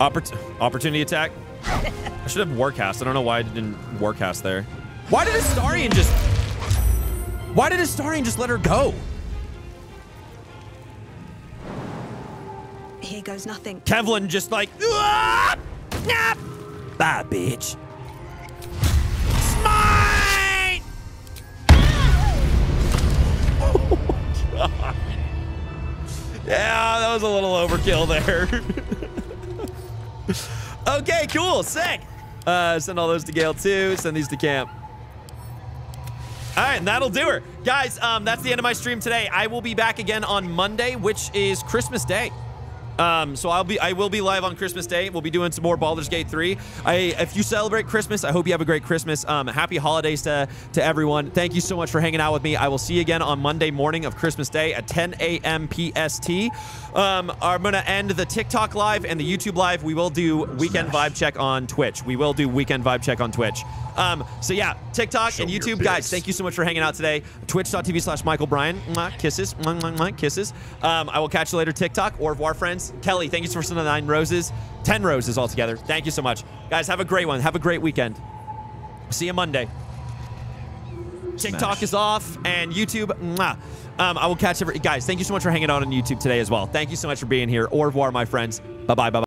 Opport opportunity attack. I should have Warcast. I don't know why I didn't Warcast there. Why did Astarion just... Why did Astarion just let her go? Here goes nothing. Kevlin just like... "Ah! Nah." Bye, bitch. Smite! [LAUGHS] God. Yeah, that was a little overkill there. [LAUGHS] okay, cool. Sick. Uh, send all those to Gale too. Send these to camp. All right, and that'll do her. Guys, um, that's the end of my stream today. I will be back again on Monday, which is Christmas Day. Um, so I'll be I will be live on Christmas Day. We'll be doing some more Baldur's Gate 3. I if you celebrate Christmas, I hope you have a great Christmas. Um, happy holidays to to everyone. Thank you so much for hanging out with me. I will see you again on Monday morning of Christmas Day at 10 a.m. PST. Um, I'm gonna end the TikTok live and the YouTube live. We will do weekend vibe check on Twitch. We will do weekend vibe check on Twitch. Um, so yeah, TikTok and YouTube, guys. Thank you so much for hanging out today. Twitch.tv slash Michael Bryan. Kisses. Mwah, mwah, mwah, kisses. Um, I will catch you later, TikTok. Au revoir, friends. Kelly, thank you for sending the nine roses. Ten roses altogether. Thank you so much. Guys, have a great one. Have a great weekend. See you Monday. TikTok is off and YouTube. Um, I will catch every guys. Thank you so much for hanging out on YouTube today as well. Thank you so much for being here. Au revoir, my friends. Bye bye. Bye bye.